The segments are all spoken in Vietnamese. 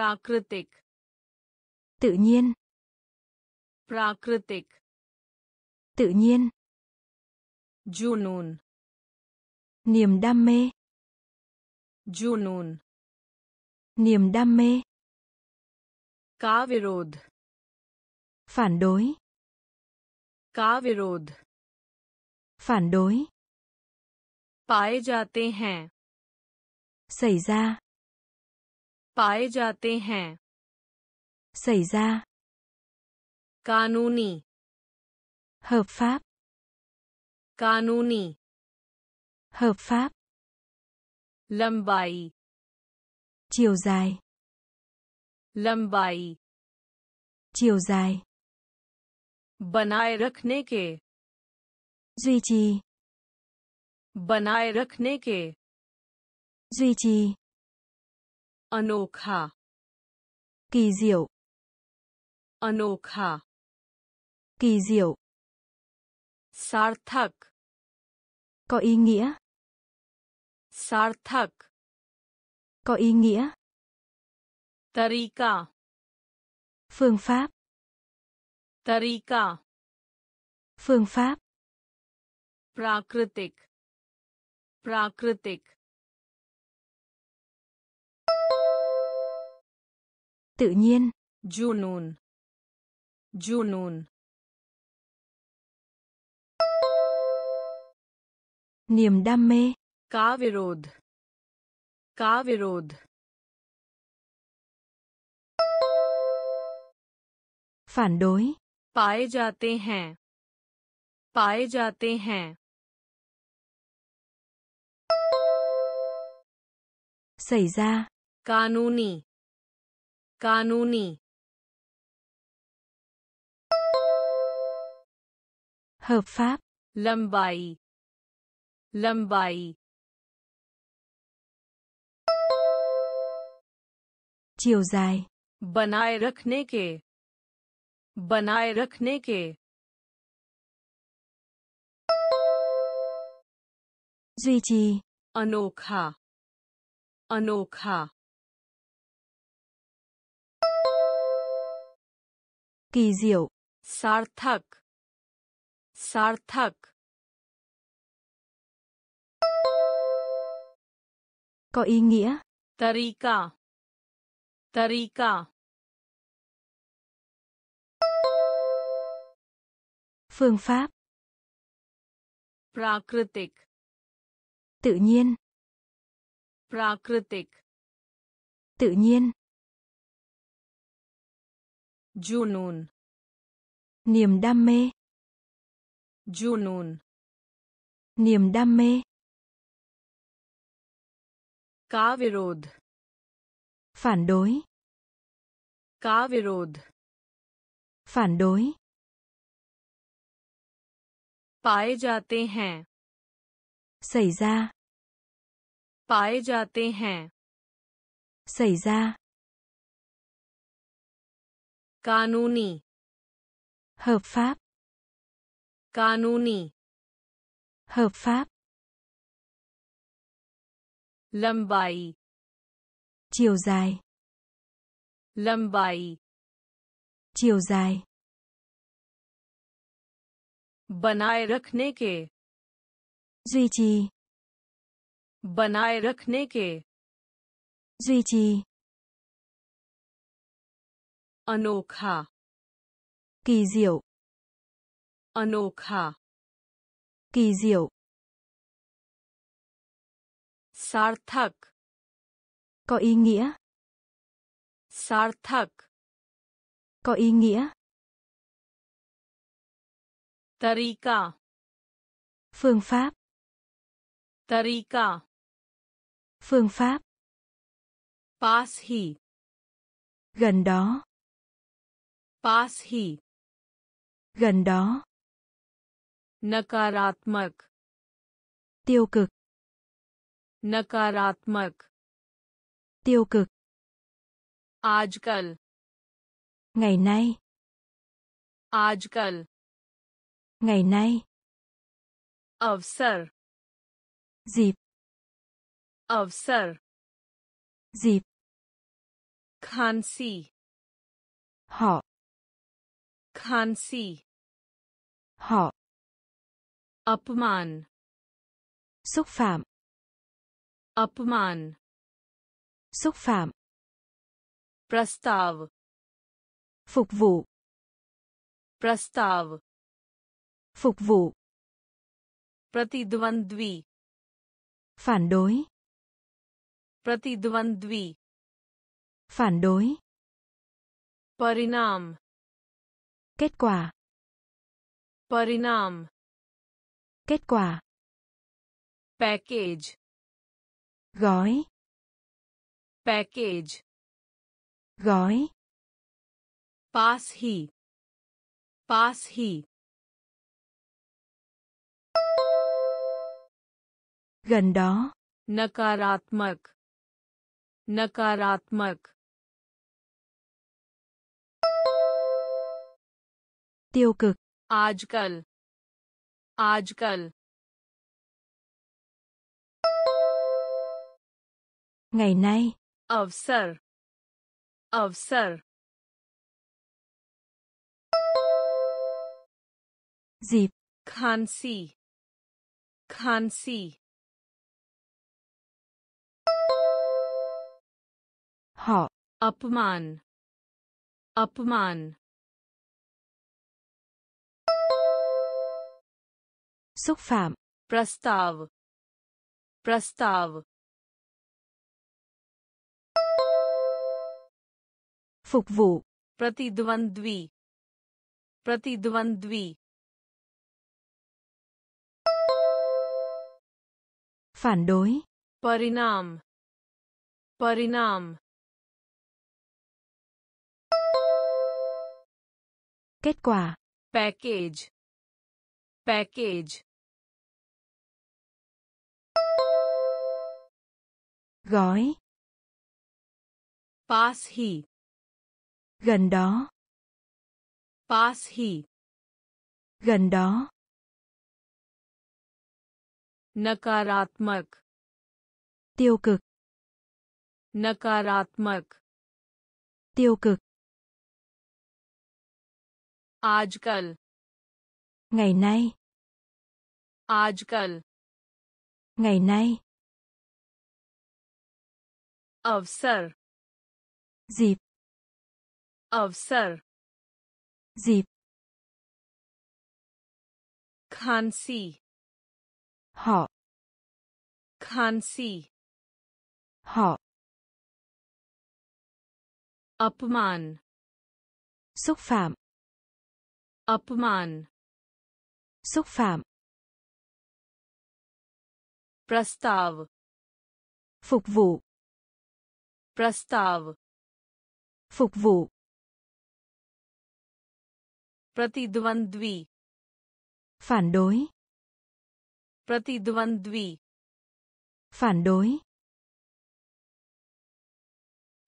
प्राकृतिक tự nhiên प्राकृतिक tự nhiên जुनून niềm đam mê जुनून niềm đam mê का विरोध phản đối का विरोध phản đối पाए जाते हैं xảy ra पाए जाते हैं xảy ra कानूनी hợp pháp कानूनी hợp pháp लंबाई chiều dài लंबाई chiều dài बनाए रखने के duy trì बनाए रखने के duy trì अनोखा kỳ diệu अनोखा kỳ diệu सार्थक có ý nghĩa सार्थक có ý nghĩa तरीका phương pháp तरीका phương pháp प्राकृतिक प्राकृतिक Tự nhiên. Junun. Junun. Niềm đam mê. Cá virod. Phản đối. Pae jate hain. Pae jate hain. xảy ra canuni कानूनी। Hợp pháp. लंबाई। लंबाई। Chiều dài. बनाए रखने के। बनाए रखने के। Duy trì. अनोखा। अनोखा। kỳ diệu. Sarthak. Sarthak. Có ý nghĩa. Tarika. Tarika. Phương pháp. Prakritik. Tự nhiên. Prakritik. Tự nhiên. जुनून niềm đam mê जुनून niềm đam mê का विरोध phản đối का विरोध phản đối पाए जाते हैं xảy ra पाए जाते हैं xảy ra कानूनी hợp pháp कानूनी hợp pháp लंबाई chiều dài लंबाई chiều dài बनाए रखने के duy trì बनाए रखने के duy trì Anokha. Kỳ diệu. Anokha. Kỳ diệu. Sarthak. Có ý nghĩa. Sarthak. Có ý nghĩa. Tarika. Phương pháp. Tarika. Phương pháp. pashi. Gần đó. पास ही। गंदा नकारात्मक। त्योक नकारात्मक। त्योक आजकल। Ngày nay. आजकल। Ngày nay. अवसर। जीप अवसर। Dịp. खांसी। हॉ Khansi. Họ. Apman. Xúc phạm. Apman. Xúc phạm. Prastav. Phục vụ. Prastav. Phục vụ. Pratidvandvi. Phản đối. Pratidvandvi. Phản đối. Parinam. Kết quả. Parinam. Kết quả. Package. Gói. Package. Gói. Pass hi. Pass hi. gần đó nakaratmak nakaratmak tiêu cực. आजकल आजकल। Ngày nay. अवसर अवसर। Dịp. खांसी खांसी। Họ. अपमान अपमान। Xúc phạm. Prastav. Prastav. Phục vụ. Pratidvandvi. Pratidvandvi. Phản đối. Parinam. Parinam. Kết quả. Package. Package. gói पास ही gần đó पास ही gần đó नकारात्मक tiêu cực नकारात्मक tiêu cực आजकल ngày nay आजकल ngày nay अवसर dịp अवसर dịp खांसी họ खांसी họ अपमान xúc phạm अपमान xúc phạm प्रस्ताव phục vụ प्रस्ताव phục vụ प्रतिद्वंद्वी phản đối प्रतिद्वंद्वी phản đối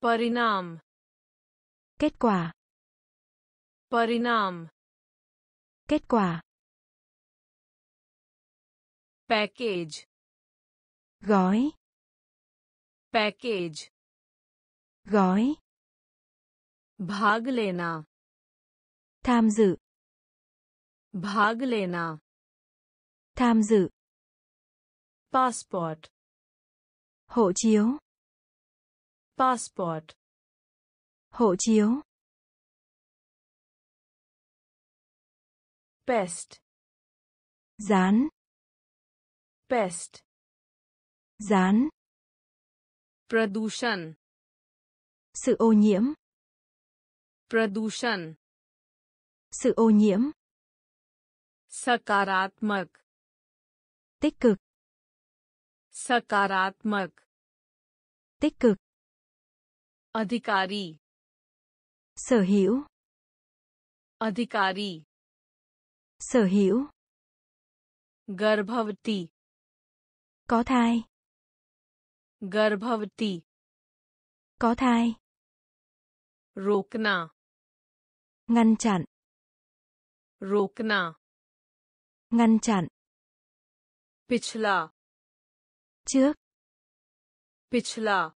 परिणाम kết quả परिणाम kết quả package gói package Gói भाग लेना tham dự भाग लेना tham dự passport hộ chiếu passport hộ chiếu paste dán paste dán प्रदूषण sự ô nhiễm प्रदूषण sự ô nhiễm सकारात्मक tích cực सकारात्मक tích cực अधिकारी sở hữu अधिकारी sở hữu गर्भवती có thai गर्भवती có thai रोकना ngăn chặn रोकना ngăn chặn पिछला trước पिछला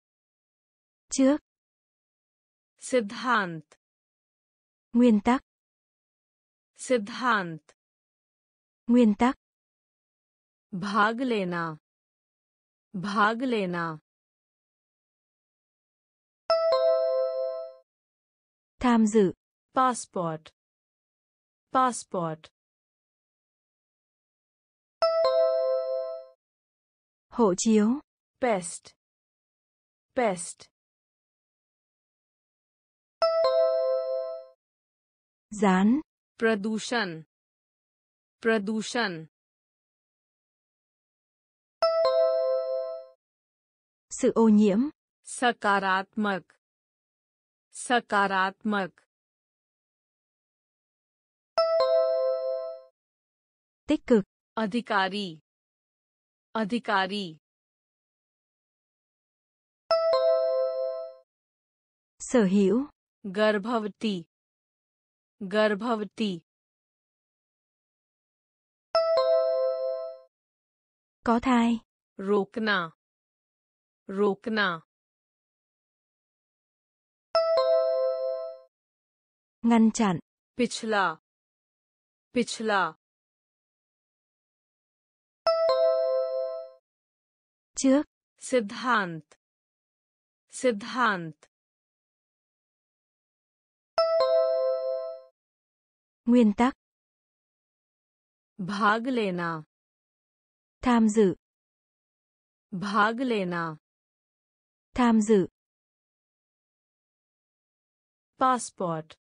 trước सिद्धांत nguyên tắc सिद्धांत nguyên tắc भाग लेना भाग लेना tham dự passport passport hộ chiếu pest pest dán प्रदूषण प्रदूषण sự ô nhiễm सकारात्मक सकारात्मक। Cực. अधिकारी। अधिकारी। Sở hữu. गर्भवती। गर्भवती। Có thai. रोकना। रोकना। ngăn chặn पिछला पिछला trước सिद्धांत सिद्धांत nguyên tắc भाग लेना tham dự भाग लेना tham dự passport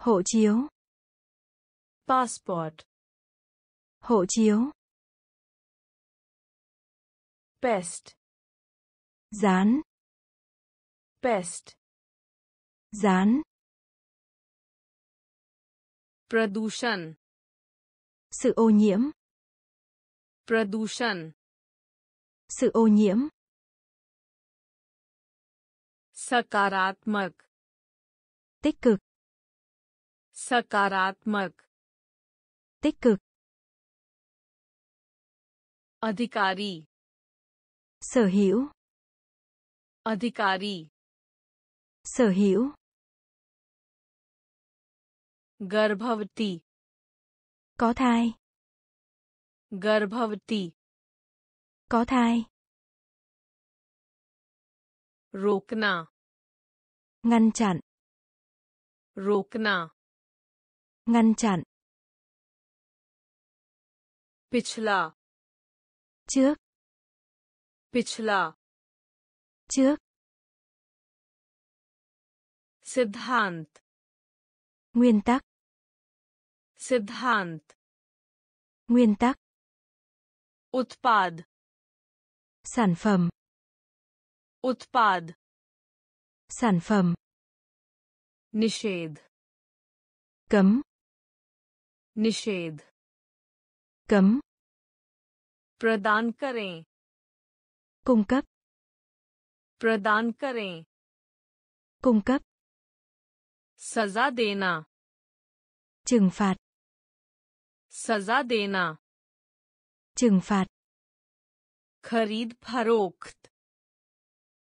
hộ chiếu passport hộ chiếu pest dán pest dán प्रदूषण sự ô nhiễm प्रदूषण sự ô nhiễm सकारात्मक tích cực सकारात्मक तिक अधिकारी सहयो अधिकारी सहयो गर्भवती có गर्भवती có रोकना ngăn रोकना ngăn chặn पिछला trước पिछला trước सिद्धांत nguyên tắc सिद्धांत nguyên tắc उत्पाद sản phẩm उत्पाद sản phẩm निषेध cấm निषेध cấm प्रदान करें cung cấp प्रदान करें cung cấp सजा देना trừng phạt सजा देना trừng phạt खरीद फरोख्त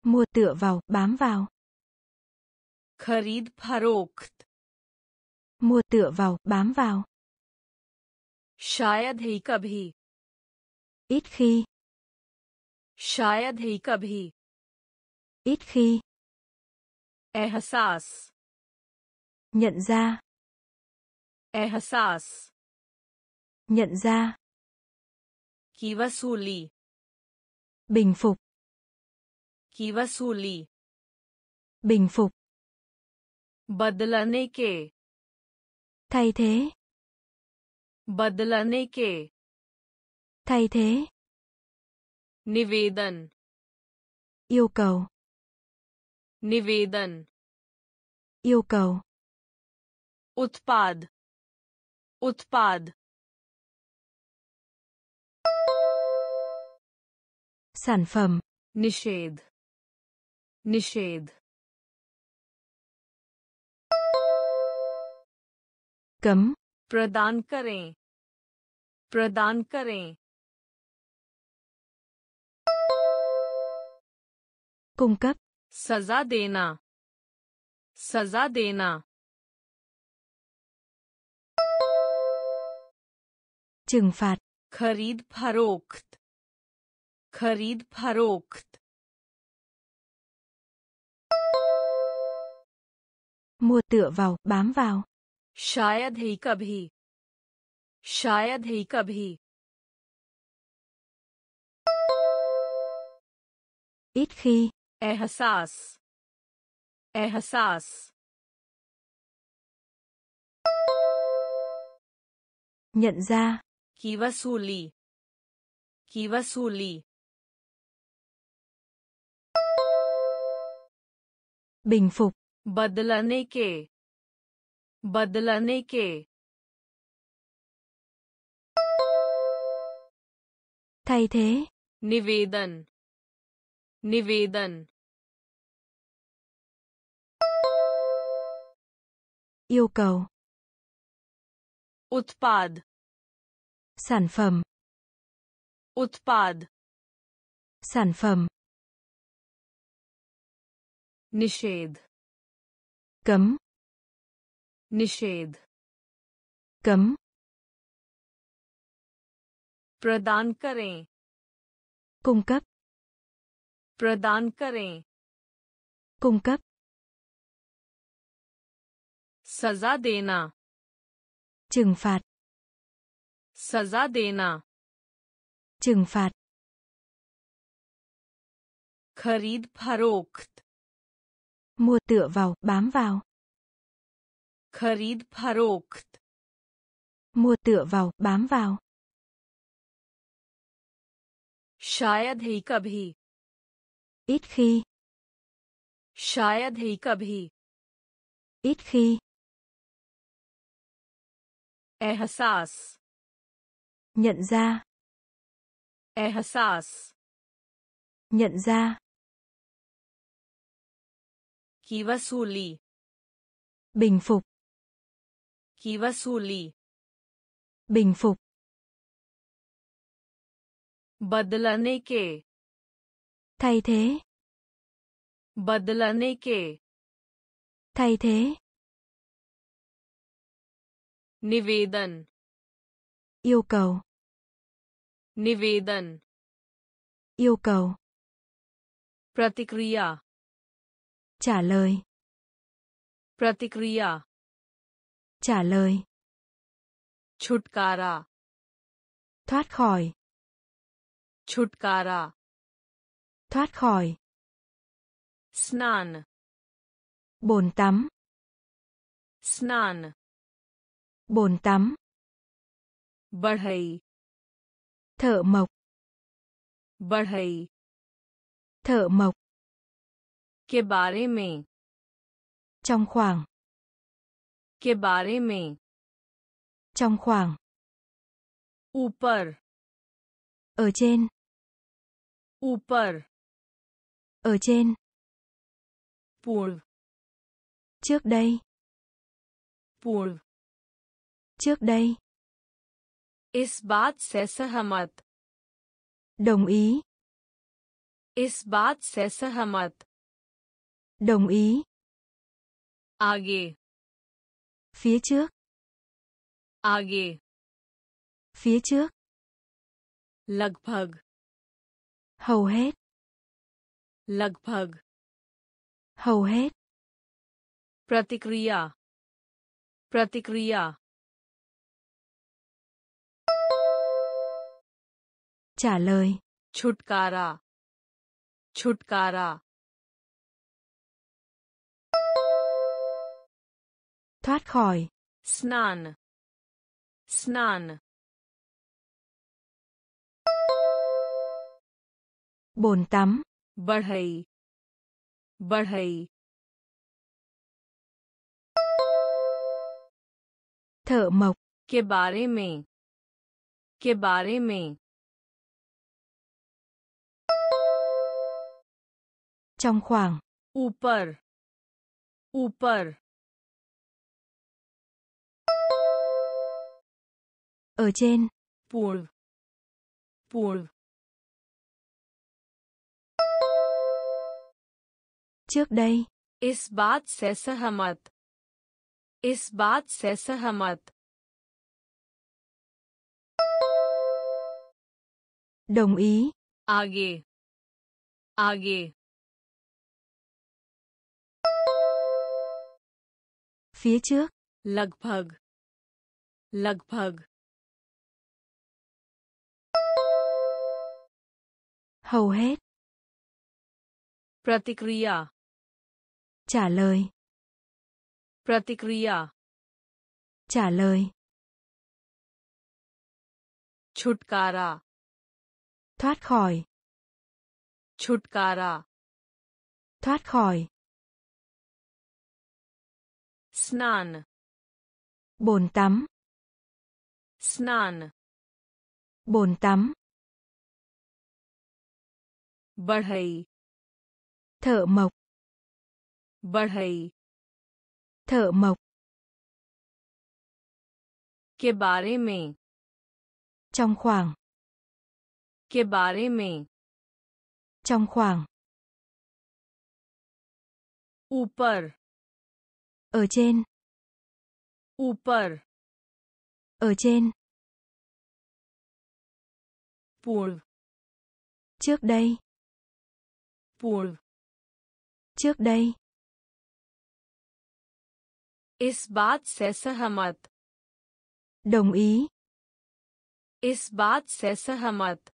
mua tựa vào bám vào खरीद फरोख्त mua tựa vào bám vào शायद ही कभी ít khi शायद ही कभी ít khi एहसास nhận ra एहसास nhận ra की वसूली bình phục की वसूली bình phục बदलने के thay thế बदलने के thay thế निवेदन yêu cầu निवेदन yêu cầu उत्पाद उत्पाद sản phẩm निषेध निषेध cấm प्रदान करें प्रदान करें cung cấp सजा देना सजा देना trừng phạt खरीद फरोख्त खरीद फरोख्त mua tựa vào bám vào शायद ही कभी। शायद ही कभी। Ít khi एहसास। एहसास। Nhận ra की वसूली। की वसूली। Bình phục. बदलने के। बदलने के। थाई थे निवेदन। निवेदन। Yêu उत्पाद। सनफम उत्पाद। Sản निषेध। कम निषेध cấm प्रदान करें cung cấp प्रदान करें cung cấp सजा देना trừng phạt सजा देना trừng phạt खरीद फरोख्त mua tựa vào bám vào Kharid farokt. Mua tựa vào, bám vào. Shayad hi kabhi. Ít khi. Shayad hi kabhi. Ít khi. Ehsas. Nhận ra. Ehsas. Nhận ra. Ki vasuli. Bình phục. की वसूली bình phục बदलने के thay thế बदलने के thay thế निवेदन yêu cầu निवेदन yêu cầu प्रतिक्रिया trả lời प्रतिक्रिया trả lời छुटकारा thoát khỏi छुटकारा thoát khỏi स्नान bồn tắm स्नान bồn tắm बढ़ई thợ mộc बढ़ई thợ mộc के बारे में trong khoảng के बारे में trong khoảng ऊपर ở trên ऊपर ở trên पूर्व trước đây पूर्व trước đây इस बात से सहमत đồng ý इस बात से सहमत đồng ý आगे phía trước आगे phía trước लगभग hầu hết लगभग hầu hết प्रतिक्रिया प्रतिक्रिया trả lời छुटकारा छुटकारा thoát khỏi स्नान स्नान bồn tắm बढ़ई बढ़ई thợ mộc के बारे में के बारे में trong khoảng ऊपर ऊपर ở trên पूर्व पूर्व trước đây इस बात से सहमत इस बात से सहमत Đồng ý. आगे आगे Phía trước. लगभग लगभग Hầu hết. Pratikriya. Trả lời. Pratikriya. Trả lời. Chutkara. Thoát khỏi. Chutkara. Thoát khỏi. Snan. Bồn tắm. Snan. Bồn tắm. बढ़ई Thợ mộc. बढ़ई Thợ mộc. के बारे में Trong khoảng. के बारे में Trong khoảng. ऊपर Ở trên. ऊपर Ở trên. पूर्व Trước đây. पूर्व Trước đây. इस बात से सहमत Đồng ý. इस बात से सहमत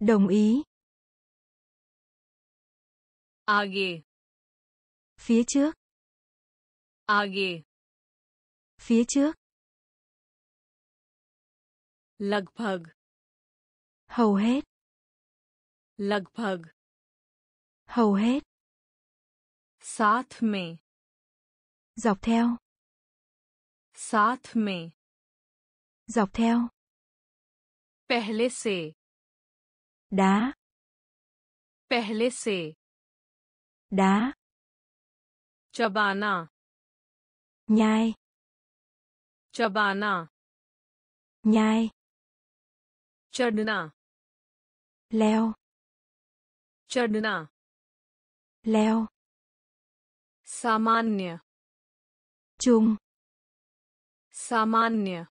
Đồng ý. आगे Phía trước. आगे Phía trước. लगभग Hầu hết. लगभग Hầu hết. साथ में Dọc theo. साथ में Dọc theo. पहले से Đá. पहले से Đá. चबाना Nhai. चबाना Nhai. चढ़ना Leo. चढ़ना Leo. सामान्य Chung. सामान्य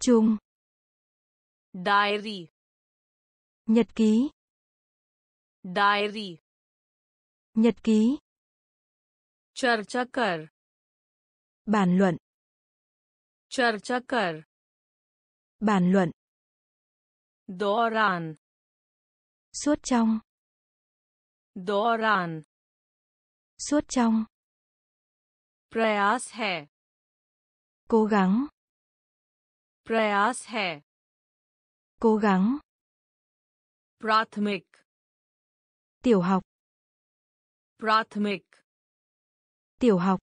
Chung. Diary Nhật ký. Diary Nhật ký. चर्चा कर Bản luận. चर्चा कर Bản luận. दौरान Suốt trong. दौरान Suốt trong. प्रयास है Cố gắng. प्रयास है Cố gắng. प्राथमिक Tiểu học. प्राथमिक Tiểu học.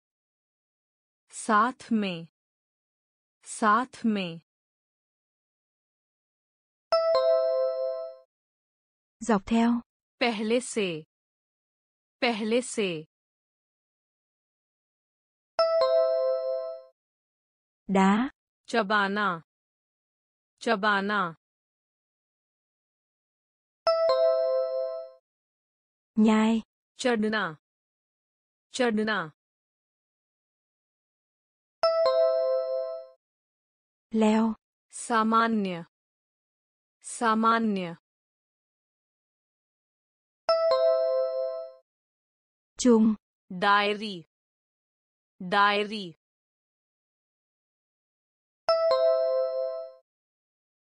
साथ में साथ में Dọc theo. पहले से पहले से। डा चबाना। चबाना। Nhai. चढ़ना। चढ़ना। Leo. सामान्य। सामान्य। Chung. Diary diary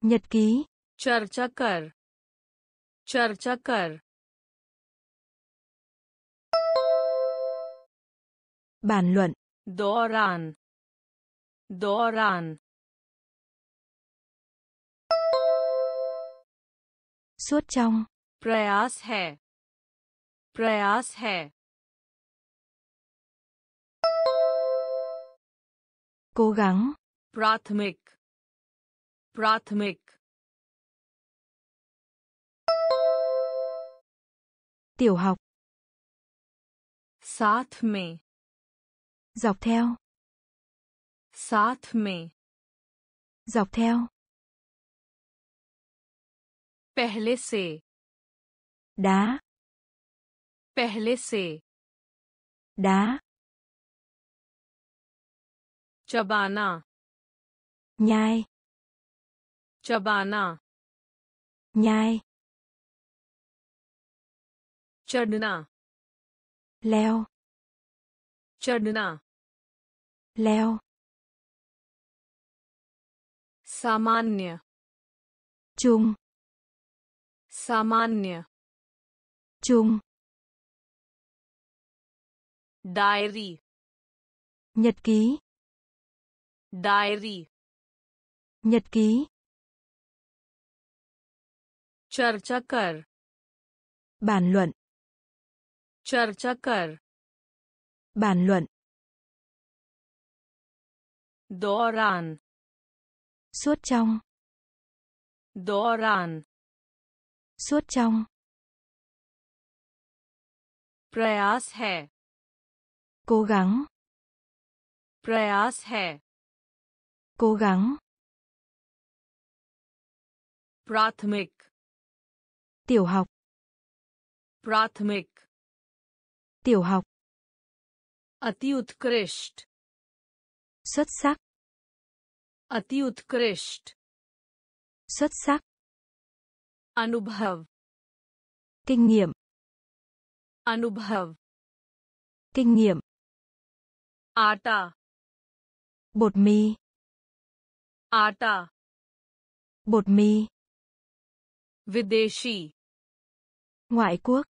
Nhật ký. चर्चा कर चर्चा कर Bản luận. दौरान दौरान Suốt trong. प्रयास है प्रयास है Cố gắng. प्राथमिक प्राथमिक Tiểu học. साथ में Dọc theo. साथ में Dọc theo. पहले से Đá. पहले से đá चबाना nhai चबाना nhai चढ़ना leo चढ़ना leo सामान्य chung सामान्य chung diary nhật ký diary nhật ký चर्चा कर bàn luận चर्चा कर bàn luận दौरान suốt trong दौरान suốt trong प्रयास है cố gắng प्रयास है cố gắng प्राथमिक tiểu học प्राथमिक tiểu học अति उत्कृष्ट xuất sắc अति उत्कृष्ट xuất sắc अनुभव kinh nghiệm अनुभव kinh nghiệm आटा bột mì आटा bột mì विदेशी ngoại quốc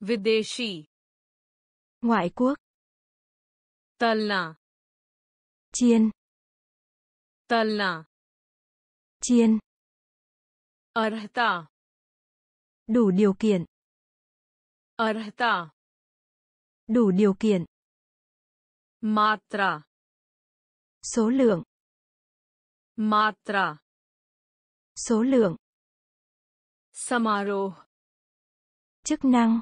विदेशी ngoại quốc तलना chiên तलना chiên अर्हता đủ điều kiện अर्हता đủ điều kiện मात्रा số lượng Matra. Số lượng. samaro Chức năng.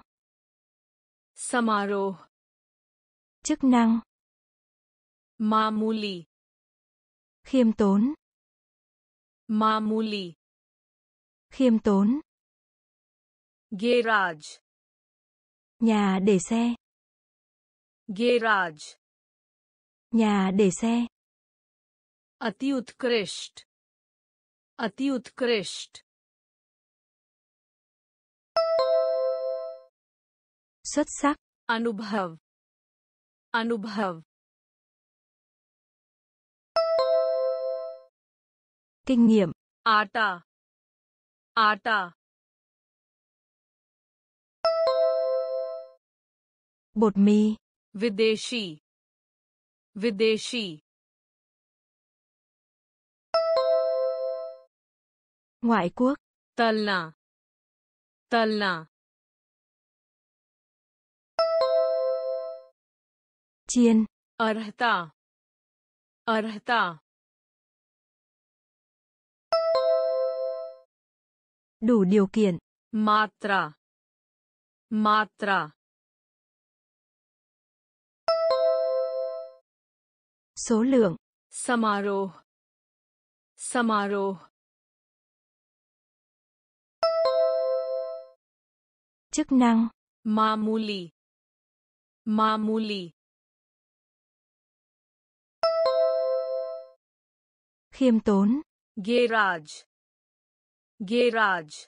samaro Chức năng. Mamuli. Khiêm tốn. Mamuli. Khiêm tốn. Garage. Nhà để xe. Garage. Nhà để xe. अति उत्कृष्ट। अति उत्कृष्ट। sắc अनुभव। अनुभव। kinh nghiệm आटा। आटा। bột mì विदेशी। विदेशी। ngoại quốc. Talla talla chiên. Arhta arhta đủ điều kiện. Matra. Matra. Số lượng. Samaro, samaro. chức năng मामूली मामूली khiêm tốn garage garage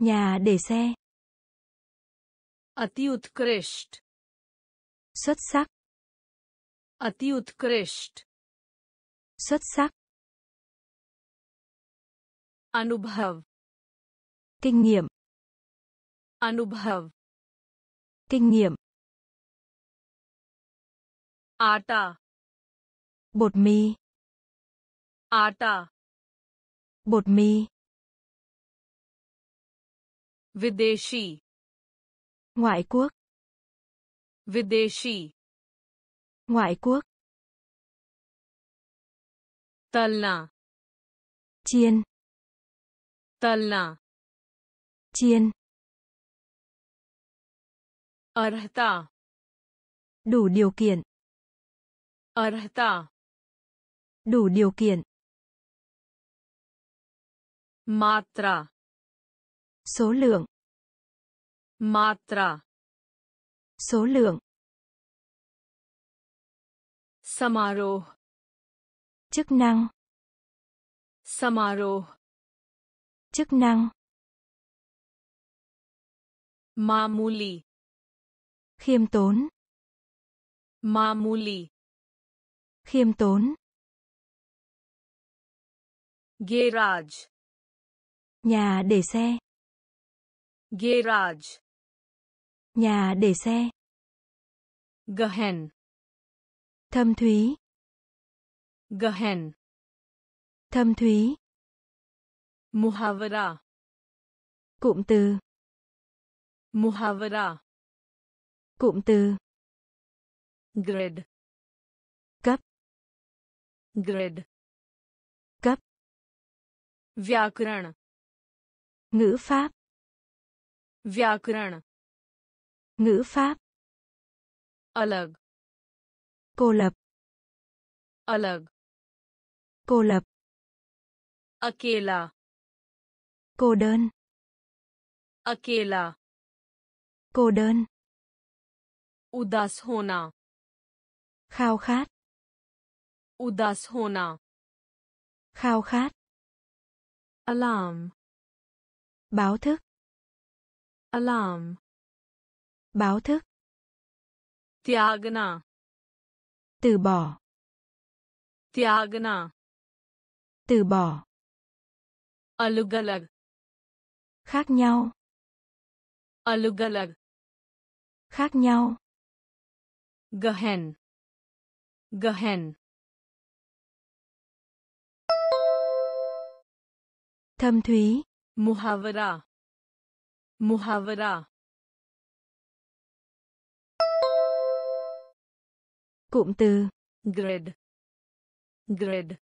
nhà để xe अति उत्कृष्ट xuất sắc अति उत्कृष्ट xuất sắc अनुभव kinh nghiệm अनुभव kinh nghiệm आटा bột mì आटा bột mì विदेशी ngoại quốc विदेशी ngoại quốc तलना chiên तलना chiên अर्हता đủ điều kiện अर्हता đủ điều kiện मात्रा số lượng मात्रा số lượng समारोह chức năng समारोह chức năng. Mamuli. Khiêm tốn. Mamuli. Khiêm tốn. Garage. Nhà để xe. Garage. Nhà để xe. Gehen. Thâm thúy. Gehen. Thâm thúy. Muhavara. Cụm từ. Muhavara. Cụm từ. grid Cấp. grid Cấp. Vyakaran. Ngữ pháp. Vyakaran. Ngữ pháp. Alag. Cô lập. Alag. Cô lập. Akela cô đơn अकेला cô đơn उदास होना khao khát उदास होना khao khát alarm báo thức alarm báo thức त्यागना từ bỏ त्यागना từ bỏ अलग अलग khác nhau. Alag alag khác nhau. Gehen. Gehen. Thâm thúy. Muhavara. Muhavara. Cụm từ. Grid, grid.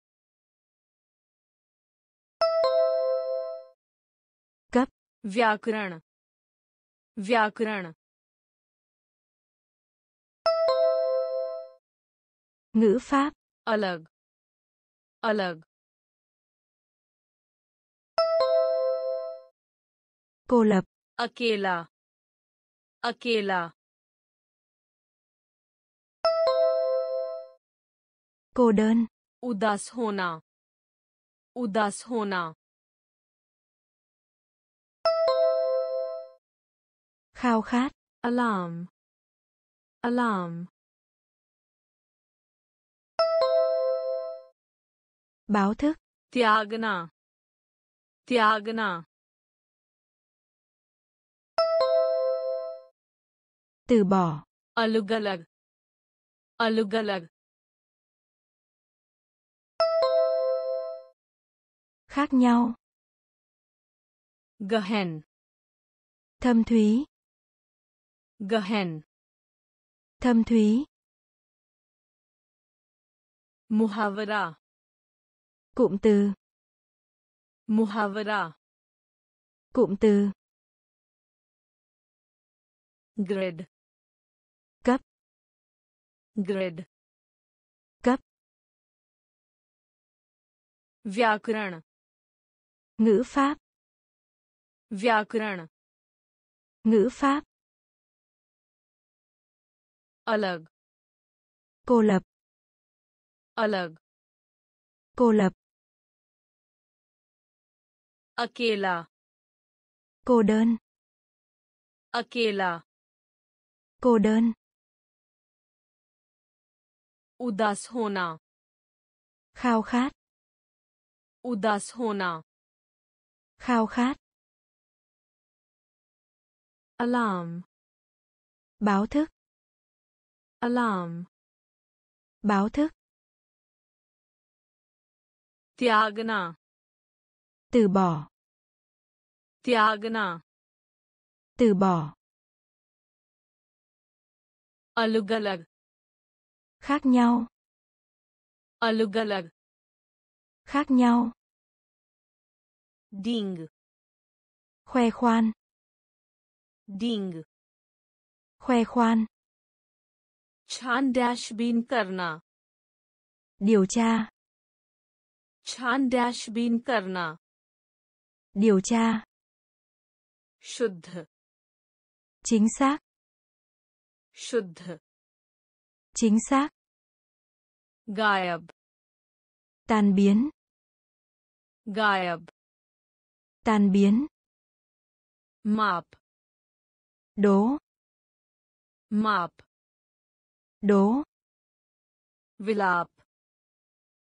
व्याकरण व्याकरण। Ngữ pháp. अलग अलग। Cô lập. अकेला अकेला। Cô đơn. उदास होना उदास होना। khao khát. Alarm. Alarm. Báo thức. Tiagna tiagna từ bỏ. Alugalag. Alugalag. Khác nhau. Gehen. Thâm thúy गहन thâm thúy मुहावरा cụm từ मुहावरा cụm từ grid cấp grid cấp व्याकरण ngữ pháp व्याकरण ngữ pháp अलग cô lập अलग cô lập अकेला cô đơn अकेला cô đơn उदास होना khao khát उदास होना khao khát alarm báo thức alarm báo thức त्यागना từ bỏ त्यागना từ bỏ अलग अलग khác nhau अलग अलग khác nhau डिंग khoe khoan डिंग khoe khoan छान डैशबीन करना điều tra छान डैशबीन करना điều tra शुद्ध chính xác शुद्ध chính xác गायब tan biến गायब tan biến माप đố माप đố विलाप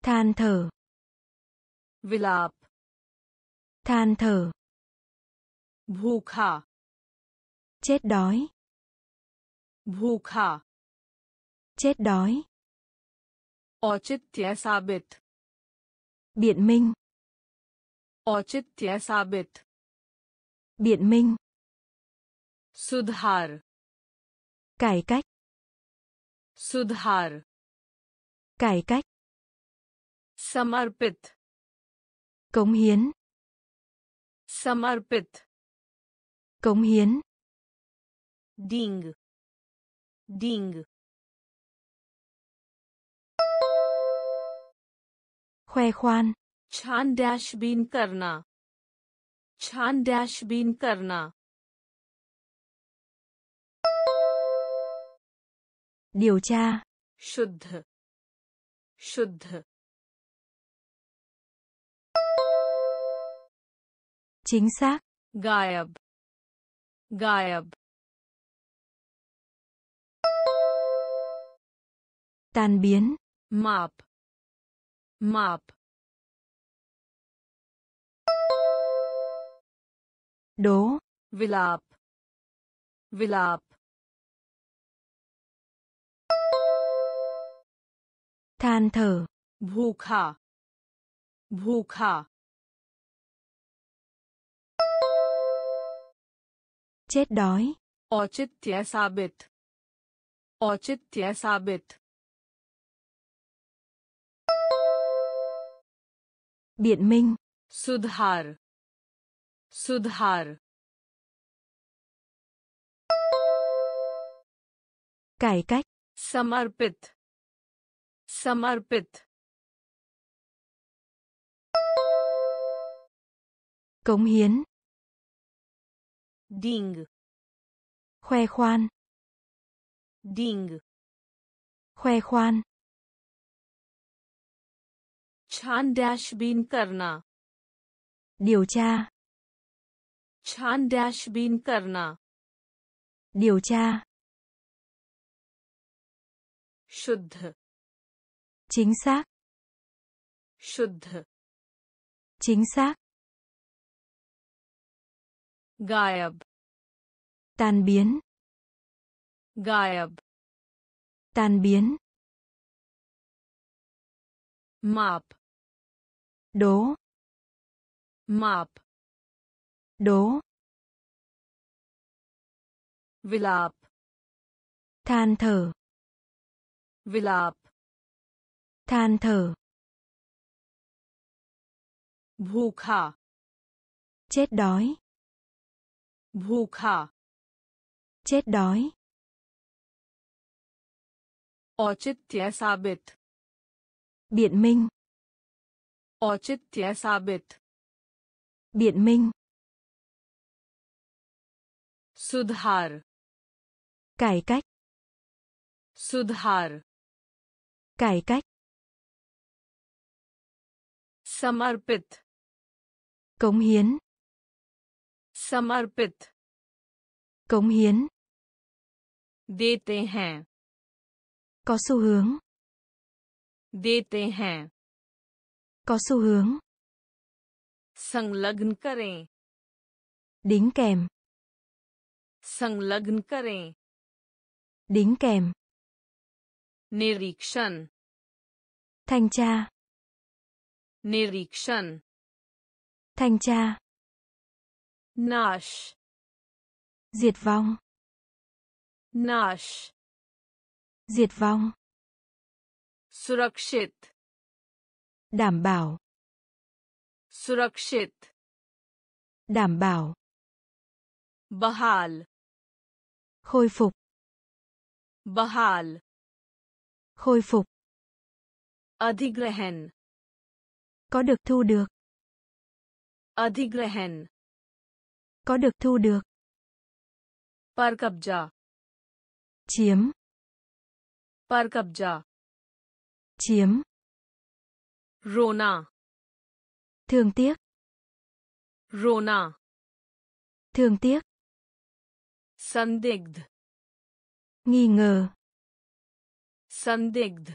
than thở विलाप than thở भूखा chết đói भूखा chết đói औचित्य साबित biện minh औचित्य साबित biện minh सुधार cải cách सुधार cải cách समर्पित cống hiến समर्पित cống hiến डींग डींग khoe khoan छान डैशबीन करना छान डैशबीन करना điều tra शुद्ध शुद्ध chính xác गायब गायब tan biến माप माप đố विलाप विलाप than thở भूखा भूखा chết đói औचित्य साबित औचित्य साबित biện minh सुधार सुधार cải cách समर्पित समर्पित cống hiến डींग khoe khoan डींग khoe khoan छान डैशबीन करना điều tra छान डैशबीन करना điều tra शुद्ध Chính xác. Shuddha. Chính xác. Gayab. Tan biến. Gayab. Tan biến. Map. Đố. Map. Đố. Vilap. Than thở. Vilap than thở भूखा chết đói भूखा chết đói औचित्य साबित biện minh औचित्य साबित biện minh सुधार cải cách सुधार cải cách समर्पित cống hiến समर्पित cống hiến देते हैं có xu hướng देते हैं có xu hướng संलग्न करें đính kèm संलग्न करें đính kèm निरीक्षण thanh tra निरीक्षण thanh tra नाश diệt vong नाश diệt vong सुरक्षित đảm bảo सुरक्षित đảm bảo बहाल khôi phục बहाल khôi phục अधिग्रहण có được thu được. Adhigrahan. Có được thu được. Par kabja. Chiếm. Par kabja. Chiếm. Rona. Thường tiếc. Rona. Thường tiếc. Sandigd. Nghi ngờ. Sandigd.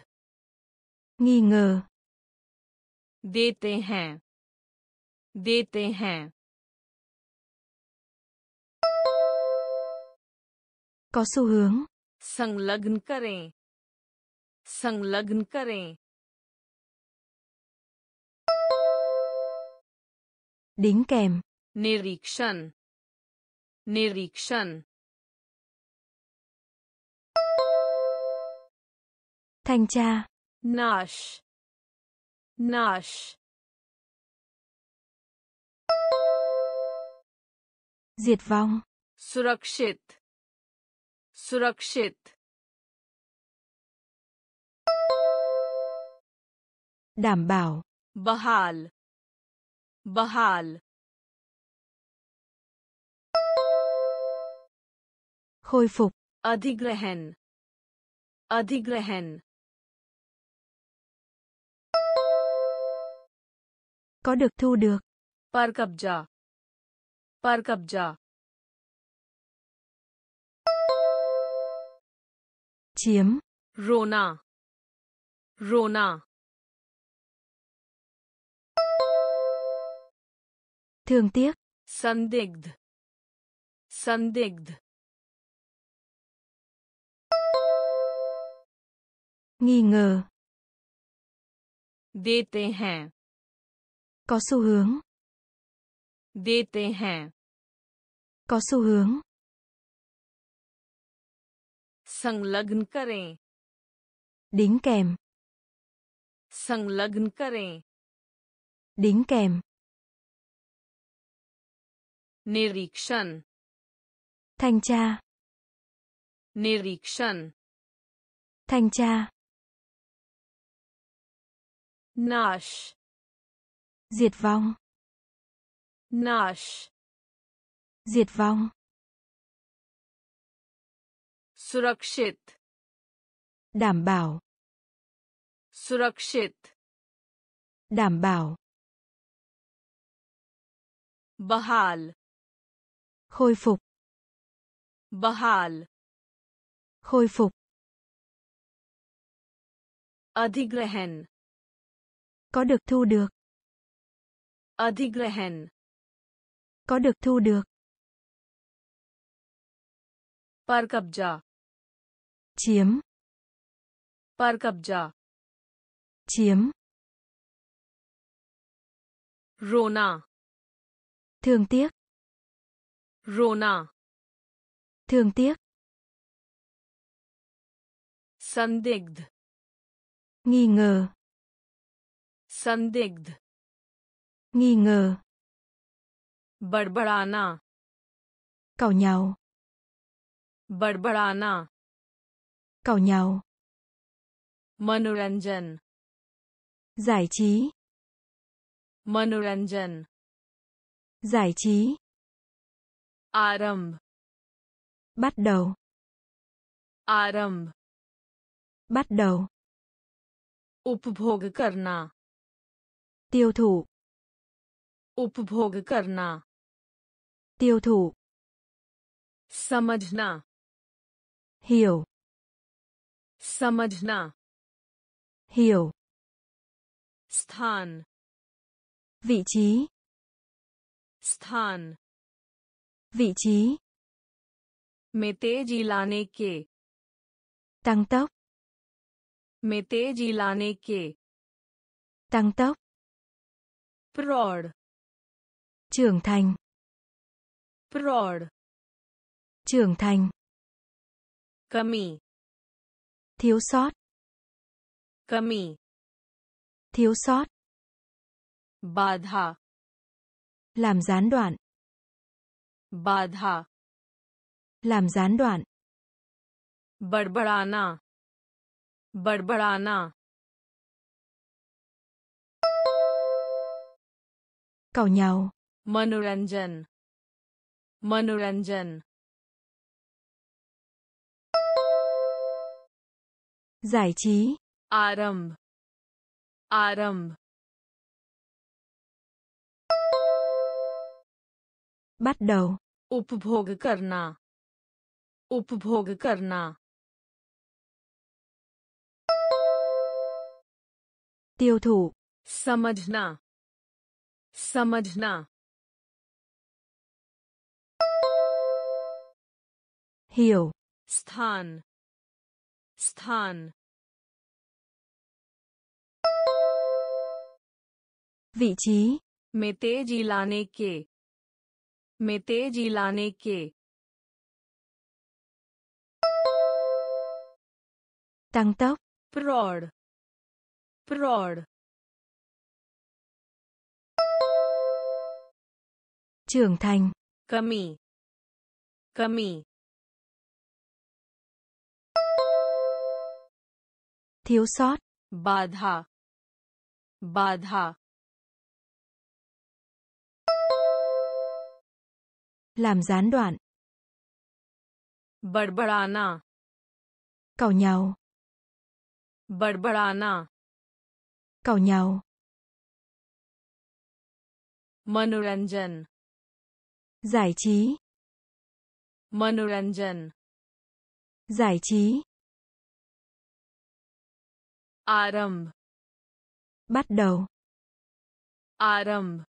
Nghi ngờ. देते हैं देते हैं có xu hướng संलग्न करें संलग्न करें đính kèm निरीक्षण निरीक्षण thanh tra नाश Nash. Diệt vong. Surakshit. Surakshit. Đảm bảo. Bahal. Bahal. Khôi phục. Adhigrahan. Adhigrahan. có được thu được पर कब्जा पर कब्जा chiếm रोना रोना thương tiếc संदिग्ध संदिग्ध nghi ngờ देते हैं có xu hướng देते हैं có xu hướng संलग्न करें đính kèm संलग्न करें đính kèm निरीक्षण thanh tra निरीक्षण thanh tra नाश diệt vong नाश diệt vong सुरक्षित đảm bảo सुरक्षित đảm bảo बहाल khôi phục बहाल khôi phục अधिग्रहण có được thu được Adhigrahan. Có được thu được. parkabja. Chiếm. parkabja. Chiếm. Rona. Thường tiếc. Rona. Thường tiếc. Sandigd. Nghi ngờ. Sandigd nghi ngờ बड़बड़ाना càu nhàu बड़बड़ाना càu nhàu मनोरंजन giải trí मनोरंजन giải trí आरंभ bắt đầu आरंभ bắt đầu उपभोग करना tiêu thụ उपभोग करना tiêu thụ समझना hiểu समझना hiểu स्थान vị trí स्थान vị trí में तेज़ी लाने के tăng tốc में तेज़ी लाने के tăng tốc प्रौढ़ trưởng thành Prod. trưởng thành Cami. thiếu sót Cami. thiếu sót Badha. làm gián đoạn Badha. làm gián đoạn Barbadana. Barbadana. Cầu nhau. मनोरंजन मनोरंजन giải trí आरंभ आरंभ bắt đầu उपभोग करना उपभोग करना tiêu thụ समझना समझना Hiểu. स्थान स्थान Vị trí. में तेजी लाने के में तेजी लाने के Tăng tốc. प्रौढ़ प्रौढ़ Trưởng thành. कमी कमी Thiếu sót. बाधा बाधा Làm gián đoạn. बड़बड़ाना Càu nhau. बड़बड़ाना Càu nhau. मनोरंजन Giải trí. मनोरंजन Giải trí. आरंभ Bắt đầu. आरंभ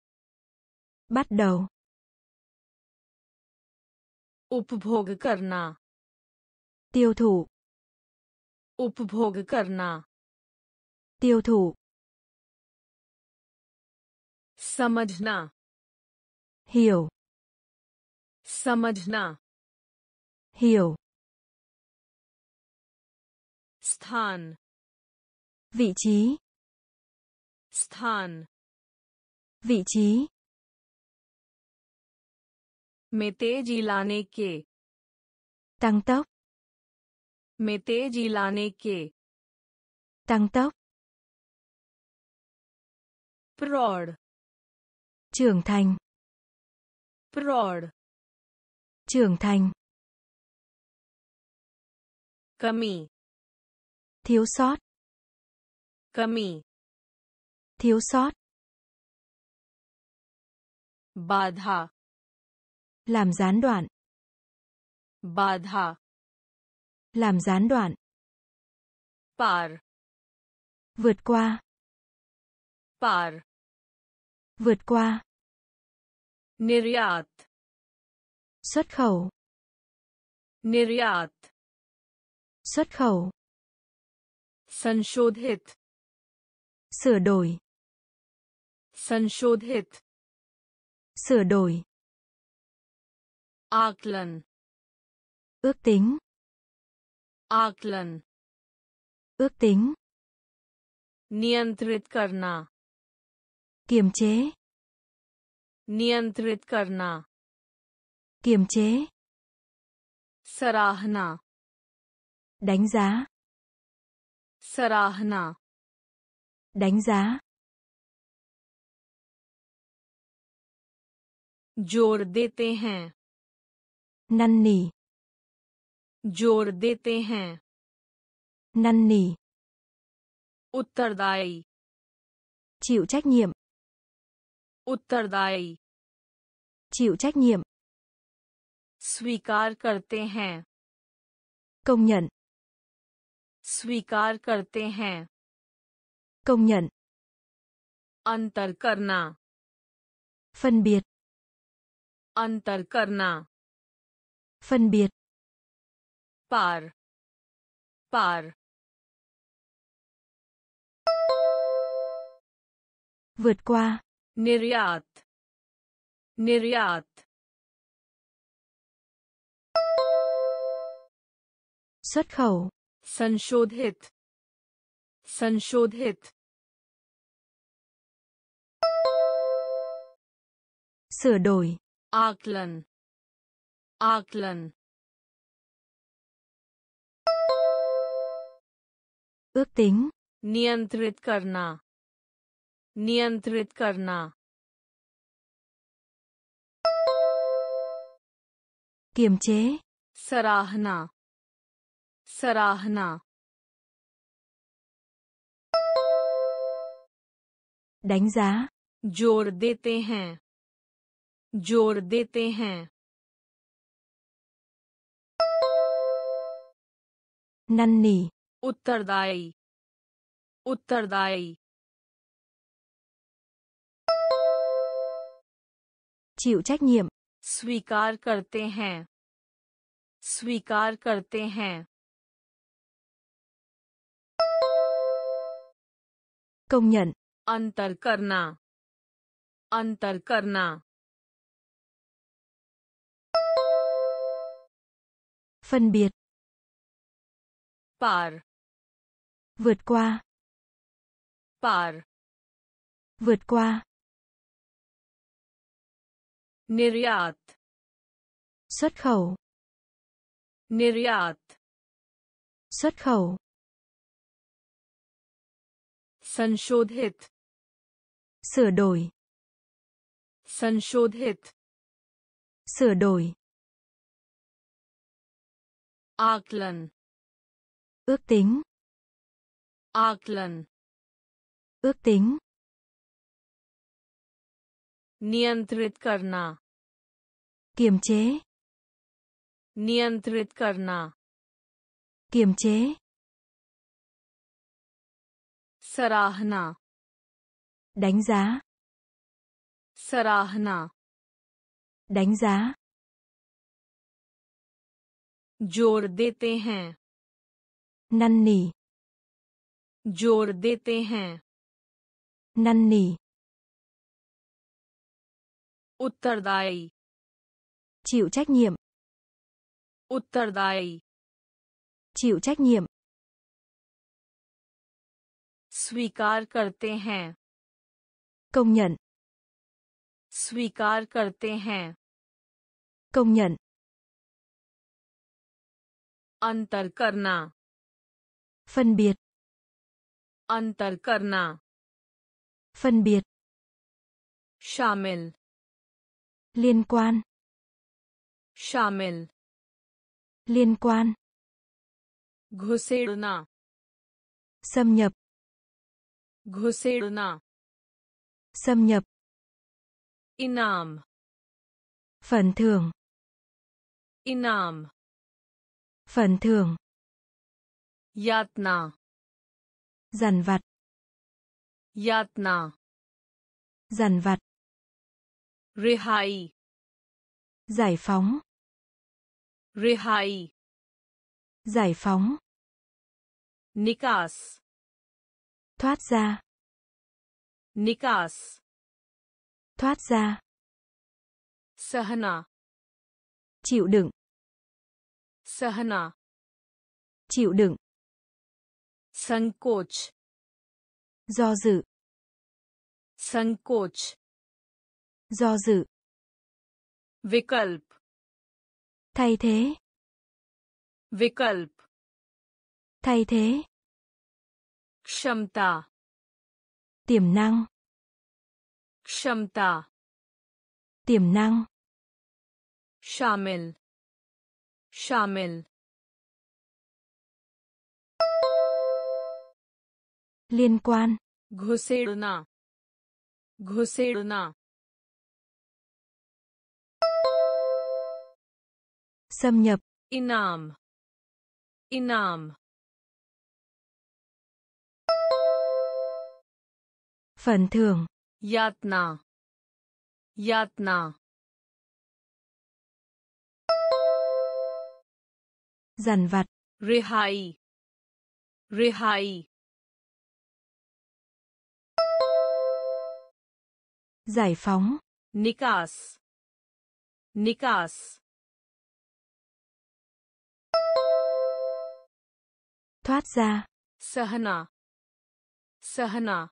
Bắt đầu. उपभोग करना Tiêu thụ. उपभोग करना Tiêu thụ. समझना Hiểu. समझना Hiểu. स्थान Vị trí. स्थान Vị trí. में तेजी लाने के Tăng tốc. में तेजी लाने के Tăng tốc. प्रौढ़ Trưởng thành. प्रौढ़ Trưởng thành. कमी Thiếu sót. कमी Thiếu sót. बाधा Làm gián đoạn. बाधा Làm gián đoạn. पार Vượt qua. पार Vượt qua. निर्यात Xuất khẩu. निर्यात Xuất khẩu. संशोधित Sửa đổi. संशोधित Sửa đổi. आकलन Ước tính. आकलन Ước tính. नियंत्रित करना Kiềm chế. नियंत्रित करना Kiềm chế. सराहना Đánh giá. सराहना Đánh giá. जोर देते हैं Năn nỉ. जोर देते हैं Năn nỉ. उत्तरदायी Chịu trách nhiệm. उत्तरदायी Chịu trách nhiệm. स्वीकार करते हैं Công nhận. स्वीकार करते हैं Công nhận. अंतर करना Phân biệt. अंतर करना Phân biệt. पार पार Vượt qua. निर्यात निर्यात Xuất khẩu. संशोधित संशोधित sửa đổi. Auckland. Auckland. Ước tính. Niyantrit karna, niyantrit karna, kiểm chế. Sarahna, sarahna, đánh giá. Jor dete हैं ज़ोर देते हैं। नन्नी उत्तरदायी। उत्तरदायी। Chịu trách nhiệm। स्वीकार करते हैं। स्वीकार करते हैं। Công nhận। अंतर करना। अंतर करना। phân biệt पार vượt qua पार vượt qua निर्यात xuất khẩu निर्यात xuất khẩu संशोधित sửa đổi संशोधित sửa đổi आकलन ước tính आकलन ước tính नियंत्रित करना kiềm chế नियंत्रित करना kiềm chế सराहना đánh giá सराहना đánh giá जोर देते हैं năn nỉ जोर देते हैं năn nỉ उत्तरदायी chịu trách nhiệm उत्तरदायी chịu trách nhiệm स्वीकार करते हैं công nhận स्वीकार करते हैं công nhận अंतर करना phân biệt अंतर करना phân biệt शामिल liên quan शामिल liên quan घुसेड़ना xâm nhập घुसेड़ना xâm nhập इनाम phần thưởng इनाम Phần thưởng. Yatna. Dằn vặt. Yatna. Dằn vặt. Rihai. Giải phóng. Rihai. Giải phóng. Nikas. Thoát ra. Nikas. Thoát ra. Sahana. Chịu đựng. सहना chịu đựng संकोच do dự संकोच do dự विकल्प thay thế विकल्प thay thế क्षमता tiềm năng क्षमता tiềm năng शामिल शामिल liên quan घुसेड़ना घुसेड़ना xâm nhập इनाम इनाम phần thưởng यातना यातना dằn vặt. Rehai rehai giải phóng. Nikas. Nikas. Thoát ra. Sahana. Sahana.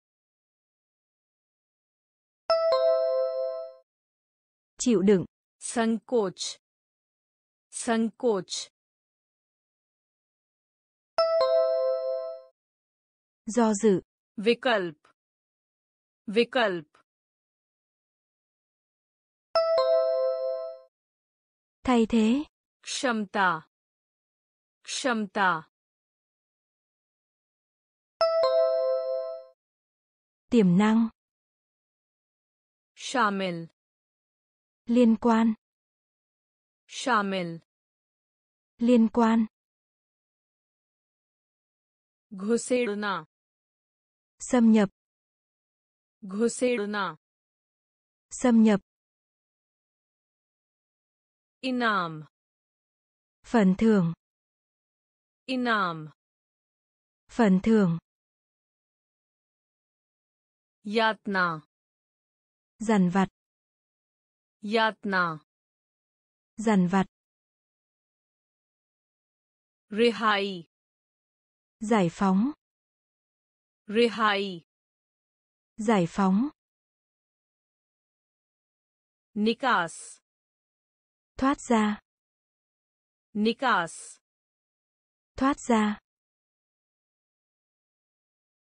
Chịu đựng. Sankoch. Sankoch. do dự विकल्प विकल्प thay thế क्षमता क्षमता tiềm năng शामिल liên quan शामिल liên quan घुसेड़ना xâm nhập घुसेड़ना xâm nhập इनाम phần thưởng इनाम phần thưởng यातना dằn vặt यातना dằn vặt रिहाई giải phóng Rihai. Giải phóng. Nikas. Thoát ra. Nikas. Thoát ra.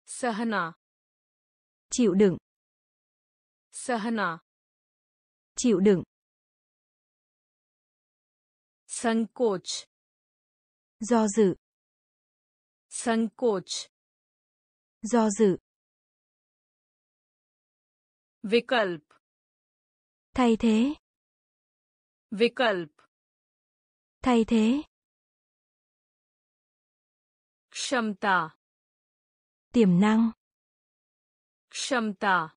Sahana. Chịu đựng. Sahana. Chịu đựng. Sankoch. Do dự. Sankoch. Do dự. Vikalp. Thay thế. Vikalp. Thay thế. Kshamta. Tiềm năng. Kshamta.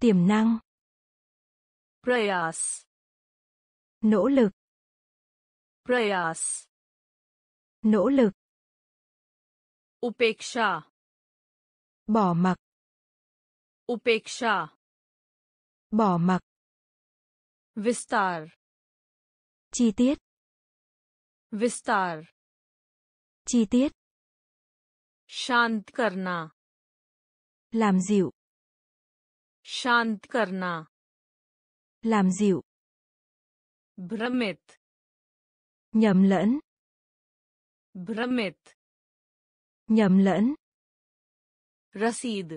Tiềm năng. Prayas. Nỗ lực. Prayas. Nỗ lực. Upeksha bỏ mặc. Upeksha bỏ mặc. Vistar. Chi tiết. Vistar. Chi tiết. Shant karna. Làm dịu. Shant karna. Làm dịu. Bramit. Nhầm lẫn. Bramit. Nhầm lẫn. रसीद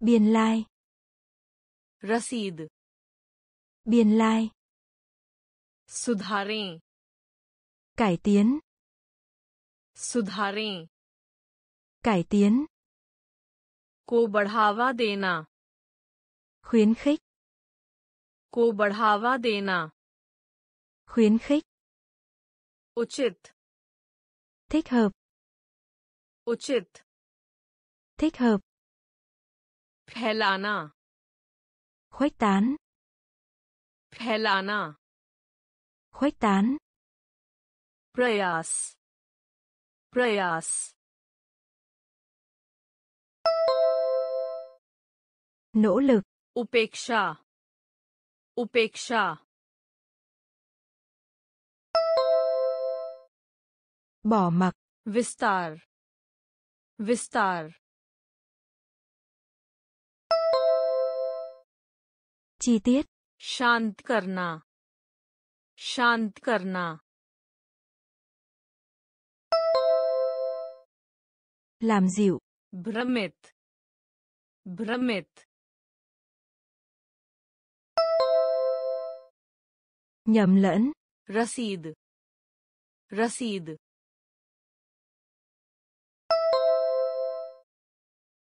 biên lai रसीद biên lai सुधारें cải tiến सुधारें cải tiến को बढ़ावा देना khuyến khích को बढ़ावा देना khuyến khích उचित thích hợp उचित thích hợp फैलाना khuếch tán फैलाना khuếch tán प्रयास प्रयास nỗ lực उपेक्षा उपेक्षा bỏ mặc विस्तार विस्तार Chi tiết. शांत करना। शांत करना। Làm dịu. भ्रमित। भ्रमित। Nhầm lẫn. रसीद। रसीद।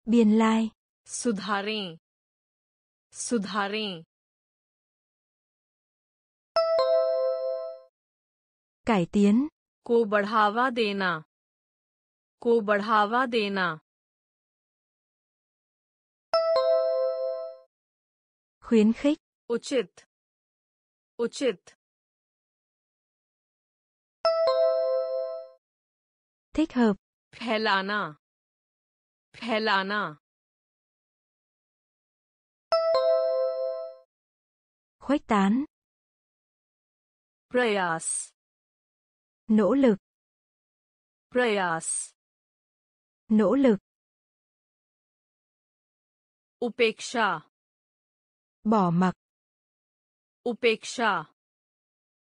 Biên lai. सुधारें। सुधारें। cải tiến। को बढ़ावा देना। को बढ़ावा देना। khuyến khích। उचित। उचित। thích hợp। फैलाना। फैलाना। khuếch tán. Prayas nỗ lực. Prayas nỗ lực. Upeksha. Bỏ mặc. Upeksha.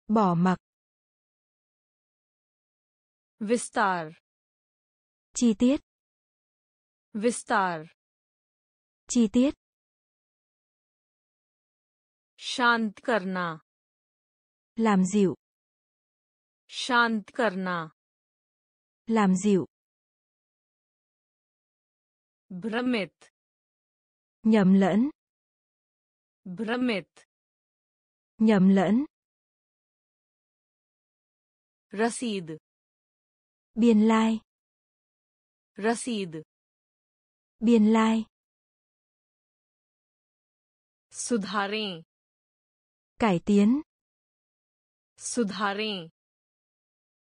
Bỏ mặc. Vistar. Chi tiết. Vistar. Chi tiết. शांत करना làm dịu शांत करना làm dịu भ्रमित nhầm lẫn भ्रमित nhầm lẫn रसीद biên lai रसीद biên lai सुधारें cải tiến सुधारें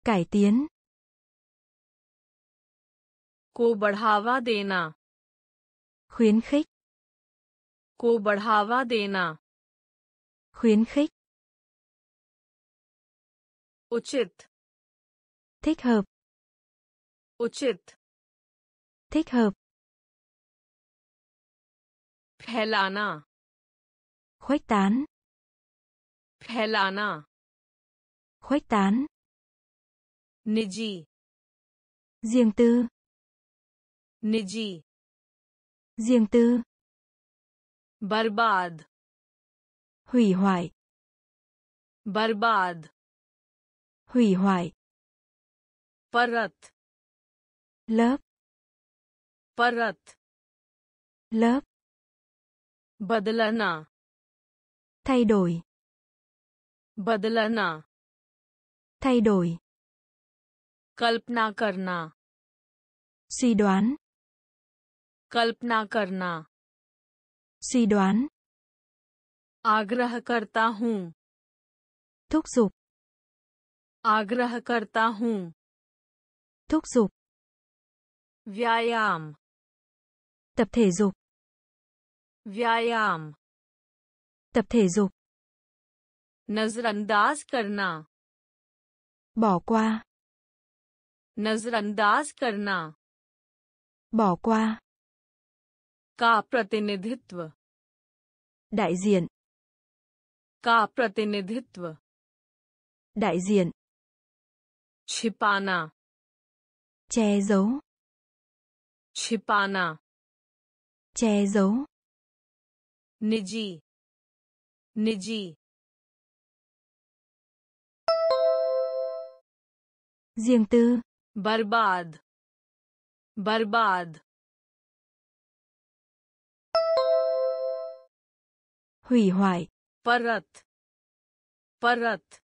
cải tiến को बढ़ावा देना khuyến khích को बढ़ावा देना khuyến khích उचित thích hợp उचित thích hợp फैलाना khuếch tán फैलाना khuếch tán निजी riêng tư निजी riêng tư बर्बाद hủy hoại बर्बाद hủy hoại परत lớp परत lớp बदलना thay đổi बदलना thay đổi कल्पना करना suy đoán कल्पना करना suy đoán आग्रह करता हूँ thúc giục आग्रह करता हूँ thúc giục व्यायाम tập thể dục व्यायाम tập thể dục नजरअंदाज करना। Bỏ qua. नजरअंदाज करना। Bỏ qua. का प्रतिनिधित्व। Đại diện. का प्रतिनिधित्व। Đại diện. छिपाना। Che giấu. छिपाना। Che giấu. निजी। निजी। Riêng tư. बर्बाद। बर्बाद। Hủy hoại. परत। परत।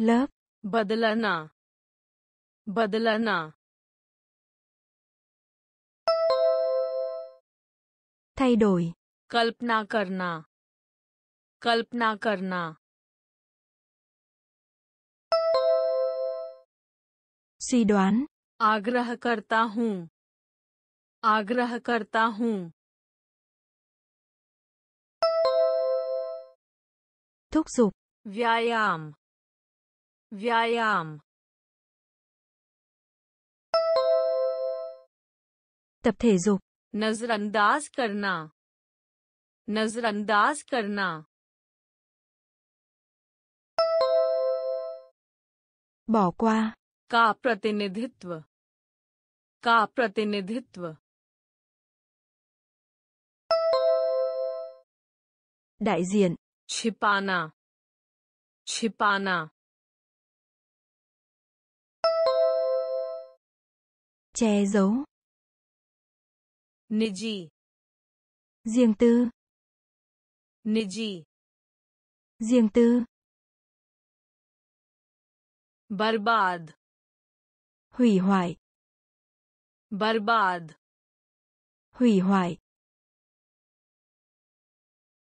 Lớp. बदलना। बदलना। Thay đổi. कल्पना करना। कल्पना करना। Suy đoán. आग्रह करता हूँ आग्रह करता हूँ thúc giục. व्यायाम व्यायाम tập thể dục. नजरअंदाज करना नजरअंदाज करना bỏ qua. का प्रतिनिधित्व। का प्रतिनिधित्व। Đại diện. छिपाना। छिपाना। Che giấu. निजी। Riêng tư. निजी। Riêng tư. बर्बाद। Hủy hoại बर्बाद hủy hoại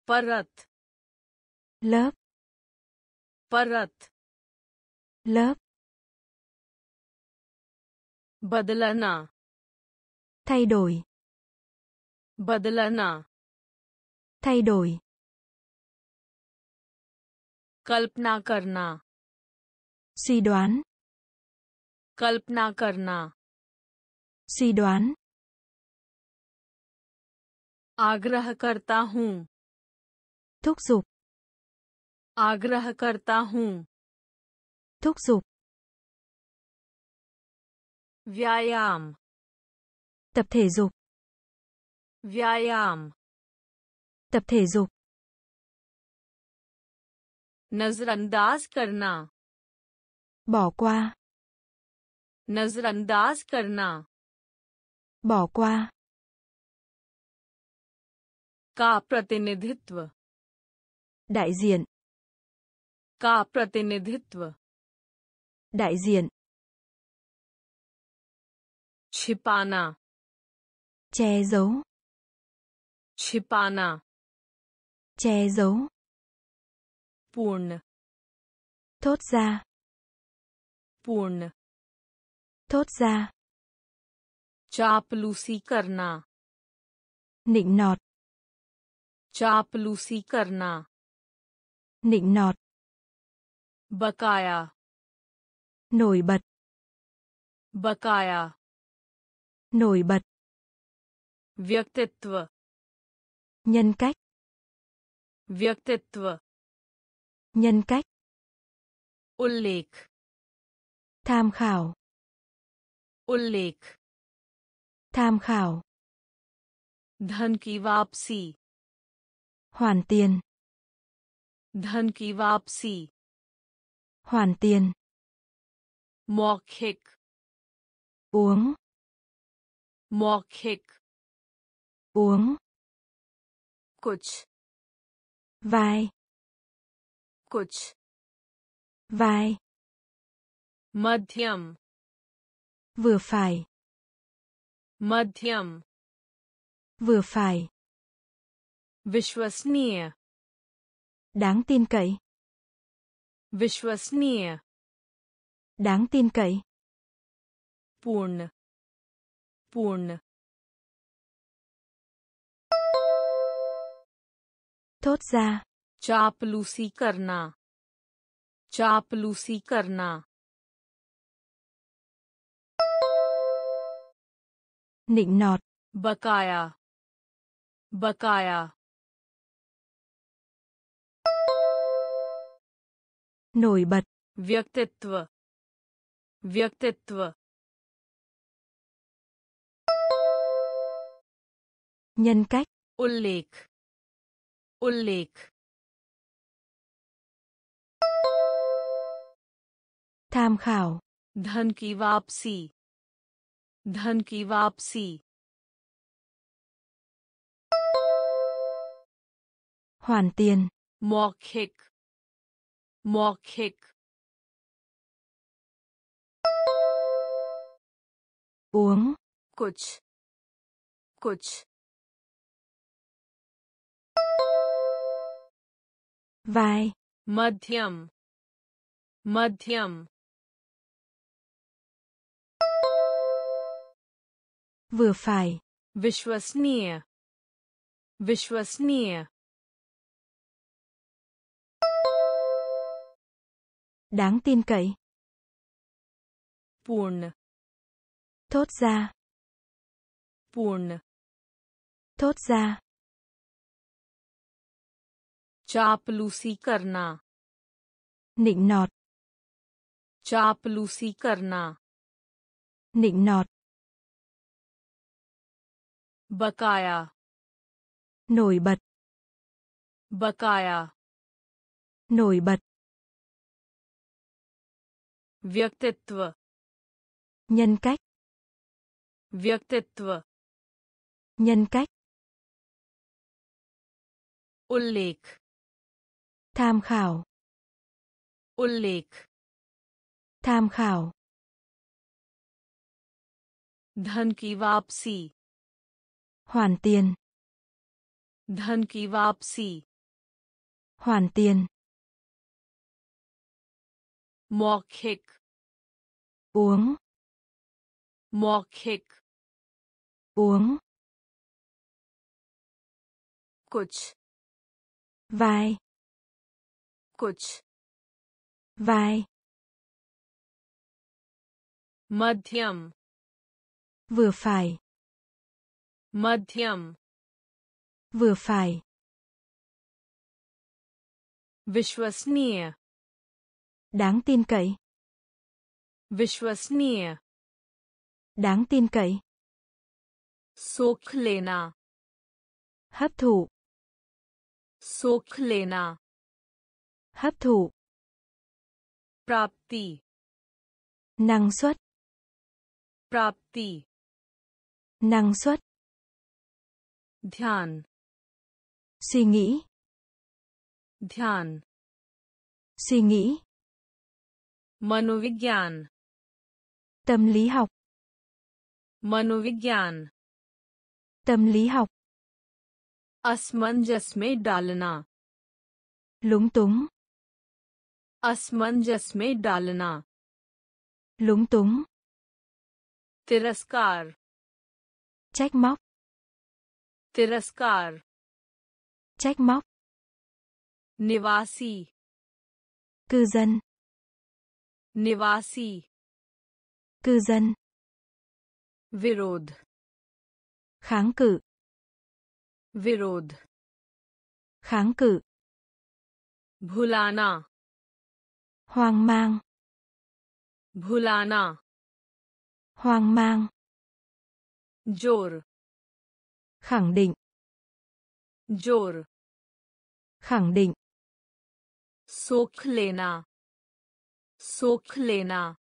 परत lớp परत lớp बदलना thay đổi बदलना thay đổi कल्पना करना suy đoán कल्पना करना। सीडवान आग्रह करता हूँ। थुक सुख आग्रह करता हूँ। थुक सुख व्यायाम। तब थे जुक व्यायाम। तब थे जुक नजरअंदाज करना। बॉक्वा नजरअंदाज करना bỏ qua का प्रतिनिधित्व đại diện का प्रतिनिधित्व đại diện छिपाना che giấu छिपाना che giấu पूर्ण thốt ra पूर्ण thốt ra चापलूसी करना nịnh nọt चापलूसी करना nịnh nọt बकाया nổi bật बकाया nổi bật व्यक्तित्व nhân cách व्यक्तित्व nhân cách उल्लेख tham khảo उल्लेख tham khảo धन की वापसी hoàn tiền धन की वापसी hoàn tiền मौखिक uống मौखिक uống कुछ vai कुछ vai मध्यम vừa phải मध्यम vừa phải विश्वसनीय đáng tin cậy विश्वसनीय đáng tin cậy पूर्ण पूर्ण thốt ra चापलूसी करना चापलूसी करना nịnh nọt बकाया बकाया nổi bật व्यक्तित्व व्यक्तित्व nhân cách उल्लेख उल्लेख tham khảo धन की वापसी धन की वापसी। Hoàn tiền. मौखिक। मौखिक। Uống. कुछ। कुछ। Vai. मध्यम। मध्यम। vừa phải विश्वसनीय विश्वसनीय đáng tin cậy पूर्ण thốt ra पूर्ण thốt ra चापलूसी करना nịnh nọt चापलूसी करना nịnh nọt बकाया nổi bật बकाया nổi bật व्यक्तित्व nhân cách व्यक्तित्व nhân cách उल्लेख tham khảo उल्लेख tham khảo धन की वापसी hoàn tiền धन की वापसी hoàn tiền मौखिक uống मौखिक uống कुछ vai कुछ vai मध्यम vừa phải Madhyam. Vừa phải. Vishwasniya. Đáng tin cậy. Vishwasniya. Đáng tin cậy. Sokhlena. Hấp thụ. Sokhlena. Hấp thụ. Prapti. Năng suất. Prapti. Năng suất. ध्यान suy nghĩ ध्यान suy मनोविज्ञान तमली lý học मनोविज्ञान tâm lý असमंजस में डालना लुंग तुम असमंजस में डालना लुंग तुम तिरस्कार चेक मॉक तिरस्कार Trách móc. निवासी Cư dân. निवासी Cư dân. विरोध Kháng cự. विरोध Kháng cự. भुलाना Hoang mang. भुलाना Hoang mang. जोर Khẳng định. जोर Khẳng định. सोख लेना सोख लेना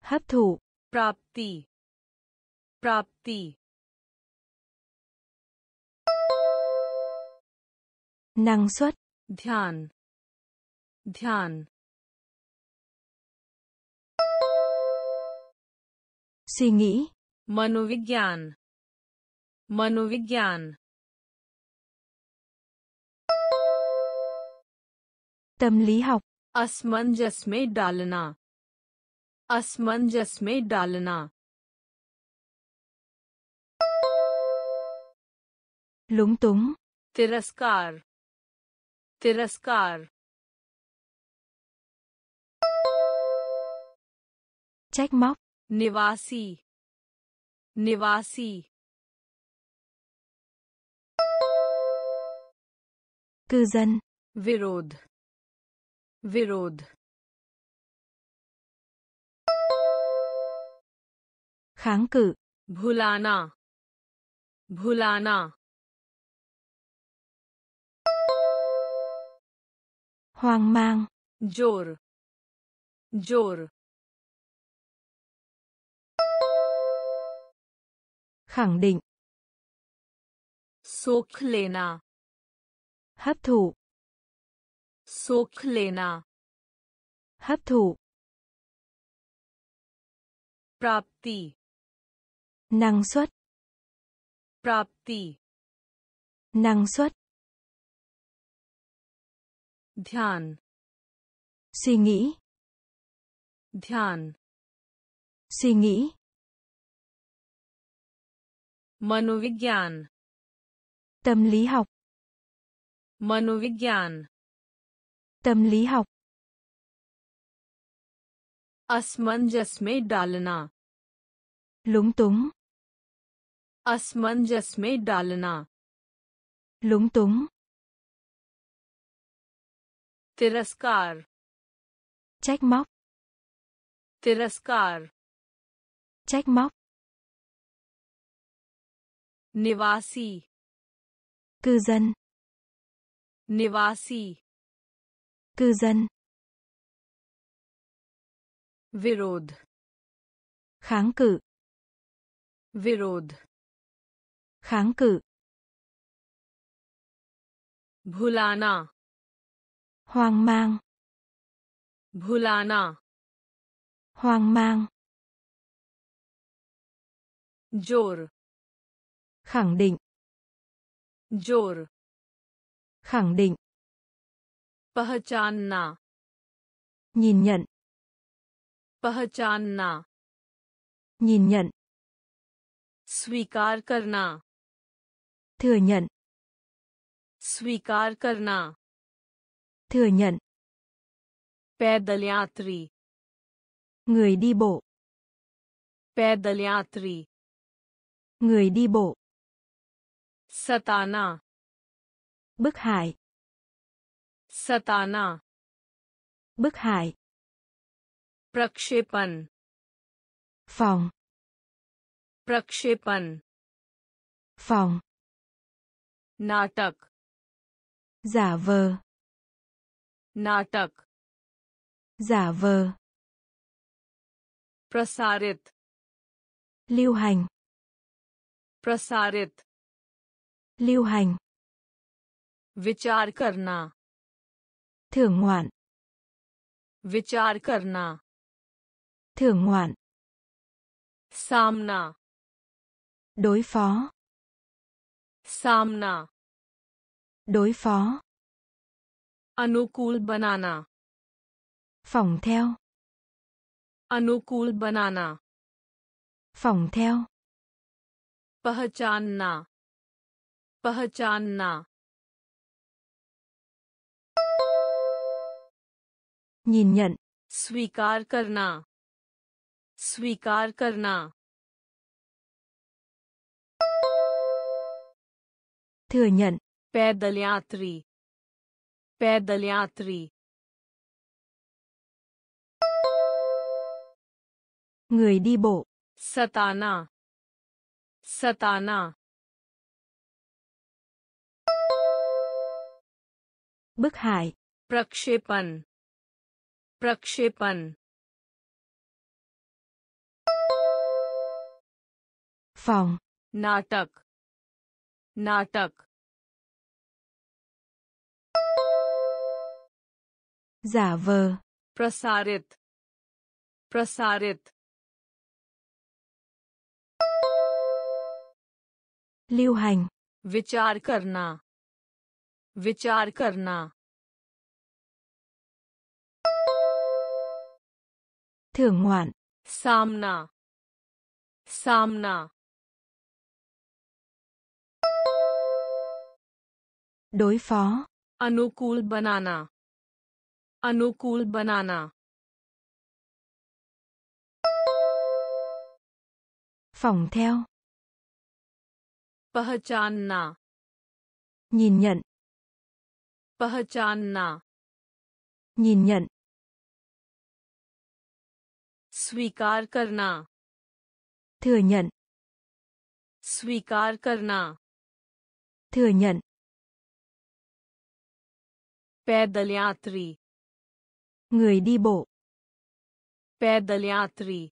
Hấp thụ. प्राप्ति प्राप्ति Năng suất. ध्यान ध्यान Suy nghĩ. मनोविज्ञान मनोविज्ञान Tâm lý học. असमंजस में डालना असमंजस में डालना Lúng túng. तिरस्कार तिरस्कार Trách móc. निवासी निवासी Cư dân. विरोध विरोध Kháng cự. भुलाना भुलाना Hoang mang. ज़ोर ज़ोर Khẳng định. सोख लेना Hấp thụ. सोख लेना Hấp thụ. प्राप्ति Năng suất. प्राप्ति Năng suất. ध्यान Suy nghĩ. ध्यान Suy nghĩ. मनोविज्ञान tâm lý मनोविज्ञान tâm lý असमंजस में डालना लुंग तुंग असमंजस में डालना लुंग तुंग तिरस्कार चेक मॉक तिरस्कार चेक मॉक निवासी Cư dân. निवासी Cư dân. विरोध Kháng cự. विरोध Kháng cự. भुलाना Hoang mang. भुलाना Hoang mang. जोर Khẳng định. जोर Khẳng định. पहचानना Nhìn nhận. पहचानना Nhìn nhận. स्वीकार करना Thừa nhận. स्वीकार करना Thừa nhận. पैदल यात्री Người đi bộ. पैदल यात्री Người đi bộ. सताना Bức hại. सताना Bức hại. प्रक्षेपण Phòng. प्रक्षेपण Phòng. नाटक Giả vờ. नाटक Giả vờ. प्रसारित Lưu hành. प्रसारित lưu hành विचार करना thưởng ngoạn विचार करना thưởng ngoạn सामना đối phó सामना đối phó अनुकूल बनाना phỏng theo अनुकूल बनाना phỏng theo पहचानना पहचानना। Nhìn nhận. स्वीकार करना। स्वीकार करना। Thừa nhận. पैदल यात्री पैदल यात्री người đi bộ. सताना। सताना। bức hại प्रक्षेपण प्रक्षेपण phòng नाटक नाटक giả vờ प्रसारित प्रसारित lưu hành विचार करना विचार करना thưởng ngoạn सामना सामना đối phó अनुकूल बनाना अनुकूल बनाना phỏng theo पहचानना nhìn nhận पहचानना nhìn nhận स्वीकार करना thừa nhận स्वीकार करना thừa nhận पैदल यात्री người đi bộ पैदल यात्री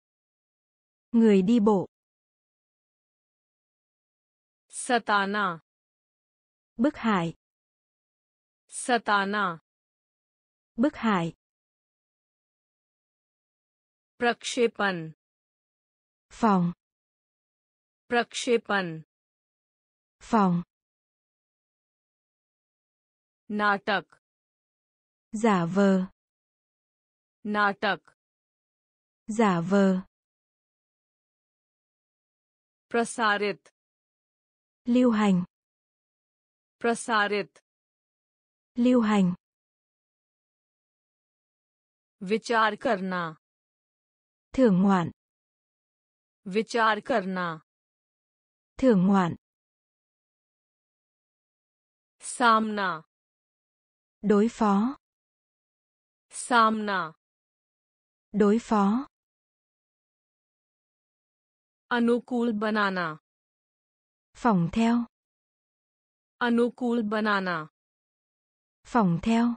người đi bộ सताना bức hại सताना bức hại प्रक्षेपण phòng प्रक्षेपण phòng नाटक giả vờ नाटक giả vờ प्रसारित lưu hành प्रसारित lưu hành विचार करना thưởng ngoạn विचार करना thưởng ngoạn सामना đối phó सामना đối phó अनुकूल बनाना phỏng theo अनुकूल बनाना phỏng theo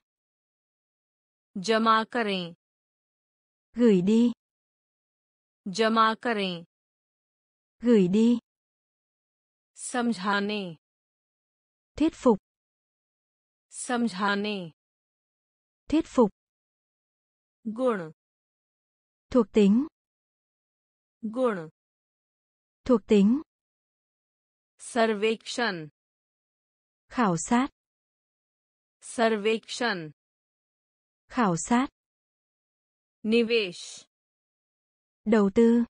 जमा करें gửi đi जमा करें gửi đi समझाने thuyết phục समझाने thuyết phục गुण thuộc tính गुण thuộc tính सर्वेक्षण khảo sát सर्वेक्षण khảo sát निवेश đầu tư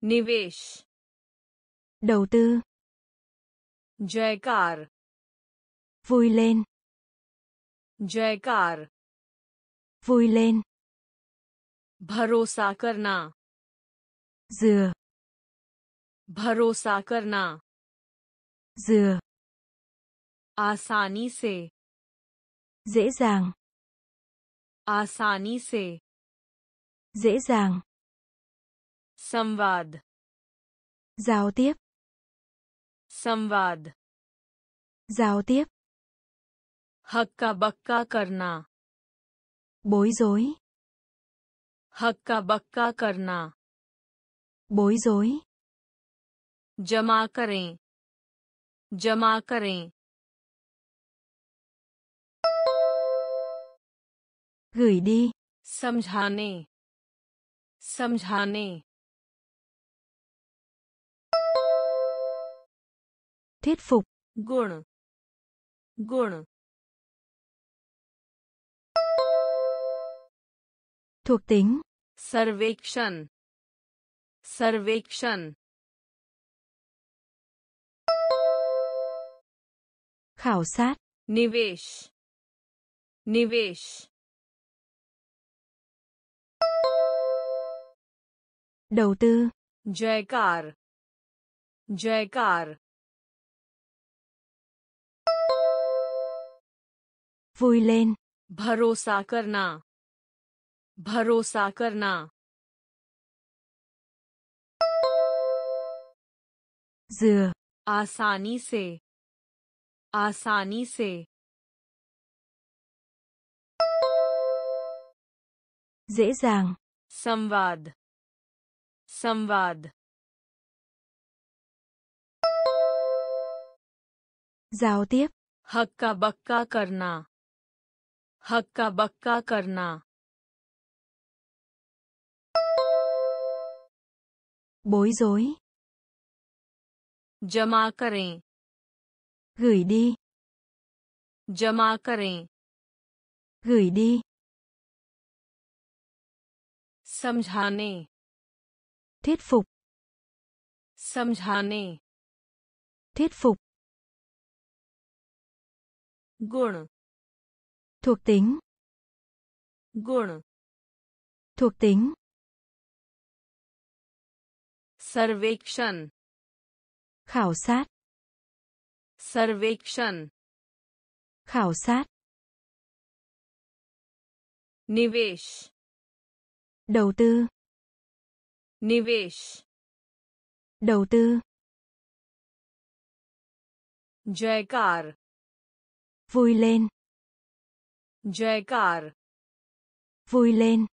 निवेश đầu tư जयकार vui lên जयकार vui lên भरोसा करना dừa भरोसा करना dừa आसानी से। Dễ dàng. आसानी से। Dễ dàng. संवाद। Giao tiếp. संवाद। Giao tiếp. हक्का बक्का करना। Bối rối. हक्का बक्का करना। Bối rối. जमा करें। जमा करें। gửi đi समझाने समझाने thuyết phục गुण गुण thuộc tính सर्वेक्षण सर्वेक्षण khảo sát निवेश निवेश đầu tư जयकार जयकार vui lên भरोसा करना भरोसा करना dừa आसानी से आसानी से dễ dàng संवाद संवाद। Giao tiếp. हक्का बक्का करना। हक्का बक्का करना। Bối rối. जमा करें। Gửi đi. जमा करें। Gửi đi. समझाने। thuyết phục समझाने thuyết phục गुण thuộc tính गुण thuộc tính सर्वेक्षण khảo sát सर्वेक्षण khảo sát निवेश đầu tư निवेश đầu tư जयकार vui lên जयकार vui lên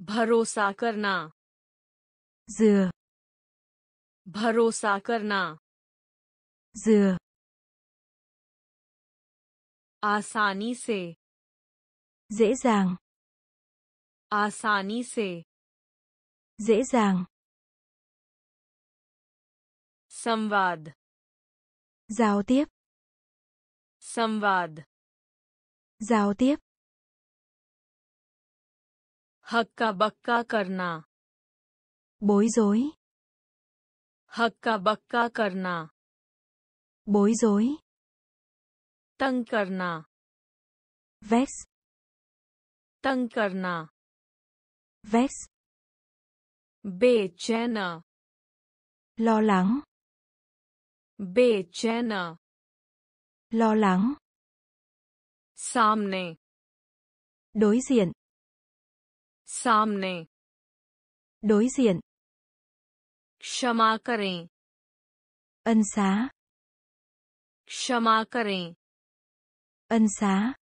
भरोसा करना dừa भरोसा करना dừa आसानी से dễ dàng आसानी से। Dễ dàng. संवाद। Giao tiếp. संवाद। Giao tiếp. हक्का बक्का करना। Bối rối. हक्का बक्का करना। Bối rối. तंग करना। Vex तंग करना। Vex. Bechena. Lo lắng. Bechena. Lo lắng. Samne. Đối diện. Samne. Đối diện. Shama karein. Ân xá. Shama karein. Ân xá.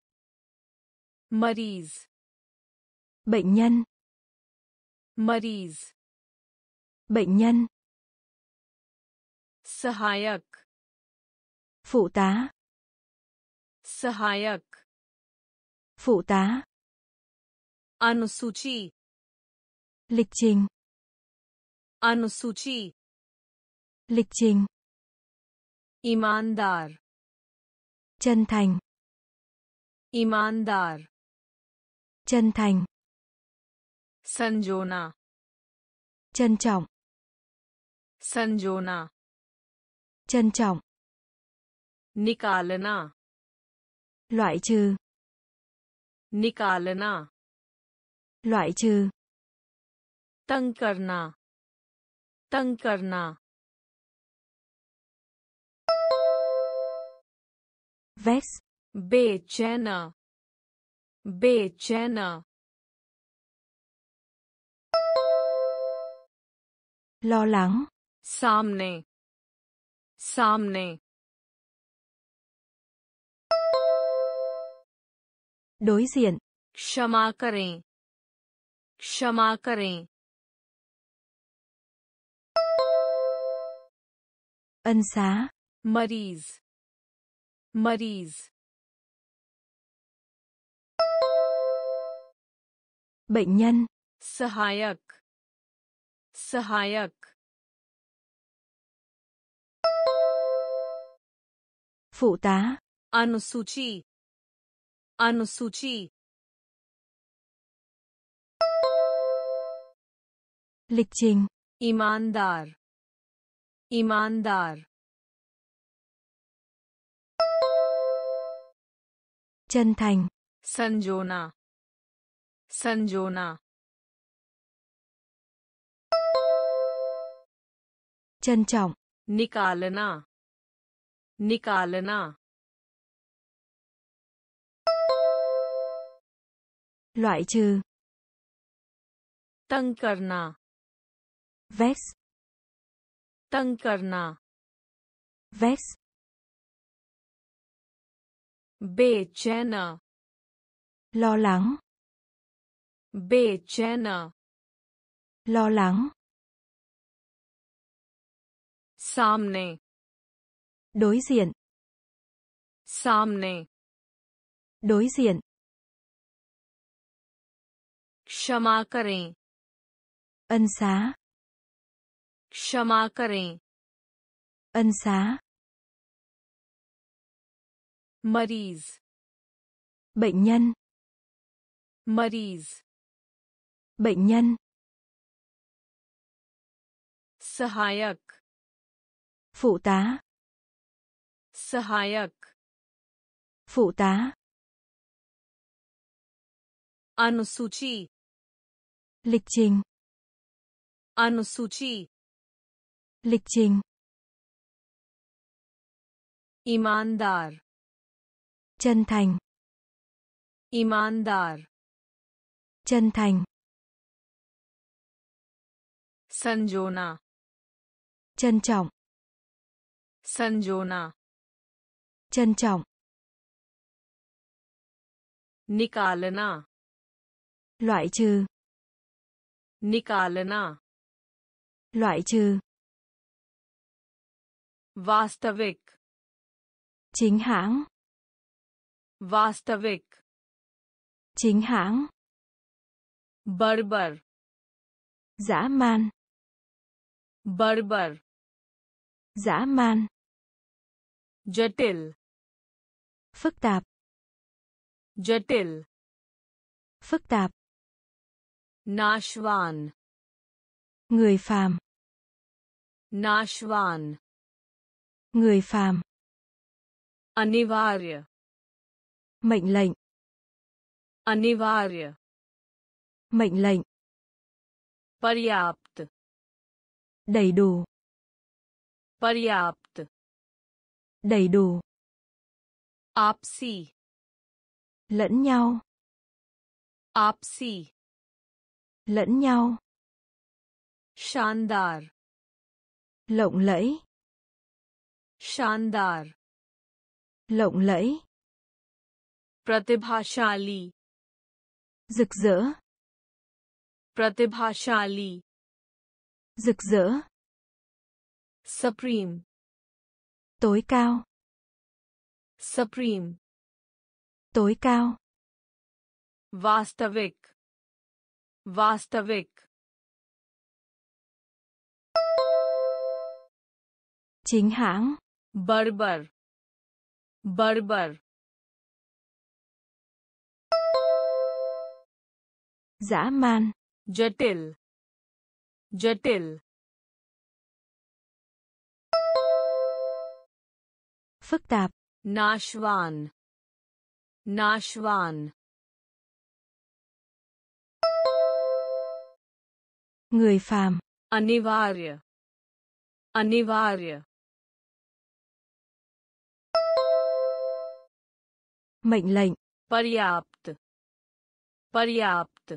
Mariz. Bệnh nhân. मरीज bệnh nhân सहायक phụ tá सहायक phụ tá अनुसूची lịch trình अनुसूची lịch trình ईमानदार chân thành ईमानदार chân thành संजोना trân trọng संजोना trân trọng निकालना loại trừ निकालना loại trừ तंग करना तंग करना vex बेचैन बेचैन lo lắng सामने सामने đối diện क्षमा करें क्षमा करें ân xá, मरीज मरीज bệnh nhân, सहायक सहायक। Phụ tá, अनुसूची। अनुसूची। Lịch trình, ईमानदार। ईमानदार। Chân thành, संजोना। संजोना। trân trọng, निकालना निकालना loại trừ, तंग करना vex, तंग करना vex, बेचैन lo lắng, बेचैन lo lắng, सामने đối diện, सामने đối diện, क्षमा करें ân xá, क्षमा करें ân xá, मरीज bệnh nhân, मरीज bệnh nhân, सहायक phụ tá, सहायक phụ tá, अनुसूची lịch trình, अनुसूची lịch trình, ईमानदार chân thành, ईमानदार chân thành, संजोना trân trọng, संजोना trân trọng, निकालना loại trừ, निकालना loại trừ, वास्तविक chính hãng, वास्तविक chính hãng, बर्बर dã man, बर्बर dã man, जटिल phức tạp, जटिल phức tạp, नाशवान người phàm, नाशवान người phàm, अनिवार्य mệnh lệnh, अनिवार्य mệnh lệnh, पर्याप्त đầy đủ, पर्याप्त đầy đủ, आपसी lẫn nhau, आपसी lẫn nhau, शानदार lộng lẫy, शानदार lộng lẫy, प्रतिभाशाली rực rỡ, प्रतिभाशाली rực rỡ, supreme tối cao. Supreme. Tối cao. Vastavik. Vastavik. Chính hãng. Barbar. Barbar. Dã man. Jatil. Jatil. phức tạp, नाशवान नाशवान người phàm, अनिवार्य अनिवार्य mệnh lệnh, पर्याप्त पर्याप्त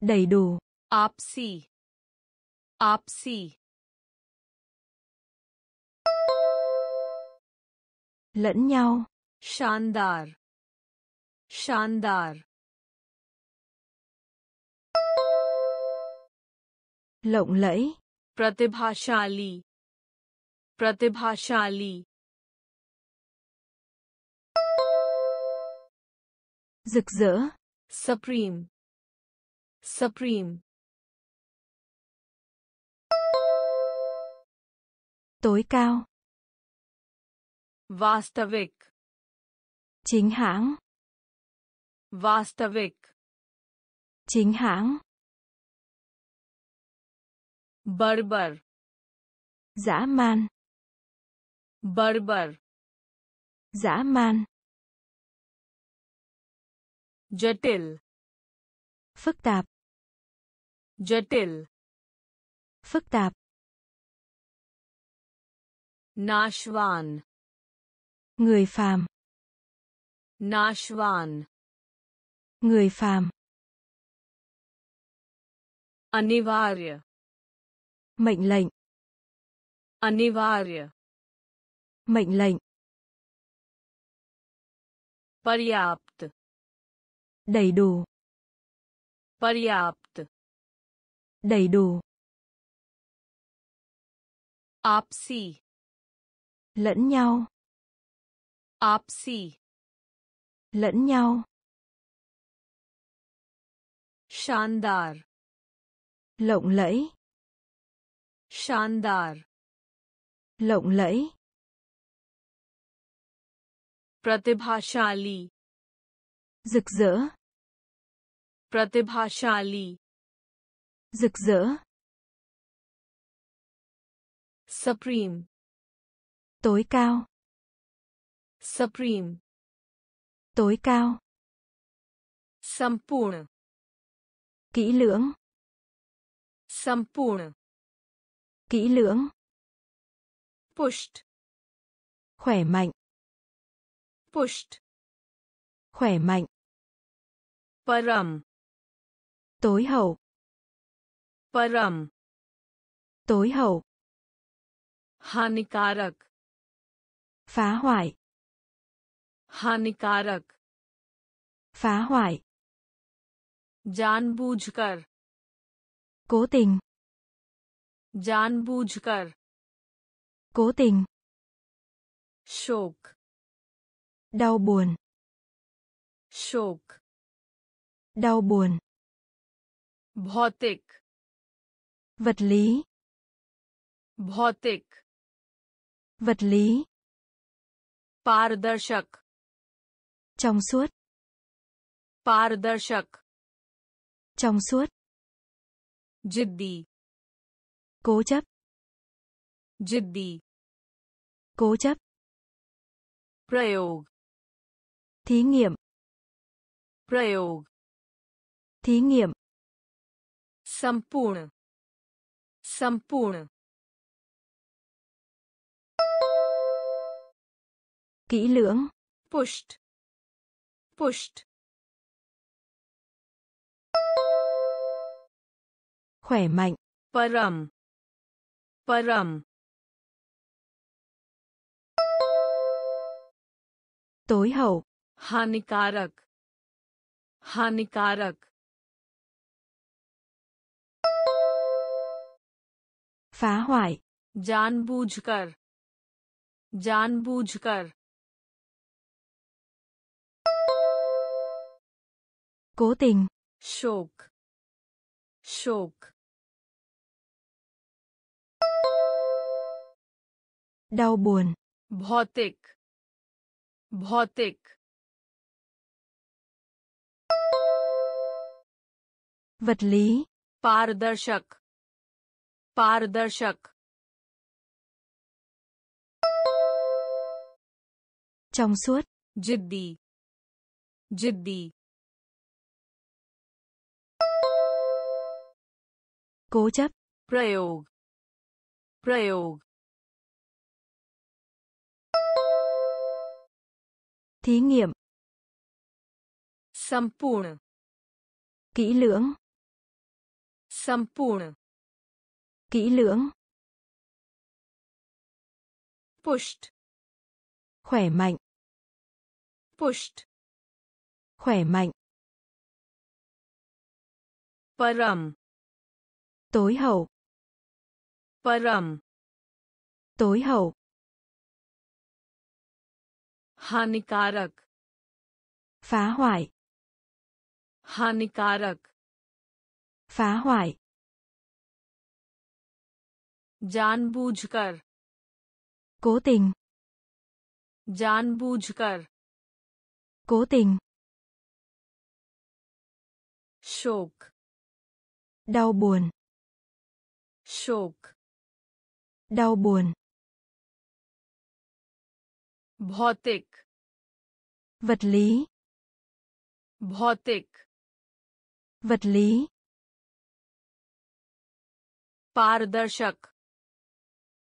đầy đủ, आपसी आपसी lẫn nhau, शानदार शानदार lộng lẫy प्रतिभाशाली प्रतिभाशाली rực rỡ supreme supreme tối cao Vastavik. Chính hãng. Vastavik. Chính hãng. Barbar. Dã man. Barbar. Dã man. Jatil. Phức tạp. Jatil. Phức tạp. Nashwan người phàm नाशवान người phàm अनिवार्य mệnh lệnh अनिवार्य mệnh lệnh पर्याप्त đầy đủ पर्याप्त đầy đủ आपसी lẫn nhau Opsi. Lẫn nhau. Shandar. Lộng lẫy. Shandar. Lộng lẫy. Pratibhashali. Rực rỡ. Pratibhashali. Rực rỡ. Supreme. Tối cao. Supreme. Tối cao. Sampurna. Kỹ lưỡng. Sampurna. Kỹ lưỡng. Pushed. Khỏe mạnh. Pushed. Khỏe mạnh. Param. Tối hậu. Param. Tối hậu. Hanikarak. Phá hoại. हानिकारक फा हॉय जान बूझ कर शोक डाउ बोन शोक डाउ बोन भौतिक वतली भौतिक वतली पारदर्शक trong suốt पारदर्शक trong suốt जिद्दी cố chấp जिद्दी cố chấp प्रयोग thí nghiệm प्रयोग thí nghiệm संपूर्ण संपूर्ण kỹ lưỡng पुष्ट पुष्ट khỏe mạnh. परम परम tối hậu. हानिकारक हानिकारक phá hoại. जानबूझकर जानबूझकर cố tình शोक शोक đau buồn भौतिक भौतिक vật lý पारदर्शक पारदर्शक trong suốt जिद्दी जिद्दी cố chấp प्रयोग प्रयोग thí nghiệm संपूर्ण kỹ lưỡng संपूर्ण kỹ lưỡng पुष्ट khỏe mạnh पुष्ट khỏe mạnh परम tối hậu परम tối hậu हानिकारक phá hoại हानिकारक phá hoại जानबूझकर cố tình जानबूझकर cố tình शोक đau buồn शोक đau buồn भौतिक vật lý भौतिक vật lý पारदर्शक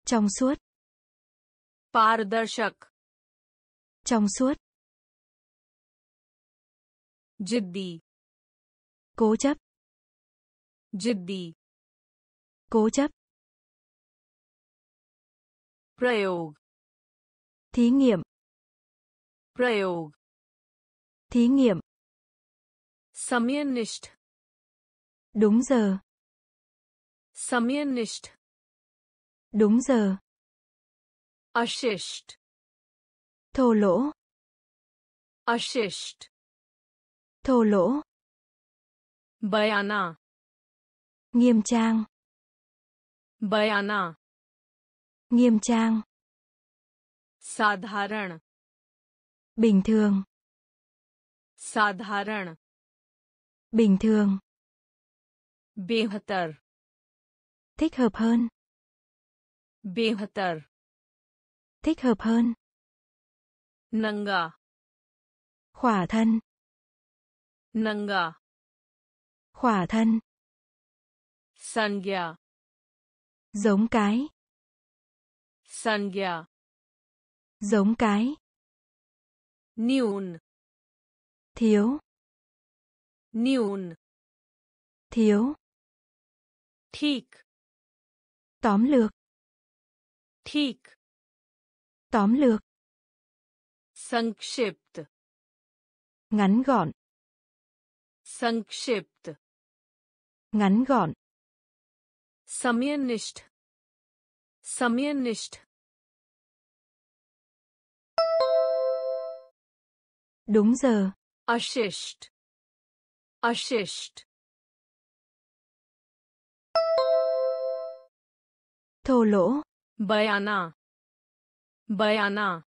trong suốt पारदर्शक trong suốt जिद्दी cố chấp जिद्दी cố chấp Prayog. Thí nghiệm. Prayog. Thí nghiệm. Samyanish. Đúng giờ. Samyanish. Đúng giờ. Ashish. Thô lỗ. Ashish. Thô lỗ. Bayana. Nghiêm trang. बयाना nghiêm trang साधारण bình thường साधारण bình thường बेहतर thích hợp hơn बेहतर thích hợp hơn नंगा khỏa thân नंगा khỏa thân संज्ञा giống cái संज्ञा giống cái न्यून thiếu न्यून thiếu ठीक tóm lược ठीक tóm lược संक्षिप्त ngắn gọn संक्षिप्त ngắn gọn समयनिष्ठ समयनिष्ठ। Đúng giờ. अशिष्ट अशिष्ट। Thô lỗ. बयाना बयाना।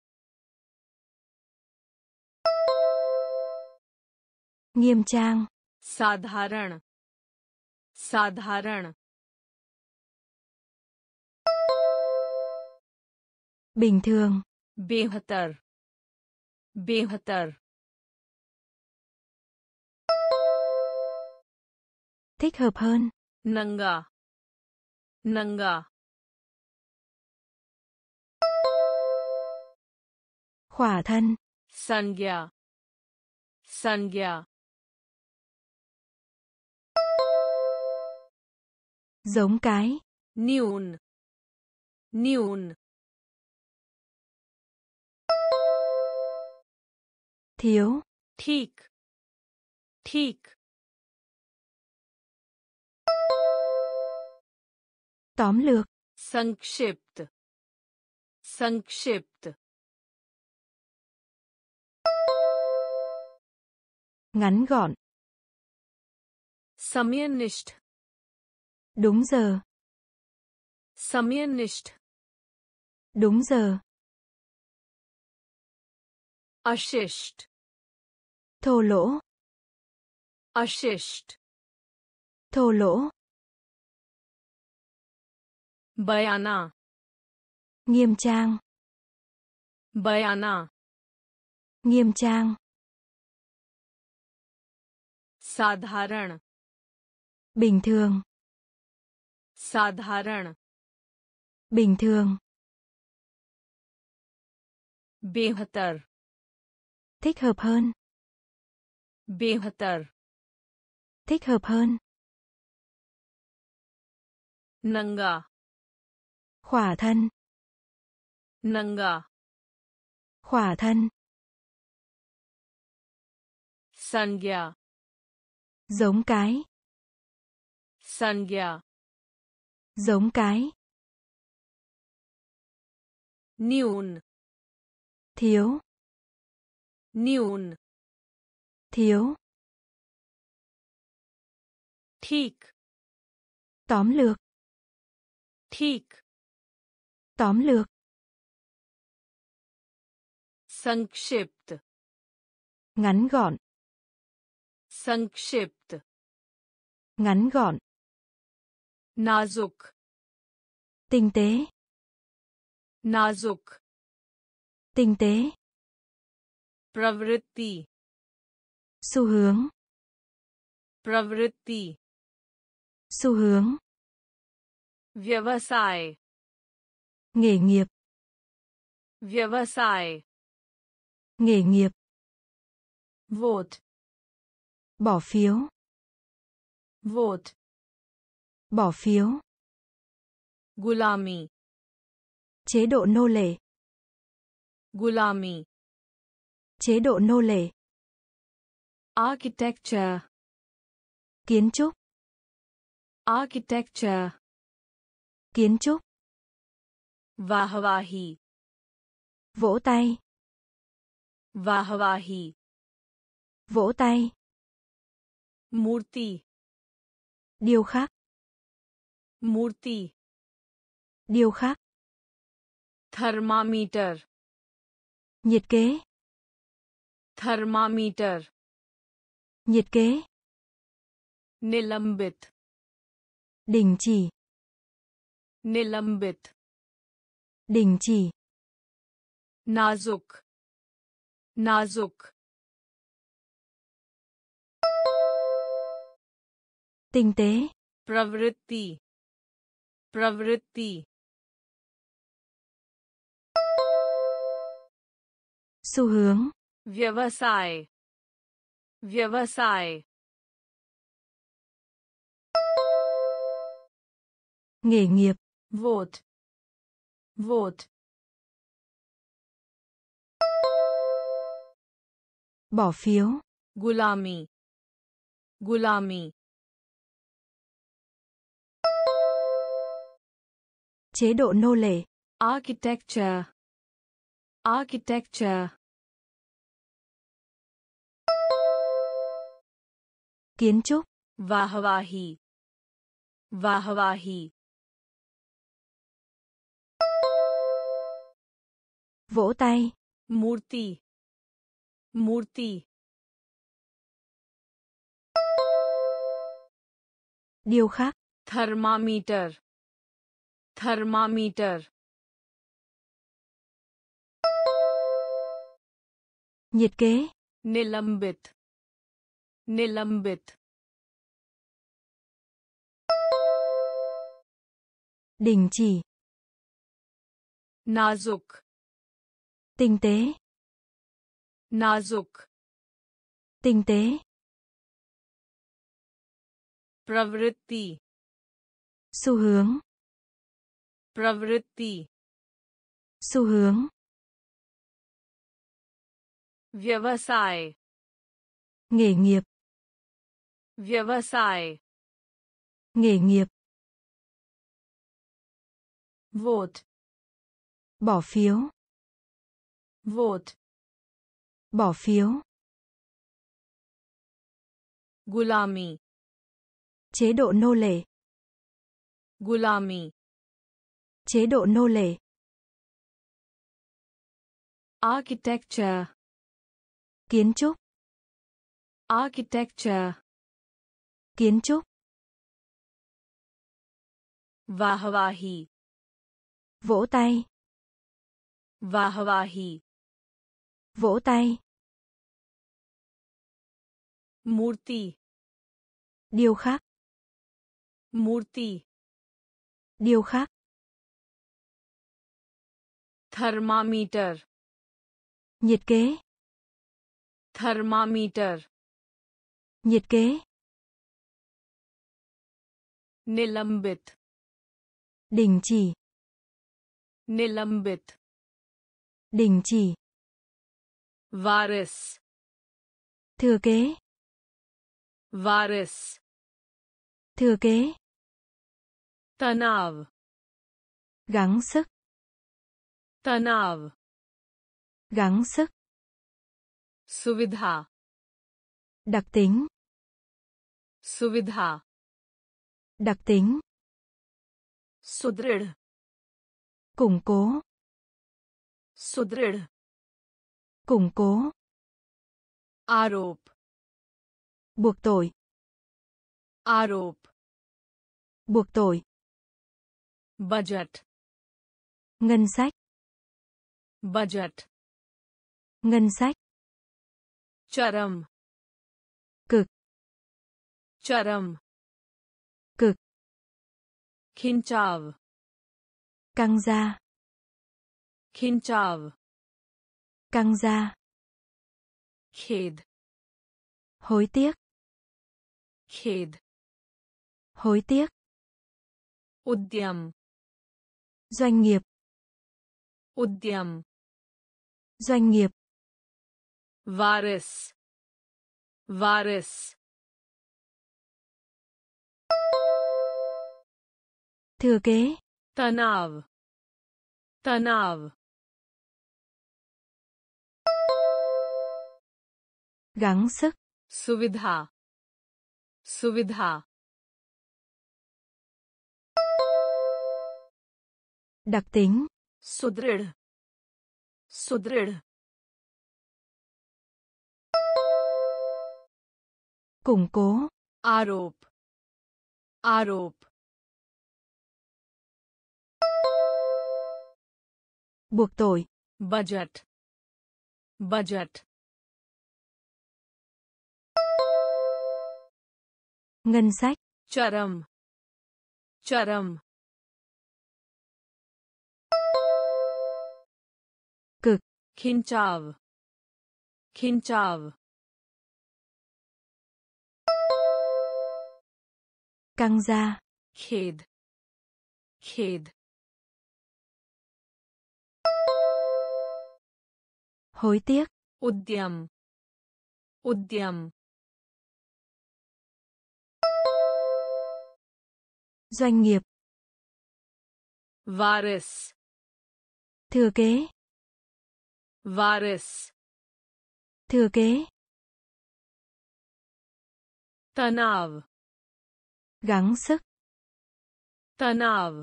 Nghiêm trang. साधारण साधारण। bình thường बेहतर बेहतर thích hợp hơn नंगा नंगा khỏa thân संज्ञा संज्ञा giống cái न्यून न्यून thiếu ठीक ठीक tóm lược संक्षिप्त संक्षिप्त ngắn gọn समयनिष्ठ đúng giờ समयनिष्ठ đúng giờ अशिष्ट thô lỗ अशिष्ट thô lỗ बयाना nghiêm trang बयाना nghiêm trang साधारण bình thường साधारण bình thường बेहतर thích hợp hơn बेहतर thích hợp hơn नंगा khỏa thân नंगा khỏa thân संज्ञा giống cái संज्ञा giống cái न्यून thiếu न्यून thiếu ठीक tóm lược ठीक tóm lược संक्षिप्त ngắn gọn संक्षिप्त ngắn gọn नाजुक tinh tế नाजुक tinh tế प्रवृत्ति xu hướng प्रवृत्ति xu hướng व्यवसाय nghề nghiệp व्यवसाय nghề nghiệp vote bỏ phiếu vote bỏ phiếu गुलामी chế độ nô lệ गुलामी chế độ nô lệ Architecture. Kiến trúc. Architecture. Kiến trúc. Vahavahi. Vỗ tay. Vahavahi. Vỗ tay. Murti. Điều khắc. Murti. Điều khắc. Thermometer. Nhiệt kế. Thermometer nhiệt kế निलंबित đình chỉ निलंबित đình chỉ नाजुक नाजुक tinh tế प्रवृत्ति प्रवृत्ति xu hướng व्यवसाय व्यवसाय nghề nghiệp vote vote bỏ phiếu गुलामी गुलामी chế độ nô lệ architecture architecture kiến trúc वाहवाही वाहवाही vỗ tay मूर्ति मूर्ति điêu khắc thermometer thermometer nhiệt kế निलंबित निलंबित đình chỉ नाजुक tinh tế नाजुक tinh tế प्रवृत्ति xu hướng प्रवृत्ति xu hướng व्यवसाय nghề nghiệp व्यवसाय nghề nghiệp vote bỏ phiếu vote bỏ phiếu गुलामी chế độ nô lệ गुलामी chế độ nô lệ architecture kiến trúc architecture kiến trúc Vahavahi. Vỗ tay. Vahavahi. Vỗ tay. Murti. Điều khác. Murti. Điều khác. Thermometer. Nhiệt kế. Thermometer. Nhiệt kế. Nilambit. Đình chỉ. Nilambit. Đình chỉ. Varis. Thừa kế. Varis. Thừa kế. Tanav. Gắng sức. Tanav. Gắng sức. Suvidha. Đặc tính. Suvidha. Đặc tính. Sudrid. Củng cố. Sudrid. Củng cố. Arop. Buộc tội. Arop. Buộc tội. Budget. Ngân sách. Budget. Ngân sách. Charam. Cực. Charam. खिंचाव căng da, खिंचाव căng da, खेद hối tiếc, खेद hối tiếc, उद्यम doanh nghiệp, उद्यम doanh nghiệp, वारिस वारिस Thừa kế, तनाव तनाव gắng sức, सुविधा सुविधा đặc tính, सुदृढ़ सुदृढ़ củng cố, आरोप आरोप buộc tội. Budget. Budget. Ngân sách. Charam. Charam. Cực. Khinchav. Khinchav. Căng da. Khid. Khid. Hối tiếc. Udyam. Udyam. Doanh nghiệp. Varis. Thừa kế. Varis. Thừa kế. Tanav. Gắng sức. Tanav.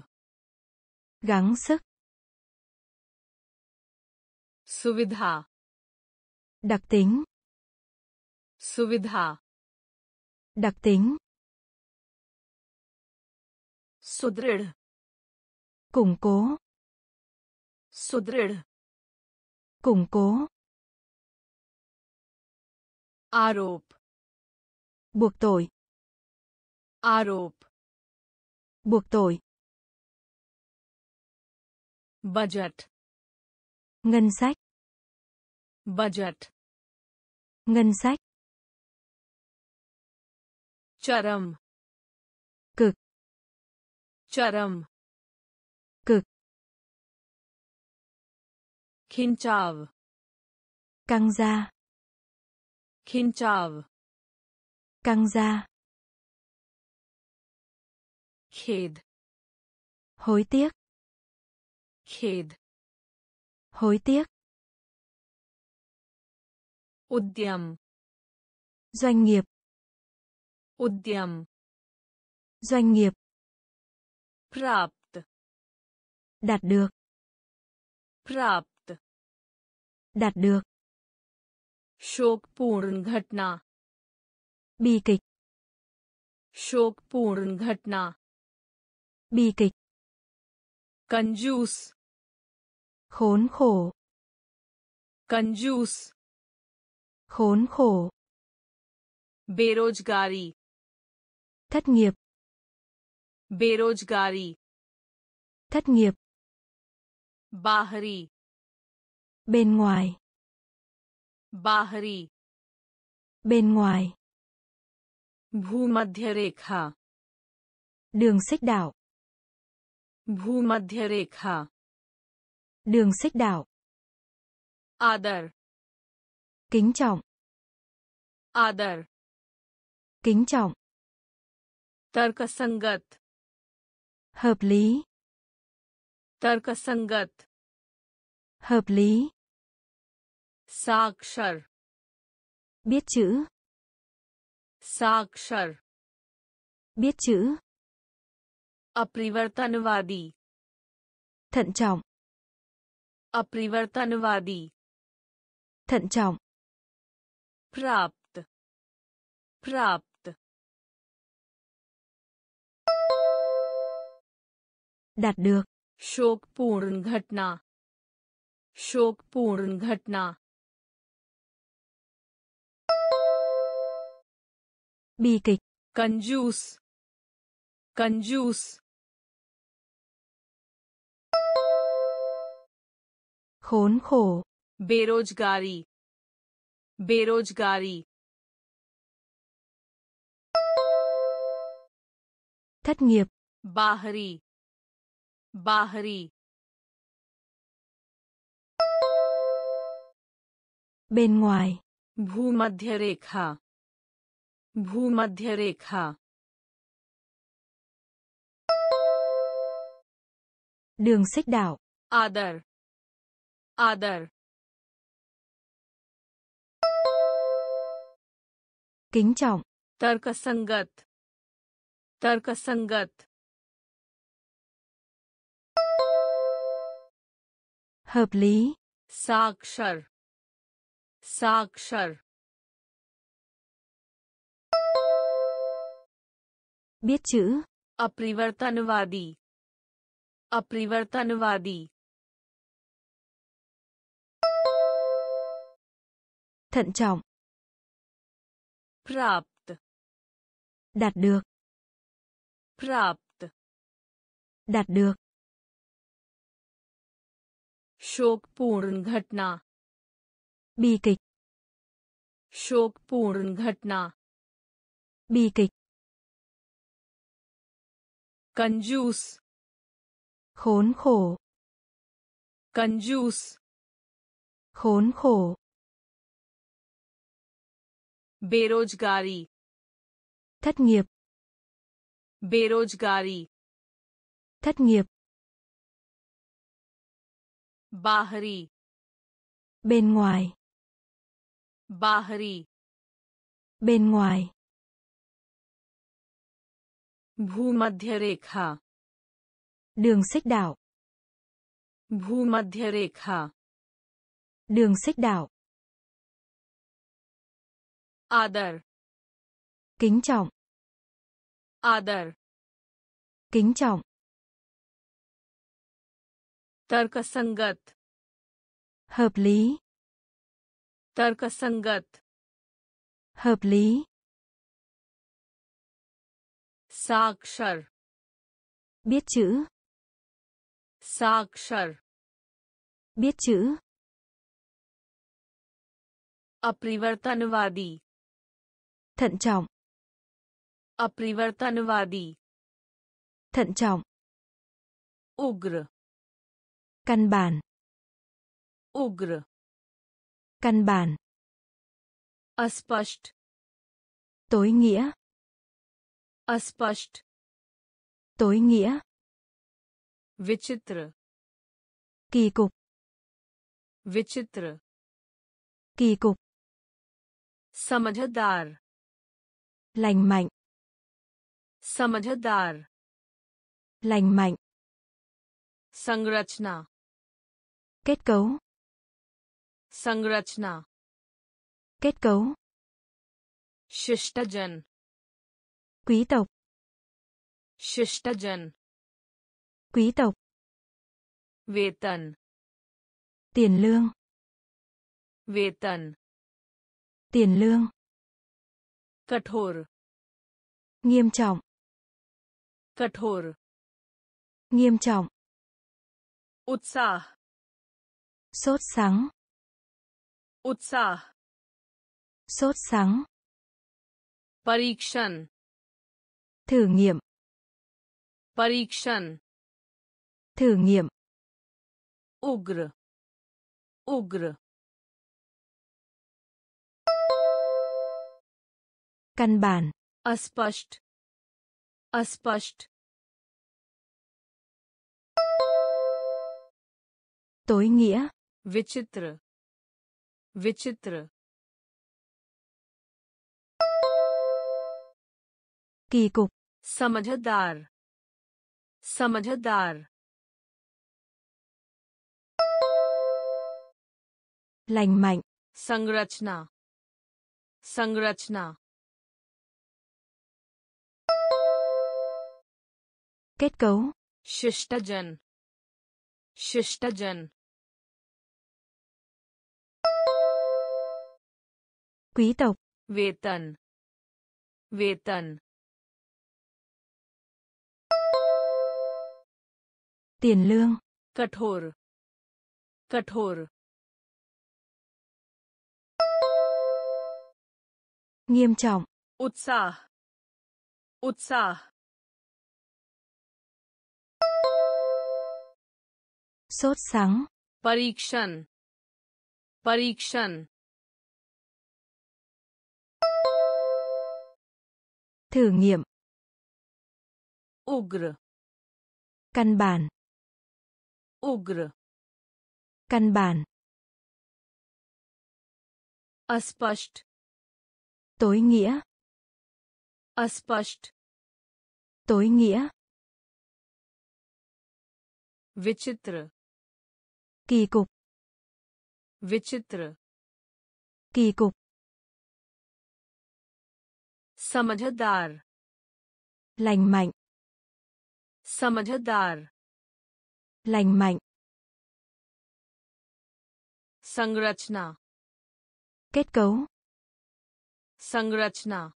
Gắng sức. सुविधा đặc tính, सुविधा đặc tính, सुदृढ़ củng cố, सुदृढ़ củng cố, आरोप buộc tội, आरोप buộc tội, budget Ngân sách. Budget. Ngân sách. Charam. Cực. Charam. Cực. Khinchav. Căng ra. Khinchav. Căng ra. Khid. Hối tiếc. Khid hối tiếc, उद्यम doanh nghiệp, उद्यम doanh nghiệp, प्राप्त đạt được, प्राप्त đạt được, शोकपूर्ण घटना bi kịch, शोकपूर्ण घटना bi kịch, कंजूस khốn khổ, कंजूस khốn khổ, बेरोजगारी thất nghiệp, बेरोजगारी thất nghiệp, बाहरी bên ngoài, बाहरी bên ngoài, भूमध्य रेखा đường xích đạo, भूमध्य रेखा Đường xích đạo Adar. Kính trọng. Adar. Kính trọng. Tarkasangat. Hợp lý. Tarkasangat. Hợp lý. Sakshar. Biết chữ. Sakshar. Biết chữ. Aprivartanvadi. Thận trọng. अपरिवर्तनवादी Thận trọng. प्राप्त प्राप्त Đạt được. शोकपूर्ण घटना शोकपूर्ण घटना Bi kịch. कंजूस कंजूस Khốn khổ. बेरोजगारी बेरोजगारी Thất nghiệp. बाहरी बाहरी Bên ngoài. भूमध्य रेखा भूमध्य रेखा Đường xích đạo. आदर आदर। Kính trọng. तर्कसंगत। तर्कसंगत। Hợp lý. साक्षर। साक्षर। Biết chữ. अपरिवर्तनवादी। अपरिवर्तनवादी। Thận trọng. प्राप्त Đạt được. प्राप्त Đạt được. शोकपूर्ण घटना Bi kịch. शोकपूर्ण घटना Bi kịch. कंजूस Khốn khổ. कंजूस Khốn khổ. बेरोजगारी Thất nghiệp. बेरोजगारी Thất nghiệp. बाहरी Bên ngoài. बाहरी Bên ngoài. भूमध्य रेखा Đường xích đạo. भूमध्य रेखा Đường xích đạo. Adar. Kính trọng. Adar. Kính trọng. Tarkasangat. Hợp lý. Tarkasangat. Hợp lý. Sakshar. Biết chữ. Sakshar. Biết chữ. Aprivartanvadi Thận trọng. अपरिवर्तनवादी Thận trọng. उग्र Căn bản. उग्र Căn bản. अस्पष्ट Tối nghĩa. अस्पष्ट Tối nghĩa. विचित्र Kỳ cục. विचित्र Kỳ cục. समझदार Lành mạnh. समझदार Lành mạnh. संरचना Kết cấu. संरचना Kết cấu. शिष्टजन Quý tộc. शिष्टजन Quý tộc. वेतन Tiền lương. वेतन Tiền lương. कठोर Nghiêm trọng. कठोर Nghiêm trọng. उत्साह Sốt sắng. उत्साह Sốt sắng. परीक्षण Thử nghiệm. परीक्षण Thử nghiệm. उग्र उग्र Căn bản. अस्पष्ट अस्पष्ट Tối nghĩa. विचित्र विचित्र kỳ cục. समझदार समझदार lành mạnh. संरचना संरचना kết cấu शिष्टजन शिष्टजन quý tộc वेतन वेतन tiền lương कठोर कठोर nghiêm trọng उत्साह उत्साह sốt sắng परीक्षण परीक्षण thử nghiệm उग्र căn bản उग्र căn bản अस्पष्ट tối nghĩa अस्पष्ट tối nghĩa विचित्र kỳ cục विचित्र kỳ cục समझदार lành mạnh समझदार lành mạnh संरचना kết cấu संरचना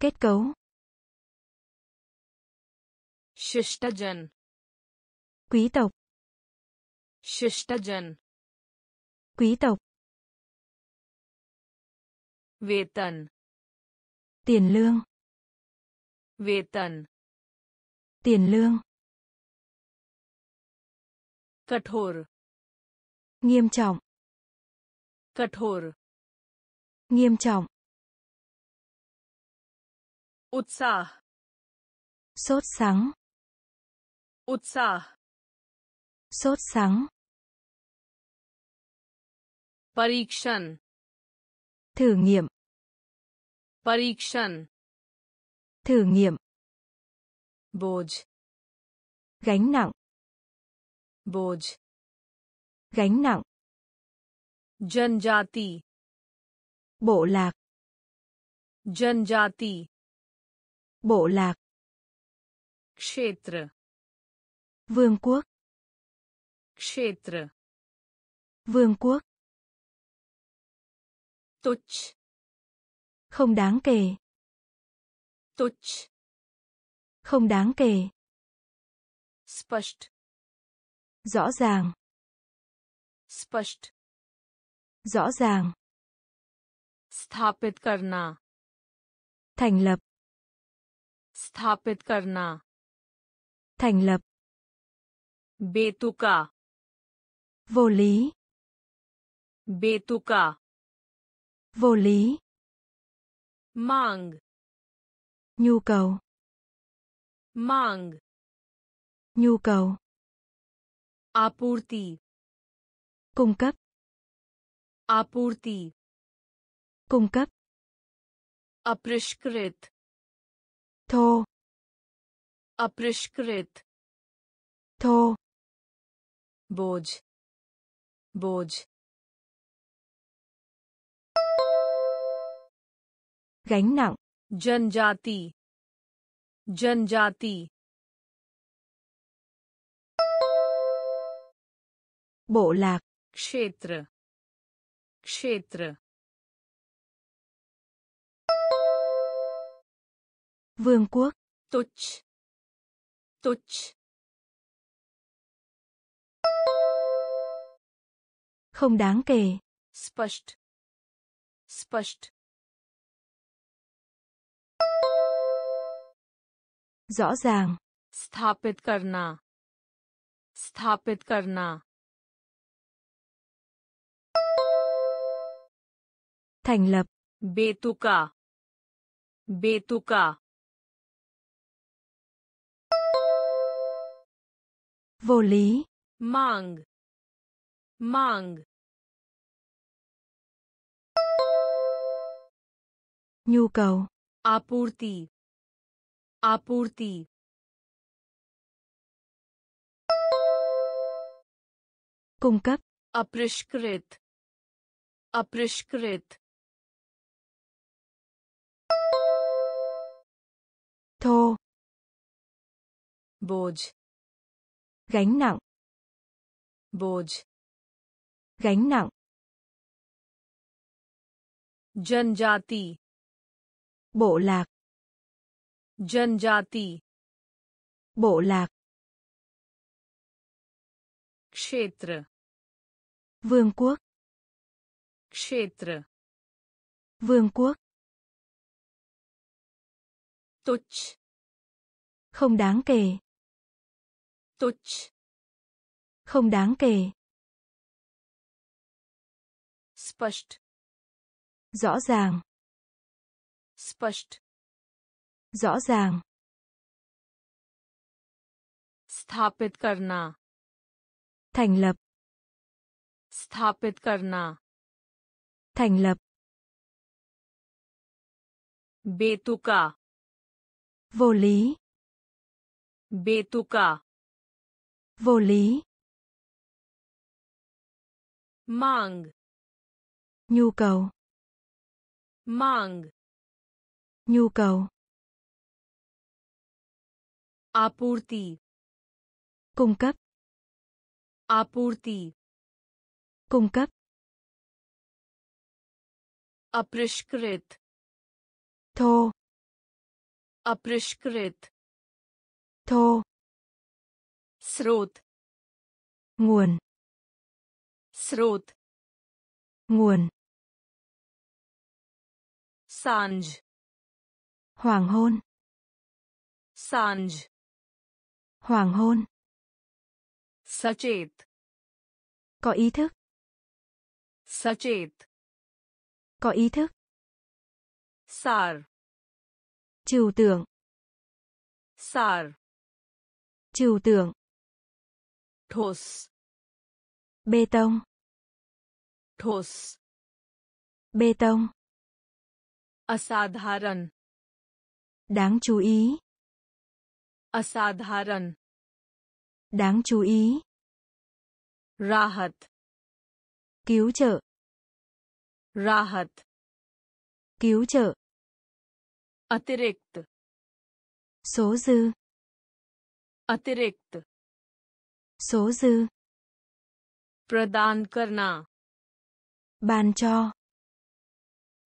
kết cấu शिष्टजन quý tộc शिष्टजन quý tộc वेतन tiền lương वेतन tiền lương कठोर nghiêm trọng कठोर nghiêm trọng उत्साह sốt sắng उत्साह sốt sắng परीक्षण thử nghiệm परीक्षण thử nghiệm बोझ gánh nặng बोझ gánh nặng जनजाति bộ lạc जनजाति bộ lạc क्षेत्र vương quốc क्षेत्र vương quốc तुच्छ không đáng kể तुच्छ không đáng kể स्पष्ट rõ ràng स्पष्ट rõ ràng स्थापित करना thành lập स्थापित करना thành lập बेतुका vô lý बेतुका Vô lý. mong, Nhu cầu. mong, Nhu cầu. Apurti. Cung cấp. Apurti. Cung cấp. Aprishkrit. Thô. Aprishkrit. Thô. Boj. Boj. gánh nặng जनजाति जनजाति bộ lạc क्षेत्र क्षेत्र vương quốc तुच्छ तुच्छ không đáng kể स्पष्ट स्पष्ट rõ ràng स्थापित करना स्थापित करना thành lập बेतुका बेतुका vô lý मांग मांग nhu cầu आपूर्ति आपूर्ति। कुंकप अपृष्कृत अपृष्कृत थो। बोझ। गैन नंग बोझ। गैन नंग जनजाति। बोलाक जनजाति bộ lạc क्षेत्र vương quốc क्षेत्र vương quốc तुच्छ không đáng kể तुच्छ không đáng kể स्पष्ट rõ ràng स्पष्ट rõ ràng स्थापित करना thành lập स्थापित करना thành lập बेतुका vô lý बेतुका vô lý मांग nhu cầu मांग nhu cầu आपूर्ति cung cấp आपूर्ति cung cấp अपरिष्कृत thô अपरिष्कृत thô स्रोत nguồn स्रोत nguồn सांझ hoàng hôn सांझ Hoàng hôn. Sachet. Có ý thức. Sachet. Có ý thức. Sar. Trừu tượng. Sar. Trừu tượng. Thos. Bê tông. Thos. Bê tông. Asadharan. Đáng chú ý. असाधारण đáng chú ý राहत cứu trợ राहत cứu trợ अतिरिक्त số dư अतिरिक्त số dư प्रदान करना ban cho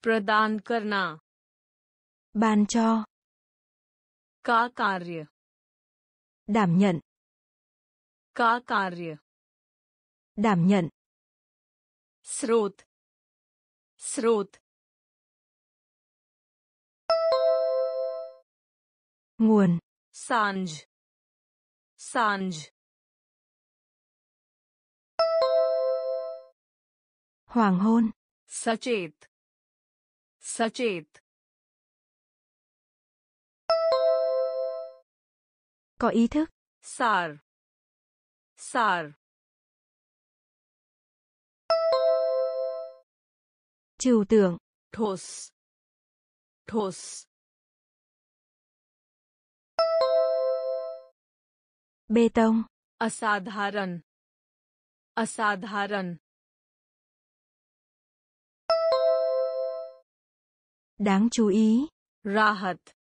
प्रदान करना ban cho का कार्य đảm nhận का कार्य đảm nhận स्रोत स्रोत nguồn सांझ सांझ hoàng hôn सचेत सचेत có ý thức सार सार trừu tượng ठोस ठोस bê tông असाधारण असाधारण đáng chú ý राहत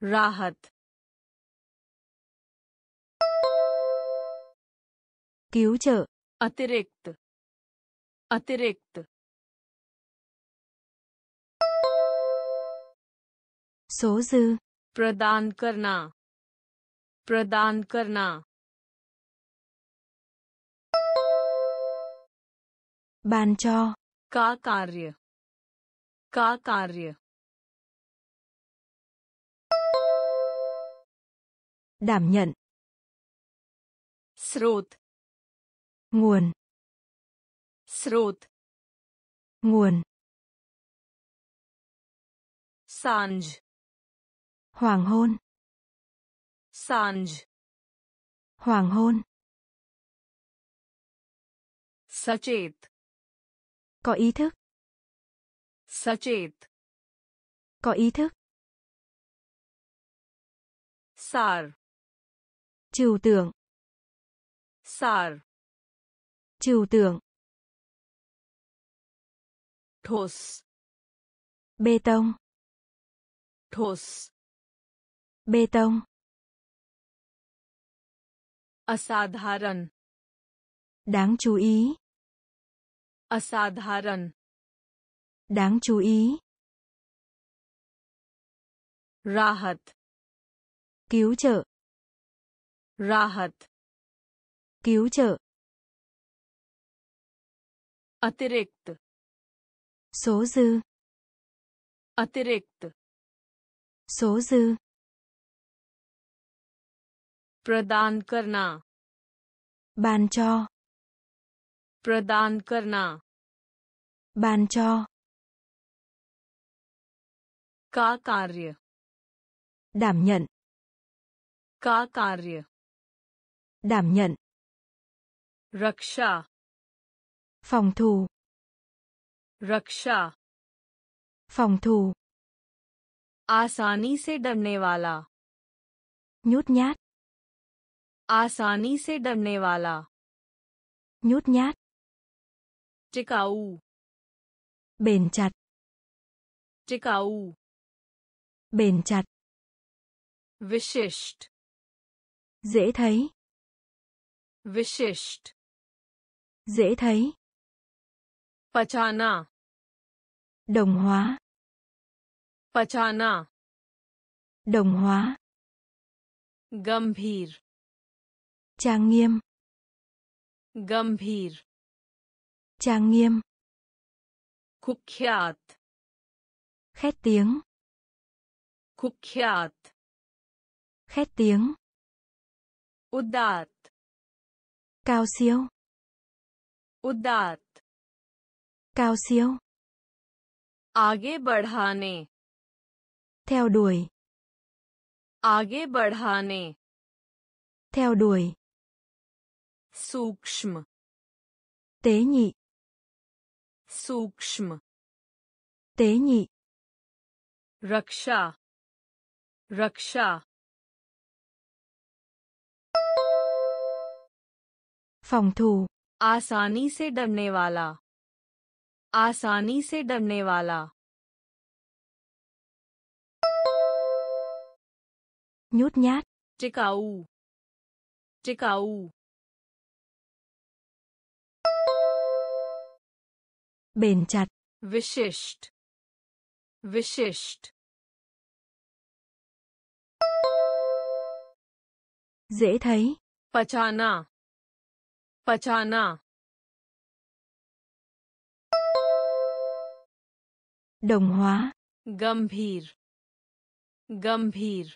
राहत cứu trợ अतिरिक्त अतिरिक्त số dư प्रदान करना प्रदान करना ban cho का कार्य का कार्य đảm nhận स्रोत nguồn. Srut, nguồn. Sanj. Hoàng hôn. Sanj. Hoàng hôn. Sachet. Có ý thức. Sachet. Có ý thức. Sar. Trừu tượng. Sar trừu tượng ठोस bê tông ठोस bê tông असाधारण đáng chú ý असाधारण đáng chú ý राहत cứu trợ राहत cứu trợ अतिरिक्त số dư अतिरिक्त số dư प्रदान करना ban cho प्रदान करना ban cho का कार्य đảm nhận का कार्य đảm nhận रक्षा phòng thủ रक्षा phòng thủ आसानी से डरने वाला nhút nhát आसानी से डरने वाला nhút nhát टिकाऊ bền chặt टिकाऊ bền chặt विशिष्ट dễ thấy विशिष्ट dễ thấy Pachana. Đồng hóa. Pachana. Đồng hóa. Gambhir. Trang nghiêm. Gambhir. Trang nghiêm. Kukhyat. Khét tiếng. Kukhyat. Khét tiếng. Udat. Cao siêu. Udat. Cao siêu आगे बढ़ाने theo đuổi आगे बढ़ाने theo đuổi सूक्ष्म tế nhị सूक्ष्म tế nhị रक्षा रक्षा phòng thủ आसानी से डरने वाला आसानी से डरने वाला। Nhút nhát. टिकाऊ। टिकाऊ। Bền chặt. विशिष्ट। विशिष्ट। Dễ thấy. पचाना। पचाना। đồng hóa गंभीर गंभीर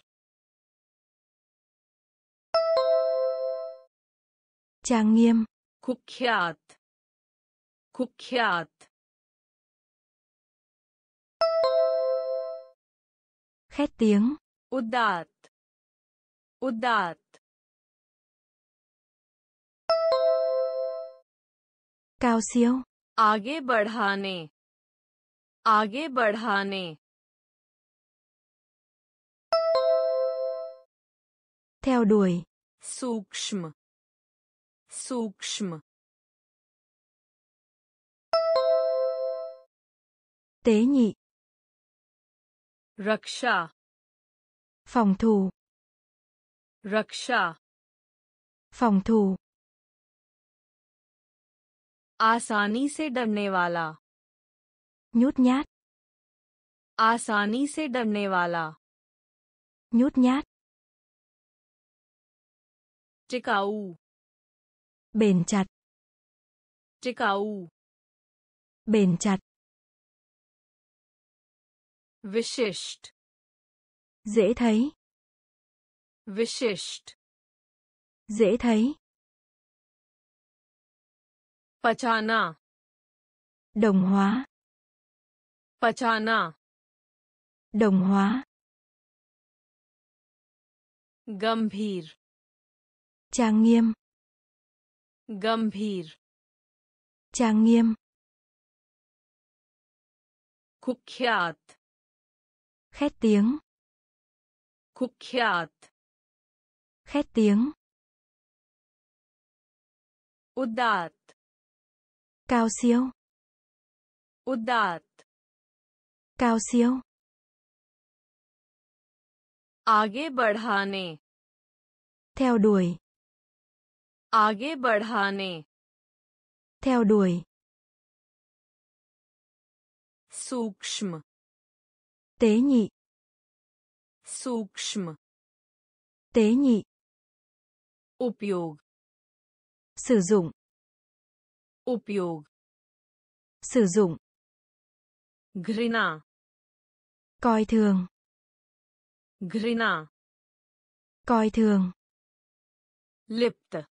trang nghiêm कुख्यात कुख्यात khét tiếng उदात उदात cao siêu आगे बढ़ाने आगे बढ़ाने theo đuổi सूक्ष्म सूक्ष्म tế nhị रक्षा phòng thủ रक्षा phòng thủ आसानी से डरने वाला nhút nhát आसानी से डरने वाला nhút nhát टिकाऊ bền chặt टिकाऊ bền chặt विशिष्ट dễ thấy विशिष्ट dễ thấy पचाना đồng hóa पचाना đồng hóa गंभीर trang nghiêm गंभीर trang nghiêm कुख्यात khét tiếng कुख्यात khét tiếng उदात cao siêu उदात cao siêu आगे बढ़ाने theo đuổi आगे बढ़ाने theo đuổi सूक्ष्म tế nhị सूक्ष्म tế nhị उपयोग sử dụng उपयोग sử dụng घृणा Coi thường. Grina. Coi thường. Lipta.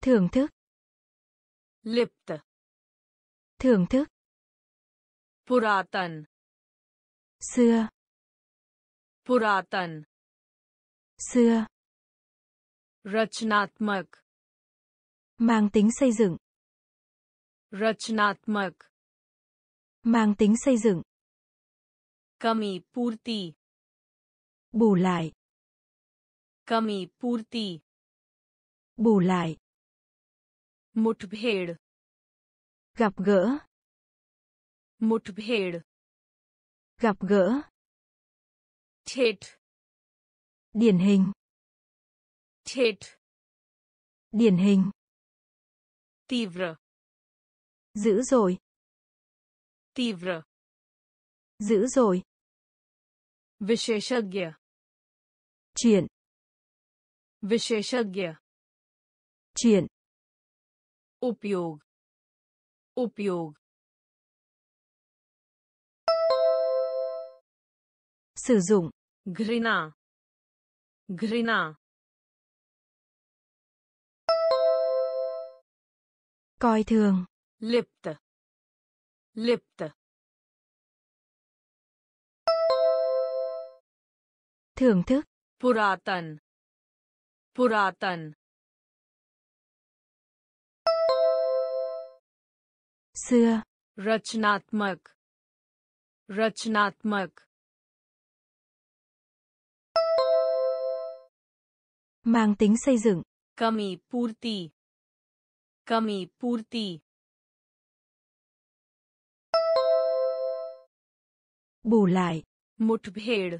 Thưởng thức. Lipta. Thưởng thức. Puratan. Xưa. Puratan. Xưa. Rachnatmak. Mang tính xây dựng. Rachnatmak. Mang tính xây dựng. Kami purti. Bù lại. Kami purti. Bù lại. Mutbhed. Gặp gỡ. Mutbhed. Gặp gỡ. Thet. Điển hình. Thet. Điển hình. Tivra. Dữ rồi. Tivra. Dữ rồi. विशेषज्ञ chuyện विशेषज्ञ chuyện उपयोग उपयोग sử dụng घृणा घृणा coi thường लिप्त लिप्त thưởng thức पुरातन पुरातन xưa रचनात्मक रचनात्मक mang tính xây dựng कमी पूर्ति कमी पूर्ति bù lại मुठभेड़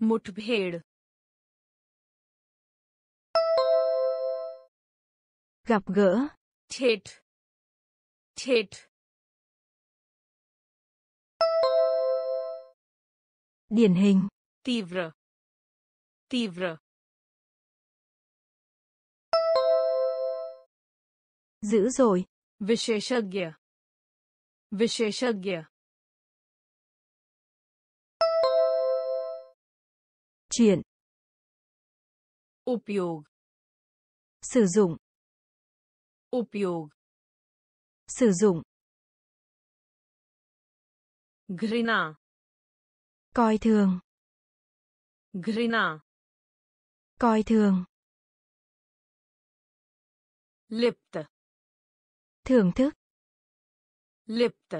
मुठभेड़ gặp gỡ ठेठ ठेठ điển hình तीव्र तीव्र dữ dội विशेषज्ञ विशेषज्ञ Chuyện. Upyog. Sử dụng. Upyog. Sử dụng. Grina. Coi thường. Grina. Coi thường. Lipt. Thưởng thức. Lipt.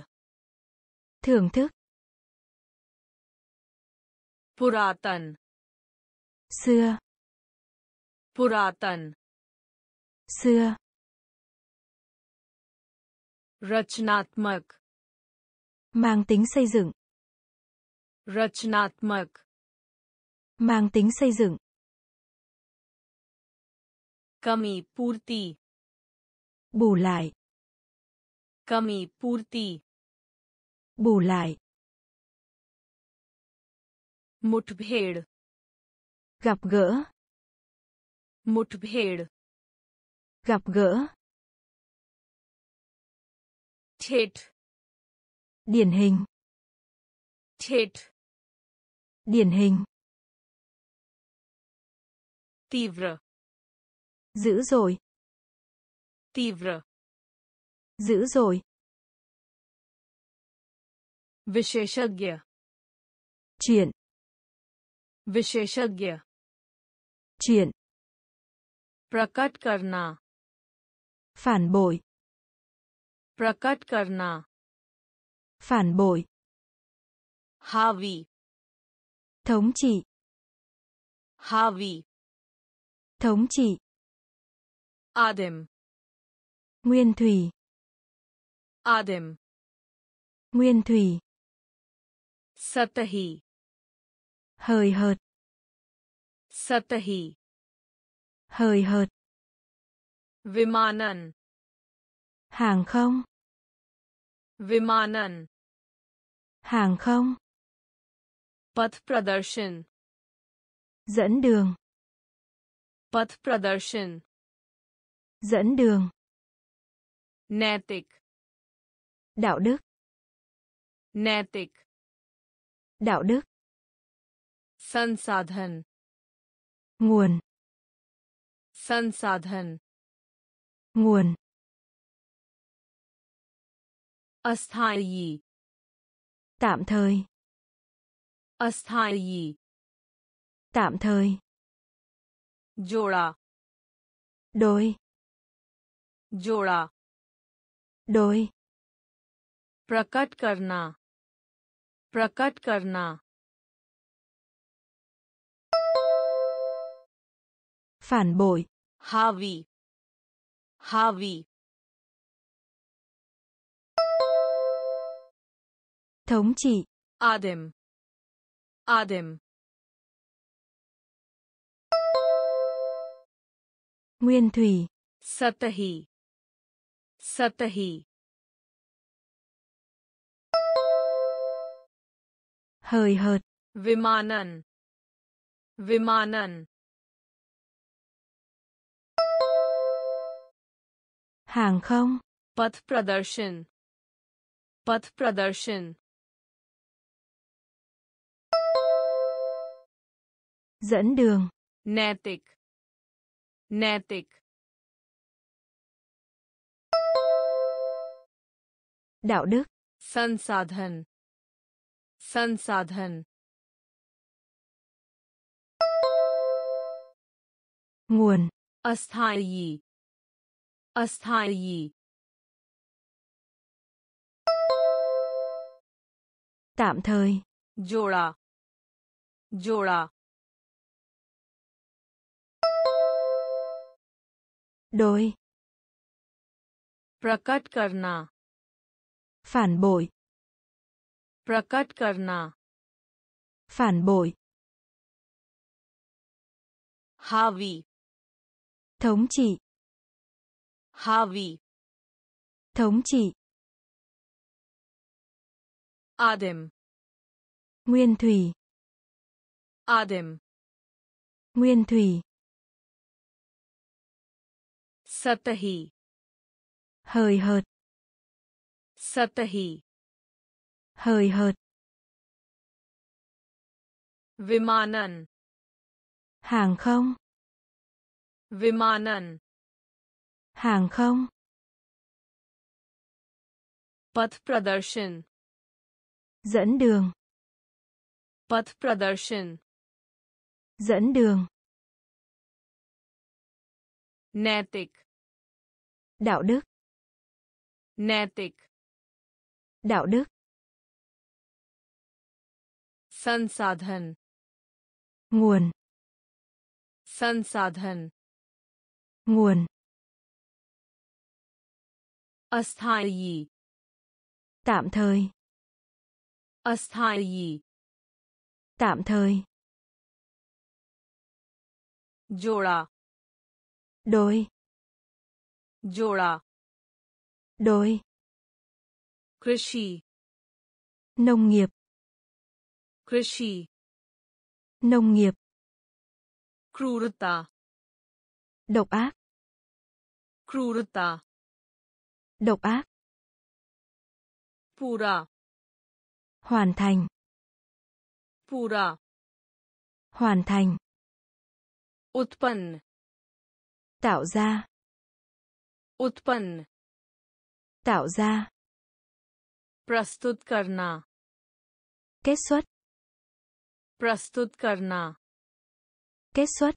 Thưởng thức. Puratan xưa पुरातन xưa रचनात्मक mang tính xây dựng रचनात्मक mang tính xây dựng कमी पूर्ति bù lại कमी पूर्ति bù lại मुठभेड़ gặp gỡ मुठभेड़ gặp gỡ ठेठ điển hình ठेठ điển hình तीव्र dữ dội तीव्र dữ dội विशेषज्ञ chuyện विशेषज्ञ chuyện प्रकट करना phản bội प्रकट करना phản bội हावी thống trị हावी thống trị आदिम nguyên thủy आदिम nguyên thủy सतही hời hợt सतही hời hợt विमानन hàng không विमानन hàng không पथ प्रदर्शन dẫn đường पथ प्रदर्शन dẫn đường नैतिक đạo đức नैतिक đạo đức संसाधन nguồn संसाधन nguồn अस्थायी tạm thời अस्थायी tạm thời जोड़ा đôi जोड़ा đôi प्रकट करना प्रकट करना Phản bội. Havi. Havi. Thống trị. Adem. Adem. Nguyên thủy. Satahi. Satahi. Hời hợt. Vimanan. Vimanan. hàng không पथ प्रदर्शन पथ प्रदर्शन dẫn đường नैतिक नैतिक đạo đức संसाधन संसाधन nguồn अस्थायी Asthai. Tạm thời. Joda. Joda. Đôi. Prakat karna. Phản bội. Prakat karna. Phản bội. Havi. Thống trị. Havi. Thống trị. Adem. Nguyên thủy. Adem. Nguyên thủy. Satahi. Hời hợt. Satahi. Hời hợt. Vimanan. Hàng không. Vimanan hàng không पथ प्रदर्शन dẫn đường पथ प्रदर्शन dẫn đường नैतिक đạo đức नैतिक đạo đức संसाधन nguồn संसाधन nguồn Asthai. Tạm thời. Asthai. Tạm thời. Joda. Đôi. Joda. Đôi. Krishi. Nông nghiệp. Krishi. Nông nghiệp. kruta Độc ác. kruta độc ác पूरा hoàn thành पूरा hoàn thành उत्पन्न tạo ra उत्पन्न tạo ra प्रस्तुत करना kết xuất प्रस्तुत करना kết xuất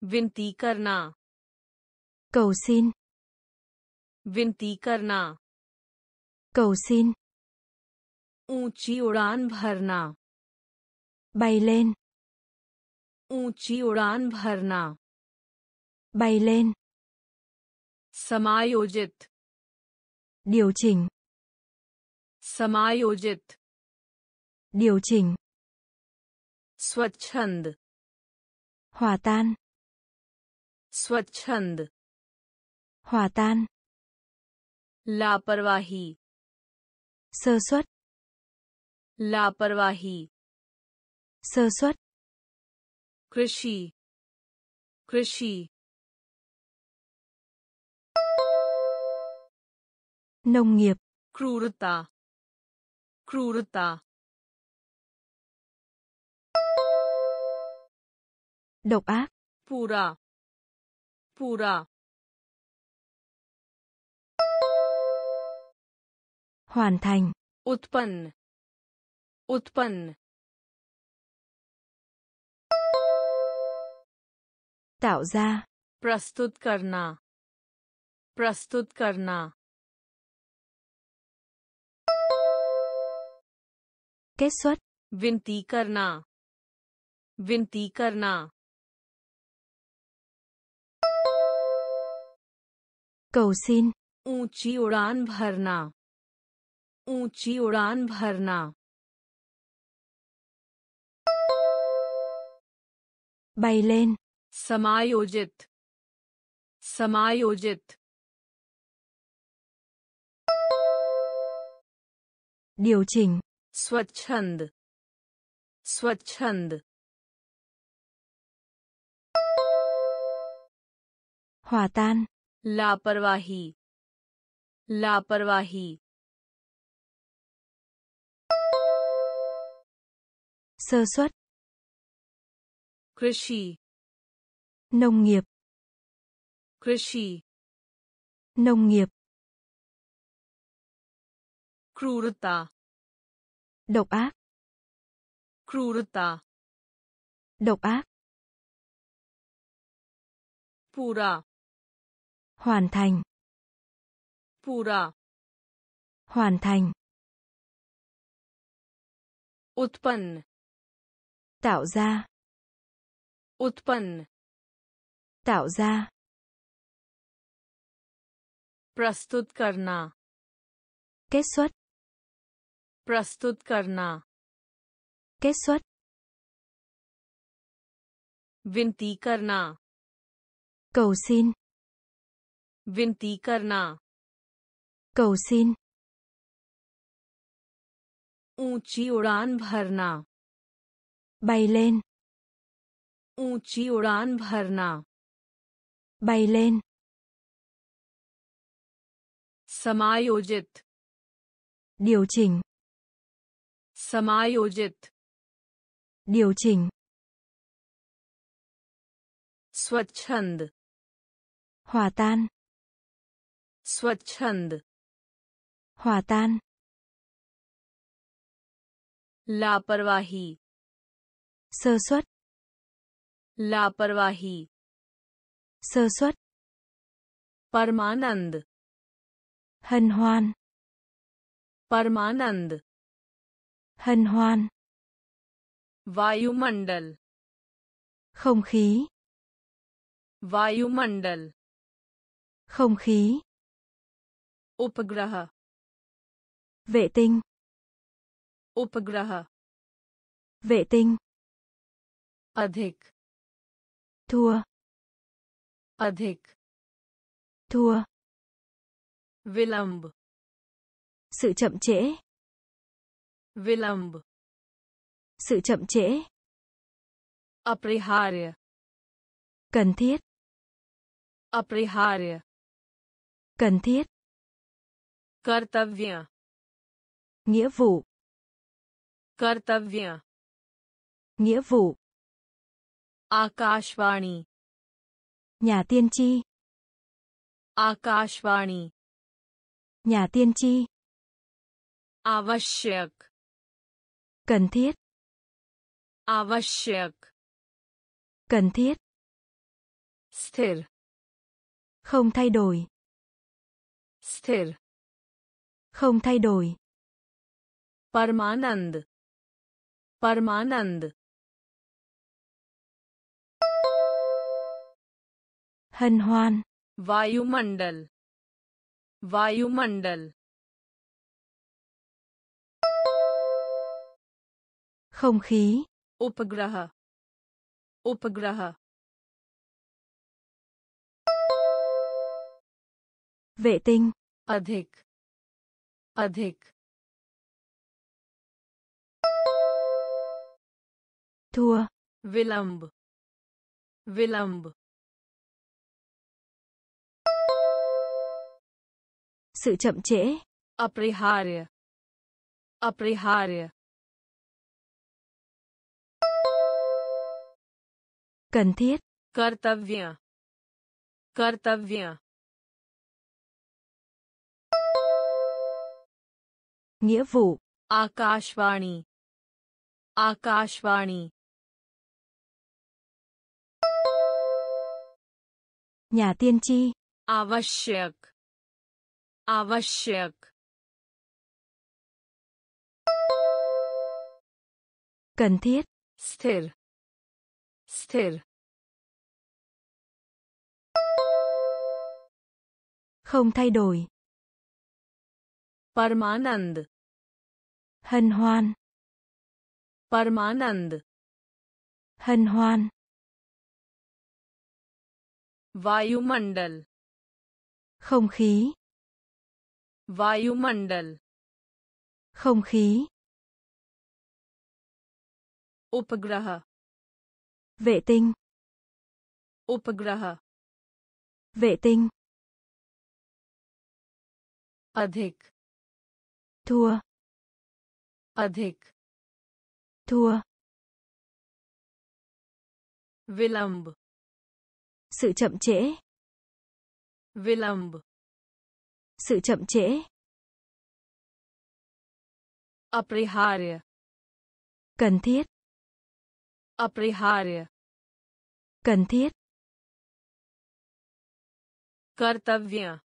विनती करना cầu xin विनती करना। कौसिन ऊँची उड़ान भरना। बैलेन ऊँची उड़ान भरना। बैलेन समायोजित। डिओचिंग समायोजित। डिओचिंग स्वच्छंद। हुआतान स्वच्छंद। हुआतान लापरवाही sơ suất लापरवाही sơ suất कृषि कृषि nông nghiệp क्रूरता क्रूरता độc ác पूरा पूरा hoàn thành. उत्पन्न उत्पन्न tạo ra. प्रस्तुत करना प्रस्तुत करना kết xuất. विनती करना विनती करना cầu xin. ऊँची उड़ान भरना ऊँची उड़ान भरना। Bay lên समायोजित। समायोजित। Điều chỉnh. स्वच्छंद। स्वच्छंद। Hòa tan. लापरवाही। लापरवाही। sơ suất कृषि nông nghiệp कृषि nông nghiệp क्रूरता độc ác क्रूरता độc ác पूरा hoàn thành पूरा hoàn thành उत्पन्न tạo ra. उत्पन्न tạo ra. प्रस्तुत करना kết xuất. प्रस्तुत करना kết xuất. विनती करना cầu xin. विनती करना cầu xin. ऊँची उड़ान भरना bay lên ऊँची उड़ान भरना bay lên समायोजित điều chỉnh समायोजित điều chỉnh स्वच्छंद hòa tan स्वच्छंद hòa tan लापरवाही sơ suất लापरवाही sơ suất परमानंद hân hoan परमानंद hân hoan वायुमंडल không khí वायुमंडल không khí उपग्रह vệ tinh उपग्रह vệ tinh अधिक thua अधिक thua विलंब sự chậm trễ विलंब sự chậm trễ अपरिहार्य cần thiết अपरिहार्य cần thiết कर्तव्य nghĩa vụ कर्तव्य nghĩa vụ Akashvani. Nhà tiên tri. Akashvani. Nhà tiên tri. Avashyak. Cần thiết. Avashyak. Cần thiết. Sthir. Không thay đổi. Sthir. Không thay đổi. Parmanand. Parmanand. Hân hoan. वायुमंडल वायुमंडल Không khí. उपग्रह उपग्रह Vệ tinh. अधिक अधिक Thua. विलंब विलंब sự chậm trễ. Apриharия. Apриharия. Cần thiết. Cartavia. Cartavia. Nghĩa vụ. Akashvani. Akashvani. Nhà tiên tri. Avashyak. Avashyak. Cần thiết. Sthir. Sthir. Không thay đổi. Parmanand. Hân hoan. Parmanand. Hân hoan. Vayumandal. Không khí. Vayumandal. Không khí. Upagraha. Vệ tinh. Upagraha. Vệ tinh. Adhik. Thua. Adhik. Thua. Vilamb. Sự chậm trễ. Vilamb sự chậm trễ. Оприхария. Cần thiết. Оприхария. Cần thiết. Картавья.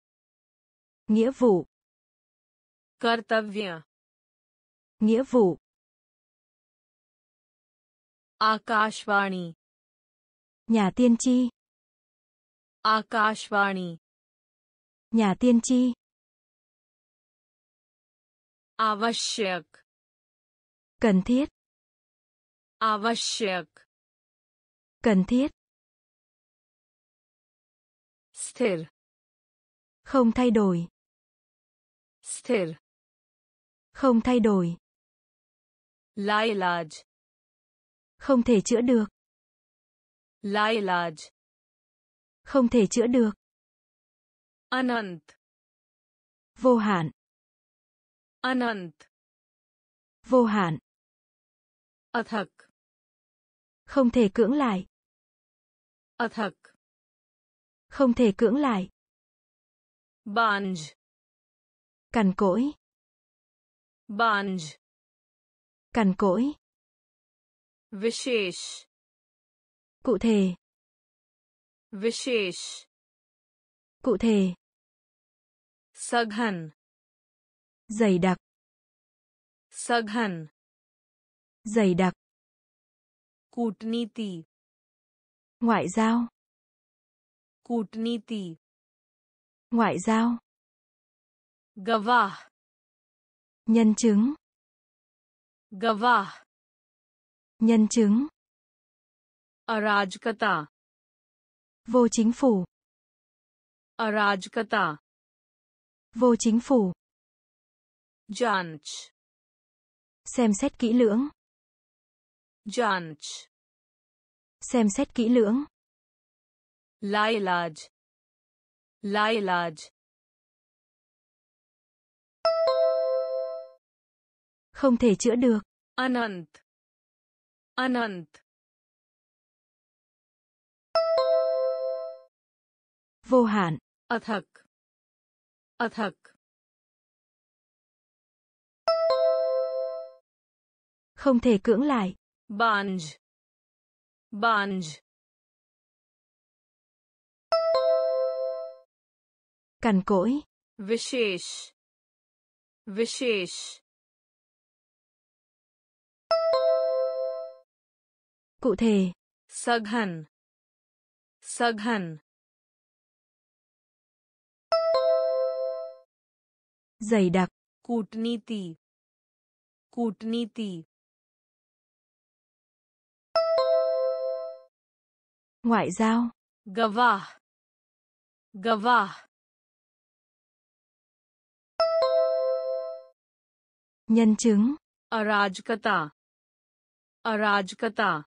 Nghĩa vụ. Картавья. Nghĩa vụ. Akashvani. Nhà tiên tri. Akashvani. Nhà tiên tri. आवश्यक Cần thiết. आवश्यक Cần thiết. स्थिर Không thay đổi. स्थिर Không thay đổi. लाइलाज Không thể chữa được. लाइलाज Không thể chữa được. अनंत Vô hạn. Anant. Vô hạn. Athak. Không thể cưỡng lại. Athak. Không thể cưỡng lại. Banj. Cằn cỗi. Banj. Cằn cỗi. Vishesh. Cụ thể. Vishesh. Cụ thể. Saghan Dày đặc. सघन Dày đặc. कूटनीति Ngoại giao. कूटनीति Ngoại giao. गवाह Nhân chứng. गवाह Nhân chứng. अराजकता Vô chính phủ. अराजकता Vô chính phủ. Judge. Xem xét kỹ lưỡng. Judge. Xem xét kỹ lưỡng. Lailaj. Lailaj. Không thể chữa được. Anant. Anant. Vô hạn. Athak. Athak. Không thể cưỡng lại. Bunge. Bunge. Cằn cỗi. Vishesh. Vishesh. Cụ thể. Saghan. Saghan. dày đặc. Kutniti. Kutniti. Ngoại giao. Gava. Gava. Nhân chứng. Arajkata. Arajkata.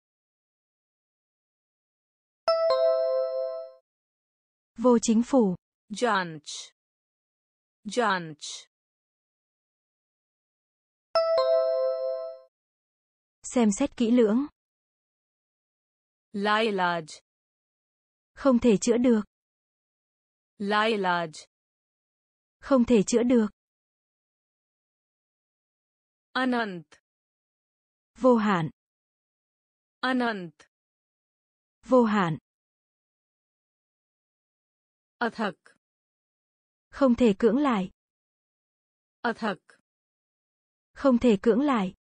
Vô chính phủ. Janch. Janch. Xem xét kỹ lưỡng. Lailaj. Không thể chữa được. Lailaj. Không thể chữa được. Anant. Vô hạn. Anant. Vô hạn. Athak. Không thể cưỡng lại. Athak. Không thể cưỡng lại.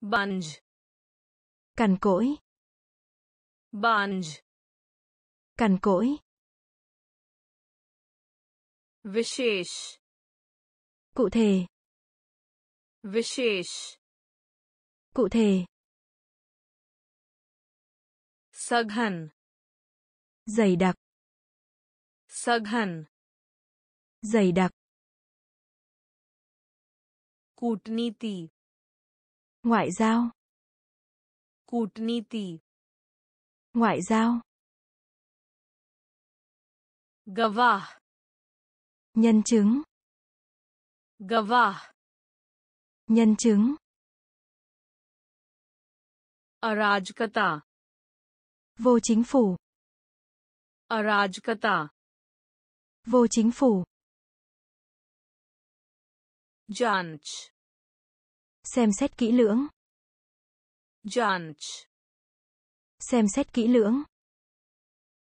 Bunge. Cằn cỗi. Banj. Cằn cỗi. Vishesh. Cụ thể. Vishesh. Cụ thể. Saghan. Dày đặc. Saghan. Dày đặc. Kutniti. Ngoại giao. Kutniti. Ngoại giao. Gavah. Nhân chứng. Gavah. Nhân chứng. Arajkata. Vô chính phủ. Arajkata. Vô chính phủ. Janch. Xem xét kỹ lưỡng. Janch. Xem xét kỹ lưỡng.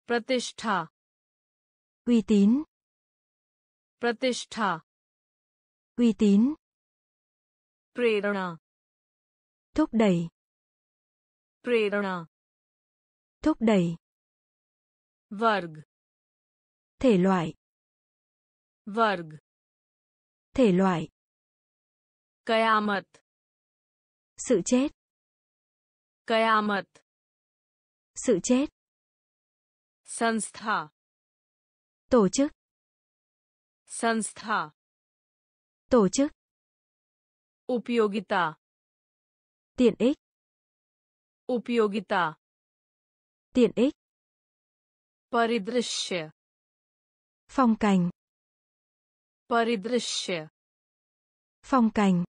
Pratishtha. Uy tín. Pratishtha. Uy tín. Prerana. Thúc đẩy. Prerana. Thúc đẩy. Varg. Thể loại. Varg. Thể loại. Kayamat. Sự chết. कयामत sự chết संस्था tổ chức संस्था tổ chức उपयोगिता tiện ích उपयोगिता tiện ích परिदृश्य phong cảnh परिदृश्य phong cảnh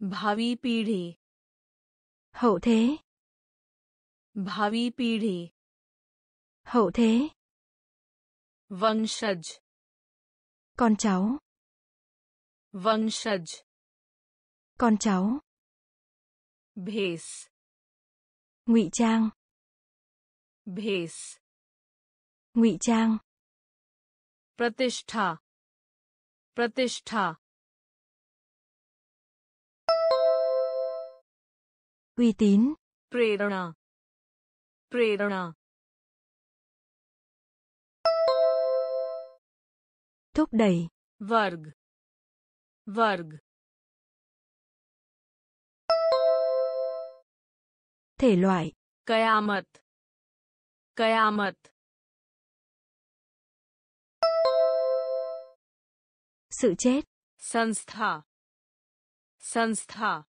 भावी पीढ़ी hậu thế. bhavi pidhi hậu thế. vanshaj con cháu. vanshaj con cháu. bhes ngụy trang. bhes ngụy trang. pratishtha pratishtha uy tín. Prerana prerana thúc đẩy. Varg varg thể loại. Kayamat kayamat sự chết. Sanstha. Sanstha.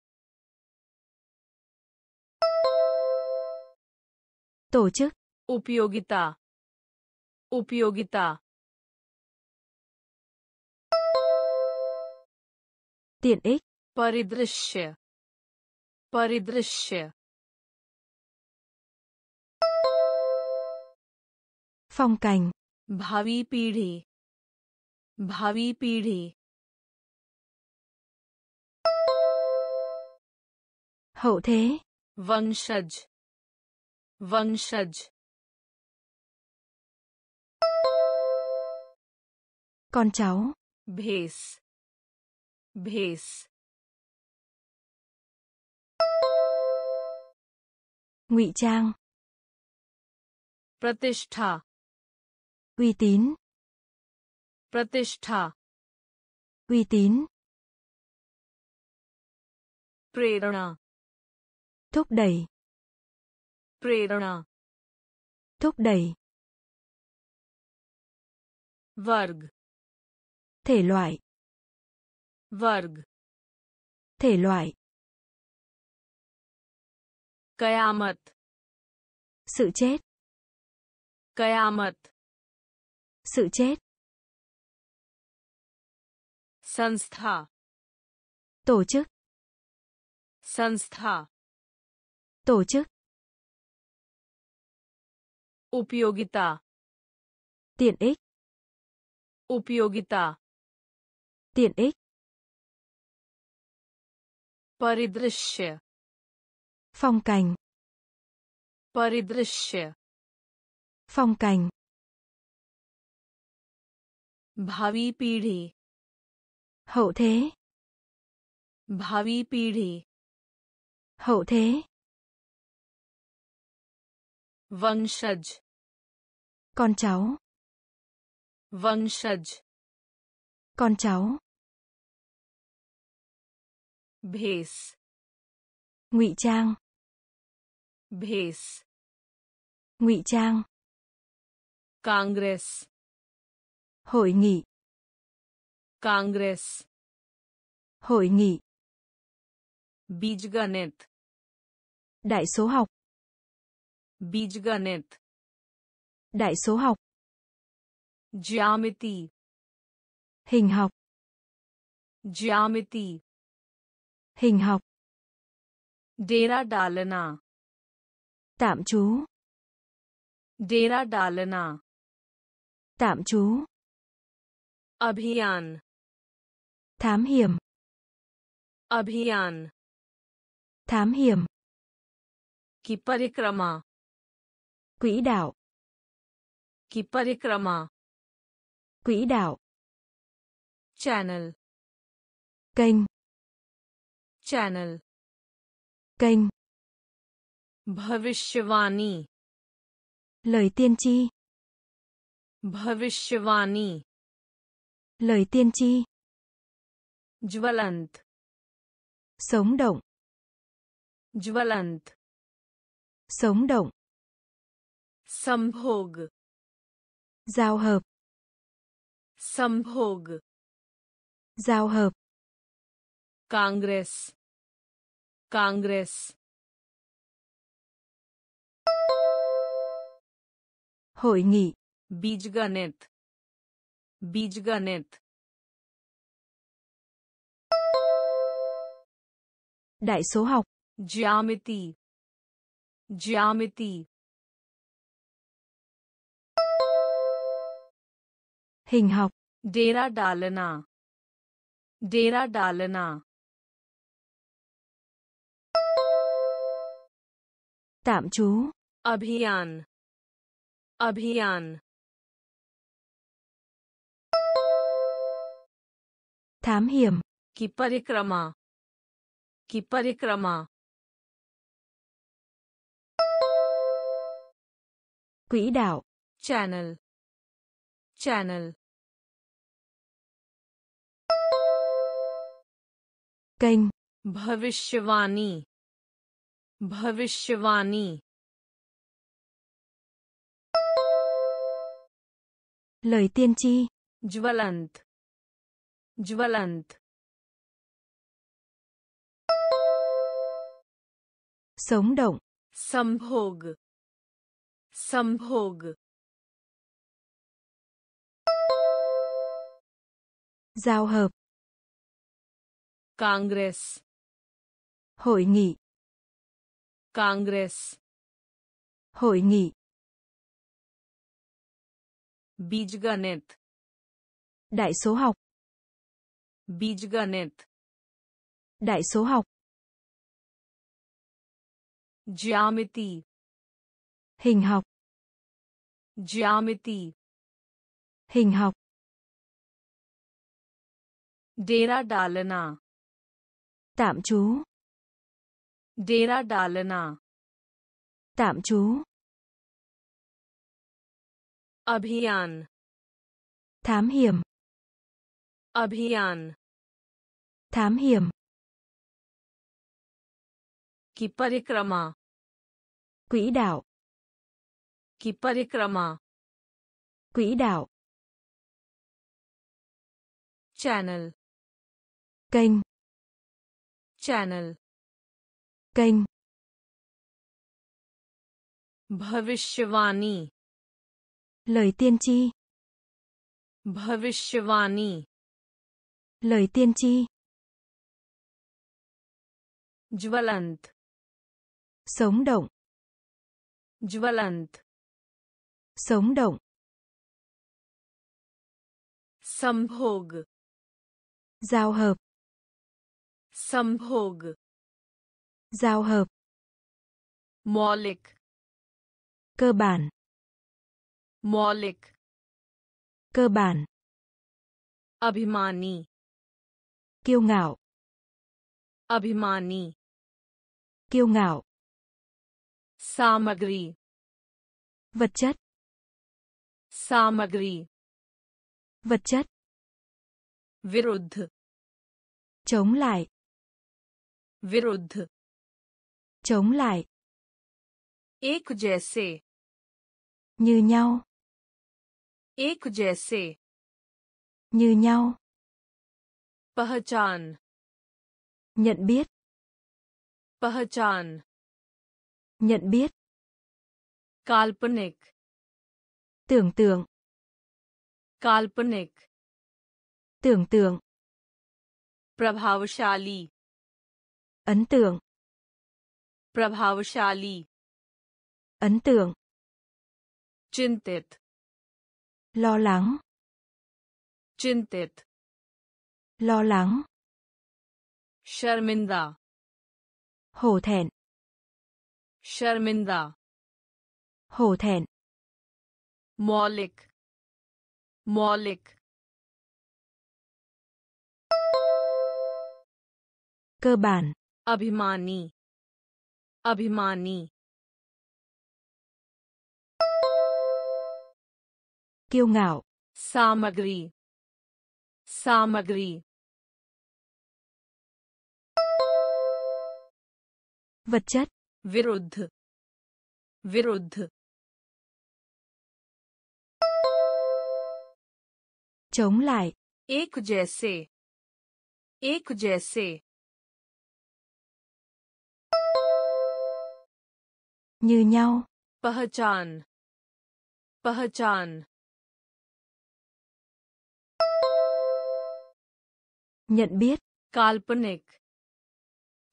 Tổ chức उपयोगिता उपयोगिता tiện ích परिदृश्य परिदृश्य phong cảnh भावी पीढ़ी भावी पीढ़ी hậu thế वंशज वंशज Con cháu. भेस भेस Ngụy trang. प्रतिष्ठा Uy tín. प्रतिष्ठा Uy tín. प्रेरणा Thúc đẩy. प्रेरणा Thúc đẩy. वर्ग Thể loại. वर्ग Thể loại. कयामत Sự chết. कयामत Sự chết. संस्था Tổ chức. संस्था Tổ chức. Upyogita. Tiện ích. Upyogita. Tiện ích. Paridrishya. Phong cảnh. Paridrishya. Phong cảnh. Bhavi pidhi. Hậu thế. Bhavi pidhi. Hậu thế. वंशज Con cháu. वंशज Con cháu. भेस Ngụy trang. भेस Ngụy trang. Congress Hội nghị. Congress Hội nghị. बीजगणित Đại số học. बीजगणित Đại số học. ज्यामिति Hình học. ज्यामिति Hình học. डेरा डालना Tạm trú. डेरा डालना Tạm trú. अभियान Thám hiểm. अभियान Thám hiểm. की परिक्रमा Quỹ đạo. की परिक्रमा Quỹ đạo. Channel Kênh. Channel Kênh. भविष्यवाणी Lời tiên tri. भविष्यवाणी Lời tiên tri. ज्वलंत Sống động. ज्वलंत Sống động. संभोग Giao hợp. संभोग Giao hợp. Congress Congress Hội nghị. बीजगणित बीजगणित Đại số học. ज्यामिति ज्यामिति Hình học. डेरा डालना डेरा डालना Tạm trú. अभियान अभियान Thám hiểm. की परिक्रमा की परिक्रमा Quỹ đạo. Channel channel Kênh. भविष्यवाणी भविष्यवाणी Lời tiên tri. ज्वलंत ज्वलंत Sống động. संभोग संभोग Giao hợp. Congress. Hội nghị. Congress. Hội nghị. Bijganet. Đại số học. Bijganet. Đại số học. Geometry. Hình học. Geometry. Hình học. Dera dalana tạm trú डेरा डालना tạm trú अभियान thám hiểm अभियान thám hiểm की परिक्रमा quỹ đạo की परिक्रमा quỹ đạo channel kênh channel kênh भविष्यवाणी lời tiên tri भविष्यवाणी lời tiên tri ज्वलंत sống động ज्वलंत sống động संभोग giao hợp संभोग giao hợp मौलिक cơ bản मौलिक cơ bản अभिमानी kiêu ngạo अभिमानी kiêu ngạo सामग्री vật chất सामग्री vật chất विरुद्ध chống lại विरुद्ध chống lại एक जैसे như nhau एक जैसे như nhau पहचान nhận biết पहचान nhận biết काल्पनिक tưởng tượng काल्पनिक tưởng tượng प्रभावशाली ấn tượng प्रभावशाली ấn tượng चिंतित lo lắng चिंतित lo lắng शर्मिंदा hổ thẹn शर्मिंदा hổ thẹn मौलिक मौलिक cơ bản अभिमानी। अभिमानी। Kiêu ngạo. सामग्री। सामग्री। Vật chất. विरुद्ध। विरुद्ध। Chống lại. एक जैसे। एक जैसे। như nhau. Pahchan pahchan nhận biết. Kalpanik.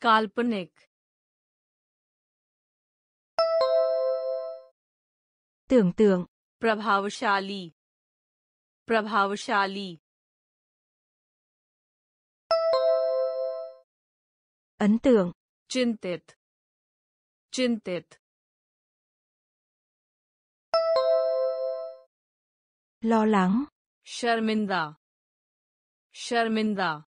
Kalpanik. Tưởng tượng. Prabhavshali, prabhavshali, ấn tượng. Chintit. Chintit. lo lắng sharminda. Sharminda.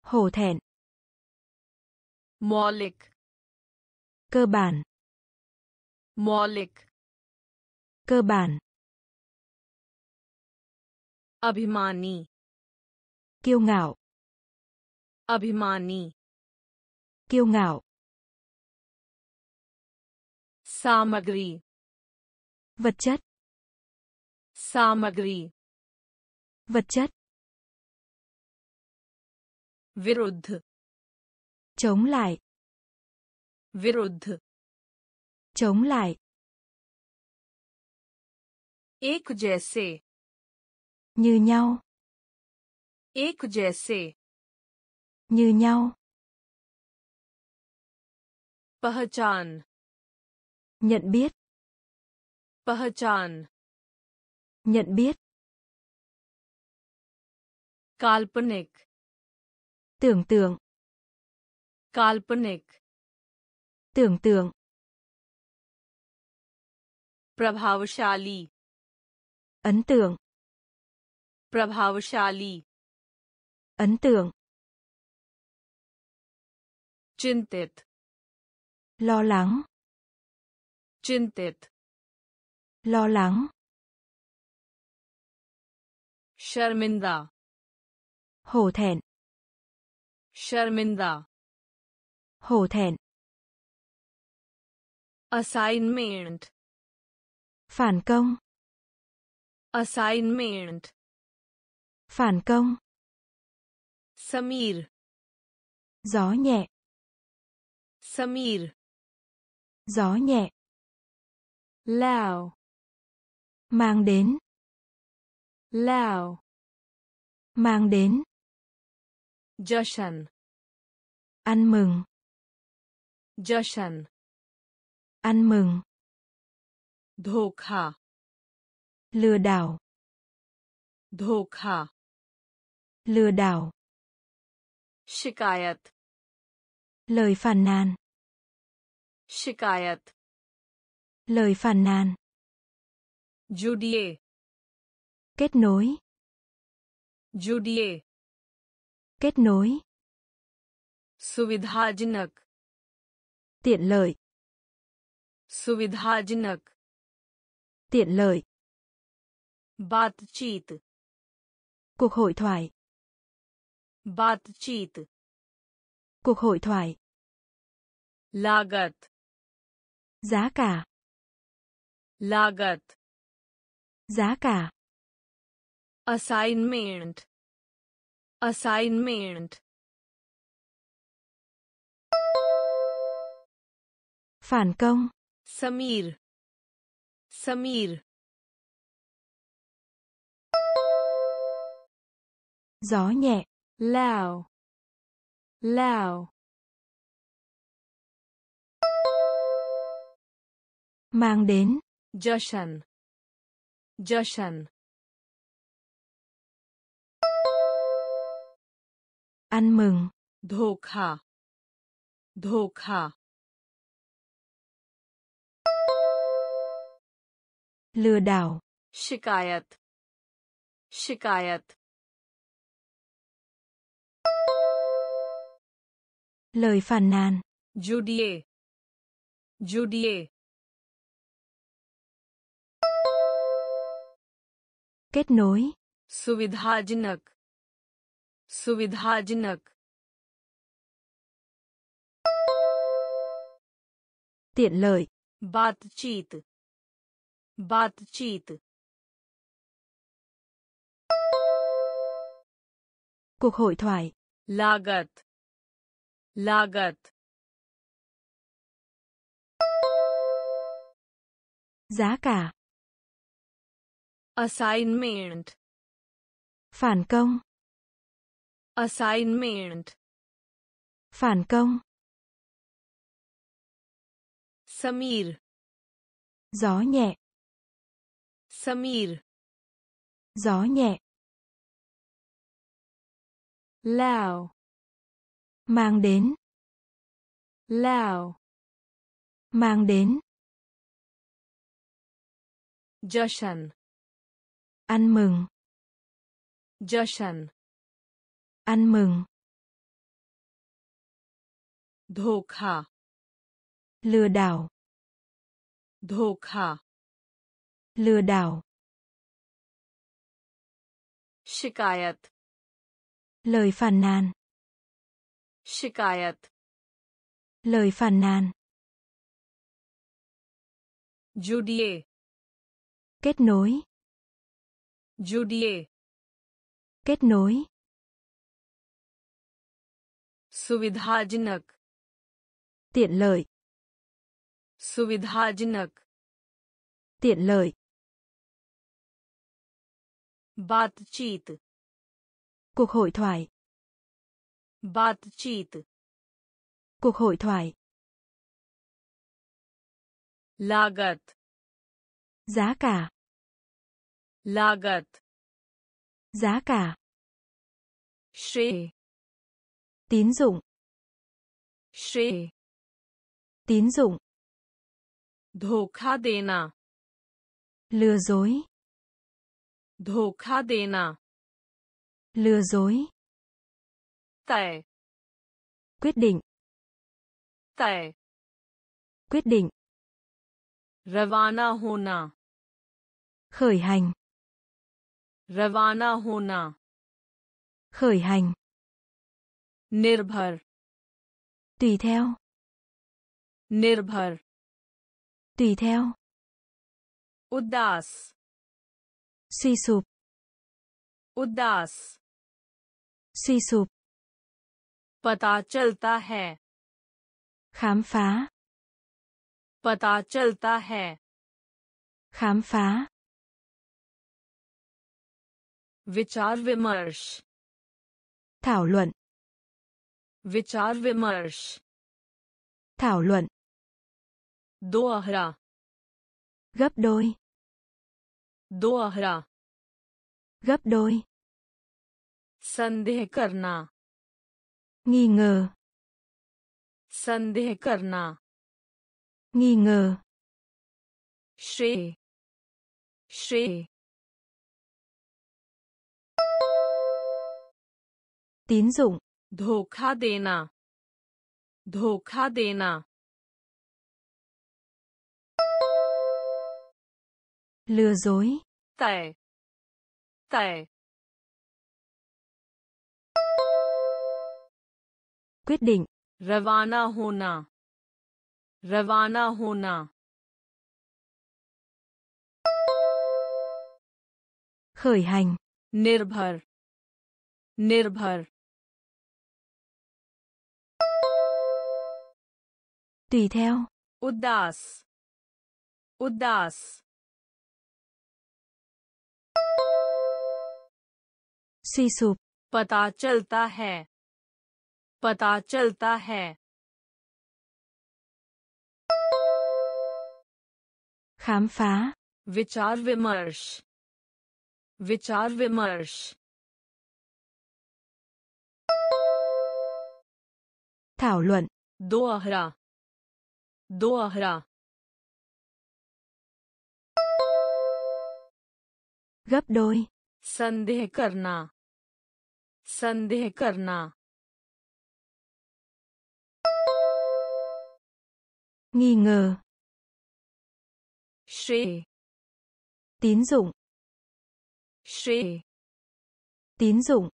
hổ thẹn maulik cơ bản maulik cơ bản abhimani. kiêu ngạo abhimani. kiêu ngạo. सामग्री vật chất सामग्री vật chất विरुद्ध chống lại विरुद्ध chống lại एक जैसे như nhau एक जैसे như nhau पहचान nhận biết पहचान nhận biết काल्पनिक tưởng tượng काल्पनिक tưởng tượng प्रभावशाली ấn tượng, प्रभावशाली ấn tượng, चिंतित lo lắng, Cintet. Lo lắng. Sharminda. Hổ thẹn. Sharminda. Hổ thẹn. Assignment. Phản công. Assignment. Phản công. Samir. Gió nhẹ. Samir. Gió nhẹ. Lào. Mang đến. Lào. Mang đến. Joshan. Ăn mừng. Joshan. Ăn mừng. Dhokha. Lừa đảo. Dhokha. Lừa đảo. Shikayat. Lời phản nàn. Shikayat. Lời phản nàn. Giudie. Kết nối. Giudie. Kết nối. Suvidhajanak. Tiện lợi. Suvidhajanak. Tiện lợi. Baatcheet. Cuộc hội thoại. Baatcheet. Cuộc hội thoại. Lagat. Giá cả. लागत giá cả, assignment assignment phản công, Sameer Sameer gió nhẹ, lao lao mang đến, जशन जशन ăn mừng, धोखा धोखा lừa đảo, शिकायत शिकायत lời phàn nàn, जुड़िए जुड़िए kết nối, सुविधाजनक सुविधाजनक tiện lợi, बातचीत बातचीत cuộc hội thoại, लागत लागत giá cả, assignment. Phản công. Assignment. Phản công. Samir. Gió nhẹ. Samir. Gió nhẹ. Lao. Mang đến. Lao. Mang đến. Joshan Ăn mừng. Jashan. Ăn mừng. Dhokha. Lừa đảo. Dhokha. Lừa đảo. Shikayat. Lời phản nàn. Shikayat. Lời phản nàn. Judie. Kết nối. जुड़िए kết nối, सुविधाजनक tiện lợi, सुविधाजनक tiện lợi, बातचीत cuộc hội thoại, बातचीत cuộc hội thoại, लागत giá cả, लागत giá cả, श्रेय tín dụng, श्रेय tín dụng, धोखा देना lừa dối, धोखा देना lừa dối तय quyết định तय quyết định रवाना होना khởi hành रवाना होना khởi hành निर्भर tùy theo निर्भर tùy theo उदास suy sụp उदास suy sụp पता चलता है khám phá पता चलता है khám phá विचार विमर्श thảo luận विचार विमर्श thảo luận दोहरा gấp đôi दोहरा gấp đôi संदेह करना nghi ngờ संदेह करना nghi ngờ श्रेय श्रेय tín dụng धोखा देना धोखा देना lừa dối तय तय quyết định रवाना होना रवाना होना khởi hành निर्भर निर्भर tùy theo. उदास उदास suy sụp. पता चलता है पता चलता है khám phá. विचार विमर्श विचार विमर्श thảo luận. दोहरा दोहरा gấp đôi संदेह करना संदेह करना nghi ngờ श्रेय tín dụng श्रेय tín dụng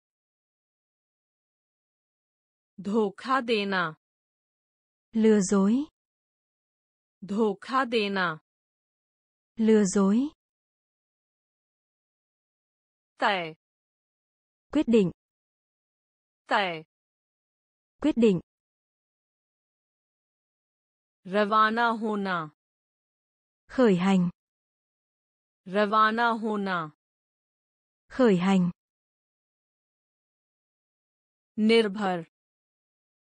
धोखा देना lừa dối धोखा देना lừa dối तय quyết định तय quyết định रवाना होना khởi hành रवाना होना khởi hành निर्भर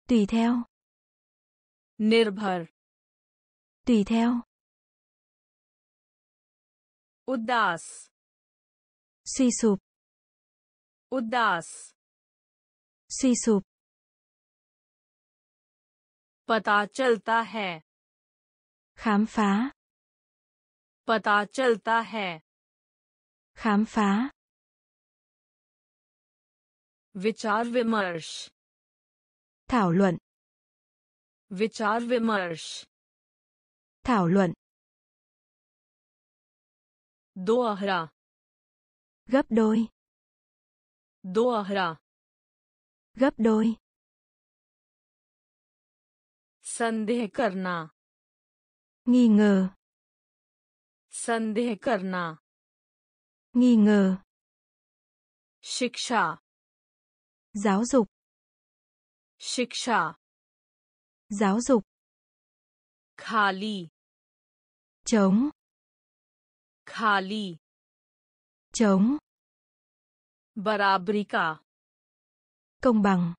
tùy theo निर्भर Tùy theo उदास suy sụp उदास suy sụp पता चलता है khám phá पता चलता है khám phá विचार विमर्श thảo luận विचार विमर्श thảo luận दोहरा gấp đôi दोहरा gấp đôi संदेह करना nghi ngờ संदेह करना nghi ngờ शिक्षा giáo dục शिक्षा giáo dục खाली chống खाली chống बराबरी का công bằng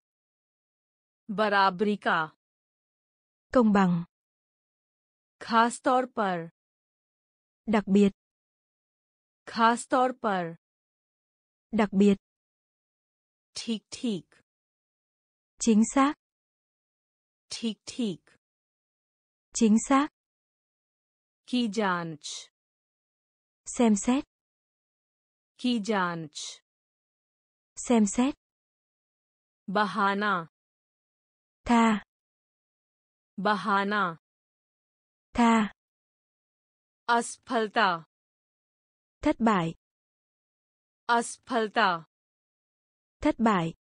बराबरी का công bằng खास तौर पर đặc biệt खास तौर पर đặc biệt ठीक ठीक chính xác ठीक ठीक chính xác की जाँच xem xét की जाँच xem xét बहाना tha बहाना tha असफलता thất bại असफलता thất bại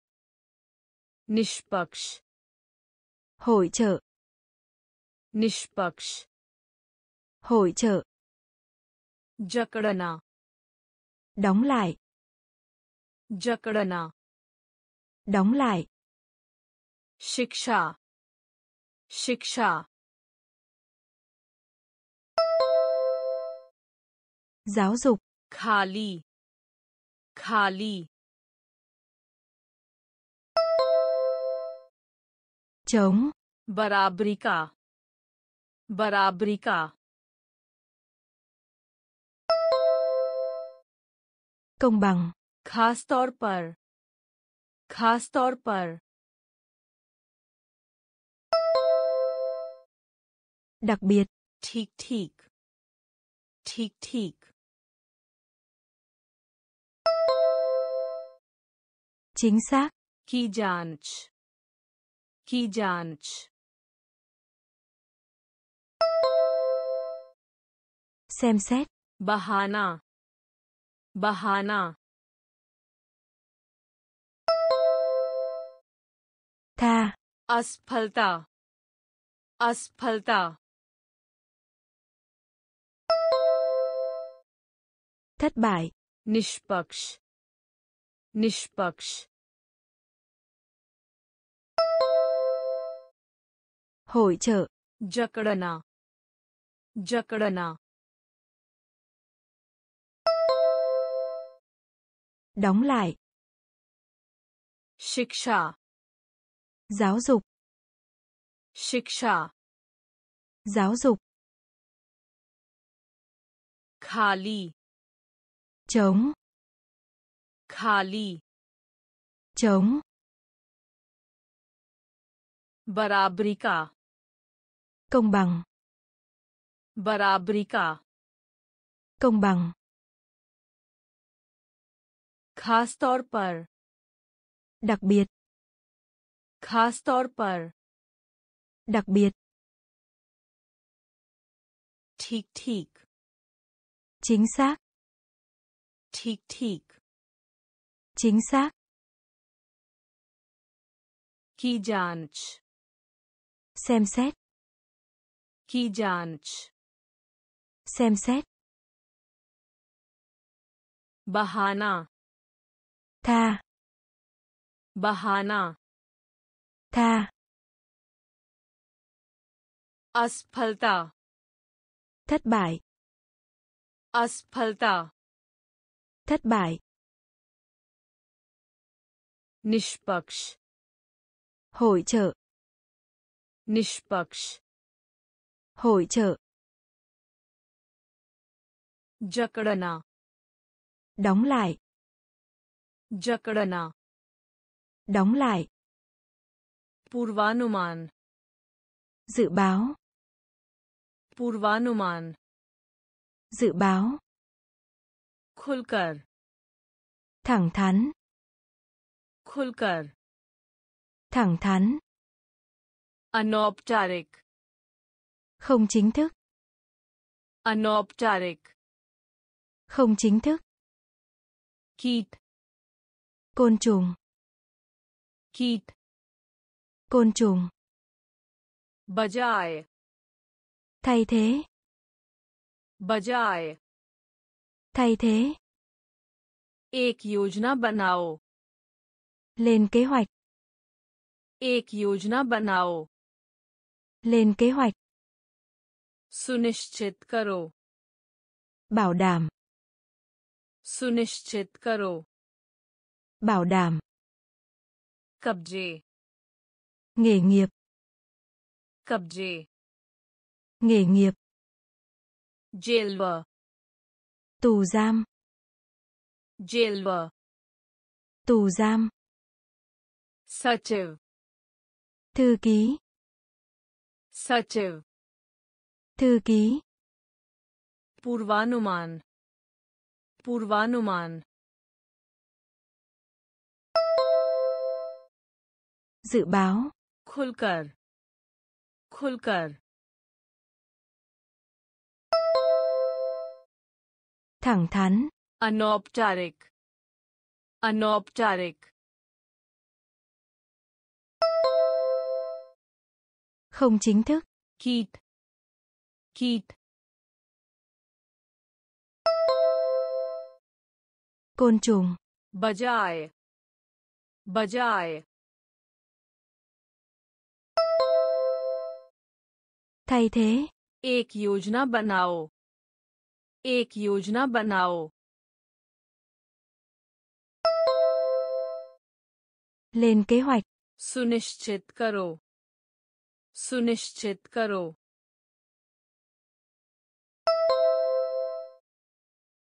निष्पक्ष hội trợ निष्पक्ष Hội trợ. Jakdana. Đóng lại. Jakdana. Đóng lại. Shiksha. Shiksha. giáo dục khali khali chống barabrika barabrika công bằng. खास तौर पर। खास तौर पर। Đặc biệt. ठीक ठीक। ठीक ठीक। Chính xác. की जाँच। की जाँच। Xem xét. बहाना। बहाना tha असफलता असफलता thất bại निष्पक्ष निष्पक्ष hội trợ जकड़ना जकड़ना đóng lại शिक्षा giáo dục शिक्षा giáo dục खाली chống खाली chống बराबरी का công bằng बराबरी का công bằng खास तौर पर đặc biệt खास तौर पर đặc biệt ठीक ठीक chính xác ठीक ठीक chính xác की जाँच xem xét की जाँच xem xét बहाना tha बहाना tha असफलता thất bại असफलता thất bại निष्पक्ष hội trợ निष्पक्ष hội trợ जकड़ना đóng lại जकड़ना đóng lại पूर्वानुमान dự báo पूर्वानुमान dự báo खुलकर thẳng thắn खुलकर thẳng thắn अनौपचारिक không chính thức अनौपचारिक không chính thức कीट côn trùng कीट côn trùng बजाय thay thế बजाय thay thế एक योजना बनाओ lên kế hoạch एक योजना बनाओ lên kế hoạch सुनिश्चित करो bảo đảm सुनिश्चित करो Bảo đảm. Kabje. Nghề nghiệp. Kabje. Nghề nghiệp. Jailwa. Tù giam. Jailwa. Tù giam. Sachiv. Thư ký. Sachiv. Thư ký. Purvanuman. Purvanuman. dự báo खुलकर खुलकर thẳng thắn अनौपचारिक अनौपचारिक không chính thức कीट कीट côn trùng बजाय बजाय thay thế एक योजना बनाओ एक योजना बनाओ lên kế hoạch सुनिश्चित करो सुनिश्चित करो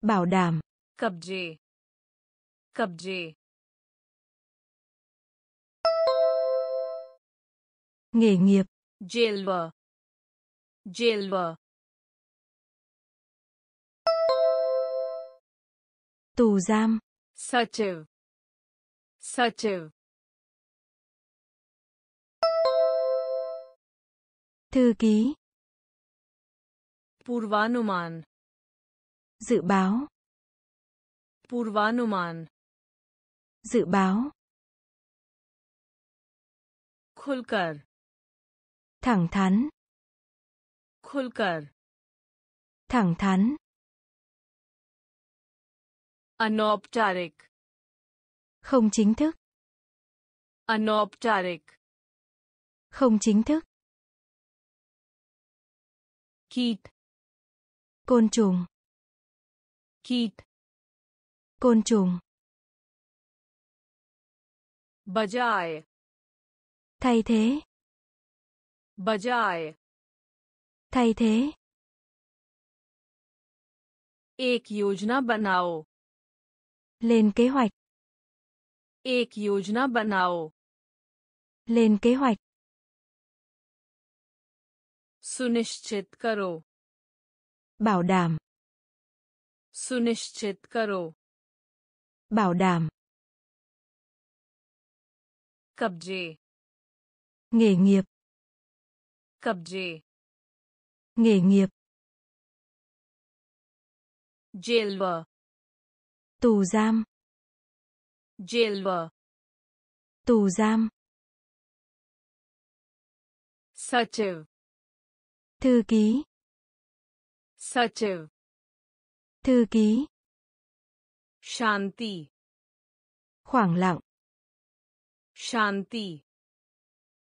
bảo đảm कब्जे कब्जे nghề nghiệp जेलवा Celvă. Tù giam. Saciv. Saciv. Thư ký. Purvanuman. Dự báo. Purvanuman. Dự báo. Khulkar. Thẳng thắn. खुलकर thẳng thắn अनौपचारिक không chính thức अनौपचारिक không chính thức कीट côn trùng कीट côn trùng बजाय thay thế बजाय thay thế एक योजना बनाओ lên kế hoạch एक योजना बनाओ lên kế hoạch सुनिश्चित करो bảo đảm सुनिश्चित करो bảo đảm कब्जे nghề nghiệp कब्जे nghề nghiệp जेलवा tù giam जेलवा tù giam सचिव thư ký सचिव thư ký शांति khoảng lặng शांति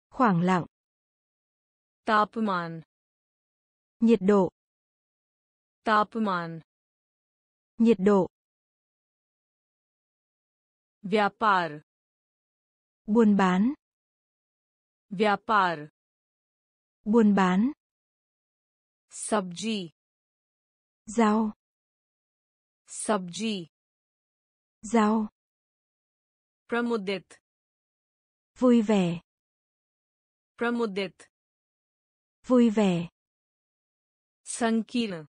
khoảng lặng तापमान nhiệt độ Tapuman. nhiệt độ Vyapar. buôn bán Vyapar. buôn bán Sabji. rau Sabji. rau Pramudit. vui vẻ Pramudit. vui vẻ. संकीर्ण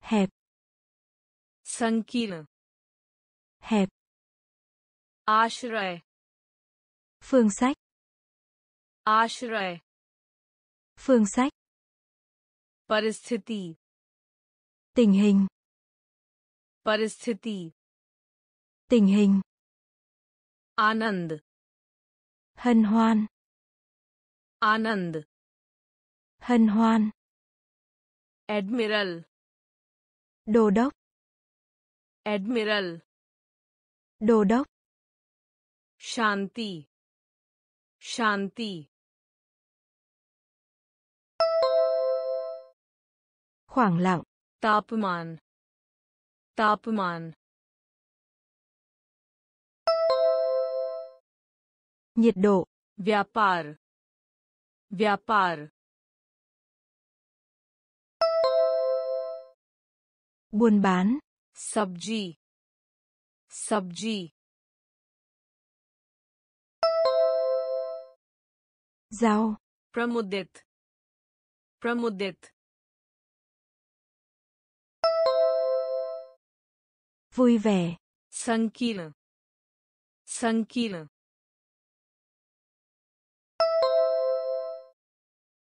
hẹp संकीर्ण hẹp आश्रय phương sách आश्रय phương sách परिस्थिति tình hình परिस्थिति tình hình आनंद hân hoan आनंद hân hoan Admiral. Đô đốc. Admiral. Đô đốc. Shanti. Shanti. Khoảng lặng. Tapaman. Tapaman. nhiệt độ vyapar vyapar buôn bán. Sabji. Sabji. Rau pramudit. Pramudit. Vui vẻ. Sankina sankina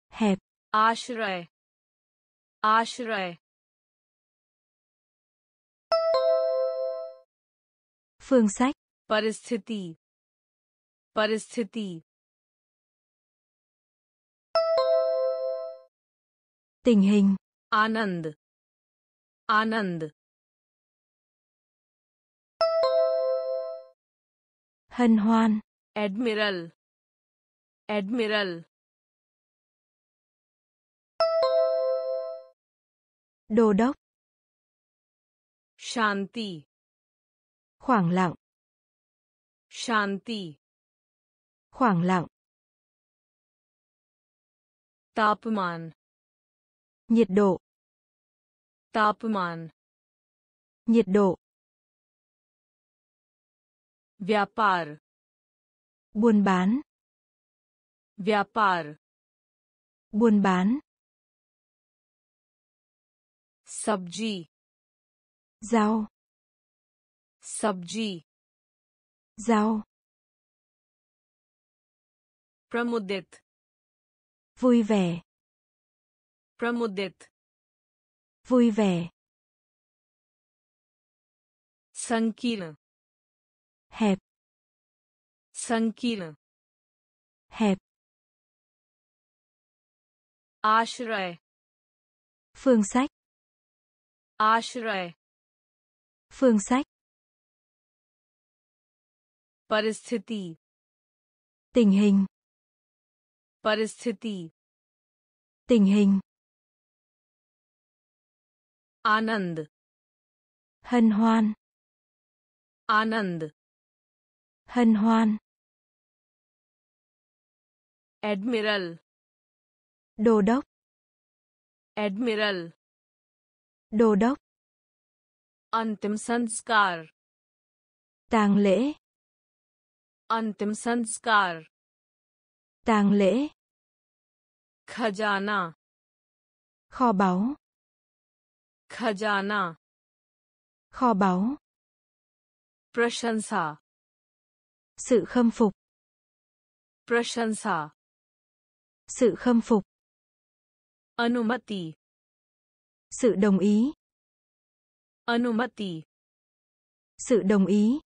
hẹp. आश्रय आश्रय phương sách, परिस्थिति परिस्थिति tình hình, Anand Anand hân hoan, admiral admiral đô đốc, शांति khoảng lặng. Shanti. Khoảng lặng. Tapman nhiệt độ. Tapman nhiệt độ. Vyapar. Buôn bán. Vyapar. Buôn bán. Sabji. Rau सब्जी rau, प्रमुदित vui vẻ, प्रमुदित vui vẻ, संकीर्ण hẹp, संकीर्ण hẹp, आश्रय phương sách, आश्रय phương sách, परिस्थिति tình hình, परिस्थिति tình hình, आनंद hân hoan, आनंद hân hoan, admiral đô đốc, admiral đô đốc, अंतिम संस्कार tang lễ, अंतिम संस्कार tang lễ, खजाना kho báu, खजाना kho báu, प्रशंसा sự khâm phục, प्रशंसा sự khâm phục, अनुमति sự đồng ý, अनुमति sự đồng ý,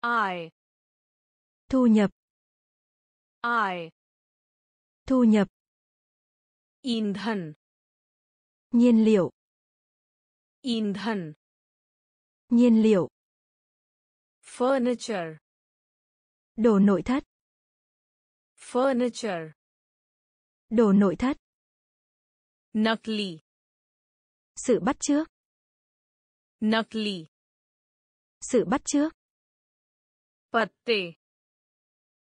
आय thu nhập. Ai, thu nhập. Indhan nhiên liệu. Indhan nhiên liệu. Furniture. Đồ nội thất. Furniture. Đồ nội thất. Nakli sự bắt chước nakli sự bắt chước patte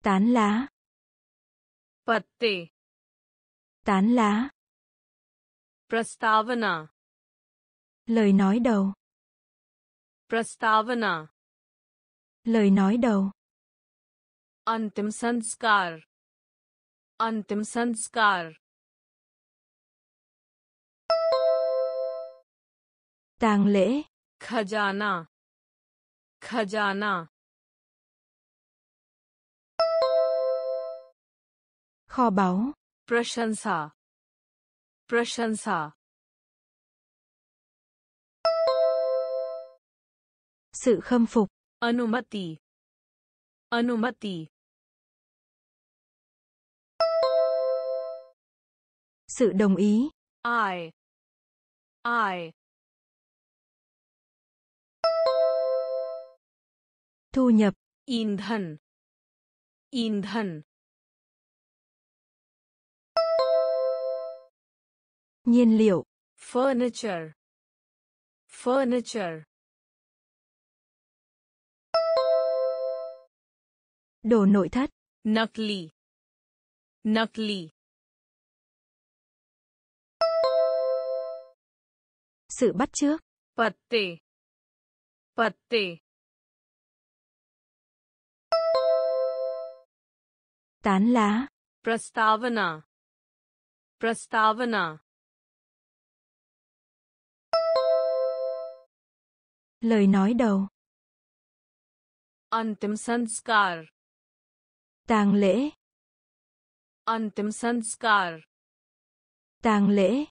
tán lá, पत्ते tán lá, प्रस्तावना lời nói đầu, प्रस्तावना lời nói đầu, अंतिम संस्कार अंतिम संस्कार tang lễ, खजाना खजाना kho báu. Prashansa. Prashansa. Sự khâm phục. Anumati. Anumati. Sự đồng ý. Ai ai thu nhập. Indhan. Indhan. nhiên liệu furniture. Furniture. đồ nội thất naqli naqli sự bắt chước patte patte tán lá prastavana. Prastavana. Lời nói đầu. Antim sanskar. Tàng lễ. Antim sanskar. Tàng lễ.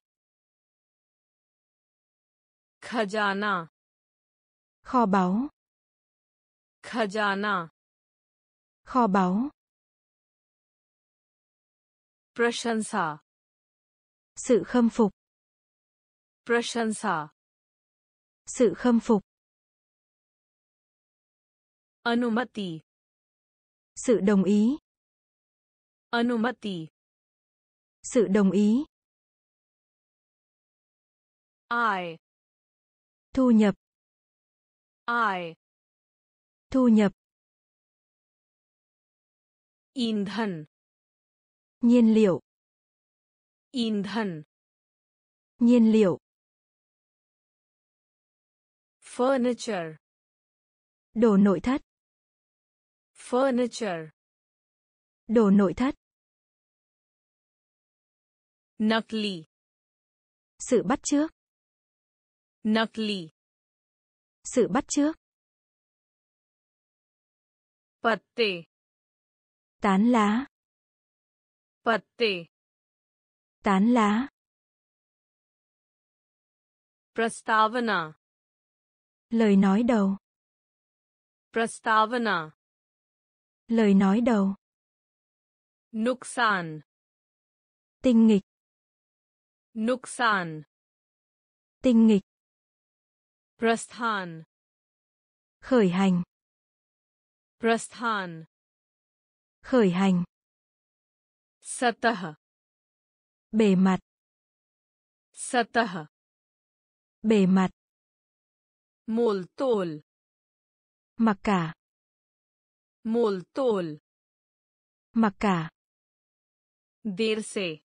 Khajana. Kho báu. Khajana. Kho báu. Prashansa. Sự khâm phục. Prashansa. Sự khâm phục. Anumati. Sự đồng ý. Anumati. Sự đồng ý. I. Thu nhập. I. Thu nhập. Indhan. Nhiên liệu. Indhan. Nhiên liệu. Furniture. Đồ nội thất furniture. Đồ nội thất. Nakli. Sự bắt chước. Nakli. Sự bắt chước. Patte tán lá. Patte tán lá. Prastavana. Lời nói đầu. Prastavana. Lời nói đầu. Nuksan. Tinh nghịch. Nuksan. Tinh nghịch. Prasthan. Khởi hành. Prasthan. Khởi hành. Satah. Bề mặt. Satah. Bề mặt. Moltol. Mặc cả. Moltol. Mặc cả. Dirse.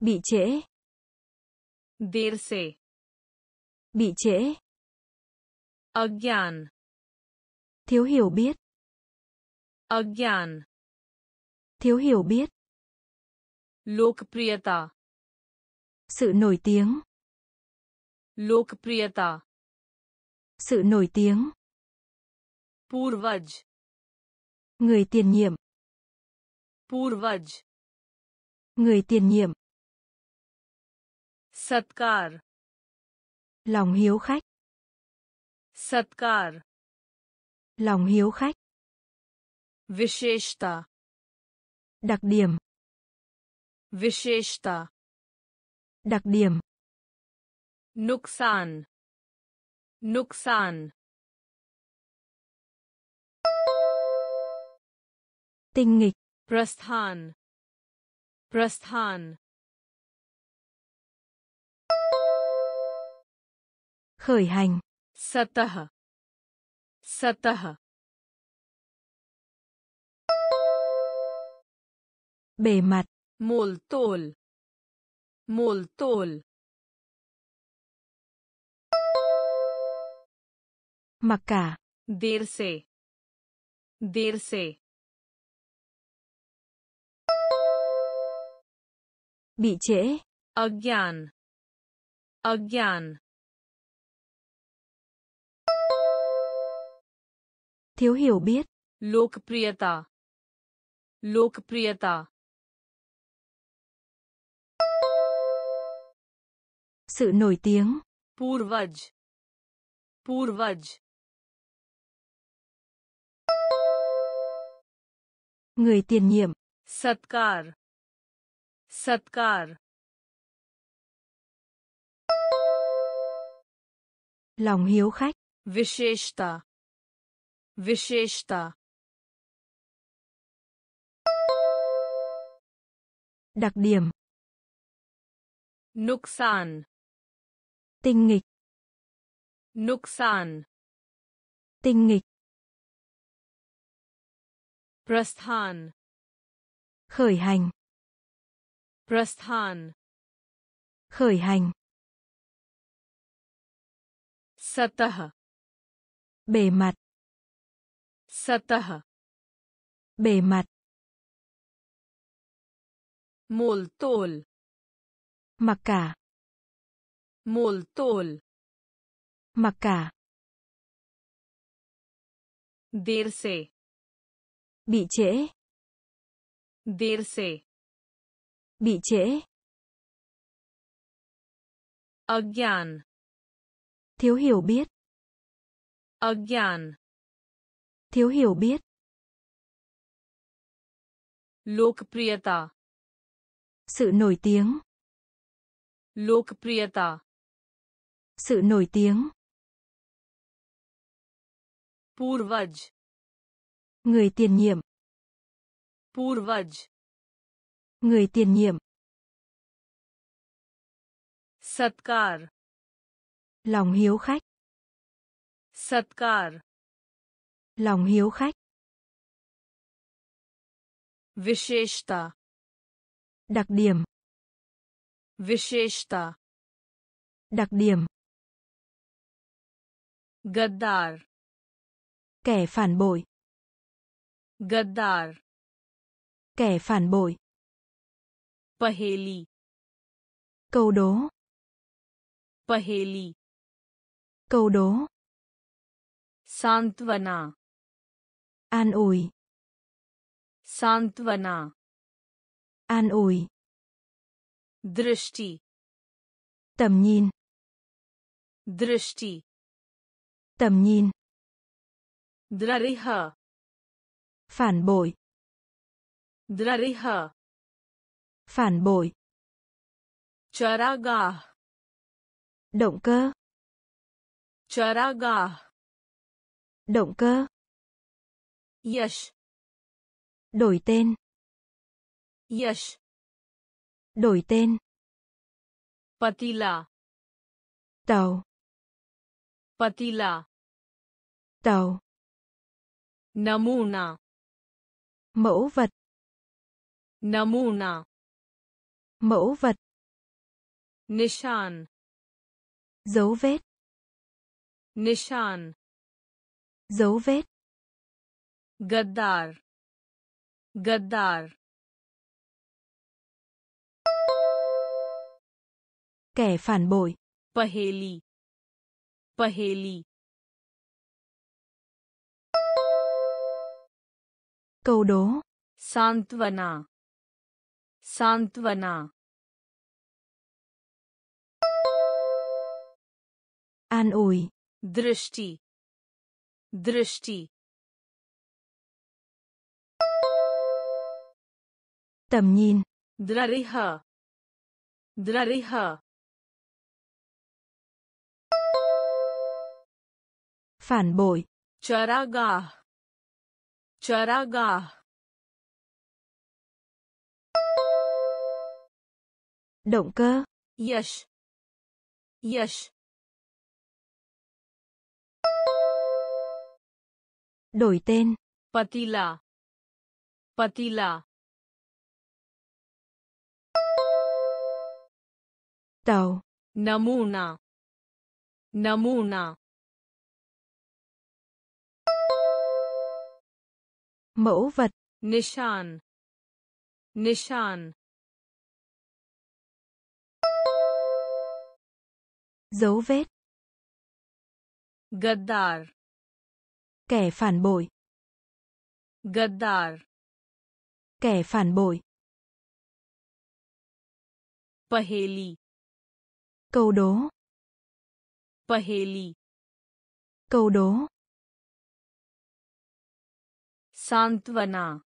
Bị trễ. Dirse. Bị trễ. Agyan. Thiếu hiểu biết. Agyan. Thiếu hiểu biết. Lokpriyata. Sự nổi tiếng. Lokpriyata. Sự nổi tiếng. Purvaj. Người tiền nhiệm. Purvaj. Người tiền nhiệm. Satkar. Lòng hiếu khách. Satkar. Lòng hiếu khách. Visheshta. Đặc điểm. Visheshta. Đặc điểm. Nuksan. Nuksan. tinh nghịch. Prasthan prasthan khởi hành. Satah satah bề mặt. Moltol moltol mặc cả. Dirse dirse bị trễ अज्ञान अज्ञान thiếu hiểu biết लोकप्रियता लोकप्रियता sự nổi tiếng पूर्वज पूर्वज người tiền nhiệm सत्कार सत्कार lòng hiếu khách विशेषता विशेषता đặc điểm नुकसान tinh nghịch नुकसान tinh nghịch प्रस्थान khởi hành प्रस्थान khởi hành सतह bề mặt सतह bề mặt मोल तोल mặc cả मोल तोल mặc cả देर से bị trễ देर से bị trễ. Agyan thiếu hiểu biết. Agyan thiếu hiểu biết. Lokpriyata. Sự nổi tiếng. Lokpriyata. Sự nổi tiếng. Purvaj. Người tiền nhiệm. Purvaj. Người tiền nhiệm. Satkar. Lòng hiếu khách. Satkar. Lòng hiếu khách. Visheshta. Đặc điểm. Visheshta. Đặc điểm. Gaddar. Kẻ phản bội. Gaddar. Kẻ phản bội. पहेली Câu đố. पहेली Câu đố. सांत्वना An ủi. सांत्वना An ủi. दृष्टि Tầm nhìn. दृष्टि Tầm nhìn. द्ररिह Phản bội. द्ररिह phản bội. چراگاه động cơ. چراگاه động cơ. Yash đổi tên. Yash đổi tên. Patila. Tàu. Patila. Tàu. Namuna. Mẫu vật. Namuna mẫu vật. Nishan. Dấu vết. Nishan. Dấu vết. Gaddar. Gaddar. Kẻ phản bội. Paheli. Paheli. Câu đố. Santvana सांत्वना। An ủi. दृष्टि। दृष्टि। Tầm nhìn. द्ररिह द्ररिह Phản bội. चरागाह। चरागाह। động cơ. Yaş yaş đổi tên. Patila. Patila. Tàu. Namuna. Namuna. Mẫu vật. Nishan. Nishan. dấu vết. Gaddar. Kẻ phản bội. Gaddar. Kẻ phản bội. Paheli. Câu đố. Paheli. Câu đố. Santvana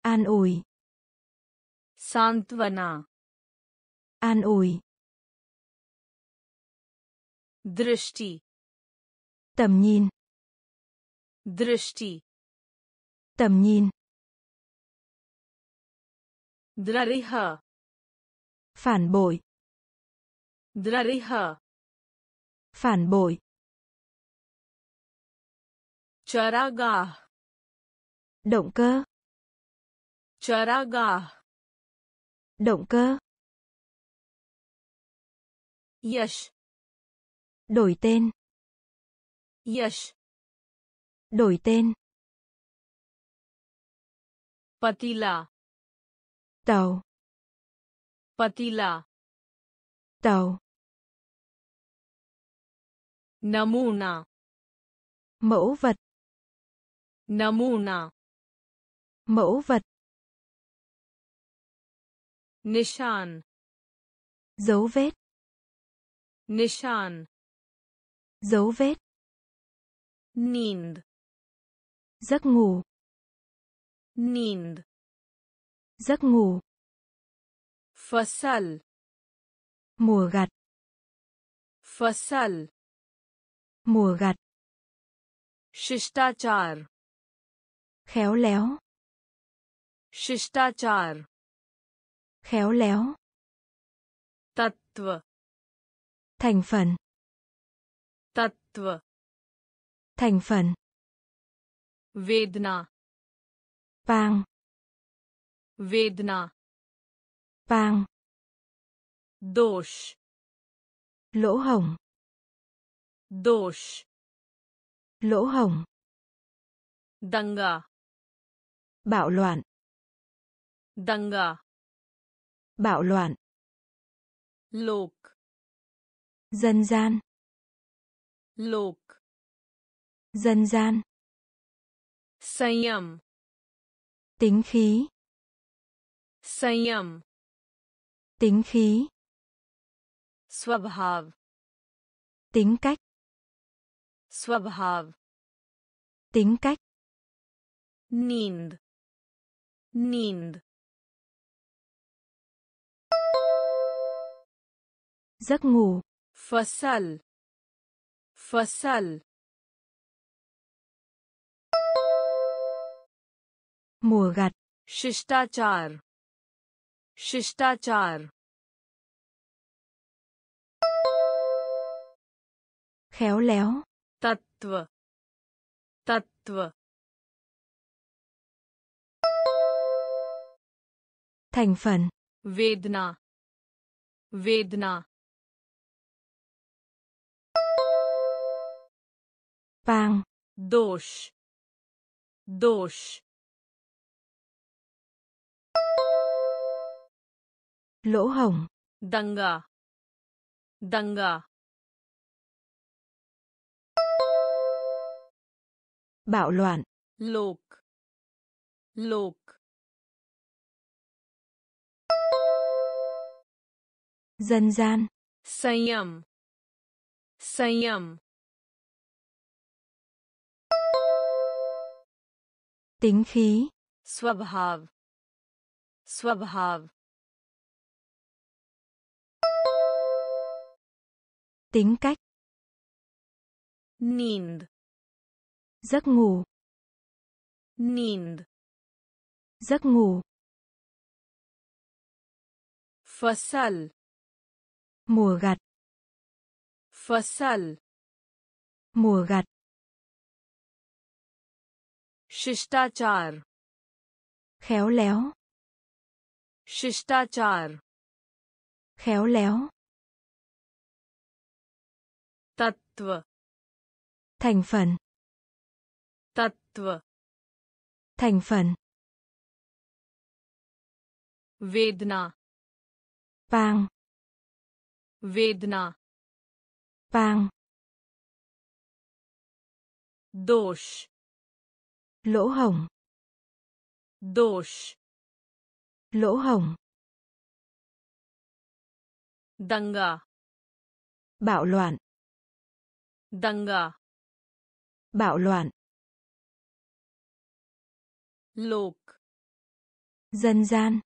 an ủi. Santvana an ủi. Drishti. Tầm nhìn. Drishti. Tầm nhìn. Drariha. Phản bội. Drariha. Phản bội. Charaga. Động cơ. Charaga. Động cơ. Yash. Đổi tên. Yaş. Đổi tên. Patila. Tàu. Patila. Tàu. Namuna. Mẫu vật. Namuna. Mẫu vật. Nishan. Dấu vết. Nishan dấu vết नींद giấc ngủ नींद giấc ngủ फसल mùa gặt फसल mùa gặt शिष्टाचार khéo léo शिष्टाचार khéo léo तत्व thành phần Tattva. Thành phần. Vedna. Pang. Vedna. Pang. Dosh. Lỗ hổng. Dosh. Lỗ hổng. Danga. Bạo loạn. Danga. Bạo loạn. Lok. Dân gian. लोक dân gian संयम tính khí संयम tính khí स्वभाव tính cách स्वभाव tính cách नींद नींद giấc ngủ फसल फसल mùa gặt शिष्टाचार शिष्टाचार khéo léo तत्व तत्व thành phần वेदना वेदना Pang. Dos. Dos. Lỗ hổng. Danga. Danga. Bạo loạn. Lục. Lục. dân gian sanyam sanyam tính khí स्वभाव स्वभाव tính cách नींद giấc ngủ नींद giấc ngủ फसल mùa gặt फसल mùa gặt शिष्टाचार khéo léo शिष्टाचार khéo léo तत्व thành phần तत्व thành phần वेदना pang वेदना pang दोष lỗ hổng दोष lỗ hổng दंगा bạo loạn दंगा bạo loạn लोक dân gian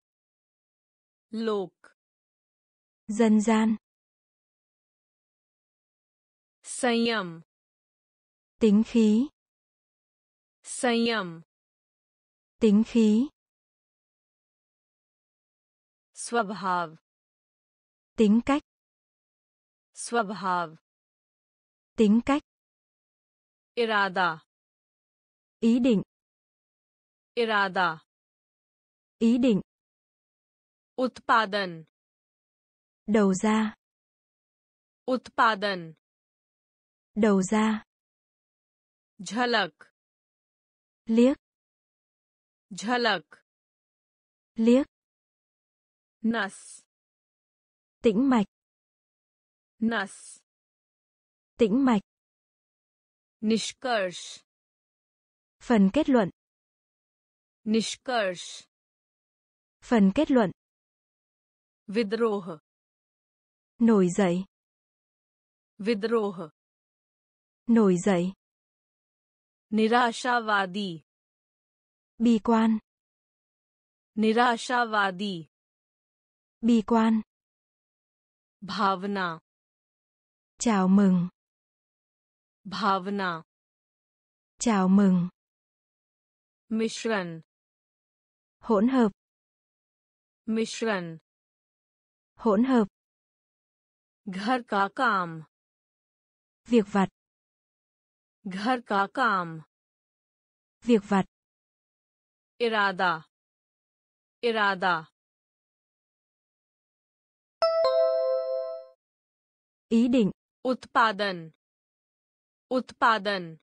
लोक dân gian संयम tính khí संयम tính khí स्वभाव tính cách स्वभाव tính cách इरादा ý định इरादा ý định उत्पादन đầu ra उत्पादन đầu ra झलक liếc झलक liếc नस tĩnh mạch नस tĩnh mạch निष्कर्ष phần kết luận निष्कर्ष phần kết luận विद्रोह nổi dậy विद्रोह nổi dậy निराशावादी bi quan निराशावादी bi quan भावना chào mừng भावना chào mừng मिश्रण hỗn hợp मिश्रण hỗn hợp घर का काम việc vặt घर का काम। Việc vặt. इरादा। इरादा। Ý định. उत्पादन। उत्पादन।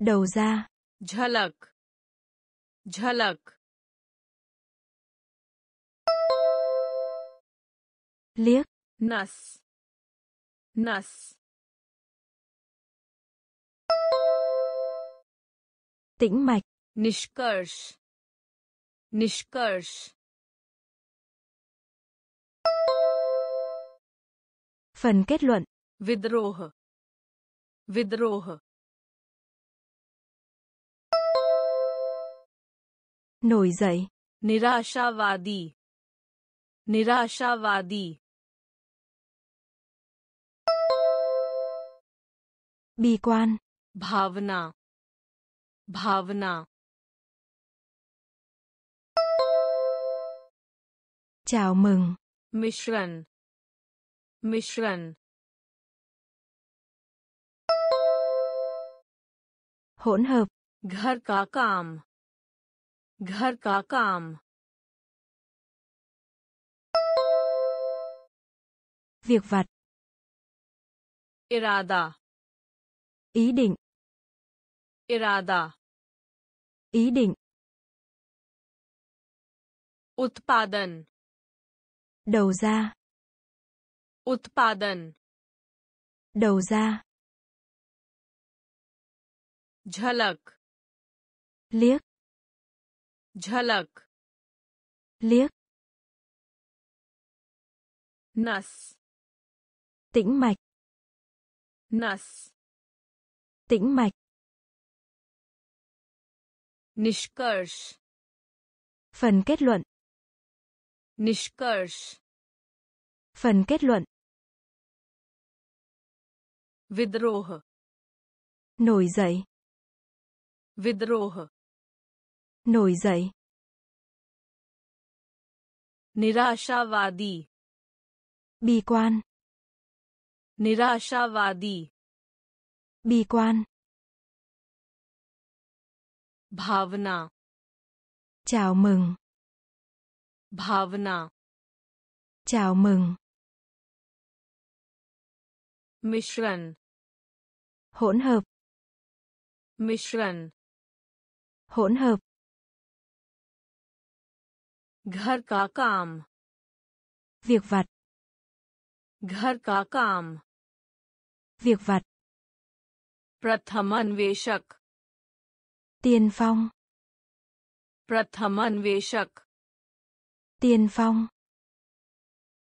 Đầu ra. झलक। झलक। Liếc. नस। Nas. Tĩnh mạch. Nishkarsh. Nishkarsh. Phần kết luận. Vidroh. Vidroh. Nổi dậy. Nirashavadi. Nirashavadi. bi quan भावना भावना chào mừng मिश्रण मिश्रण hỗn hợp घर का काम घर का काम việc vặt इरादा ý định इरादा ý định उत्पादन đầu ra उत्पादन đầu ra झलक liếc झलक liếc नस tĩnh mạch नस tĩnh mạch निष्कर्ष phần kết luận निष्कर्ष phần kết luận विद्रोह nổi dậy विद्रोह nổi dậy निराशावादी bi quan निराशावादी bi quan भावना chào mừng भावना chào mừng मिश्रण hỗn hợp मिश्रण hỗn hợp घर का काम việc vặt घर का काम việc vặt प्रथम अन्वेषक tiên phong प्रथम अन्वेषक tiên phong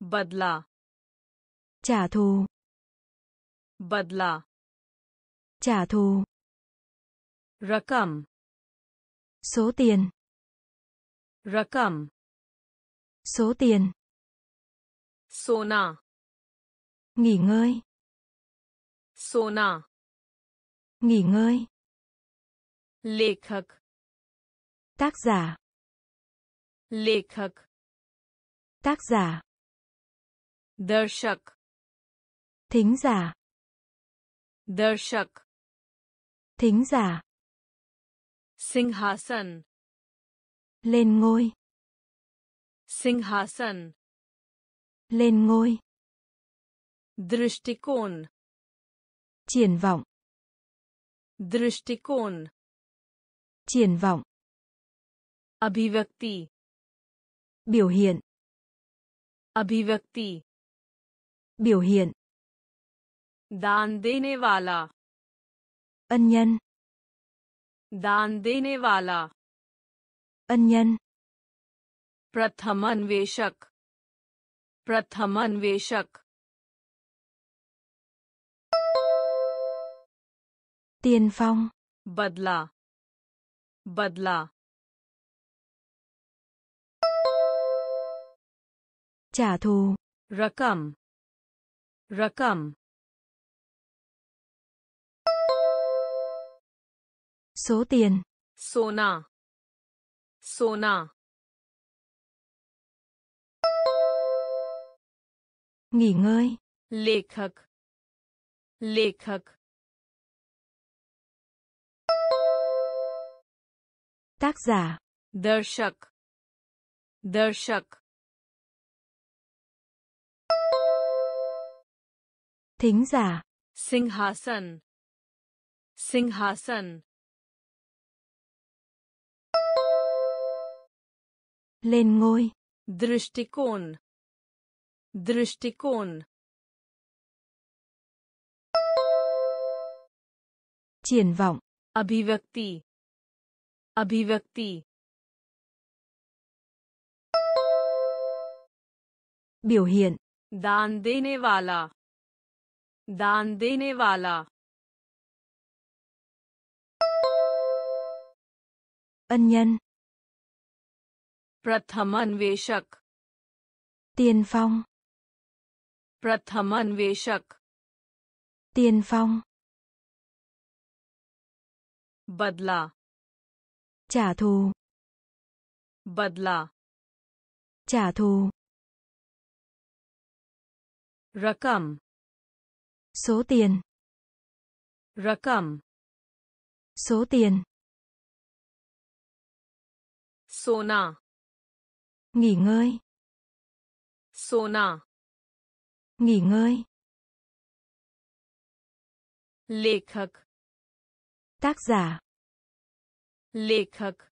बदला trả thù बदला trả thù रकम số tiền रकम số tiền सोना nghỉ ngơi सोना nghỉ ngơi लेखक tác giả लेखक tác giả दर्शक thính giả दर्शक thính giả सिंहासन lên ngôi सिंहासन lên ngôi दृष्टिकोण triển vọng दृष्टिकोण triển vọng अभिव्यक्ति biểu hiện अभिव्यक्ति biểu hiện दान देने वाला ân nhân दान देने वाला ân nhân प्रथम अन्वेषक प्रथम अन्वेषक Tiền phong. Badla. Badla. Trả thù. Rakam. Rakam. Số tiền. Sona. Sona. nghỉ ngơi lekhak lekhak Tác giả. Darshak. Darshak. Thính giả. Singhasan. Singhasan. Lên ngôi. Drishtikon. Drishtikon. Triển vọng. Abhivakti. अभिव्यक्ति biểu hiện दान देने वाला दान देने वाला ân nhân प्रथम अन्वेषक tiên phong प्रथम अन्वेषक tiên phong बदला trả thù बदला trả thù रकम số tiền रकम số tiền सोना nghỉ ngơi सोना nghỉ ngơi लेखक tác giả लेखक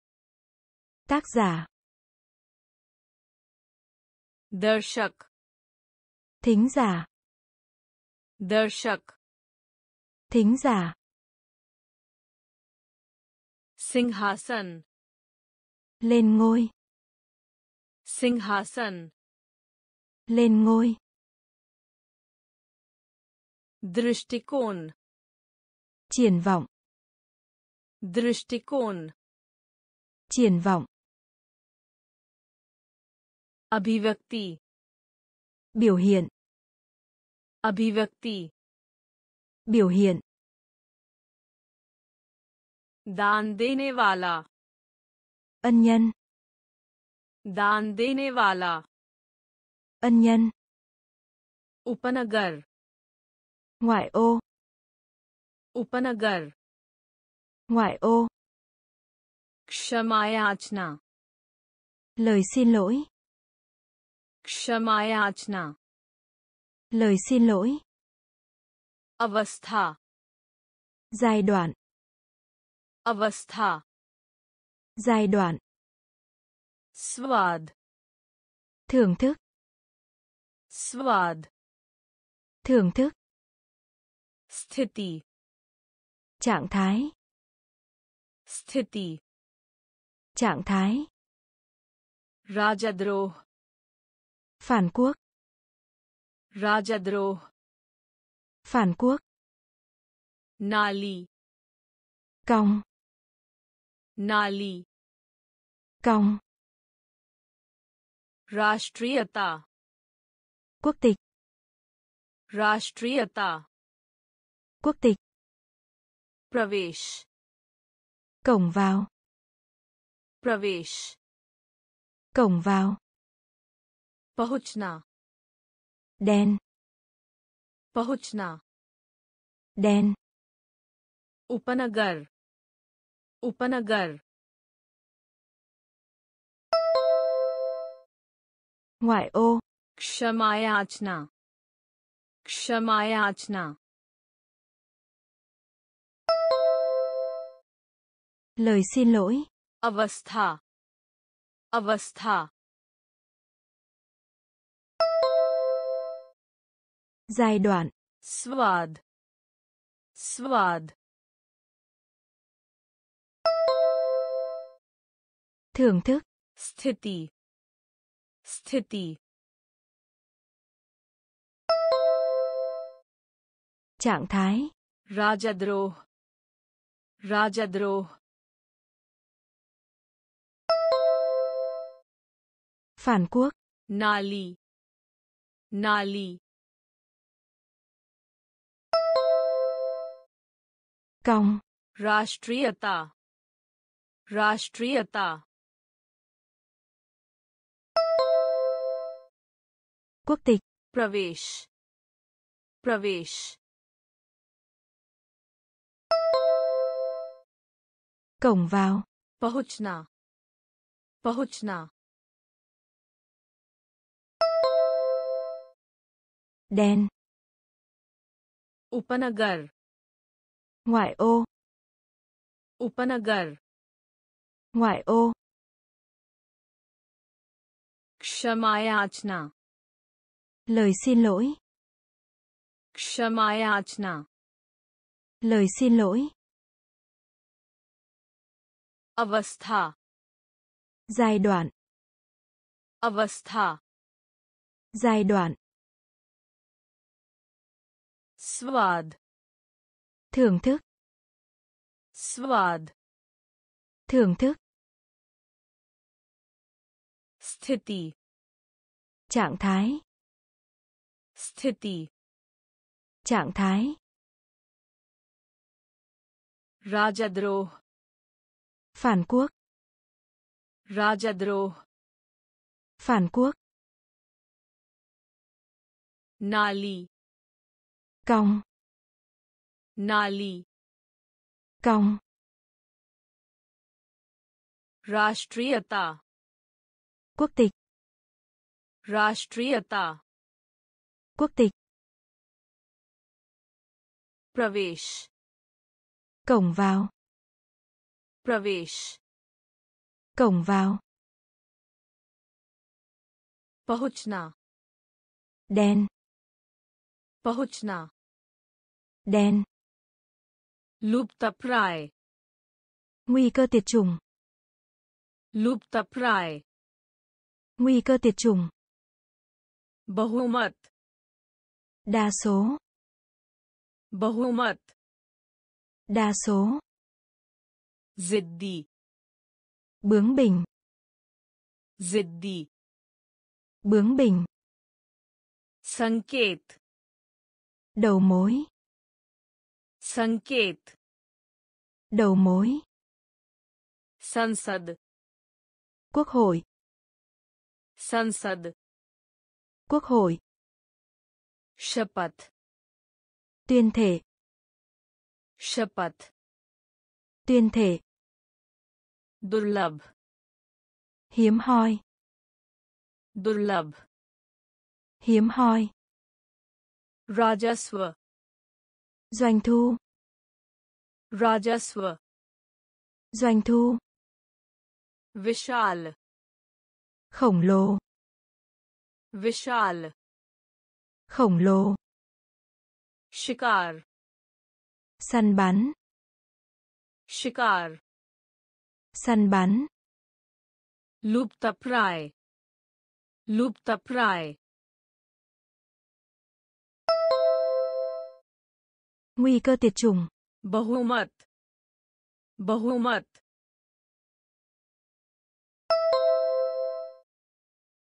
tác giả दर्शक thính giả दर्शक thính giả सिंहासन lên ngôi सिंहासन lên ngôi दृष्टिकोण triển vọng दृष्टिकोण triển vọng अभिव्यक्ति biểu hiện अभिव्यक्ति biểu hiện दान देने वाला ân nhân दान देने वाला ân nhân उपनगर ngoại ô उपनगर ngoại ô. Kshamayachna. Lời xin lỗi. Kshamayachna. Lời xin lỗi. Avastha. Giai đoạn. Avastha. Giai đoạn. Swad. Thưởng thức. Swad. Thưởng thức. Sthiti. Trạng thái. स्थिति trạng thái राजद्रोह phản quốc राजद्रोह phản quốc नाली cong नाली cong राष्ट्रीयता quốc tịch राष्ट्रीयता quốc tịch प्रवेश cổng vào प्रवेश cổng vào पहुंचना đèn पहुंचना đèn उपनगर उपनगर ngoại ô क्षमायाचना क्षमायाचना Lời xin lỗi. Avastha. Avastha. Giai đoạn. Swad. Swad. Thưởng thức. Sthiti. Sthiti. Trạng thái. Rajadroh. Rajadroh. phản quốc नाली नाली cong राष्ट्रीयता राष्ट्रीयता quốc tịch प्रवेश प्रवेश cổng vào पहुंचना पहुंचना Đèn उपनगर ngoại ô उपनगर ngoại ô क्षमा याचना lời xin lỗi क्षमा याचना lời xin lỗi अवस्था giai đoạn अवस्था giai đoạn Swad. Thưởng thức. Swad. Thưởng thức. Sthiti. Trạng thái. Sthiti. Trạng thái. Rajadroh. Phản quốc. Rajadroh. Phản quốc. Nali cong नाली cong राष्ट्रीयता quốc tịch राष्ट्रीयता quốc tịch प्रवेश cổng vào प्रवेश cổng vào पहुंचना đèn पहुंचना đèn लुप्तप्राय nguy cơ tiệt chủng लुप्तप्राय nguy cơ tiệt chủng बहुमत đa số बहुमत đa số जिद्दी bướng bỉnh जिद्दी bướng bỉnh संकेत đầu mối संकेत đầu mối संसद quốc hội संसद quốc hội शपथ tuyên thể शपथ tuyên thể दुर्लभ hiếm hoi दुर्लभ hiếm hoi Rajaswa. Doanh thu. Rajaswa. Doanh thu. Vishal. Khổng lồ. Vishal. Khổng lồ. Shikar. Săn bắn. Shikar. Săn bắn. Luptapray. Luptapray. Nguy cơ tiệt chủng. Bahumat. Bahumat.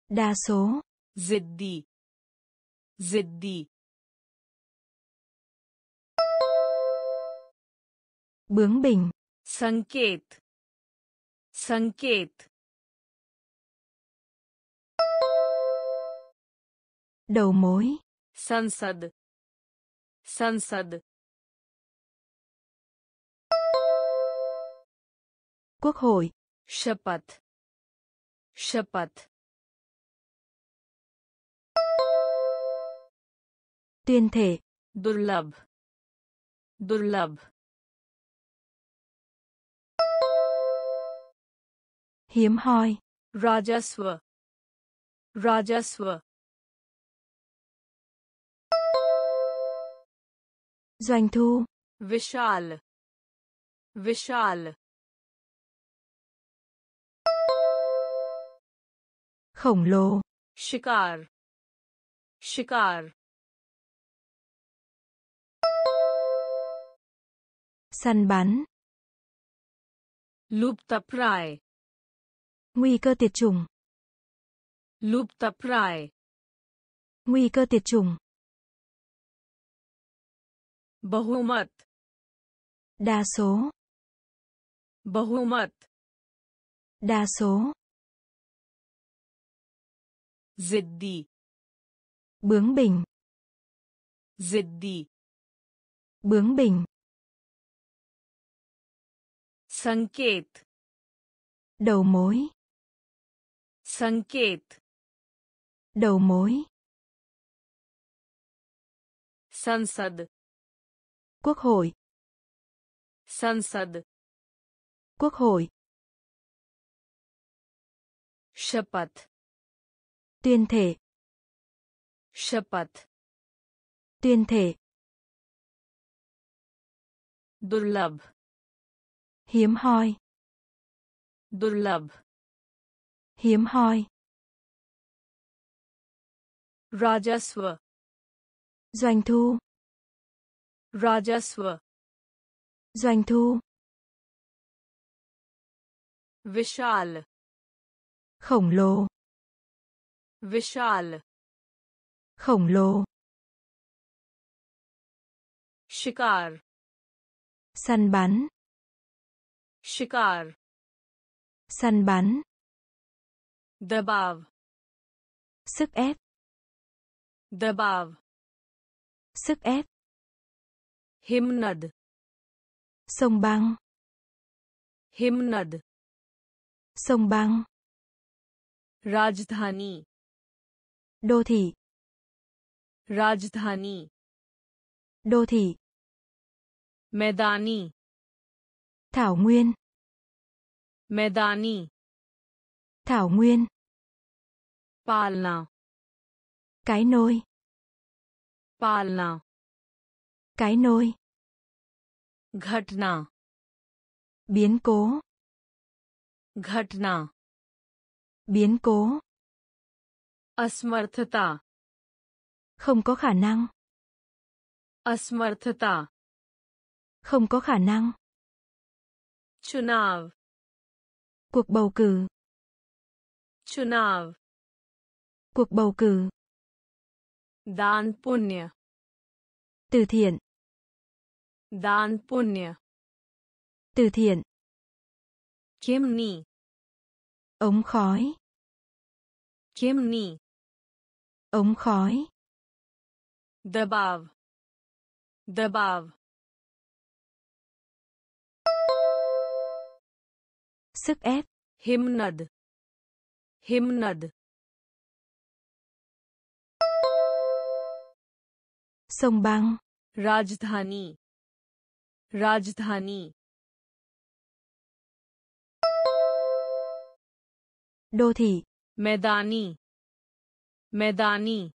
Đa số. Ziddi. Ziddi. Bướng bình Sanket. Sanket. Đầu mối. Sansad. Sansad. Quốc hội. Shapat. Shapat. Tuyên thể. Durlab. Durlab. Hiếm hoi. Rajaswa. Rajaswa. Doanh thu. Vishal. Vishal. khổng lồ शिकार शिकार săn bắn लुप्तप्राय nguy cơ tiệt chủng लुप्तप्राय nguy cơ tiệt chủng बहुमत đa số बहुमत đa số Ciddi. Bướng bỉnh. Ciddi. Bướng bỉnh. Sanket. Đầu mối. Sanket. Đầu mối. Sansad. Quốc hội. Sansad. Quốc hội. Shapat tuyên thể शपथ tuyên thể दुर्लभ hiếm hoi दुर्लभ hiếm hoi राजस्व doanh thu राजस्व doanh thu विशाल khổng lồ विशाल khổng lồ शिकार săn bắn शिकार săn bắn दबाव sức ép दबाव sức ép हिमनद sông băng हिमनद sông băng राजधानी đô thị राजधानी đô thị मैदानी thảo nguyên मैदानी thảo nguyên पालना cái nôi पालना cái nôi घटना biến cố घटना biến cố Asmarthata. Không có khả năng. Asmarthata. Không có khả năng. Chunav. Cuộc bầu cử. Chunav. Cuộc bầu cử. Đan punya. Từ thiện. Đan punya. Từ thiện. Chimney. Ống khói. Chimney ống khói दबाव दबाव sức ép हिमनद हिमनद sông băng राजधानी राजधानी đô thị मैदानी मैदानी।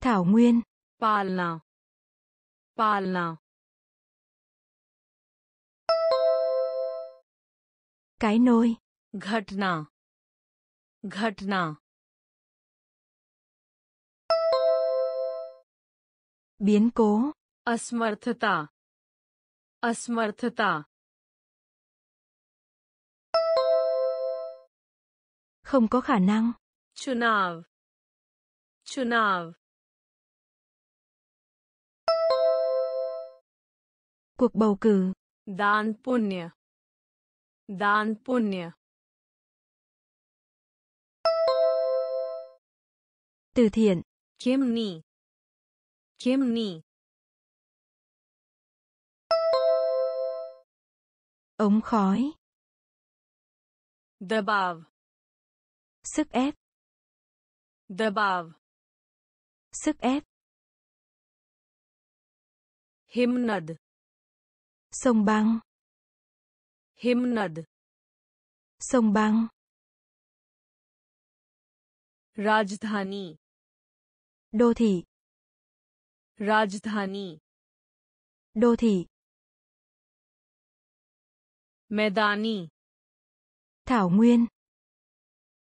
Thảo nguyên. पालना। पालना। Cái nôi. घटना। घटना। Biến cố. असमर्थता। असमर्थता। Không có khả năng. Chunav. Chunav. Cuộc bầu cử. Dan Punya. Dan Punya. Từ thiện. Kiếm ni. Kiếm ni. Ống khói. Dabav. Sức ép. Debav. Sức ép. Himnad. Sông băng. Himnad. Sông băng. Rajdhani. Đô thị. Rajdhani. Đô thị. Medani. Thảo nguyên.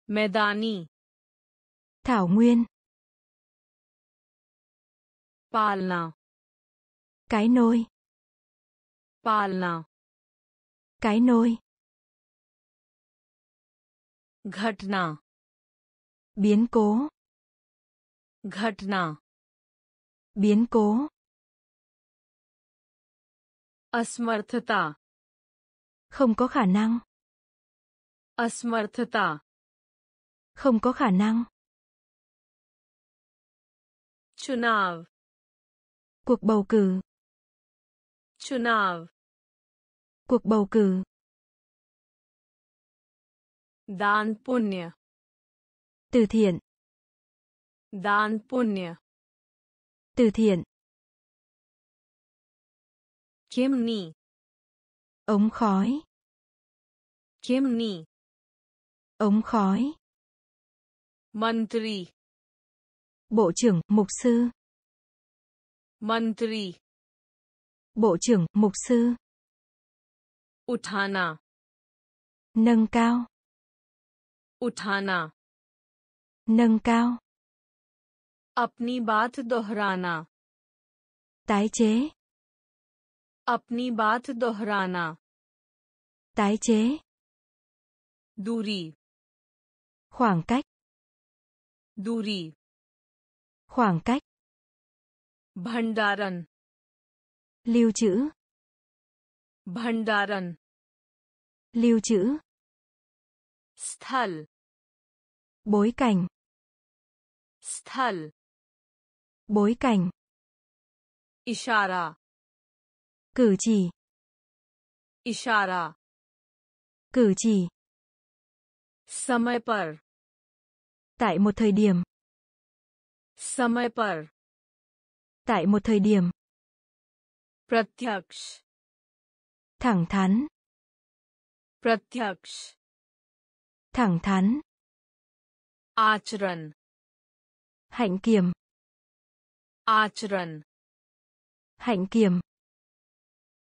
मैदानी Thảo nguyên. पालना Cái nôi. पालना Cái nôi. घटना Biến cố. घटना Biến cố. असमर्थता Không có khả năng. असमर्थता không có khả năng. Chunav. Cuộc bầu cử. Chunav. Cuộc bầu cử. Daan punya. Từ thiện. Daan punya. Từ thiện. Chimney. Ống khói. Chimney. Ống khói. Mantri. Bộ trưởng, mục sư. Mantri. Bộ trưởng, mục sư. Uthana. Nâng cao. Uthana. Nâng cao. Apni baat dohrana. Tái chế. Apni baat dohrana. Tái chế. Duri. Khoảng cách. दूरी Khoảng cách. भंडारण Lưu trữ. भंडारण Lưu trữ. स्थल Bối cảnh. स्थल Bối cảnh. इशारा Cử chỉ. इशारा Cử chỉ. समय पर Tại một thời điểm. Samay par. Tại một thời điểm. Pratyaksh. Thẳng thắn. Pratyaksh. Thẳng thắn. Acharan. Hạnh kiểm. Acharan. Hạnh kiểm.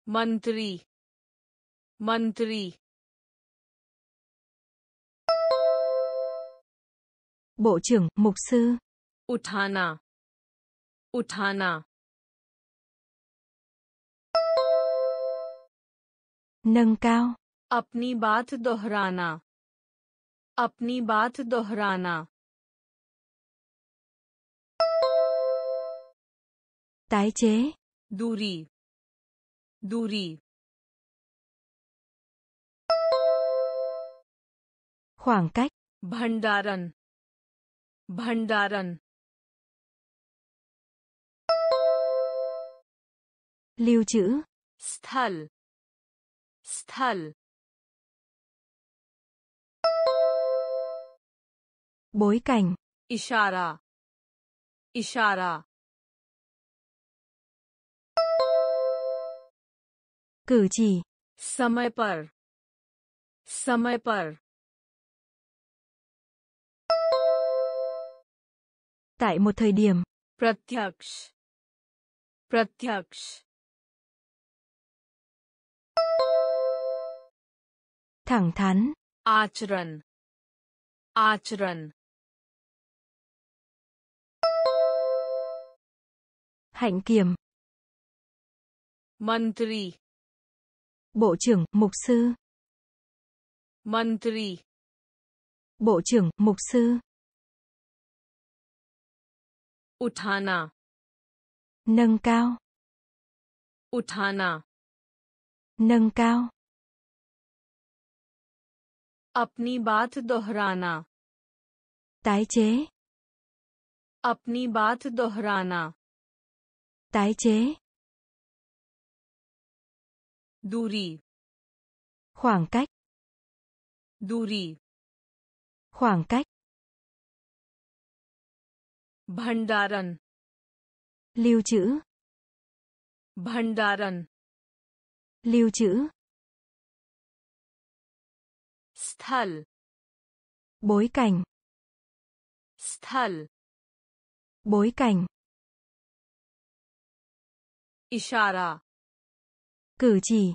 Mantri. Mantri. Bộ trưởng, mục sư. Uthana. Uthana. Nâng cao. Apni baat dohrana. Apni baat dohrana. Tái chế. Duri. Duri. Khoảng cách. Bhandaran. भंडारण Lưu trữ. स्थल स्थल Bối cảnh. इशारा इशारा Cử chỉ. समय पर समय पर Tại một thời điểm. Pratyaksh. Pratyaksh. Thẳng thắn. Acharan. Acharan. Hạnh kiểm. Mantri. Bộ trưởng, mục sư. Mantri. Bộ trưởng, mục sư. उठाना Nâng cao. उठाना Nâng cao. अपनी बात दोहराना Tái chế. अपनी बात दोहराना Tái chế. दूरी Khoảng cách. दूरी Khoảng cách. भंडारण Lưu trữ. भंडारण Lưu trữ. स्थल Bối cảnh. स्थल Bối cảnh. इशारा Cử chỉ.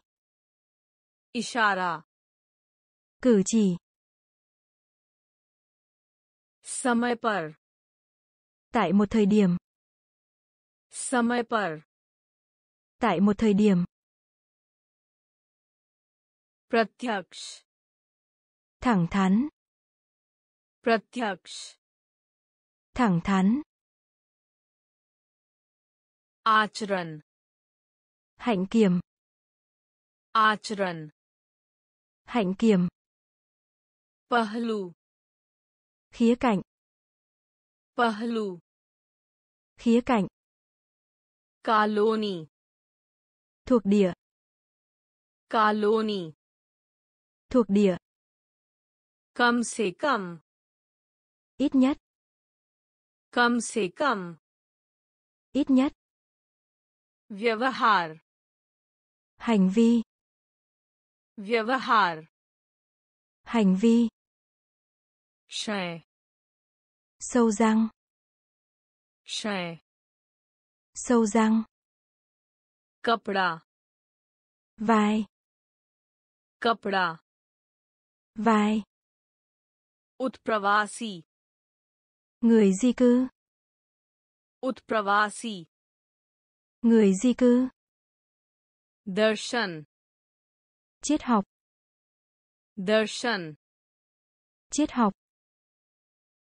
इशारा Cử chỉ. समय पर Tại một thời điểm. Samay par. Tại một thời điểm. Pratyaksh. Thẳng thắn. Pratyaksh. Thẳng thắn. Acharan. Hạnh kiểm. Acharan. Hạnh kiểm. Pahlu. Khía cạnh. Pahlu. Khía cạnh. Kaloni. Thuộc địa. Kaloni. Thuộc địa. Cầm se cầm. Ít nhất. Cầm se cầm. Ít nhất. Vyavahar. Hành vi. Vyavahar. Hành vi. Shai. Sâu răng. Shè. Sâu răng. Kapda. Vai. Kapda. Vai. Utpravasi. Người di cư. Utpravasi. Người di cư. Darshan. Triết học. Darshan. Triết học.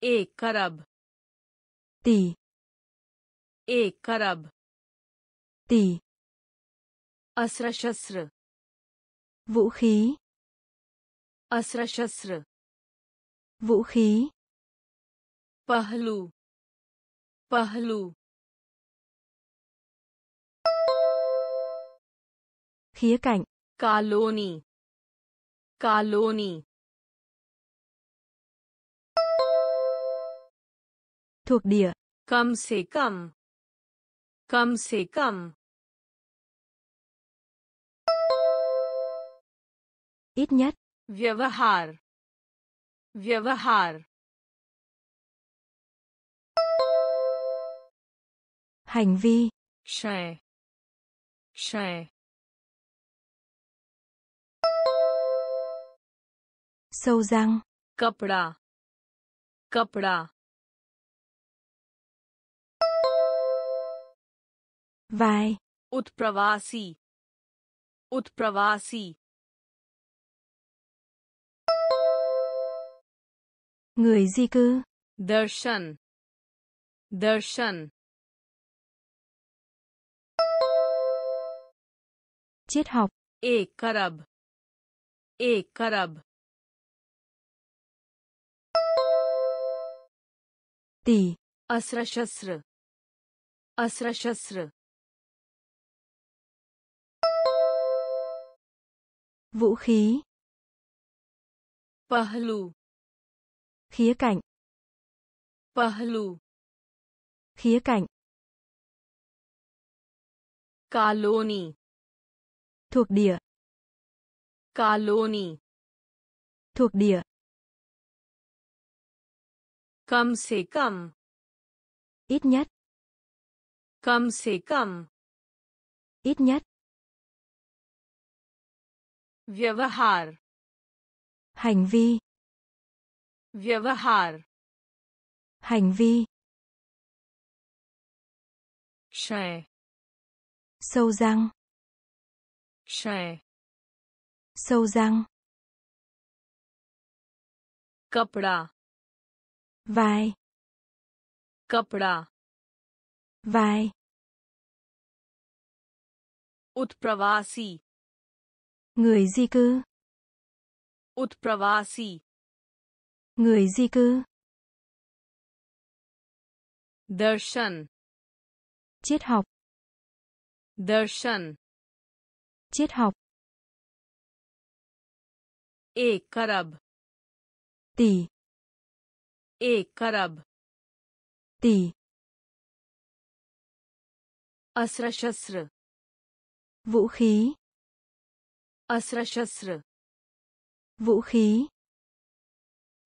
एक करब ती एक करब ती अस्त्र शस्त्र Vũ khí. अस्त्र शस्त्र Vũ khí. पहलू पहलू Khía cạnh. Colony colony Thuộc địa. कम से कम कम से कम Ít nhất. व्यवहार व्यवहार Hành vi. क्षय क्षय Sâu răng. कपड़ा कपड़ा Vai. उत्प्रवासी उत्प्रवासी Người di cư. दर्शन दर्शन Triết học. एक करब एक करब Tỷ. अस्त्र शस्त्र अस्त्र शस्त्र Vũ khí. पहलू Khía cạnh. पहलू Khía cạnh. Colony Thuộc địa. Colony Thuộc địa. कम से कम Ít nhất. कम से कम Ít nhất. व्यवहार Hành vi. व्यवहार Hành vi. क्षय Sâu răng. क्षय Sâu răng. कपड़ा Vai. कपड़ा Vai. उत्प्रवासी Người di cư. उत्प्रवासी Người di cư. दर्शन Triết học. दर्शन Triết học. एक करब Tỷ. एक करब Tỷ. अस्त्र शस्त्र Vũ khí. अस्त्र शस्त्र Vũ khí.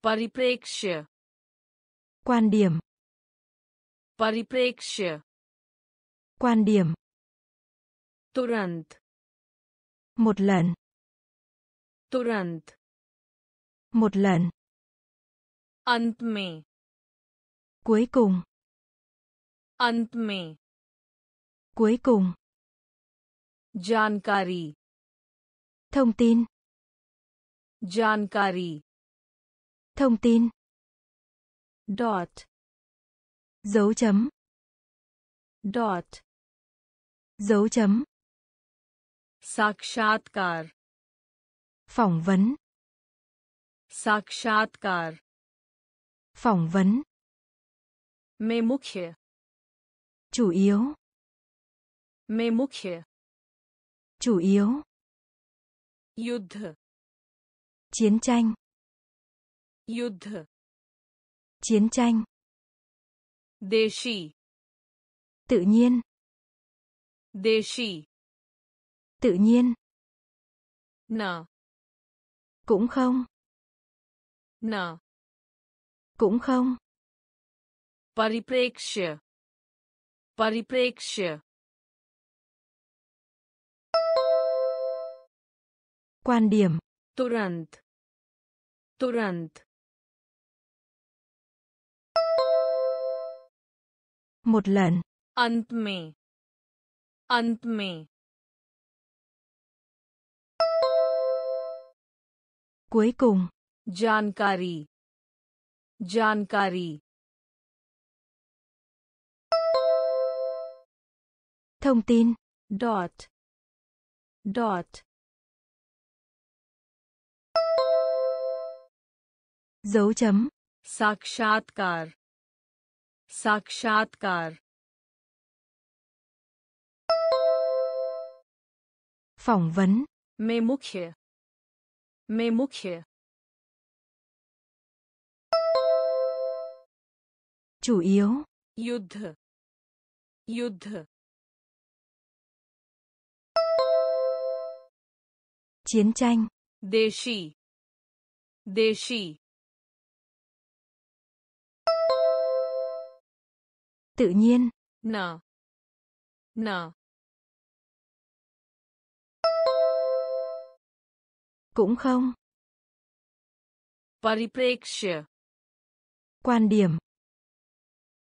परिप्रेक्ष्य Quan điểm. परिप्रेक्ष्य Quan điểm. तुरंत Một lần. तुरंत Một lần. अंत में Cuối cùng. अंत में Cuối cùng. जानकारी Thông tin. जानकारी Thông tin. Dot Dấu chấm. Dot Dấu chấm. साक्षात्कार Phỏng vấn. साक्षात्कार Phỏng vấn. में मुख्य Chủ yếu. में मुख्य Chủ yếu. युद्ध Chiến tranh. युद्ध Chiến tranh. देशी Tự nhiên. देशी Tự nhiên. न Cũng không. न Cũng không. परिप्रेक्ष्य परिप्रेक्ष्य Quan điểm. तुरंत तुरंत Một lần. अंत में अंत में Cuối cùng. जानकारी जानकारी Thông tin. Dot dot Dấu chấm. साक्षात्कार साक्षात्कार Phỏng vấn. में मुख्य में मुख्य Chủ yếu. युद्ध युद्ध Chiến tranh. देशी देशी Tự nhiên. Nở. Nở. Cũng không. Pariprekshya. Quan điểm.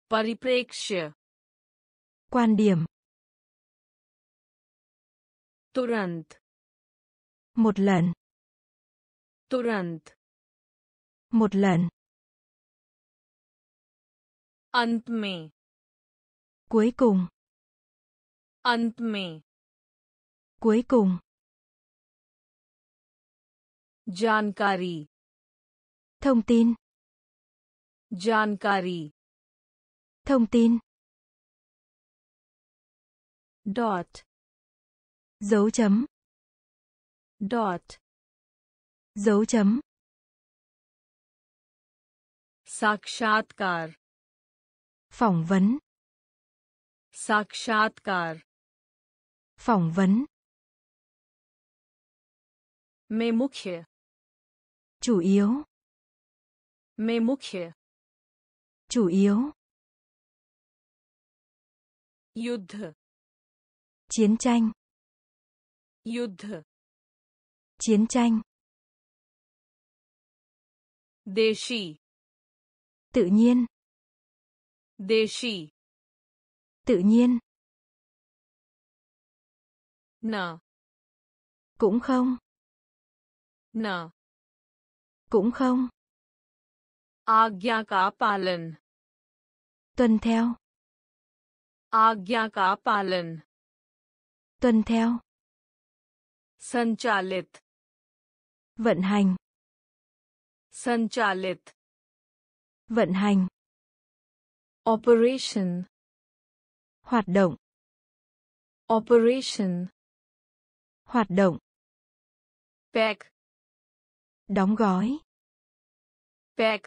Pariprekshya. Quan điểm. Turant. Một lần. Turant. Một lần. antme. Cuối cùng. अंत में Cuối cùng. जानकारी Thông tin. जानकारी Thông tin. Dot Dấu chấm. Dot Dấu chấm. साक्षात्कार Phỏng vấn. साक्षात्कार Phỏng vấn. में मुख्य Chủ yếu. में मुख्य Chủ yếu. युद्ध Chiến tranh. युद्ध Chiến tranh. देशी Tự nhiên. देशी Tự nhiên. Nở. Cũng không. Nở. Cũng không. Agya ka palan. Tuân theo. Agya ka palan. Tuân theo. Sanchalit. Vận hành. Sanchalit. Vận hành. Operation Hoạt động. Operation Hoạt động. Pack Đóng gói. Pack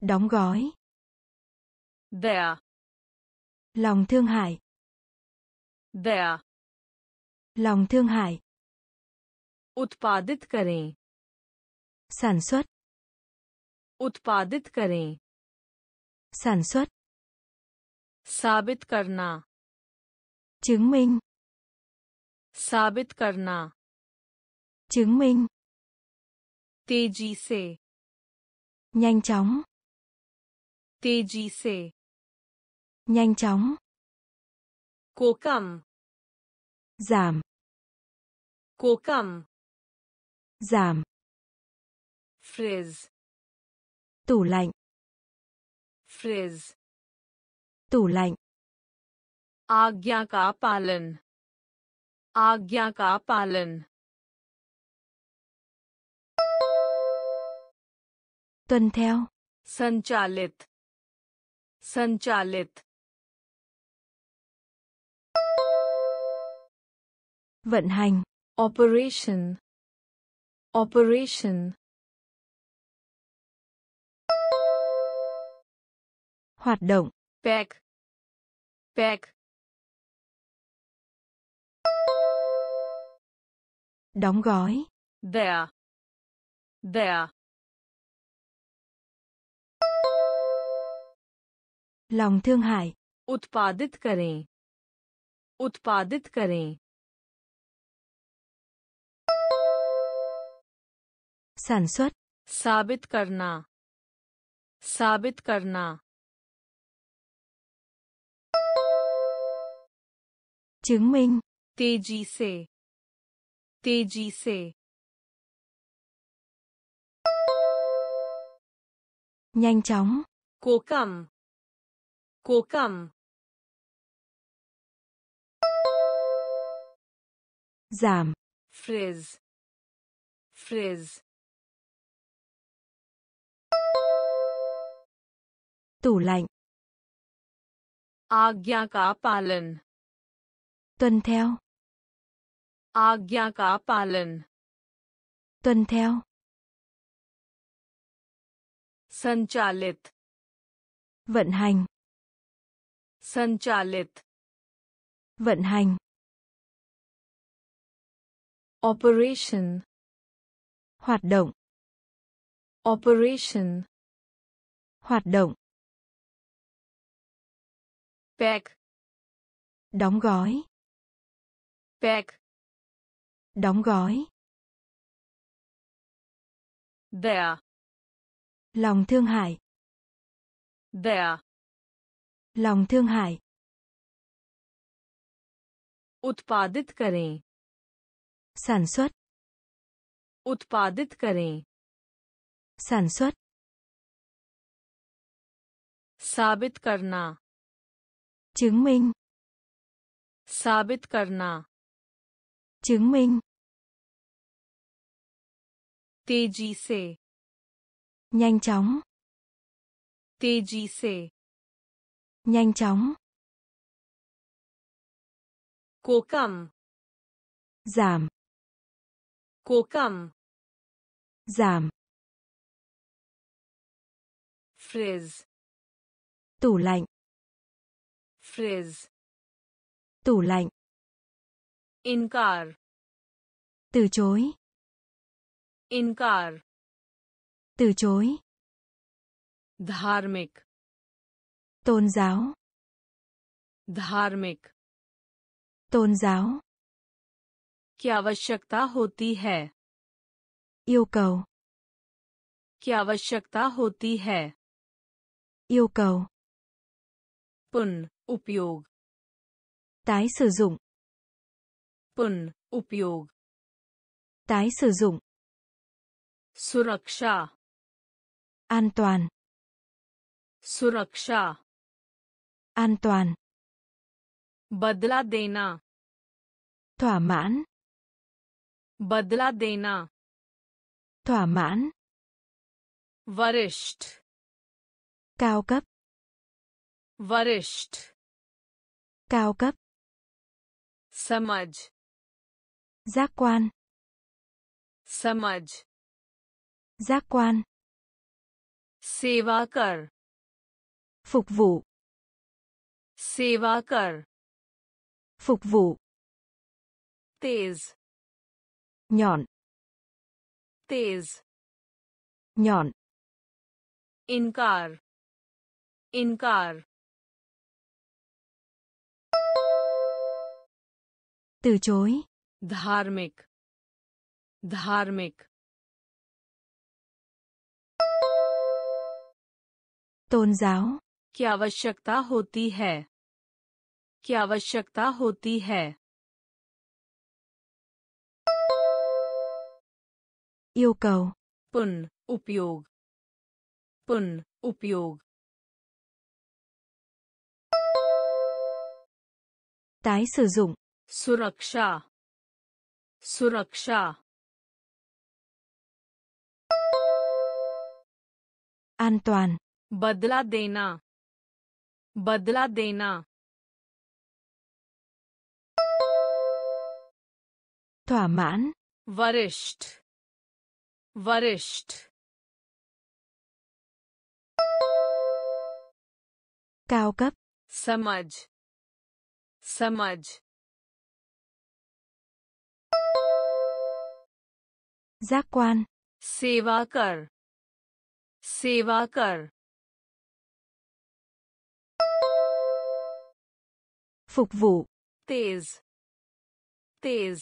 Đóng gói. दया Lòng thương hại. दया Lòng thương hại. उत्पादित करें Sản xuất. उत्पादित करें Sản xuất. साबित करना Chứng minh. साबित करना Chứng minh. तेजी से nhanh chóng तेजी से nhanh chóng को कम giảm को कम giảm fridge tủ lạnh fridge tủ lạnh आज्ञा का पालन आज्ञा का पालन tuân theo संचालित संचालित vận hành operation operation hoạt động pack pack đóng gói there there lòng thương hại उत्पादित करें उत्पादित करें sản xuất साबित करना साबित करना chứng minh तेजी से तेजी से nhanh chóng को कम को कम giảm fridge fridge tủ lạnh आज्ञा का पालन tuân theo आज्ञा का पालन tuân theo संचालित vận hành संचालित vận hành operation hoạt động operation hoạt động pack đóng gói pack đóng gói there lòng thương hại there lòng thương hại उत्पादित करें sản xuất उत्पादित करें sản xuất साबित करना chứng minh साबित करना chứng minh तेजी से nhanh chóng तेजी से nhanh chóng को कम giảm को कम giảm fridge tủ lạnh fridge tủ lạnh इनकार từ chối इनकार từ chối धार्मिक tôn giáo धार्मिक tôn giáo की आवश्यकता होती है yêu cầu की आवश्यकता होती है yêu cầu पुन उपयोग tái sử dụng पुन उपयोग tái sử dụng सुरक्षा an toàn सुरक्षा an toàn बदला देना thỏa mãn बदला देना thỏa mãn वरिष्ठ cao cấp वरिष्ठ cao cấp समझ giác quan समझ giác quan सेवा कर phục vụ सेवा कर phục vụ तेज nhọn तेज nhọn इनकार इनकार từ chối धार्मिक धार्मिक। तोन जाओ क्या आवश्यकता होती है। क्या आवश्यकता होती है। Yêu पुन उपयोग। पुन उपयोग। ताई सुरक्षा। सुरक्षा। An toàn बदला देना। बदला देना। Thỏa mãn वरिष्ठ। वरिष्ठ। Cao cấp. समझ। समझ। giác quan सेवा कर सेवा कर phục vụ तेज तेज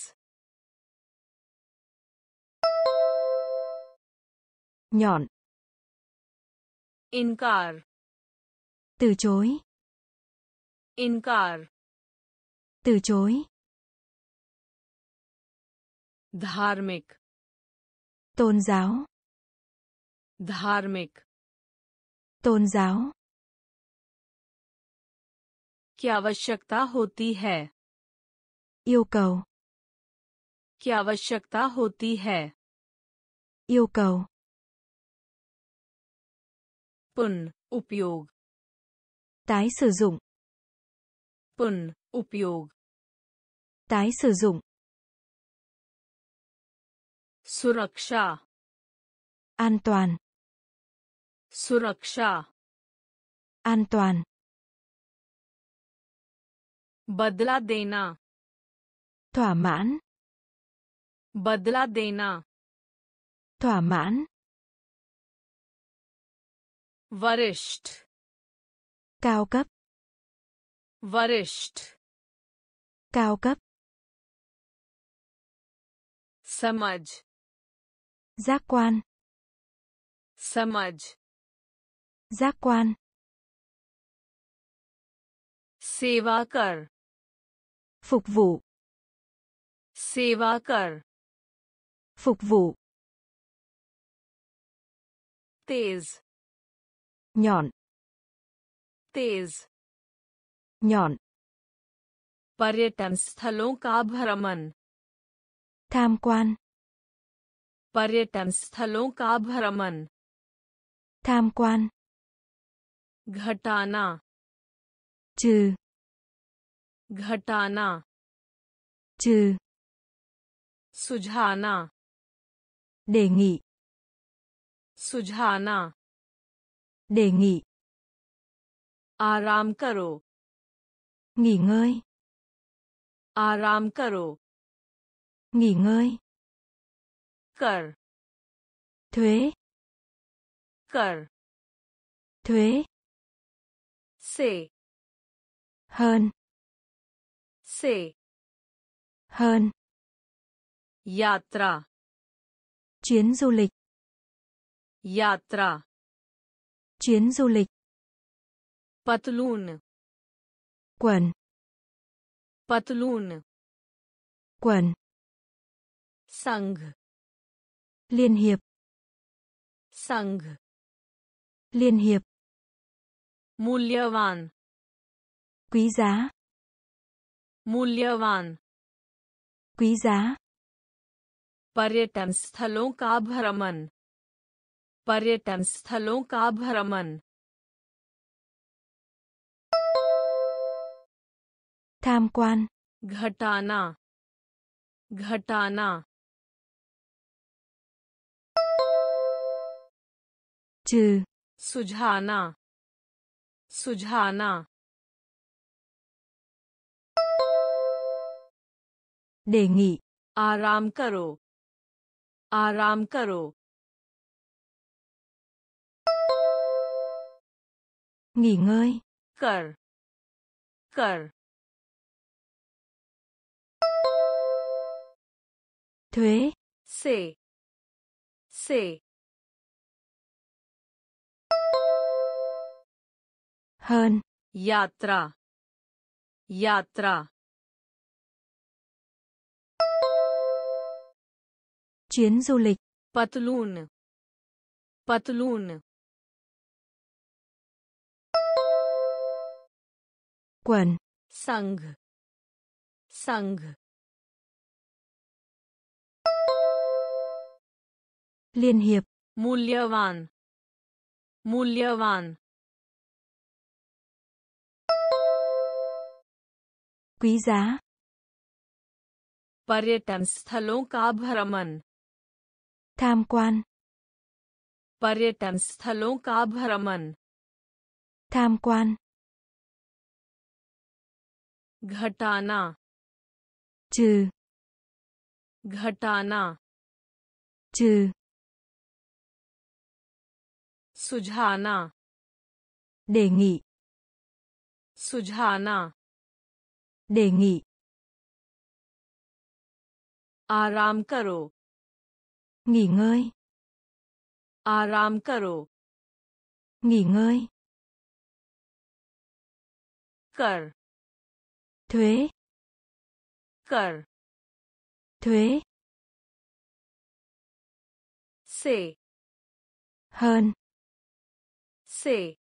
nhọn इनकार từ chối इनकार từ chối धार्मिक tôn giáo धार्मिक tôn giáo की आवश्यकता होती है yêu cầu की आवश्यकता होती है yêu cầu पुन उपयोग tái sử dụng पुन उपयोग tái sử dụng सुरक्षा an toàn सुरक्षा an toàn बदला देना thỏa mãn बदला देना thỏa mãn वरिष्ठ cao cấp वरिष्ठ cao cấp समझ giác quan समझ giác quan सेवा कर phục vụ सेवा कर phục vụ तेज nhọn तेज nhọn पर्यटन स्थलों का भ्रमण tham quan पर्यटन स्थलों का भ्रमण tham quan घटाना trừ घटाना trừ सुझाना đề nghị सुझाना đề nghị आराम करो nghỉ ngơi आराम करो nghỉ ngơi कर thuế कर thuế से hơn से hơn यात्रा chuyến du lịch यात्रा chuyến du lịch पतलून quần पतलून quần संघ Liên hiệp. संघ liên hiệp. मूल्यवान quý giá. मूल्यवान quý giá. पर्यटन स्थलों का भ्रमण पर्यटन स्थलों का भ्रमण tham quan. घटाना घटाना trừ सुझाना। सुझाना। đề nghị आराम करो। आराम करो। nghỉ ngơi कर। कर। thuế से। से। hơn. Yatra. Yatra. Chuyến du lịch. Patlun. Patlun. Quần. Sang. Sang. Liên hiệp. Mulyavan. Mulyavan. quý giá पर्यटन स्थलों का भ्रमण tham quan पर्यटन स्थलों का भ्रमण tham quan घटाना trừ घटाना trừ सुझाना đề nghị सुझाना đề nghị आराम करो nghỉ ngơi आराम करो nghỉ ngơi कर thuế कर thuế से hơn से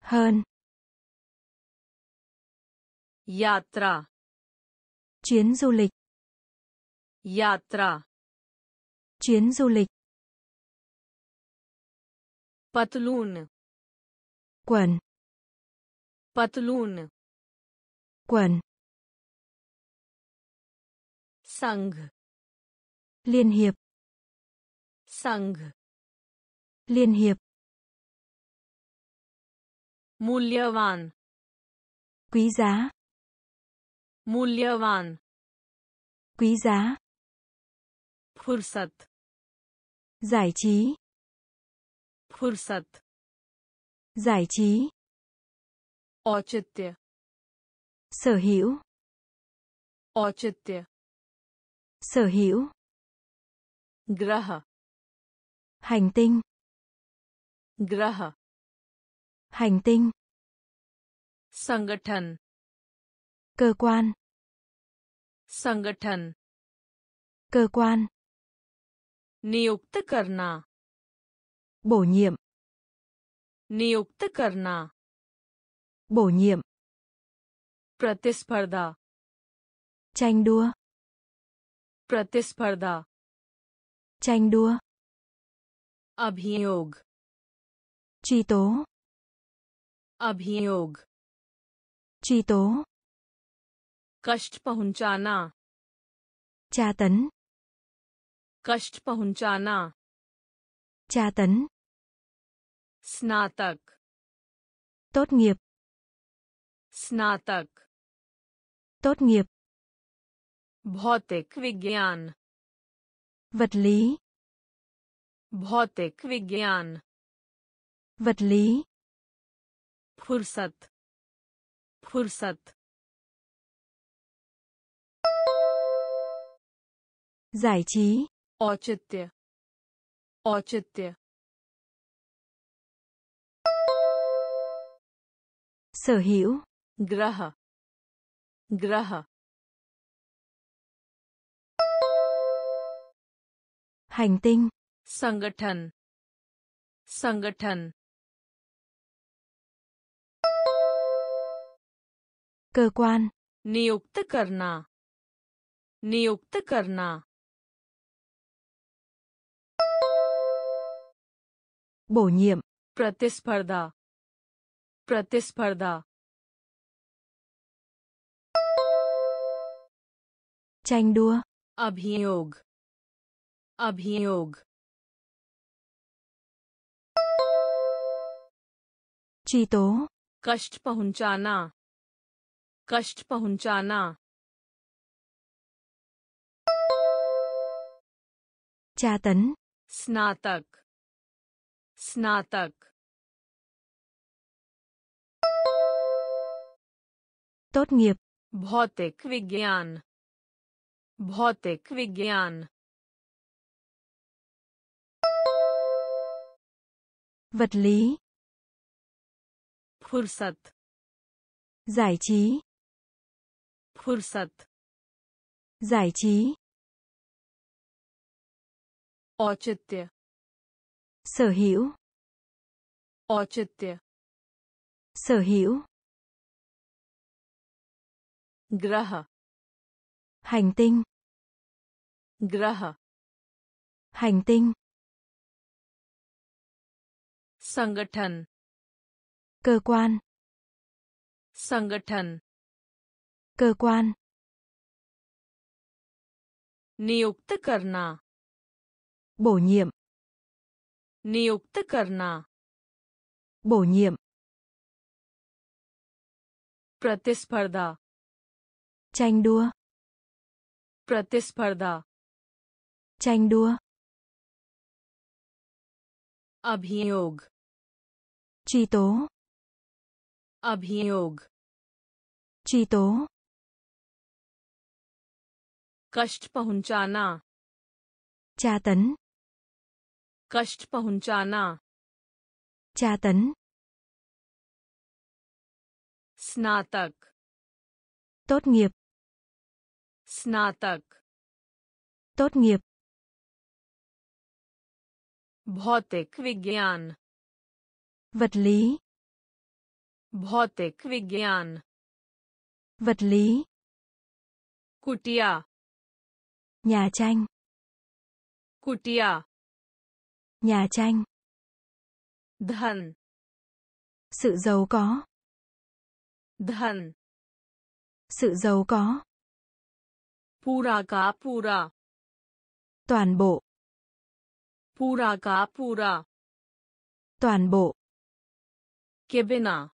hơn Yatra. Chuyến du lịch. Yatra. Chuyến du lịch. Patlun. Quần. Patlun. Quần. Sang. Liên hiệp. Sang. Liên hiệp. Mulyavan. Quý giá. मूल्यवान quý giá फुर्सत giải trí फुर्सत giải trí औचित्य sở hữu औचित्य sở hữu ग्रह hành tinh ग्रह hành tinh संगठन cơ quan संगठन cơ quan नियुक्त करना bổ nhiệm नियुक्त करना bổ nhiệm प्रतिस्पर्धा tranh đua प्रतिस्पर्धा tranh đua अभियोग truy tố अभियोग truy tố कष्ट पहुंचाना। Tra tấn कष्ट पहुंचाना। Tra tấn स्नातक। Tốt nghiệp. स्नातक। Tốt nghiệp. भौतिक विज्ञान। Vật lý. भौतिक विज्ञान। Vật lý. फुर्सत। फुर्सत। giải trí औचित्य औचित्य sở hữu ग्रह ग्रह hành tinh संगठन संगठन cơ quan नियुक्त करना नियुक्त करना bổ nhiệm प्रतिस्पर्धा प्रतिस्पर्धा। tranh đua अभियोग अभियोग। truy tố कष्ट पहुंचाना कष्ट पहुंचाना। tra tấn स्नातक स्नातक। Tốt nghiệp. भौतिक विज्ञान। भौतिक विज्ञान। Vật lý. फुर्सत। Giải trí. फुर्सत। Giải trí. औचित्य। Sở hữu. औचित्य Sở hữu. ग्रह Hành tinh. ग्रह Hành tinh. संगठन Cơ quan. संगठन Cơ quan. नियुक्त करना Bổ nhiệm. नियुक्त करना। Bổ प्रतिस्पर्धा। Tranh प्रतिस्पर्धा। Tranh अभियोग। चीतो अभियोग। Truy कष्ट पहुंचाना। चातन कष्ट पहुंचाना। चातन स्नातक। Tốt nghiệp. स्नातक। Tốt nghiệp. भौतिक विज्ञान। Vật भौतिक विज्ञान। Vật कुटिया। Nhà कुटिया। Nhà tranh. Dhan. Sự giàu có. Dhan. Sự giàu có. Pura ka pura. Toàn bộ. Pura ka pura. Toàn bộ. Kebena.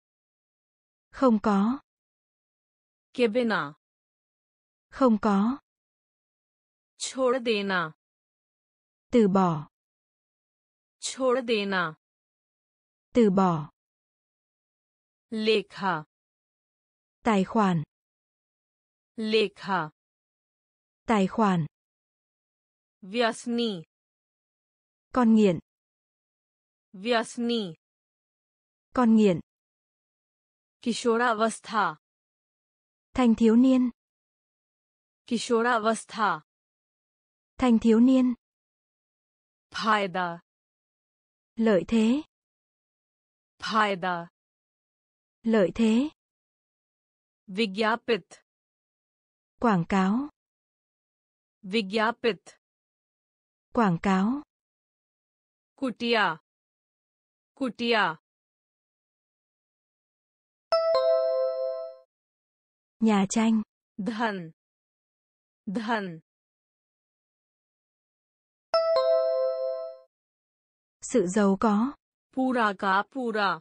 Không có. Kebena. Không có. Chhod dena. Từ bỏ. छोड़ देना Từ bỏ. लेखा Tài khoản. लेखा Tài khoản. व्यसनी Con nghiện. व्यसनी Con nghiện. किशोरावस्था Thanh thiếu niên. किशोरावस्था Thanh thiếu niên. फायदा lợi thế. Fayda lợi thế. Vigyapit. Quảng cáo. Vigyapit. Quảng cáo. Kutia. Kutia. Nhà tranh. Dhan. Dhan. Sự giàu có. Pura cá pura.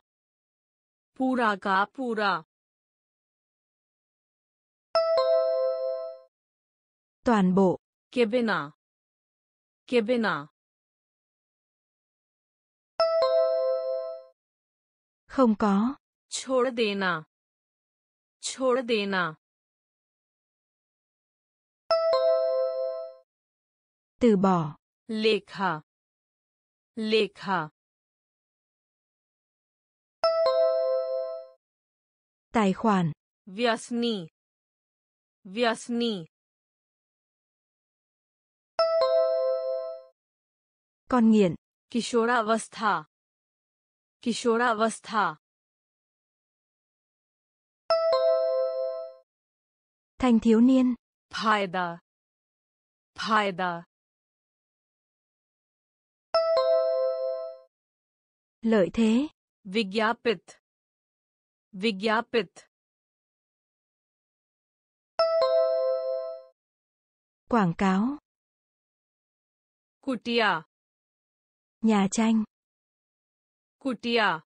Pura cá pura. Toàn bộ. Kebena. Kebena. Không có. Chhod dena. Chhod dena. từ bỏ lekha लेखा Tài khoản. व्यसनी व्यसनी Con nghiện. किशोरावस्था किशोरावस्था Thanh thiếu niên. फायदा फायदा Lợi thế. विज्ञापित विज्ञापित Quảng cáo. कुटिया Nhà tranh. कुटिया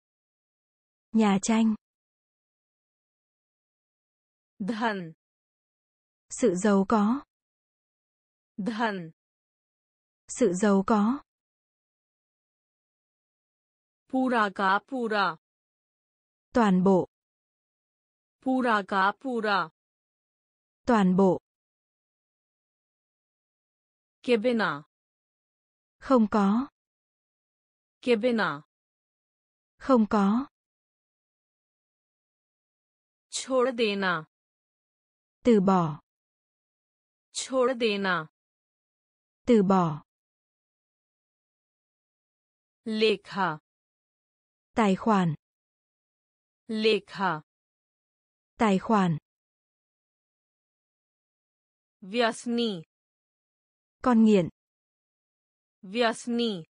Nhà tranh. धन Sự giàu có. धन Sự giàu có. पूरा का पूरा Toàn bộ. पूरा का पूरा Toàn bộ. के बिना Không có. के बिना Không có. छोड़ देना từ bỏ छोड़ देना từ bỏ लेखा tài khoản लेखा tài khoản व्यसनी con nghiện व्यसनी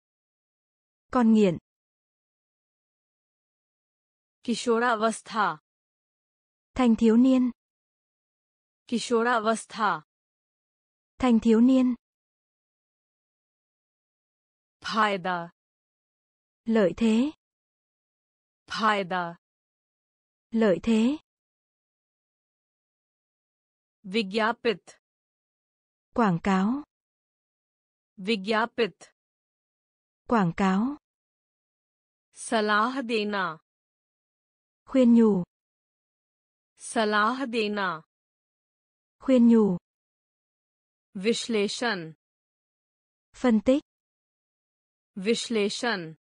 con nghiện किशोरावस्था thanh thiếu niên किशोरावस्था thanh thiếu niên फायदा lợi thế फायदा lợi thế विज्ञापित quảng cáo विज्ञापित quảng cáo सलाह देना khuyên nhủ सलाह देना khuyên nhủ विश्लेषण phân tích विश्लेषण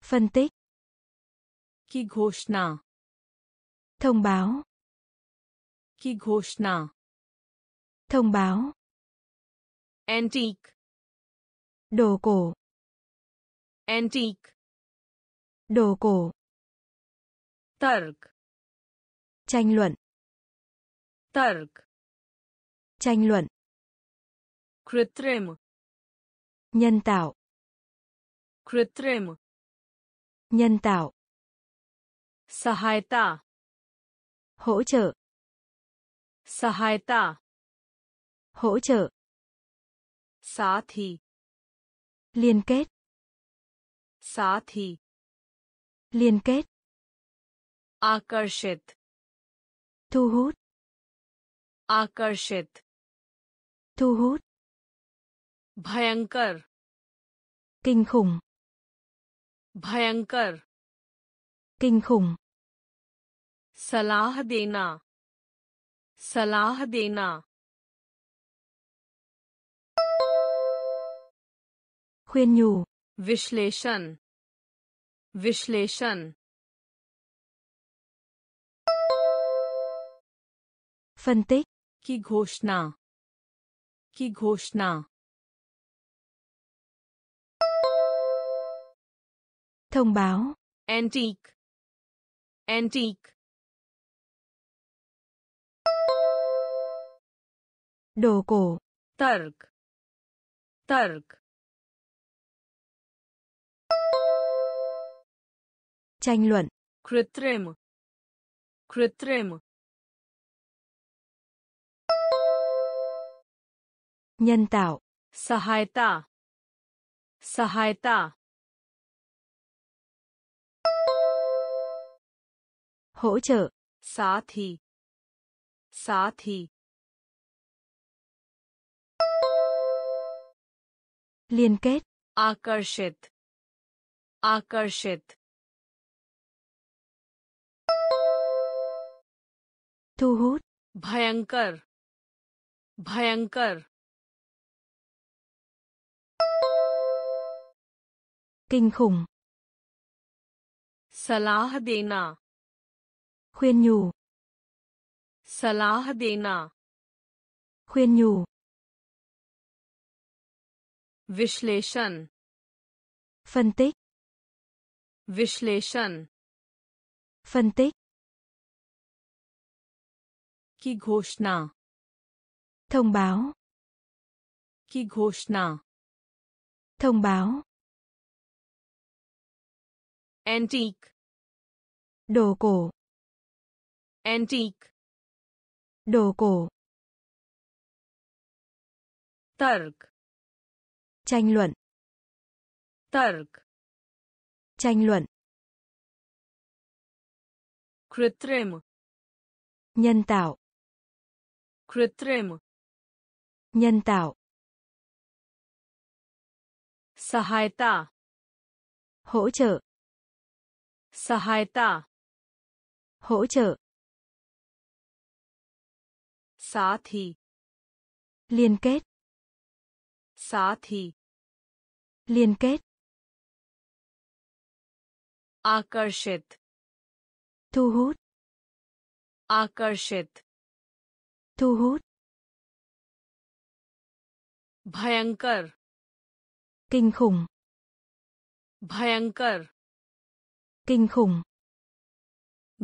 phân tích की घोषणा thông báo की घोषणा thông báo antique đồ cổ antique đồ cổ तर्क tranh luận तर्क tranh luận कृत्रिम nhân tạo कृत्रिम nhân tạo सहायता hỗ trợ सहायता hỗ trợ साथी liên kết साथी liên kết आकर्षित thu hút आकर्षित thu hút भयंकर kinh khủng भयंकर kinh khủng सलाह देना सलाह देना khuyên nhủ विश्लेषण विश्लेषण phân tích की घोषणा की घोषणा thông báo antique antique. Đồ cổ. Targ targ tranh luận. Kritrim kritrim nhân tạo. Sahayata sahayata hỗ trợ. साथी साथी liên kết. आकर्षित आकर्षित thu hút. भयंकर भयंकर kinh khủng. सलाह देना khuyên nhủ सलाह देना khuyên nhủ विश्लेषण phân tích विश्लेषण phân tích की घोषणा thông báo की घोषणा thông báo antique đồ cổ Antique. Đồ cổ. Targ. Tranh luận. Targ. Tranh luận. Kritrim. Nhân tạo. Kritrim. Nhân tạo. Sahaita. Hỗ trợ. Sahaita. Hỗ trợ. साथ ही। लियन केट साथ ही। लियन केट आकर्षित। तुहूत आकर्षित। तुहूत भयंकर। किंग खुंग भयंकर। किंग खुंग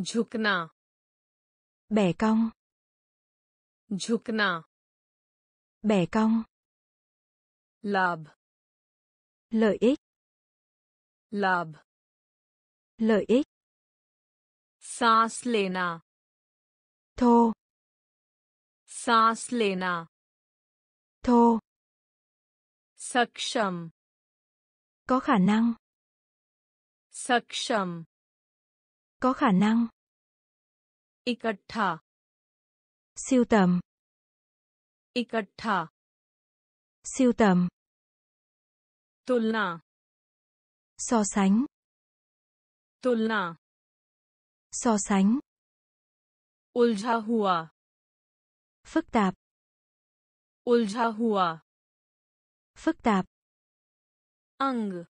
झुकना। बैकाउ झुकना bẻ cong लाभ lợi ích लाभ lợi ích सांस लेना thô सांस लेना thô सक्षम có khả năng सक्षम có khả năng इकट्ठा Siêu tầm. Ikattha. Siêu tầm. Tulna. So sánh. Tulna. So sánh. Uljha hua. Phức tạp. Uljha hua. Phức tạp. Ang.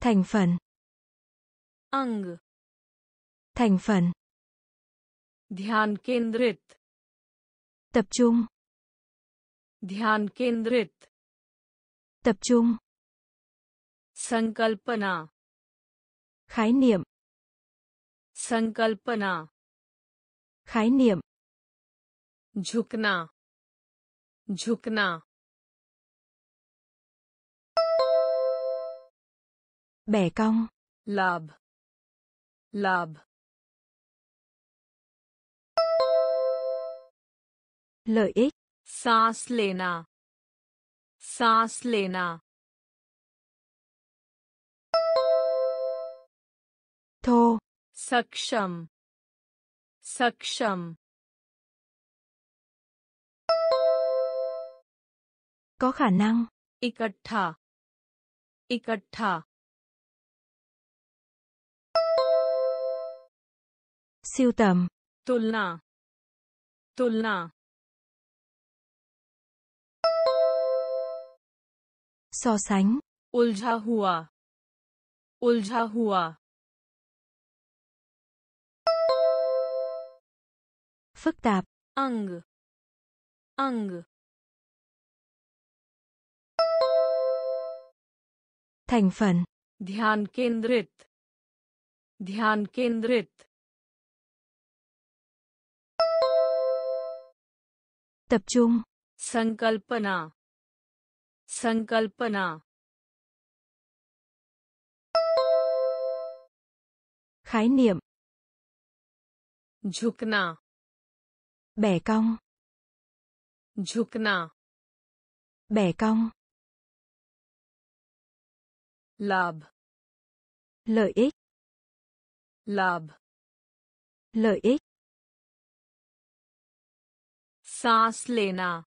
Thành phần. Ang. Thành phần. Dhyan kendrit. Tập trung ध्यान केंद्रित tập trung संकल्पना khái niệm संकल्पना khái niệm झुकना झुकना bẻ cong लाभ लाभ lợi ích सांस लेना सांस लेना thô सक्षम सक्षम có khả năng इकट्ठा इकट्ठा siêu tầm तुलना तुलना So sánh. Ulja hua. Ulja hua. Phức tạp. Ang. Ang. Thành phần. Dhyan kendrit. Dhyan kendrit. Tập trung. Sankalpana. संकल्पना khái niệm झुकना bẻ cong झुकना bẻ cong लाभ lợi ích लाभ lợi ích सांस लेना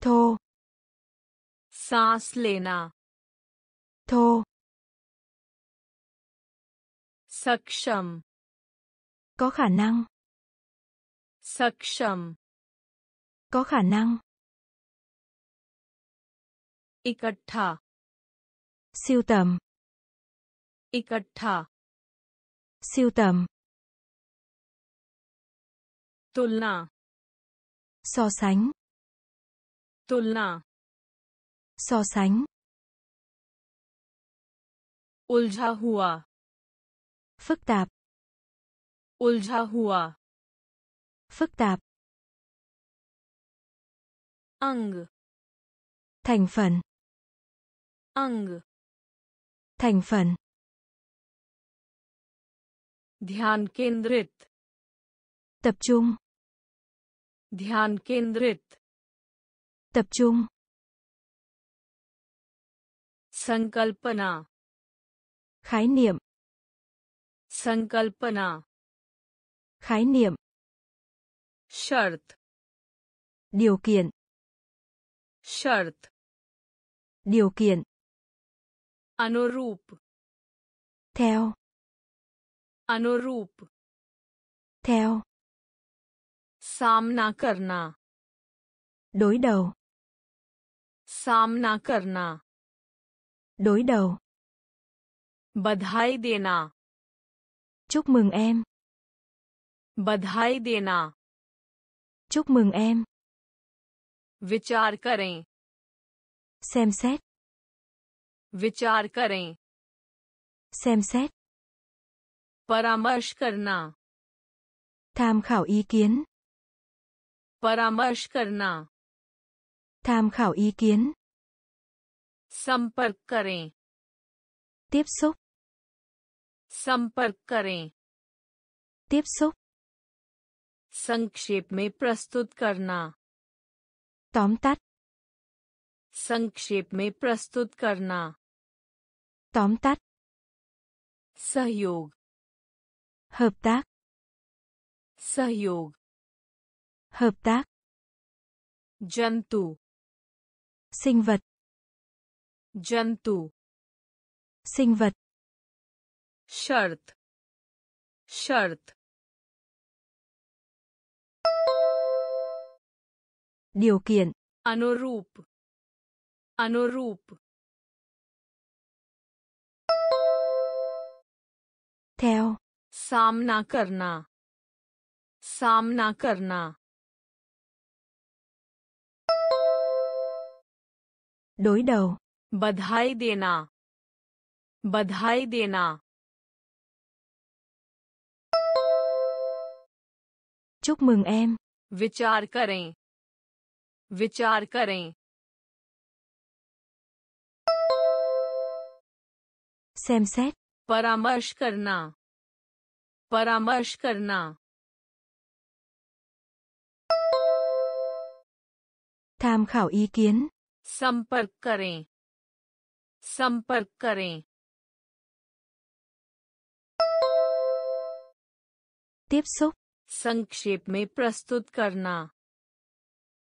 thô सांस लेना thô सक्षम có khả năng सक्षम có khả năng इकट्ठा siêu tầm इकट्ठा siêu tầm तुलना so sánh तुलना so sánh उलझा हुआ phức tạp उलझा हुआ phức tạp अंग thành phần अंग thành phần ध्यान केंद्रित tập trung ध्यान केंद्रित tập trung संकल्पना khái niệm संकल्पना khái niệm शर्त điều kiện शर्त điều kiện अनुरूप theo अनुरूप theo सामना करना đối đầu सामना करना đối đầu बधाई देना chúc mừng em बधाई देना chúc mừng em विचार करें xem xét विचार करें xem xét परामर्श करना tham khảo ý kiến परामर्श करना tham khảo ý kiến संपर्क करें। Tiếp xúc. संपर्क करें। Tiếp xúc. संक्षेप में प्रस्तुत करना। Tóm tắt. संक्षेप में प्रस्तुत करना। Tóm tắt. सहयोग। Hợp tác. सहयोग। Hợp tác. जंतु। Sinh vật. जंतु sinh vật शर्त शर्त điều kiện अनुरूप अनुरूप theo सामना करना सामना करना đối đầu बधाई देना। बधाई देना। Chúc mừng em. विचार करें। विचार करें। Xem xét. परामर्श करना। परामर्श करना। Tham khảo ý kiến. संपर्क करें। संपर्क करें। Xúc संक्षेप में प्रस्तुत करना।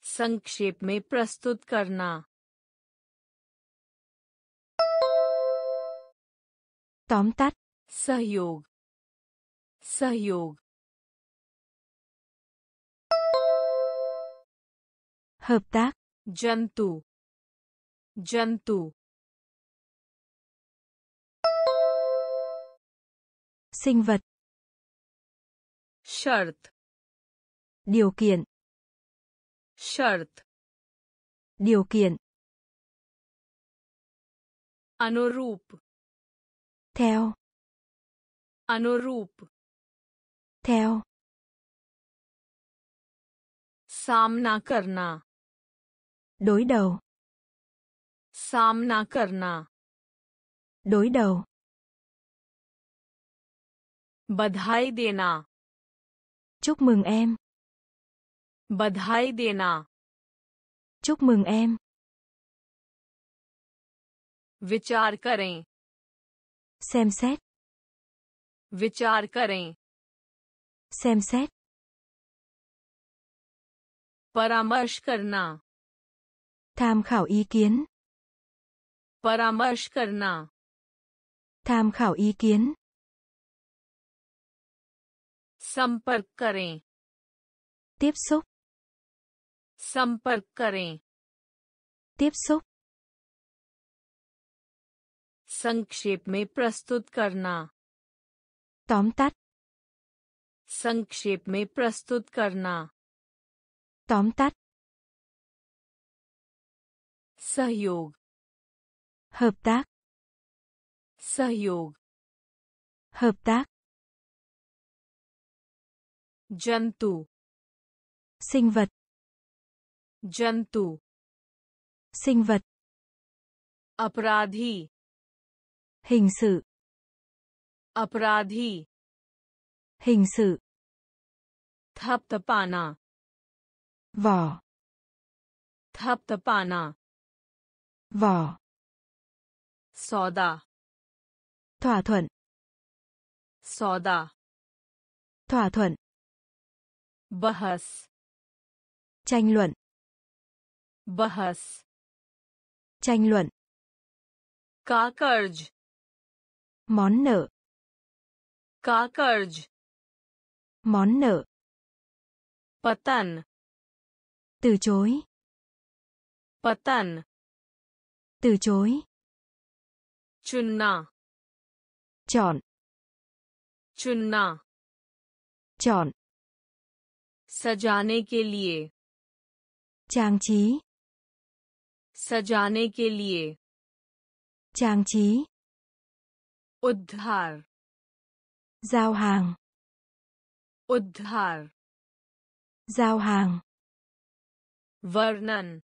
संक्षेप में प्रस्तुत करना। Tắt. सहयोग। सहयोग। Hợp tác. जंतु। जंतु। sinh vật शर्त điều kiện शर्त điều kiện अनुरूप theo अनुरूप theo सामना करना đối đầu सामना करना đối đầu बधाई देना chúc mừng em बधाई देना chúc mừng em विचार करें xem xét विचार करें xem xét परामर्श करना tham khảo ý kiến परामर्श करना tham khảo ý kiến संपर्क करें। Tiếp xúc. संपर्क करें। Tiếp xúc. संक्षेप में प्रस्तुत करना। Tóm tắt. संक्षेप में प्रस्तुत करना। Tóm tắt. सहयोग। Hợp tác. सहयोग। Hợp tác. जंतु sinh vật जंतु sinh vật अपराधी hình sự अपराधी hình sự थपथपाना vỏ थपथपाना vỏ सौदा thỏa thuận सौदा thỏa thuận बहस tranh luận बहस tranh luận का कर्ज món nợ का कर्ज món nợ पतन từ chối पतन từ chối चुनना chọn चुनना chọn सजाने के लिए। चांग ची सजाने के लिए। चांग ची उद्धार। जाओ हांग उद्धार। जाओ हांग वर्णन।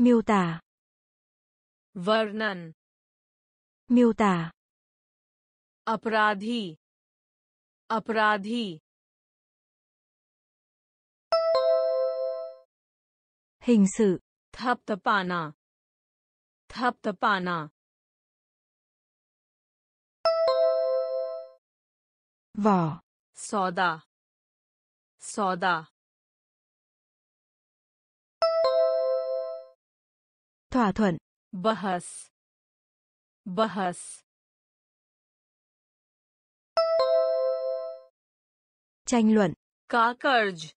म्यूता वर्णन। म्यूता अपराधी। अपराधी। hình sự. Thập tập pana thập tập pana vỏ. Soda. Soda. Thỏa thuận. Bahas. Bahas. Tranh luận. Cá cărj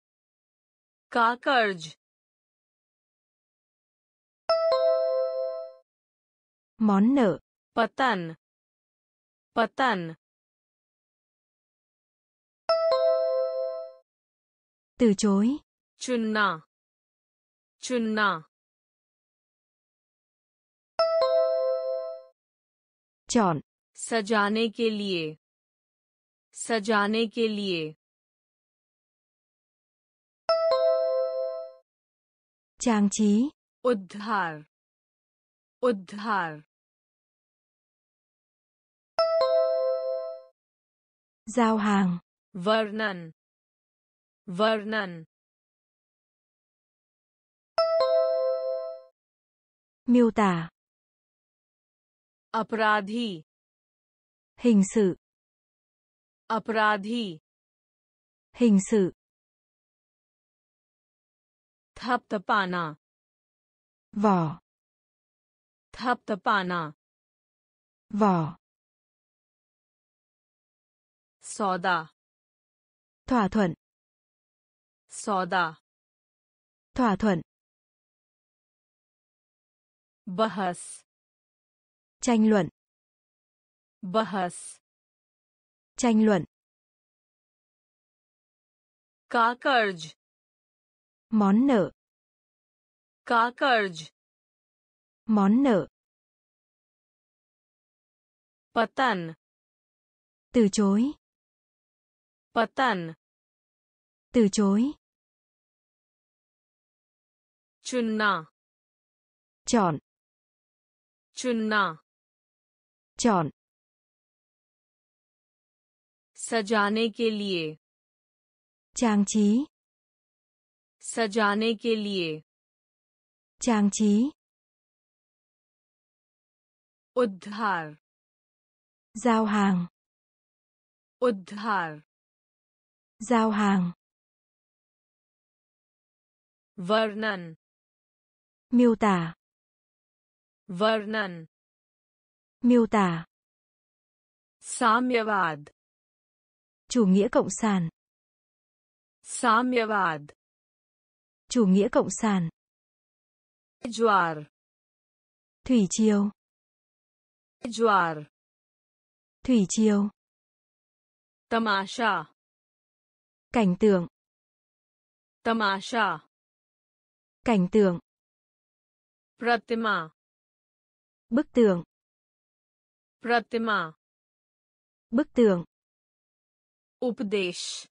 cá cărj món nợ पतन पतन từ chối चुनना चुनना chọn सजाने के लिए सजाने के लिए trang trí उद्धार उद्धार giao hàng वर्णन वर्णन miêu tả अपराधी hình sự अपराधी hình sự थपथपाना vỏ थपथपाना vỏ सौदा thỏa thuận सौदा thỏa thuận बहस tranh luận बहस tranh luận का कर्ज món nợ का कर्ज món nợ पतन từ chối पतन từ chối चुनना chọn चुनना chọn सजाने के लिए trang trí सजाने के लिए trang trí उद्धार giao hàng उद्धार giao hàng वर्णन miêu tả वर्णन miêu tả साम्यवाद chủ nghĩa cộng sản साम्यवाद chủ nghĩa cộng sản ज्वार thủy triều Joar. Thủy triều. Tamasha. Cảnh tượng. Tamasha. Cảnh tượng. Pratima. Bức tượng. Pratima. Bức tượng. Updesh.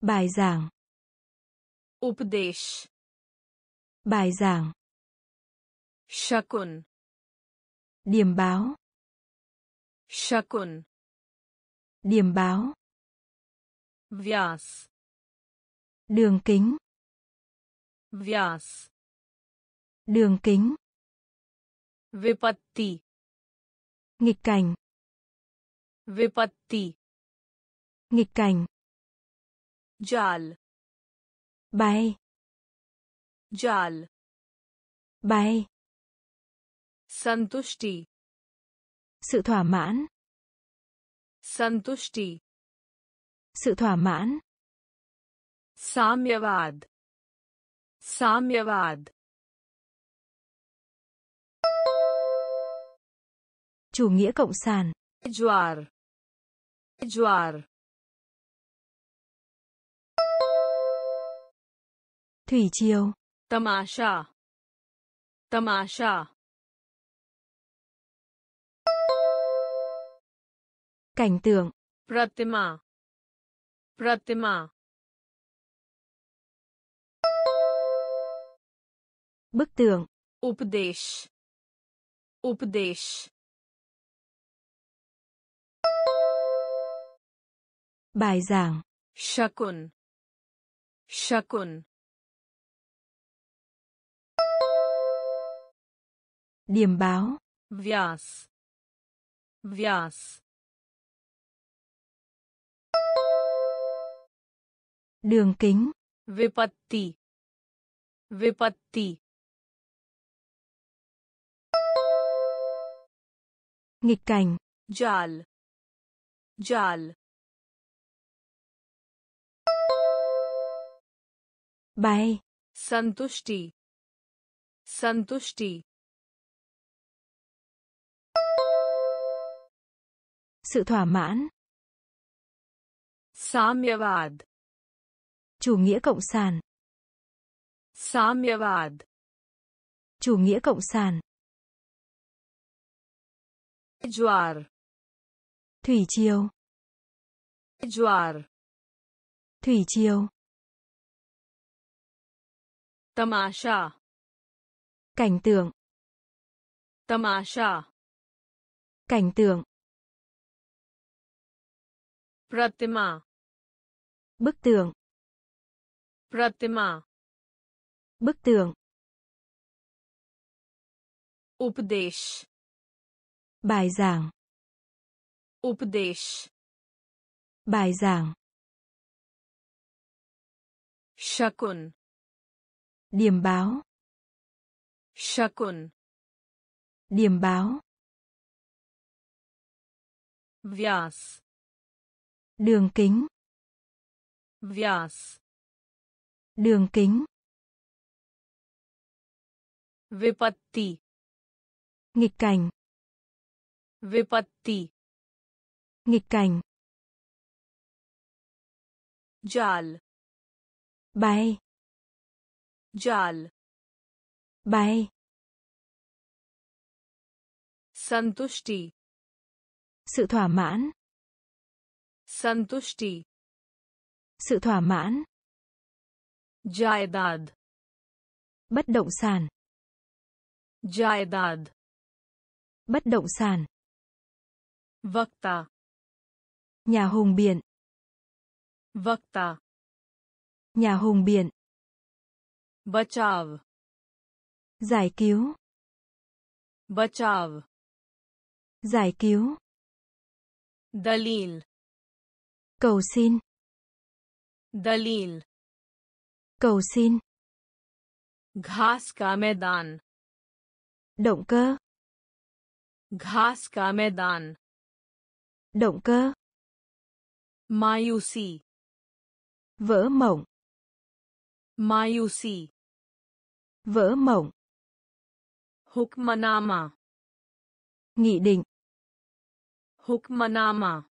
Bài giảng. Updesh. Bài giảng. Shakun. Điểm báo. shakun, Điểm báo. Vyas. Đường kính. Vyas. Đường kính. Vipatti. Nghịch cảnh. Vipatti. Nghịch cảnh. Jal. Bay. Jal. Bay संतुष्टि sự thỏa mãn संतुष्टि sự thỏa mãn साम्यवाद साम्यवाद chủ nghĩa cộng sản ज्वार ज्वार Thủy triều. तमाशा तमाशा Cảnh tượng. Pratima. Pratima. Bức tượng. Updesh. Updesh. Bài giảng. Shakun. Shakun. Điểm báo. Vyas. Vyas. Đường kính. Vipatti. Vipatti. Nghịch cảnh. Jal. Jal. Bay. Santushti. Santushti. Sự thỏa mãn. Samyavad. Chủ nghĩa cộng sản. Samyavad. Chủ nghĩa cộng sản. Jwar. Thủy triều. Jwar. Thủy triều. Tamasha. Cảnh tượng. Tamasha. Cảnh tượng. Pratima. Bức tượng. Pratima. Bức tường. Updesh. Bài giảng. Updesh. Bài giảng. Shakun. Điểm báo. Shakun. Điểm báo. Vyas. Đường kính. Vyas Đường kính. विपत्ति Nghịch cảnh. विपत्ति Nghịch cảnh. जाल Bay. जाल Bay. संतुष्टि Sự thỏa mãn. संतुष्टि Sự thỏa mãn. Jaidad Bất động sản. Jaidad Bất động sản. Vakta. Nhà hùng biển. Vakta. Nhà hùng biển. Bachav. Giải cứu. Bachav. Giải cứu. Dalil. Cầu xin. Dalil. Cầu xin. Ghas ka maidan. Động cơ. Ghas ka maidan. Động cơ. Mayusi. Vỡ mộng. Mayusi. Vỡ mộng. Hukmanama. Nghị định. Hukmanama.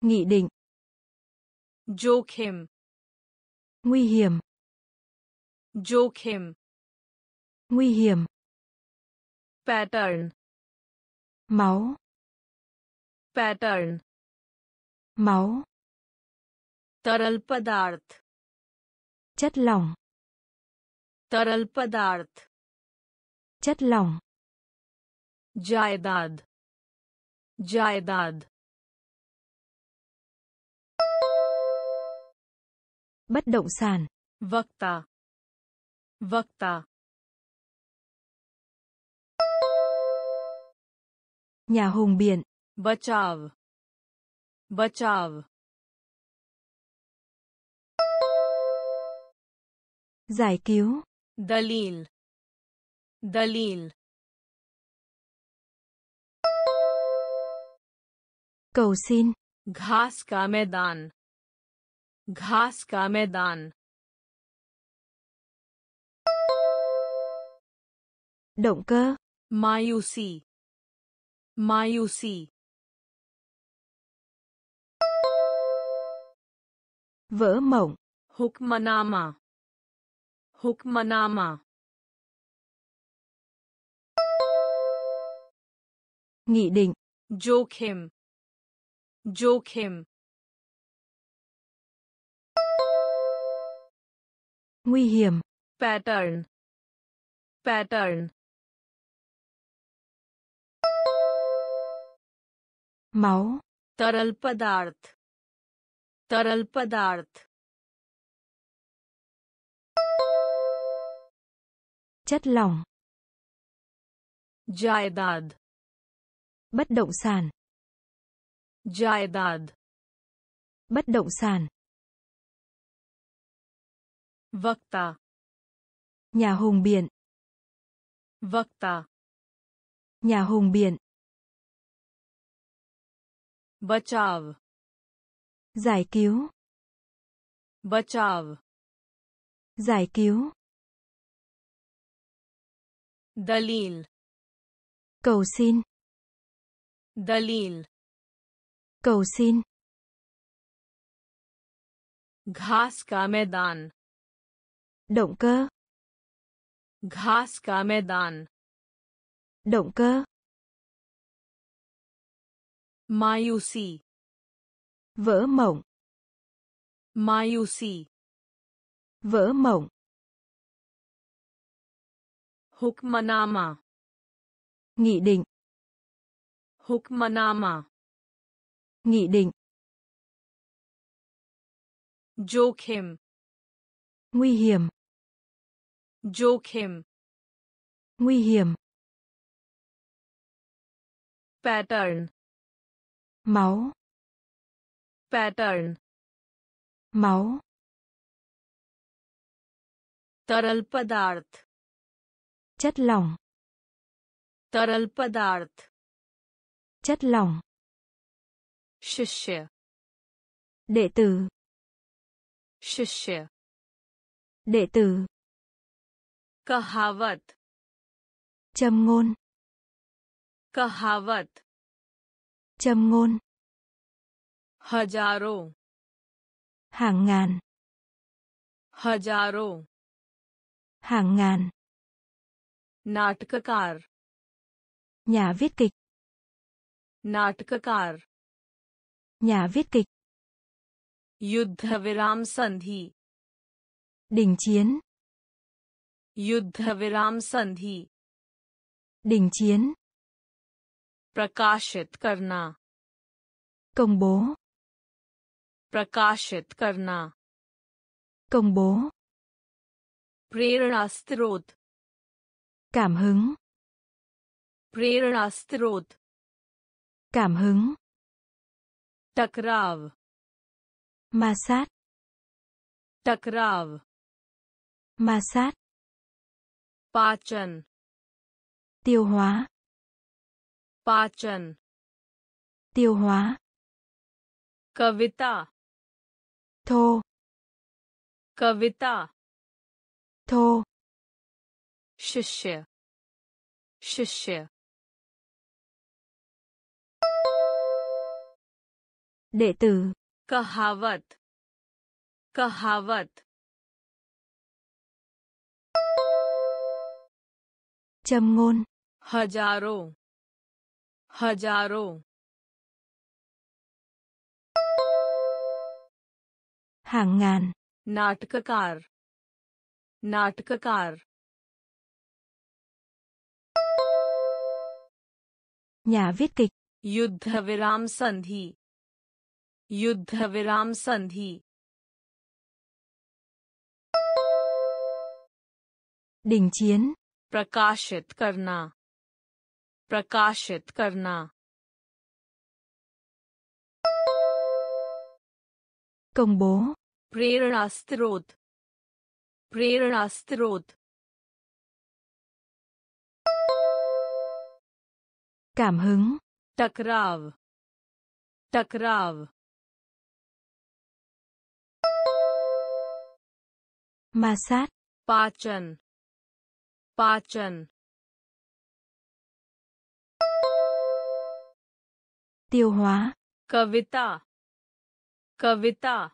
Nghị định. Jokhim Nguy hiểm. जोखिम Nguy hiểm. Pattern Máu. Pattern Máu. तरल पदार्थ Chất lỏng. तरल पदार्थ Chất lỏng. जायदाद जायदाद Bất động sản. Vakta. Vakta. Nhà hùng biển. Bachav. Bachav. Giải cứu. Dalil. Dalil. Cầu xin. Ghas ka maidan. घास का मैदान Động cơ. मायूसी मायूसी Vỡ mộng. Hukamnama hukamnama nghị định, जोखिम जोखिम nguy hiểm, pattern pattern máu, तरल पदार्थ तरल पदार्थ chất lỏng, जायदाद bất động sản, जायदाद bất động sản, वक्ता nhà hùng biện, वक्ता nhà hùng biện, बचाव giải cứu, बचाव giải cứu, दलील cầu xin, दलील cầu xin, घास का मैदान động cơ, घास का मैदान động cơ, मायूसी vỡ mộng, मायूसी vỡ mộng, hukamnama nghị định, hukamnama nghị định, जोखिम nguy hiểm, जोखिम nguy hiểm, pattern máu, pattern máu, तरल पदार्थ chất lỏng, तरल पदार्थ chất lỏng, शिष्य đệ tử, शिष्य đệ tử, कहावत चमगोन कहावत चमगोन हज़ारों हांगान हज़ारों हांगान नाटककार नाटककार युद्ध विराम संधि डिंग चियन युद्ध विराम संधि। Đình chiến, प्रकाशित करना। Công bố, प्रकाशित करना। Công bố, प्रेरणा स्रोत। Cảm hứng, प्रेरणा स्रोत। Cảm hứng, टकराव। Ma sát, टकराव। Ma sát, पाचन tiêu hóa, पाचन tiêu hóa, कविता thô, कविता thô, शिष्य शिष्य đệ tử, कहावत कहावत châm ngôn, हजारों हजारों hàng ngàn, नाटककार नाटककार nhà viết kịch, युद्ध विराम संधि युद्ध विराम संधि đình chiến, प्रकाशित करना। प्रकाशित करना। Công bố, प्रेरणा स्रोत। प्रेरणा स्रोत। Cảm hứng, टकराव। टकराव। Ma sát, पाचन। पाचन tiêu hóa, कविता कविता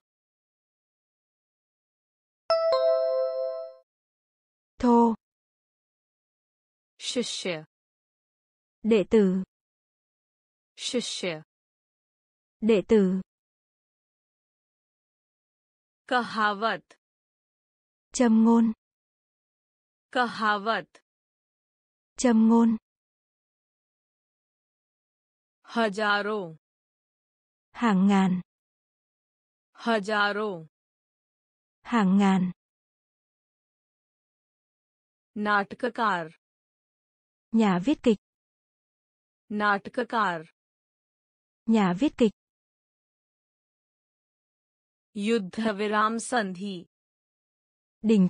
thô शिष्य đệ tử शिष्य đệ tử कहावत châm ngôn कहावत चमगोन हज़ारों हांगान हज़ारों हांगान नाटककार nhà viết kịch. नाटककार nhà viết kịch. युद्ध विराम संधि đình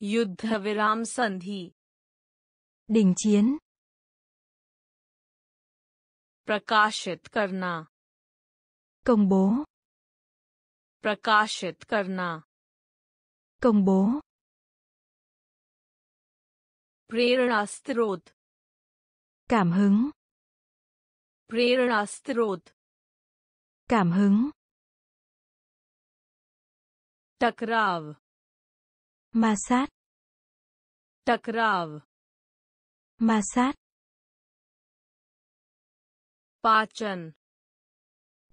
युद्ध विराम संधि। Đình chiến. प्रकाशित करना। Công bố. प्रकाशित करना। Công bố. प्रेरणा स्रोत। Cảm hứng. प्रेरणा स्रोत। Cảm hứng. टकराव। ma sát टकराव ma sát पाचन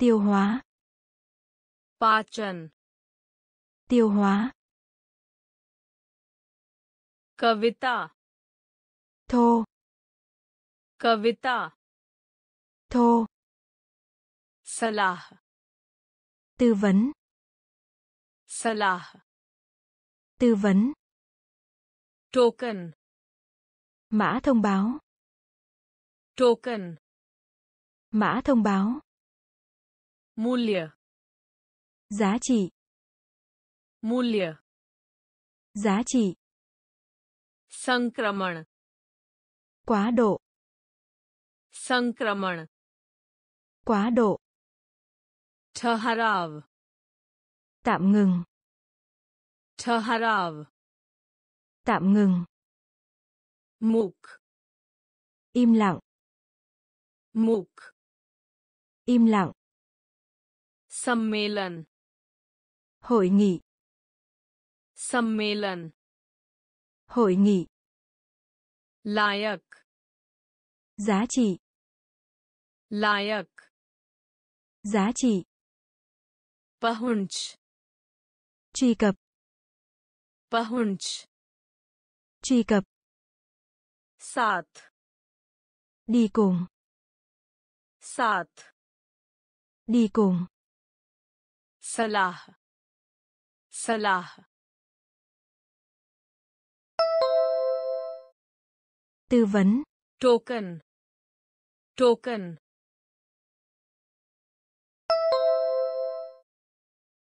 tiêu hóa पाचन tiêu hóa कविता thô कविता thô सलाह tư vấn सलाह Tư vấn. Token. Mã thông báo. Token. Mã thông báo. Mulya. Giá trị. Mulya. Giá trị. Sankraman. Quá độ. Sankraman. Quá độ. Thaharav. Tạm ngừng. ठहराव tạm ngừng मूक im lặng मूक im lặng सम्मेलन hội nghị सम्मेलन hội nghị लायक giá trị लायक giá trị पहुंच truy cập Pahunç. Truy cập. sát Đi cùng. sát Đi cùng. Salah. Salah. Tư vấn. Token. Token.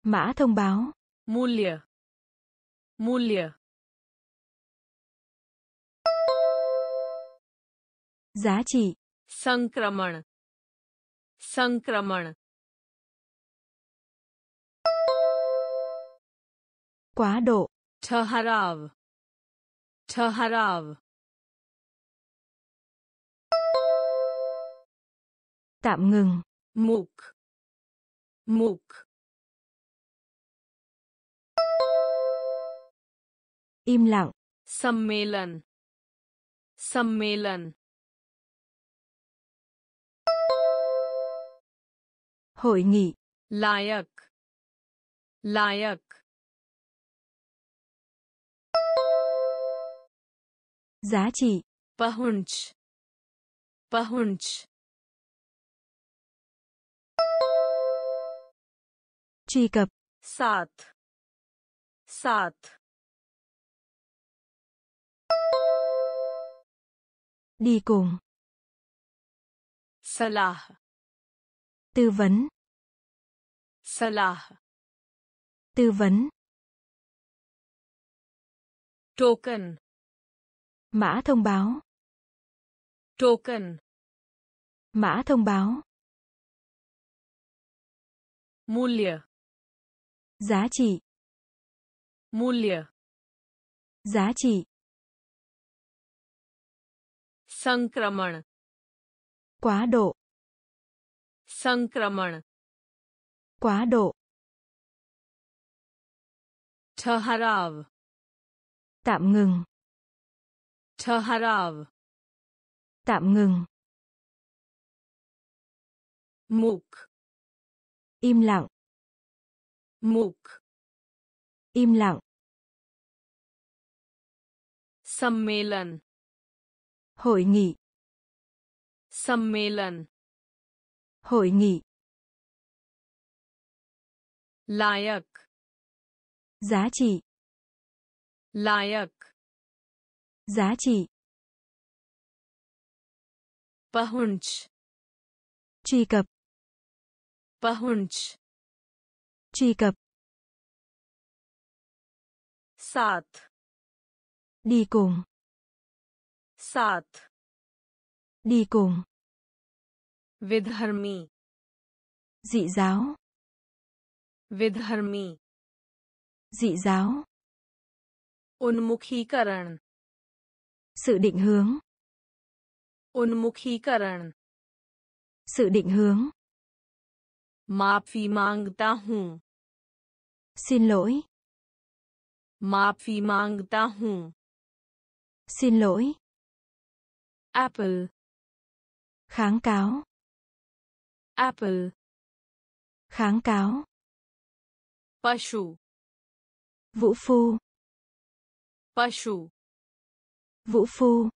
Mã thông báo. Mulya. मूल्य giá trị संक्रमण संक्रमण quá độ ठहराव ठहराव tạm ngừng मूक मूक im lặng सम्मेलन सम्मेलन hội nghị लायक लायक giá trị पहुंच पहुंच truy cập साथ साथ Đi cùng. Salah. Tư vấn. Salah. Tư vấn. Token. Mã thông báo. Token. Mã thông báo. Mulya. Giá trị. Mulya. Giá trị. संक्रमण quá độ संक्रमण quá độ ठहराव Tạm ngừng. ठहराव Tạm ngừng. मूक Im lặng. मूक Im lặng. सम्मेलन Hội nghị. सम्मेलन Hội nghị. लायक Giá trị. लायक Giá trị. पहुंच Truy cập. पहुंच Truy cập. साथ Đi cùng. साथ Đi cùng. विधर्मी Dị giáo. विधर्मी Dị giáo. उन्मुखीकरण Sự định hướng. उन्मुखीकरण Sự định hướng. माफी मांगता हूँ Xin lỗi. माफी मांगता हूँ Xin lỗi. Apple. Kháng cáo. Apple. Kháng cáo. Pashu. Vũ phu. Pashu. Vũ phu.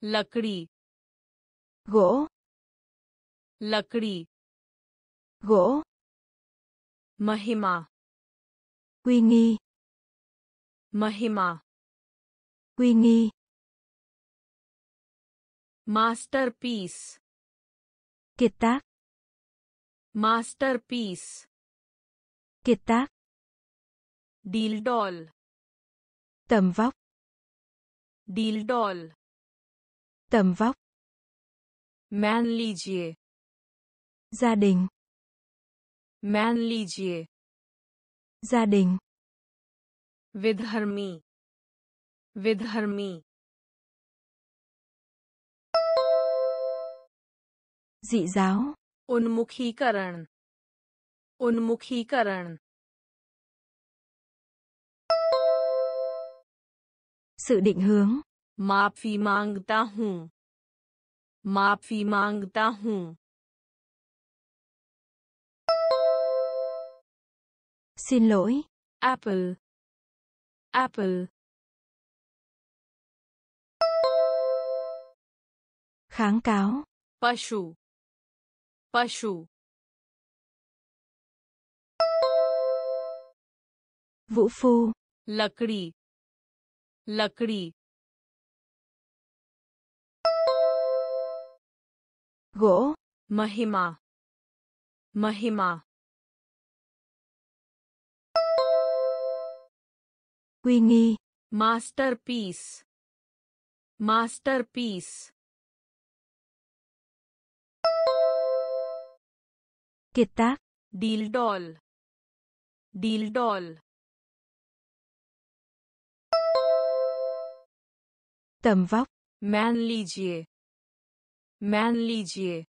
Lakdi. Gỗ. Lakdi. Gỗ. Mahima. Quy nghi. Mahima. Quy nghi. masterpiece kita masterpiece kita dildol tầm vóc dildol tầm vóc man लीजिए gia đình man लीजिए gia đình विधर्मी विधर्मी Dị giáo. उन्मुखीकरण उन्मुखीकरण Sự định hướng. माफी मांगता हूँ माफी मांगता हूँ Xin lỗi. Apple Apple Kháng cáo. पशु पशु। Vũ phu. लकड़ी। लकड़ी। Gỗ. महिमा। महिमा। Uy nghi. Masterpiece. Masterpiece. Kiệt tác. Deal doll deal doll Tầm vóc. मान लीजिए मान लीजिए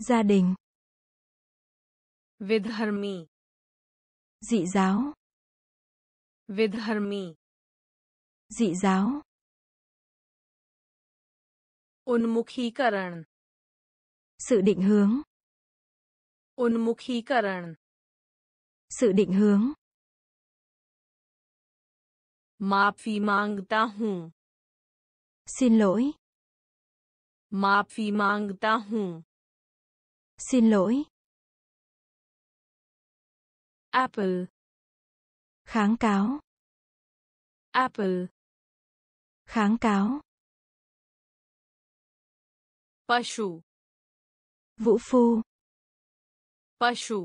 Gia đình. विधर्मी Dị giáo. विधर्मी Dị giáo. उन्मुखीकरण Sự định hướng. उन्मुखीकरण Sự định hướng. माफी मांगता हूँ Xin lỗi. माफी मांगता हूँ Xin lỗi. Apple Kháng cáo. Apple Kháng cáo. पशु वो पशु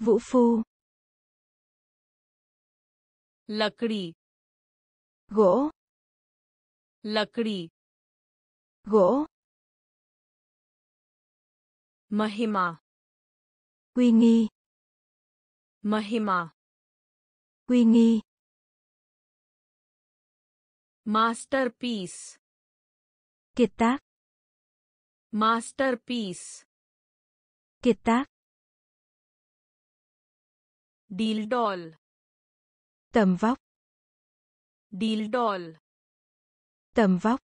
वो लकड़ी गो लकड़ी गो महिमा क्विनी महिमा क्विनी मास्टरपीस किताब masterpiece kiệt tác Dildol. Tầm vóc. Dildol. Tầm vóc.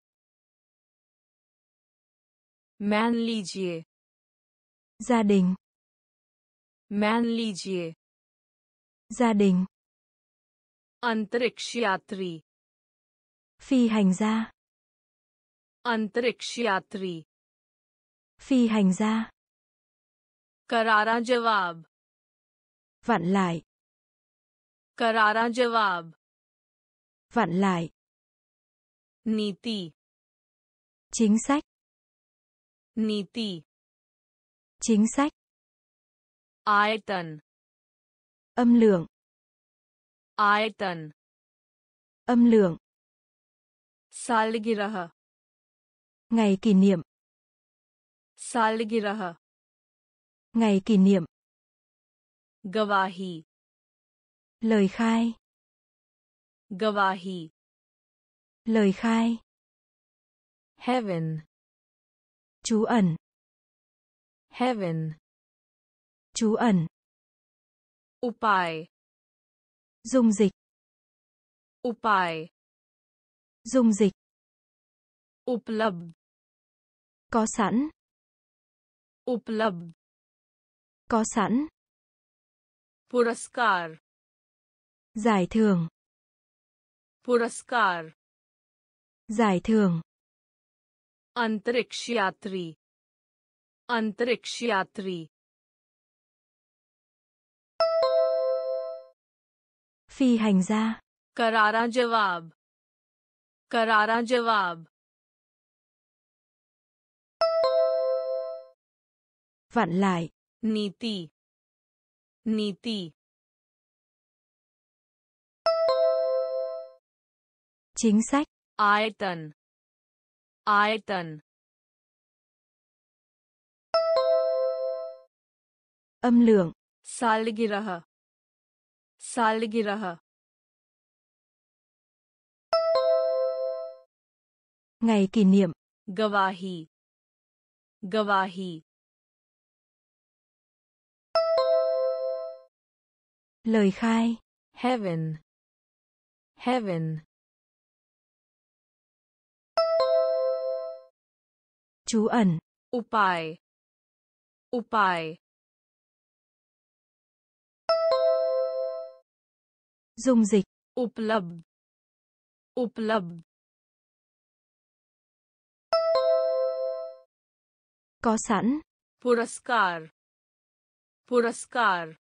Man lijiye. Gia đình. Man lijiye. Gia đình. Antarikshayatri. Phi hành gia. Antarikshayatri. Phi hành gia, Karara cevap. Vặn lại. Karara cevap. Vặn lại. Niti. Chính sách. Niti. Chính sách. Aytan. Âm lượng. Aytan. Âm lượng. Salgirah. Ngày kỷ niệm. Salgirah. Ngày kỷ niệm. Gavahi. Lời khai. Gavahi. Lời khai. Heaven. Chú ẩn. Heaven. Chú ẩn. Upai. Dung dịch. Upai. Dung dịch. uplab Có sẵn. उपलब्ध có sẵn पुरस्कार giải thưởng पुरस्कार giải thưởng अंतरिक्ष यात्री अंतरिक्ष यात्री phi hành gia करारा जवाब करारा जवाब Vặn lại. Niti. Niti. Chính sách. Aitan. Aitan. Âm lượng. Salgiraha. Salgiraha. Ngày kỷ niệm. Gavahi. Gavahi. Lời khai. Heaven. Heaven. Chú ẩn. Upai. Upai. Dung dịch. Uplabd. Uplabd. Có sẵn. Puraskar. Puraskar.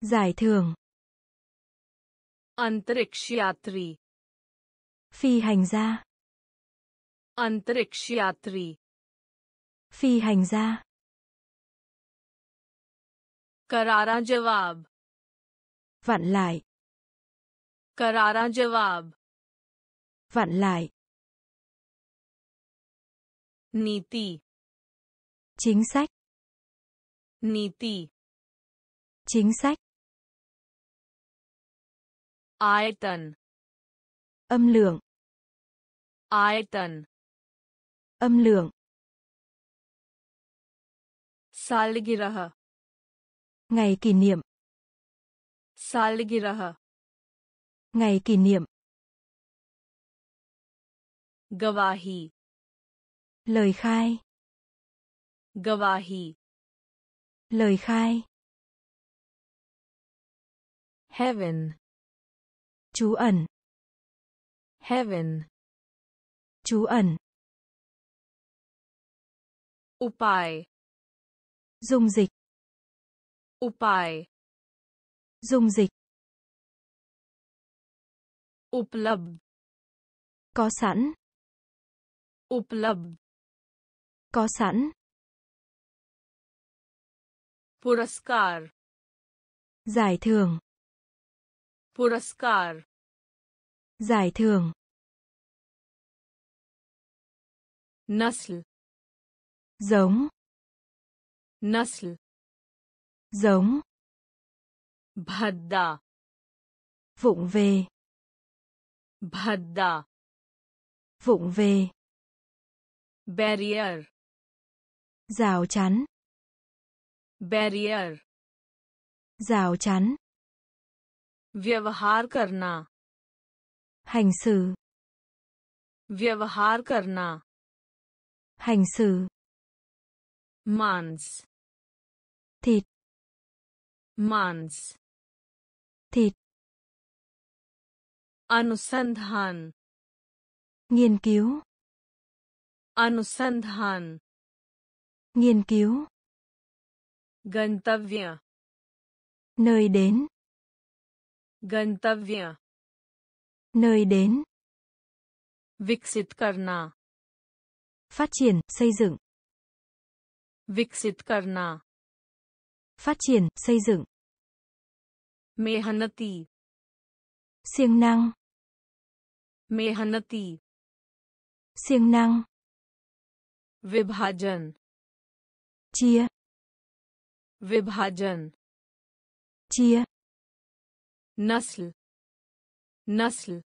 Giải thưởng. Antariksha. Phi hành gia. Antariksha. Phi hành gia. Karara jawab. Vặn lại. Karara jawab. Vặn lại. Niti. Chính sách. Niti. Chính sách. Aytan. Âm lượng. Aytan. Âm lượng. Salgirah. Ngày kỷ niệm. Salgirah. Ngày kỷ niệm. Gavahi. Lời khai. Gavahi. Lời khai. Heaven chú ẩn. Heaven. Chú ẩn. Upai. Dung dịch. Upai. Dung dịch. Uplab có sẵn. Uplab có sẵn. Puraskar. Giải thưởng. Puraskar. Giải thưởng. Nasl. Giống. Nasl. Giống. Bhadda. Vụng về. Bhadda. Vụng về. Barrier. Rào chắn. Barrier. Rào chắn. Vyavahar karna hành xử व्यवहार करना hành xử मांस thịt मांस thịt अनुसंधान nghiên cứu अनुसंधान nghiên cứu गंतव्य nơi đến गंतव्य Nơi đến. Viksit karna. Phát triển, xây dựng. Viksit karna. Phát triển, xây dựng. Mehanati. Siêng năng. Mehanati. Siêng năng. Vibhajan. Chia. Vibhajan. Chia. Nasl. नस्ल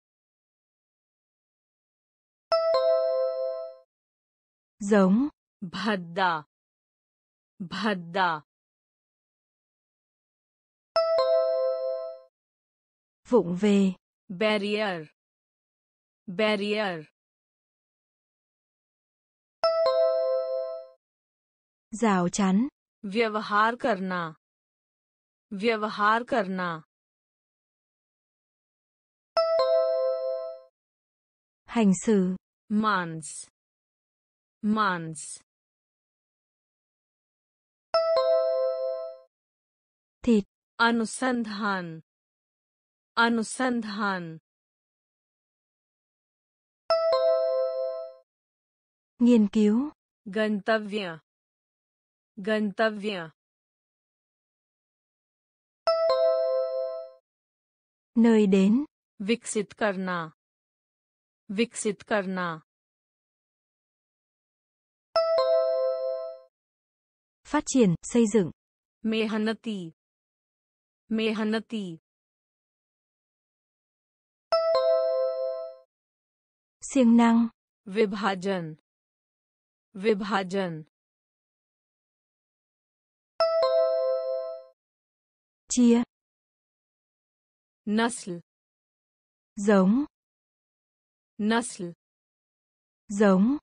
giống भद्दा भद्दा vụng về barrier barrier rào chắn व्यवहार करना व्यवहार करना hành xử मांस मांस thịt अनुसंधान अनुसंधान nghiên cứu गंतव्य गंतव्य nơi đến विकसित करना विकसित करना phát triển xây dựng मेहनती मेहनती siêng năng विभाजन विभाजन chia नस्ल giống नस्ल giống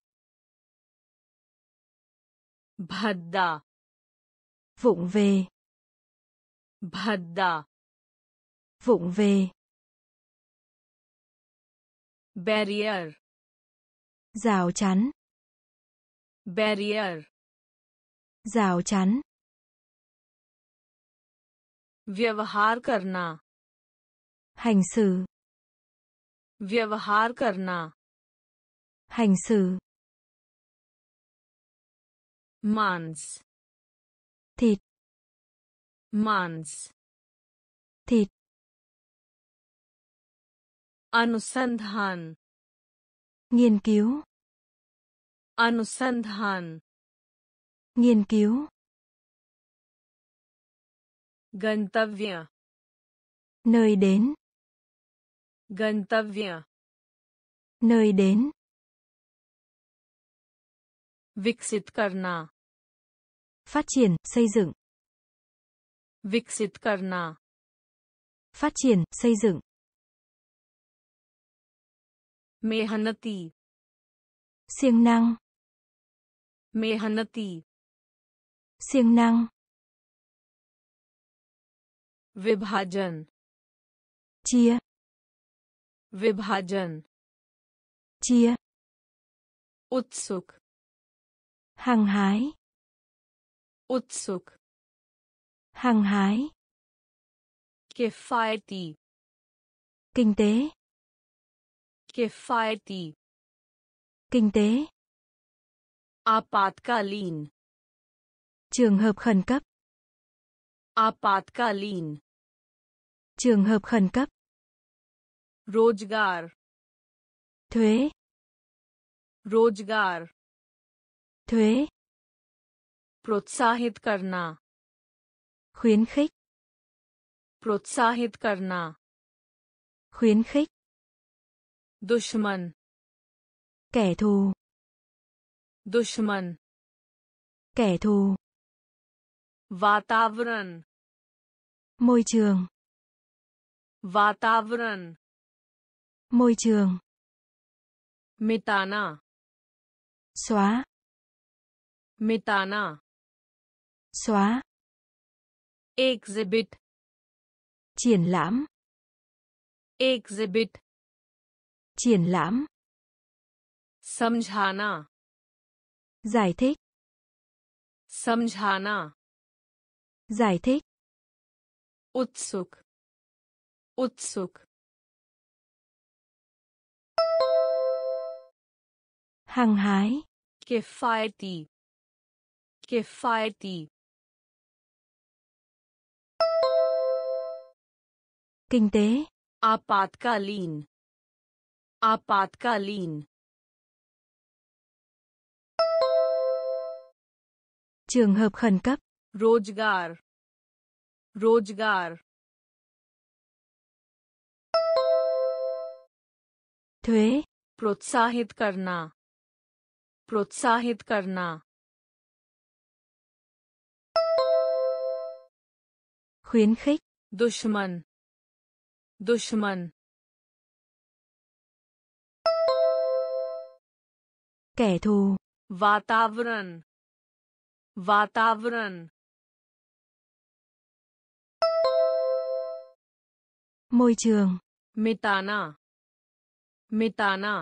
भद्दा vụng về भद्दा vụng về barrier rào chắn barrier rào chắn व्यवहार करना hành xử व्यवहार करना hành xử मांस thịt मांस thịt अनुसंधान nghiên cứu अनुसंधान nghiên cứu गंतव्य nơi đến Gantavya. Nơi đến. Viksit karna. Phát triển, xây dựng. Viksit karna. Phát triển, xây dựng. Mehanati. Siêng năng. Mehanati. Siêng năng. Vibhajan. Chia. विभाजन chia उत्सुक hăng hái उत्सुक hăng hái किफायती kinh tế किफायती kinh tế आपातकालीन trường hợp khẩn cấp आपातकालीन trường hợp khẩn cấp रोज़गार थे रोज़गार थे प्रोत्साहित करना खुन खिक प्रोत्साहित करना खुन खिक दुश्मन कैथो दुश्मन कैथो वातावरण मोचंग वातावरण môi trường मिटाना xóa मिटाना xóa exhibit triển lãm exhibit triển lãm समझाना giải thích समझाना giải thích उत्सुक उत्सुक Hàng hái. Kifayeti. Kifayeti. Kinh tế. Apatkalin. Apatkalin. Trường hợp khẩn cấp. Rojgar. Rojgar. Thuế प्रोत्साहित करना। प्रोत्साहित करना। khuyến khích दुश्मन। दुश्मन। kẻ thù वातावरण। वातावरण। môi trường मिटाना। मिटाना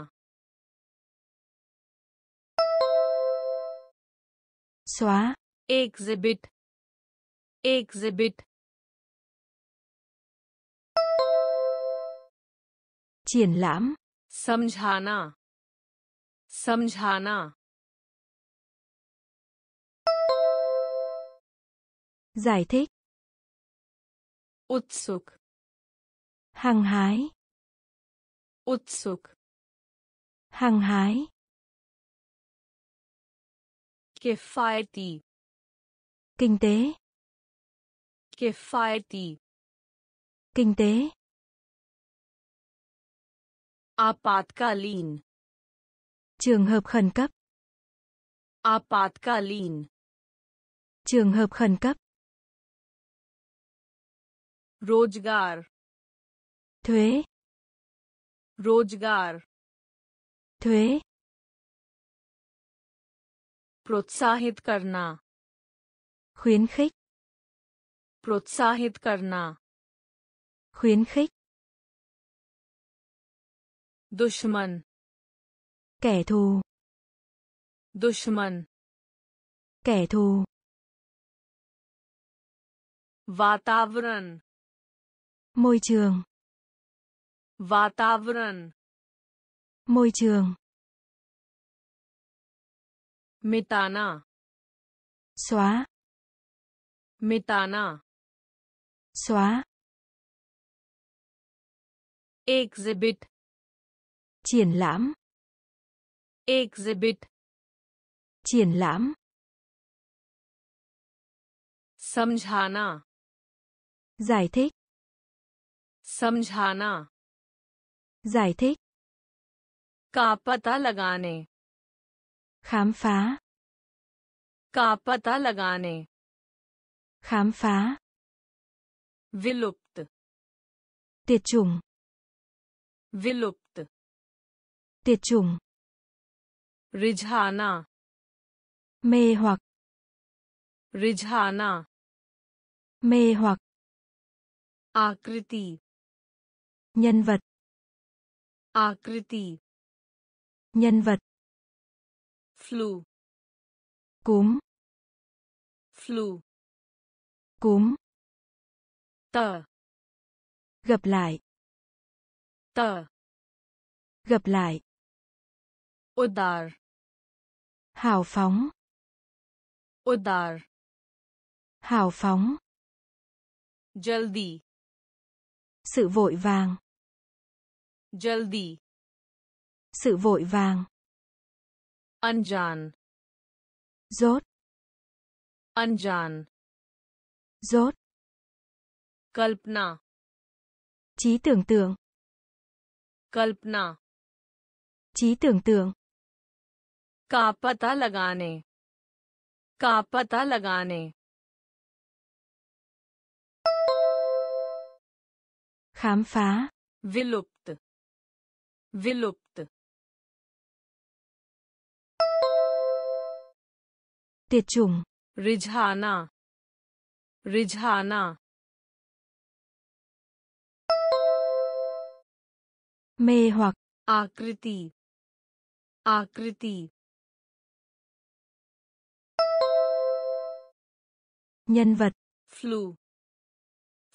xóa exhibit exhibit triển lãm समझाना समझाना giải thích उत्सुक hăng hái Отсук. Hàng hái. Kefayeti. Kinh tế. Kefayeti. Kinh tế. Apatkalin. Trường hợp khẩn cấp. Apatkalin. Trường hợp khẩn cấp. Rojgar. Thuế. रोज़गार थे प्रोत्साहित करना खुन प्रोत्साहित करना खुन दुश्मन कैथो दुश्मन कैथो वातावरण मोई वातावरण môi trường मिटाना xóa मिटाना xóa exhibit triển lãm exhibit triển lãm समझाना giải thích समझाना Giải thích. Ka pata lagane. Khám phá. Ka pata lagane. Khám phá. Vilupt. Tiệt chủng. Vilupt. Tiệt chủng. Rijhana. Mê hoặc. Rijhana. Mê hoặc. Akriti. Nhân vật. आकृति nhân vật flu cúm flu cúm त gặp lại त gặp lại उदार hào phóng उदार hào phóng जल्दी sự vội vàng Jaldi. Sự vội vàng. Anjan. Rốt. Anjan. Rốt. Kalpna. Trí tưởng tượng. Kalpna. Trí tưởng tượng. Ka pata lagane. Ka pata lagane. Khám phá. Vilupt. विलुप्त। तिचुम रिझाना। रिझाना। मेहक आकृति। आकृति। Nhân vật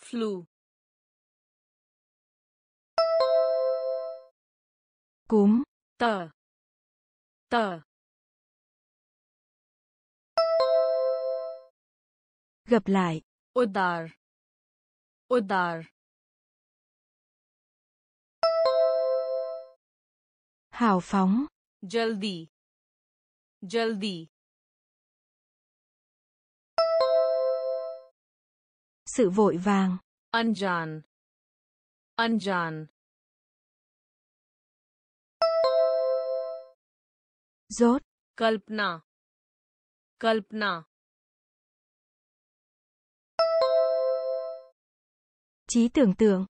flu cúm tờ tờ. Gặp lại. Udar, udar, hào phóng. Jaldi. Jaldi. Sự vội vàng. Anjan. Anjan. rốt कल्पना कल्पना trí tưởng tượng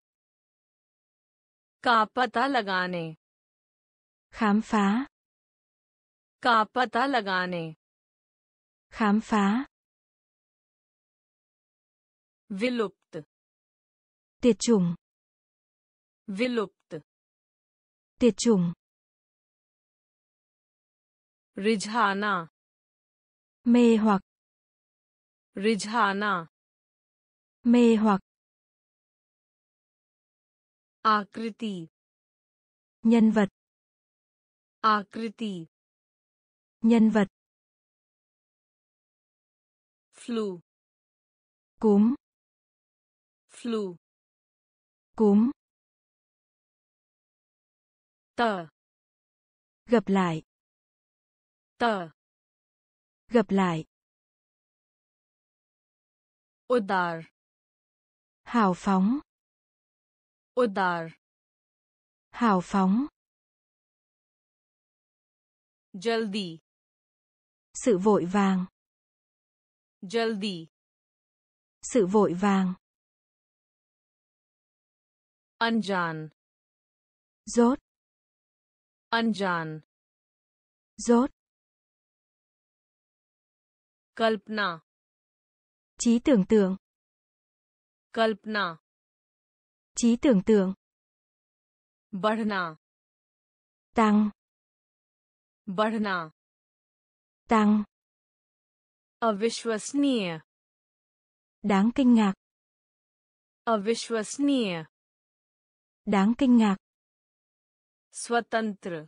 का पता लगाने khám phá का पता लगाने khám phá विलुप्त tiệt chủng विलुप्त tiệt chủng रिझाना mê hoặc रिझाना mê hoặc आकृति nhân vật आकृति nhân vật flu cúm flu cúm त gặp lại tờ. Gặp lại. Udar. Hào phóng. Udar. Hào phóng. Jaldi. Sự vội vàng. Jaldi. Sự vội vàng. Anjan. Rốt. Anjan. Rốt. कल्पना trí tưởng tượng कल्पना trí tưởng tượng बढ़ना tăng बढ़ना tăng अविश्वसनीय đáng kinh ngạc अविश्वसनीय đáng kinh ngạc स्वतंत्र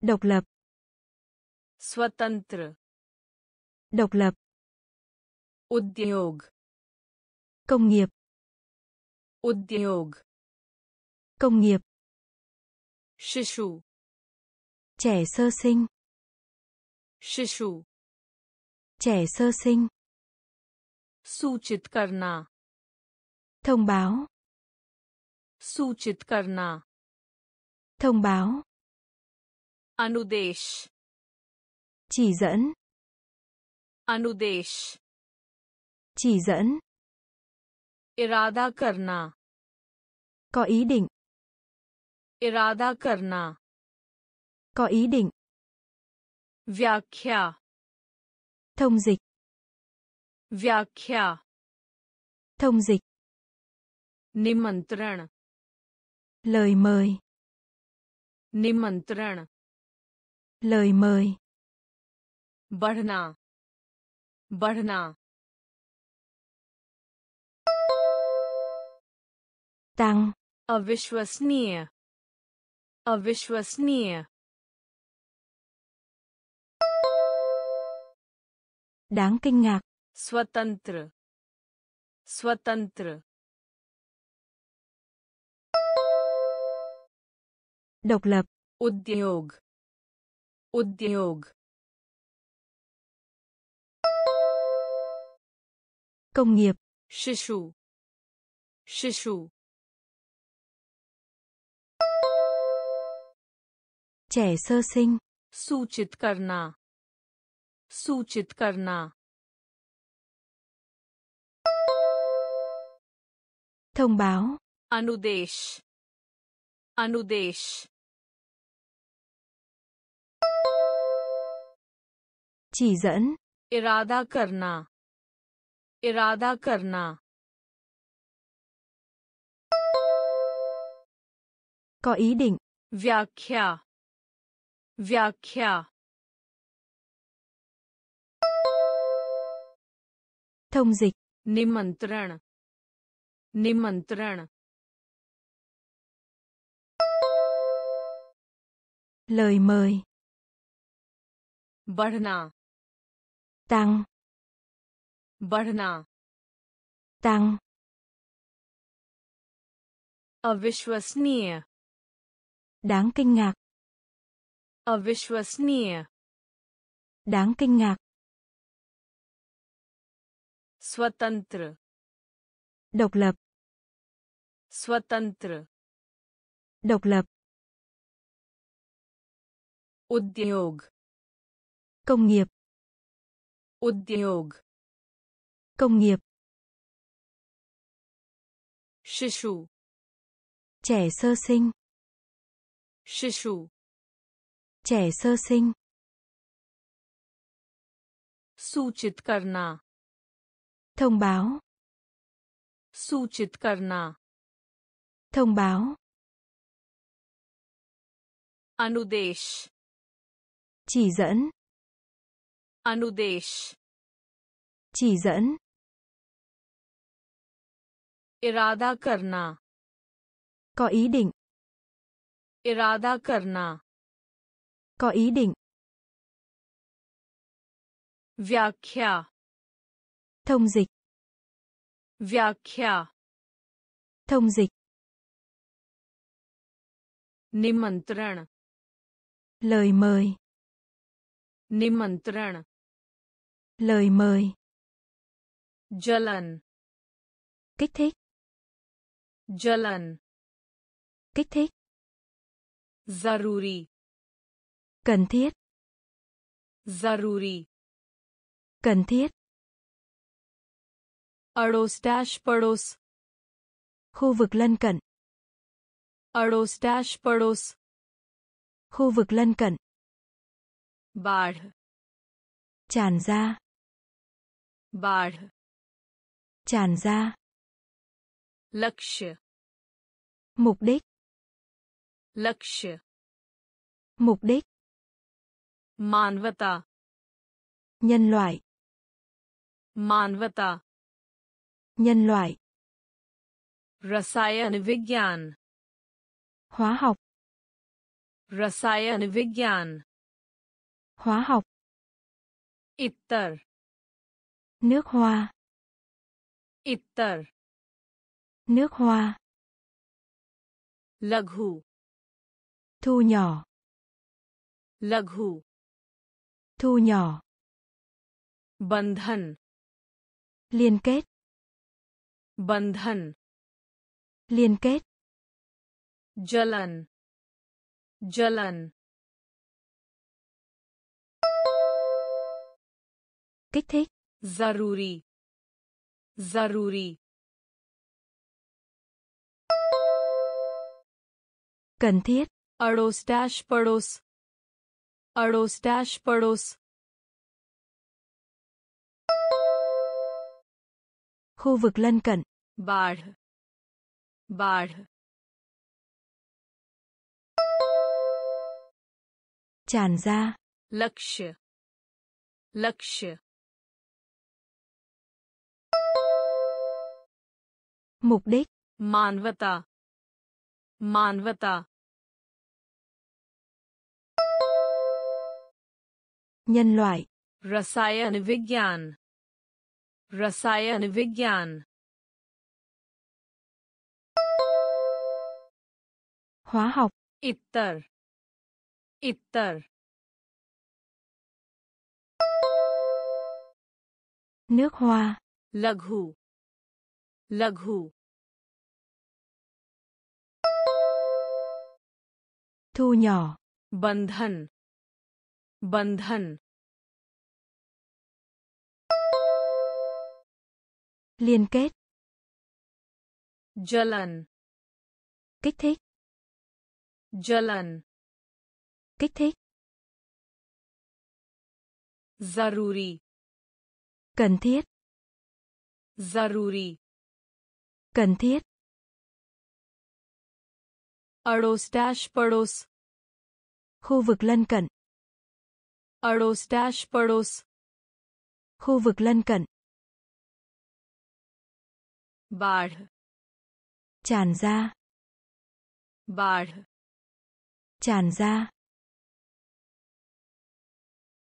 độc lập स्वतंत्र Độc lập. Udyog. Công nghiệp. Udyog. Công nghiệp. Shishu. Trẻ sơ sinh. Shishu. Trẻ sơ sinh. Suchit karna. Thông báo. Suchit karna. Thông báo. Anudesh. Chỉ dẫn. अनुदेश chỉ dẫn इरादा करना có ý định इरादा करना có ý định व्याख्या thông dịch व्याख्या thông dịch निमंत्रण lời mời निमंत्रण lời mời बढ़ना बढ़ना tăng अविश्वसनीय अविश्वसनीय đáng kinh ngạc स्वतंत्र स्वतंत्र độc lập उद्योग उद्योग Công nghiệp. Sư sủ. Sư sủ. Trẻ sơ sinh. Suchit karna. Suchit karna. Thông báo. Anudesh. Anudesh. Chỉ dẫn. Irada karna. इरादा करना có ý định व्याख्या व्याख्या thông dịch निमंत्रण निमंत्रण lời mời बढ़ना tăng बढ़ना tăng अविश्वसनीय đáng kinh ngạc अविश्वसनीय đáng kinh ngạc स्वतंत्र độc lập स्वतंत्र độc lập उद्योग công nghiệp उद्योग Công nghiệp. Sư sủ. Trẻ sơ sinh. Sư sủ. Trẻ sơ sinh. Сучит karna. Thông báo. Сучит karna. Thông báo. Anudesh. Chỉ dẫn. Anudesh. Chỉ dẫn इरादा करना có ý định इरादा करना có ý định व्याख्या thông dịch व्याख्या thông dịch निमंत्रण lời mời निमंत्रण lời mời जलन kích thích Jalan. Kích thích. Zaruri. Cần thiết. Zaruri. Cần thiết. Ados dash. Khu vực lân cận. Ados dash. Khu vực lân cận. Bard. Tràn ra. Bard. Tràn ra लक्ष्य mục đích लक्ष्य mục đích मानवता nhân loại मानवता nhân loại रसायन विज्ञान hóa học रसायन विज्ञान hóa học Ittar nước hoa Ittar nước hoa laghu thu nhỏ laghu thu nhỏ bandhan liên kết bandhan liên kết jalan. Jalan. Kích thích. Zaruri. Zaruri. Cần thiết अड़ोस डैश पड़ोस अड़ोस डैश पड़ोस khu vực lân cận बाढ़ बाढ़ tràn ra लक्ष्य लक्ष्य mục đích मानवता मानवता nhân loại रसायन विज्ञान रसायन विज्ञान hóa học Ittar Ittar nước hoa लघु लघु thu nhỏ. Bandhan. Bandhan. Liên kết. Jalan. Kích thích. Jalan. Kích thích. Zaruri. Cần thiết. Zaruri. Cần thiết. अड़ोस डैश पड़ोस Khu vực lân cận. अड़ोस डैश पड़ोस Khu vực lân cận. बाढ़ Tràn ra. बाढ़ Tràn ra.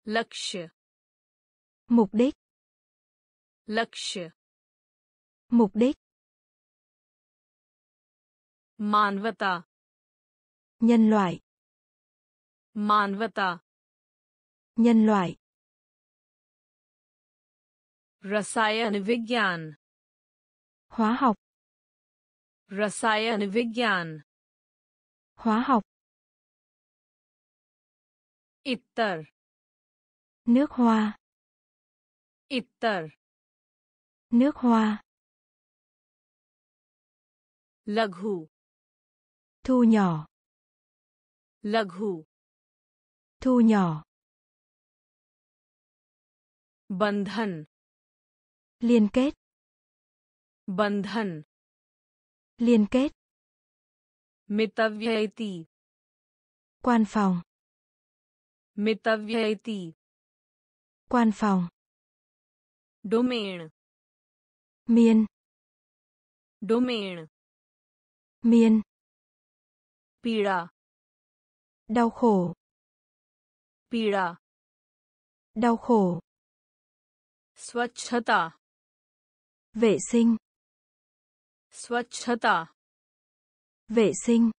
लक्ष्य Mục đích. लक्ष्य Mục đích. मानवता Nhân loại. मानवता Nhân loại. रसायन विज्ञान Hóa học. रसायन विज्ञान Hóa học. Ittar Nước hoa. Ittar Nước hoa. लघु Thu nhỏ. Laghu. Thu nhỏ. Bandhan. Liên kết. Bandhan. Liên kết. Mitavyeti. Quan phòng. Mitavyeti. Quan phòng. Domain. Miên. Domain. Miên. Pira Đau khổ. पीड़ा Đau khổ. स्वच्छता Vệ sinh. स्वच्छता Vệ sinh.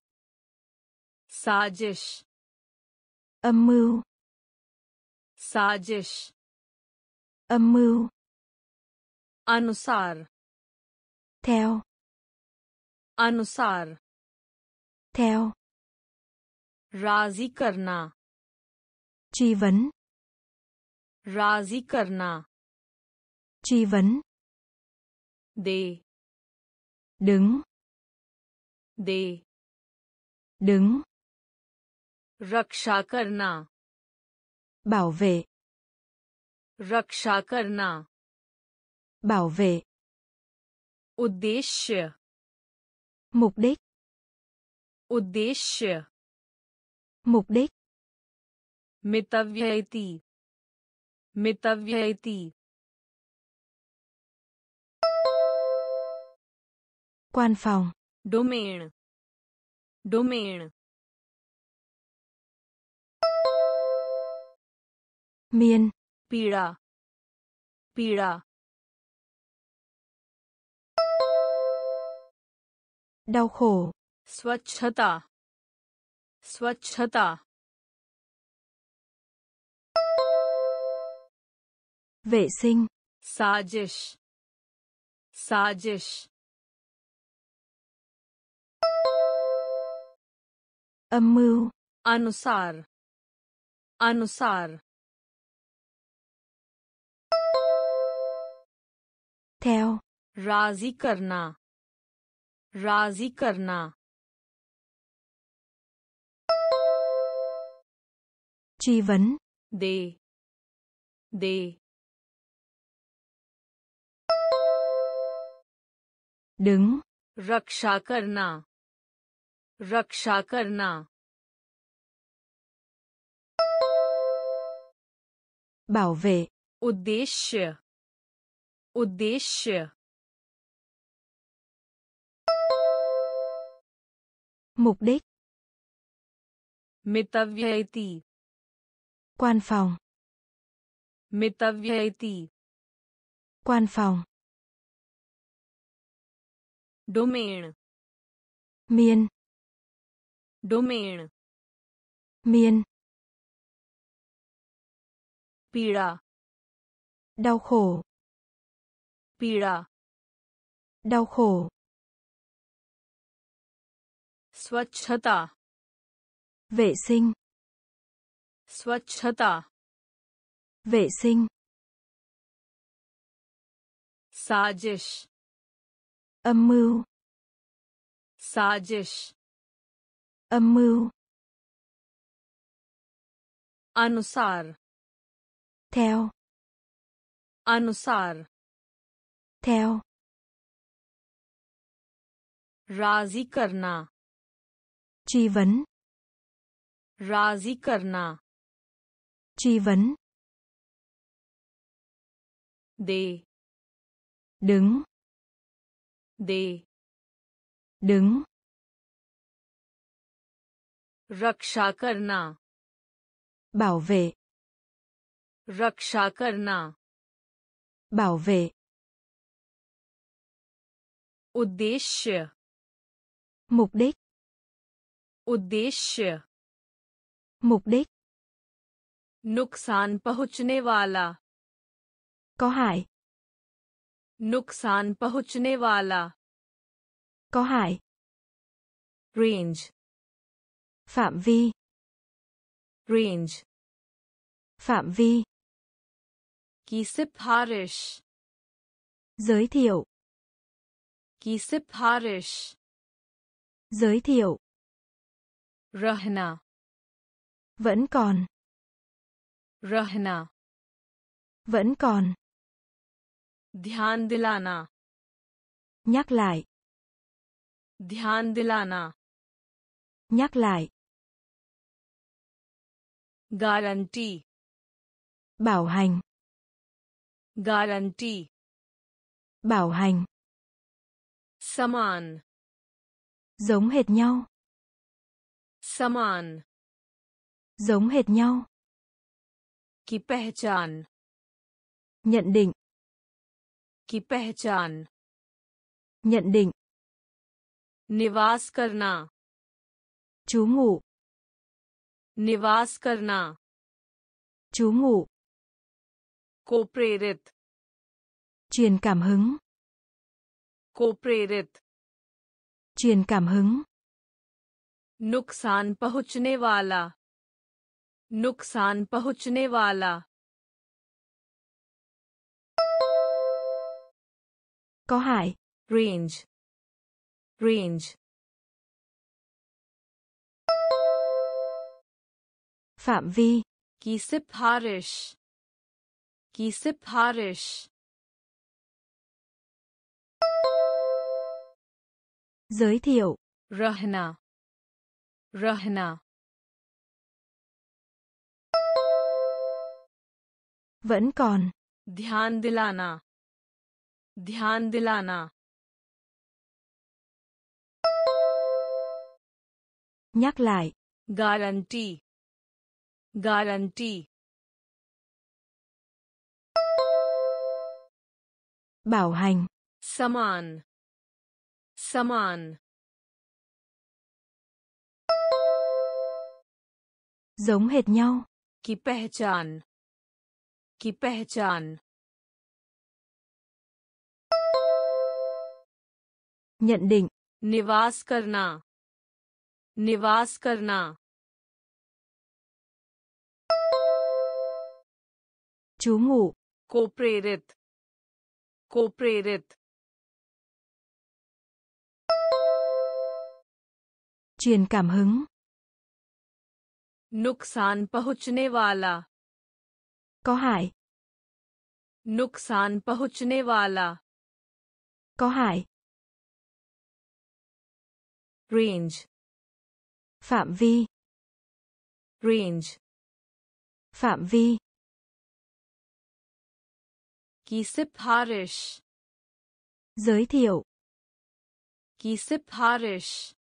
साजिश Âm mưu. साजिश Âm mưu. अनुसार Theo. अनुसार Theo. राजी करना Truy vấn. राजी करना Truy vấn. दे Đứng. दे Đứng. रक्षा करना Bảo vệ. रक्षा करना Bảo vệ. उद्देश्य Mục đích. उद्देश्य Mục đích. Metavyeti. Metavyeti. Quan phòng. Domain. Domain. Miên. Pira. Pira. Đau khổ. Swachhata. स्वच्छता। Vệ sinh. साजिश। साजिश। Âm mưu. अनुसार। अनुसार। Theo. राज़ी करना। राज़ी करना। Truy vấn. दे दे Đứng. रक्षा करना रक्षा करना Bảo vệ. उद्देश्य उद्देश्य Mục đích. मितव्ययति Quan phòng. Metaviety. Quan phòng. Domain. Miên. Domain. Miên. Pira. Đau khổ. Pira. Đau khổ. Swachhata. Vệ sinh. स्वच्छता Vệ sinh. साजिश Âm mưu. साजिश Âm mưu. अनुसार Theo. अनुसार Theo. राज़ी करना vấn. राज़ी करना Truy vấn. दे Đứng. दे Đứng. रक्षा करना Bảo vệ. रक्षा करना Bảo vệ. उद्देश्य Mục đích. उद्देश्य Mục đích. नुकसान पहुंचने वाला Có hại. नुकसान पहुंचने वाला Có hại. Range Phạm vi. Range Phạm vi. की सिफारिश Giới thiệu. की सिफारिश Giới thiệu. रहना Vẫn còn. रहना Vẫn còn. ध्यान दिलाना Nhắc lại. ध्यान दिलाना Nhắc lại. Guarantee Bảo hành. Guarantee Bảo hành. समान Giống hệt nhau. समान Giống hệt nhau. की पहचान Nhận định. की पहचान Nhận định. निवास करना Trú ngụ. निवास करना Trú ngụ. को प्रेरित Truyền cảm hứng. को प्रेरित Truyền cảm hứng. नुकसान पहुँचने वाला नुकसान पहुँचने वाला। Có hại. Range range Phạm vi. की सिफारिश की सिफारिश Giới thiệu. रहना रहना Vẫn còn. ध्यान दिलाना ध्यान दिलाना Nhắc lại. Guarantee guarantee Bảo hành. समान समान Giống hệt nhau. की पहचान की पहचान Nhận định. निवास करना निवास करना ngụ. को प्रेरित को प्रेरित Truyền cảm hứng. नुकसान पहुँचने वाला Có hại. नुकसान पहुंचने वाला Có hại. Range Phạm vi. Range Phạm vi. की सिफारिश Giới thiệu. की सिफारिश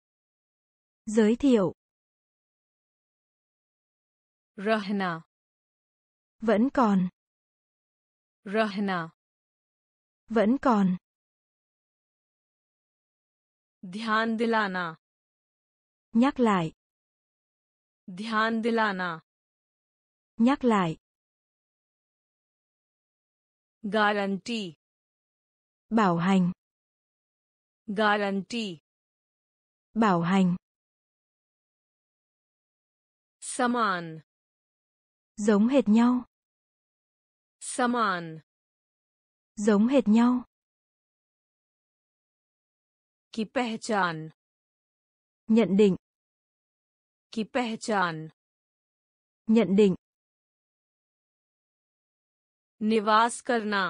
Giới thiệu. रहना Vẫn còn. रहना Vẫn còn. ध्यान दिलाना Nhắc lại. ध्यान दिलाना Nhắc lại. Guarantee Bảo hành. Guarantee Bảo hành. समान Giống hệt nhau. समान Giống hệt nhau. की पहचान Nhận định. की पहचान nhận định निवास करना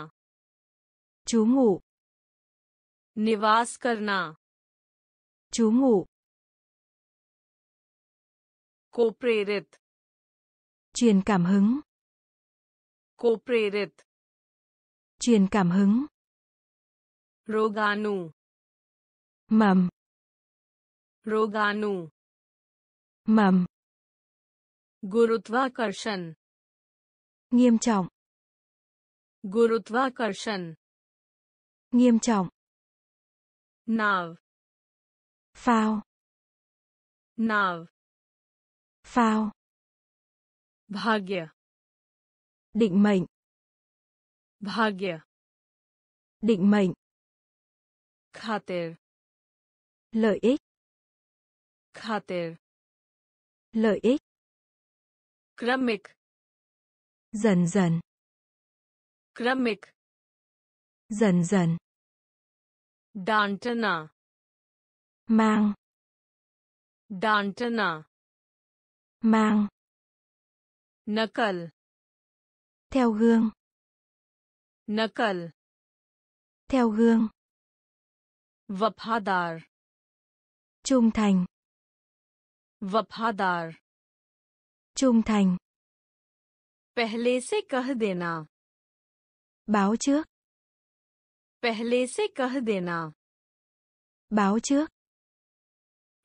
trú ngụ निवास करना trú ngụ को प्रेरित truyền cảm hứng को प्रेरित truyền cảm hứng रोगाणु mầm रोगाणु mầm गुरुत्वाकर्षण nghiêm trọng गुरुत्वाकर्षण nghiêm trọng नाव phao नाव phao भाग्य định mệnh. Bhagya. Định mệnh. Khatir. Lợi ích. Khatir. Lợi ích. Kramik. Dần dần. Kramik. Dần dần. Dantana. Mang. Dantana. Mang. Nakal theo gương नकल theo gương वफादार trung thành वफादार trung thành पहले से कह देना báo trước पहले से कह देना báo trước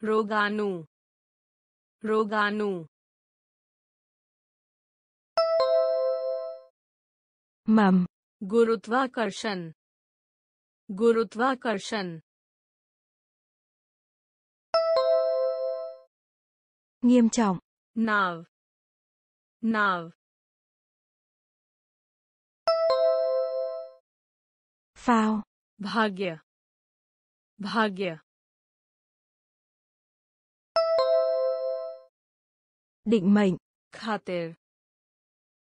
रोगाणु रोगाणु Mam. Gurutvakarsan. Gurutvakarsan. Nghiêm trọng. Nav. Nav. Phao. Bhagya. Bhagya. Định mệnh. Khater.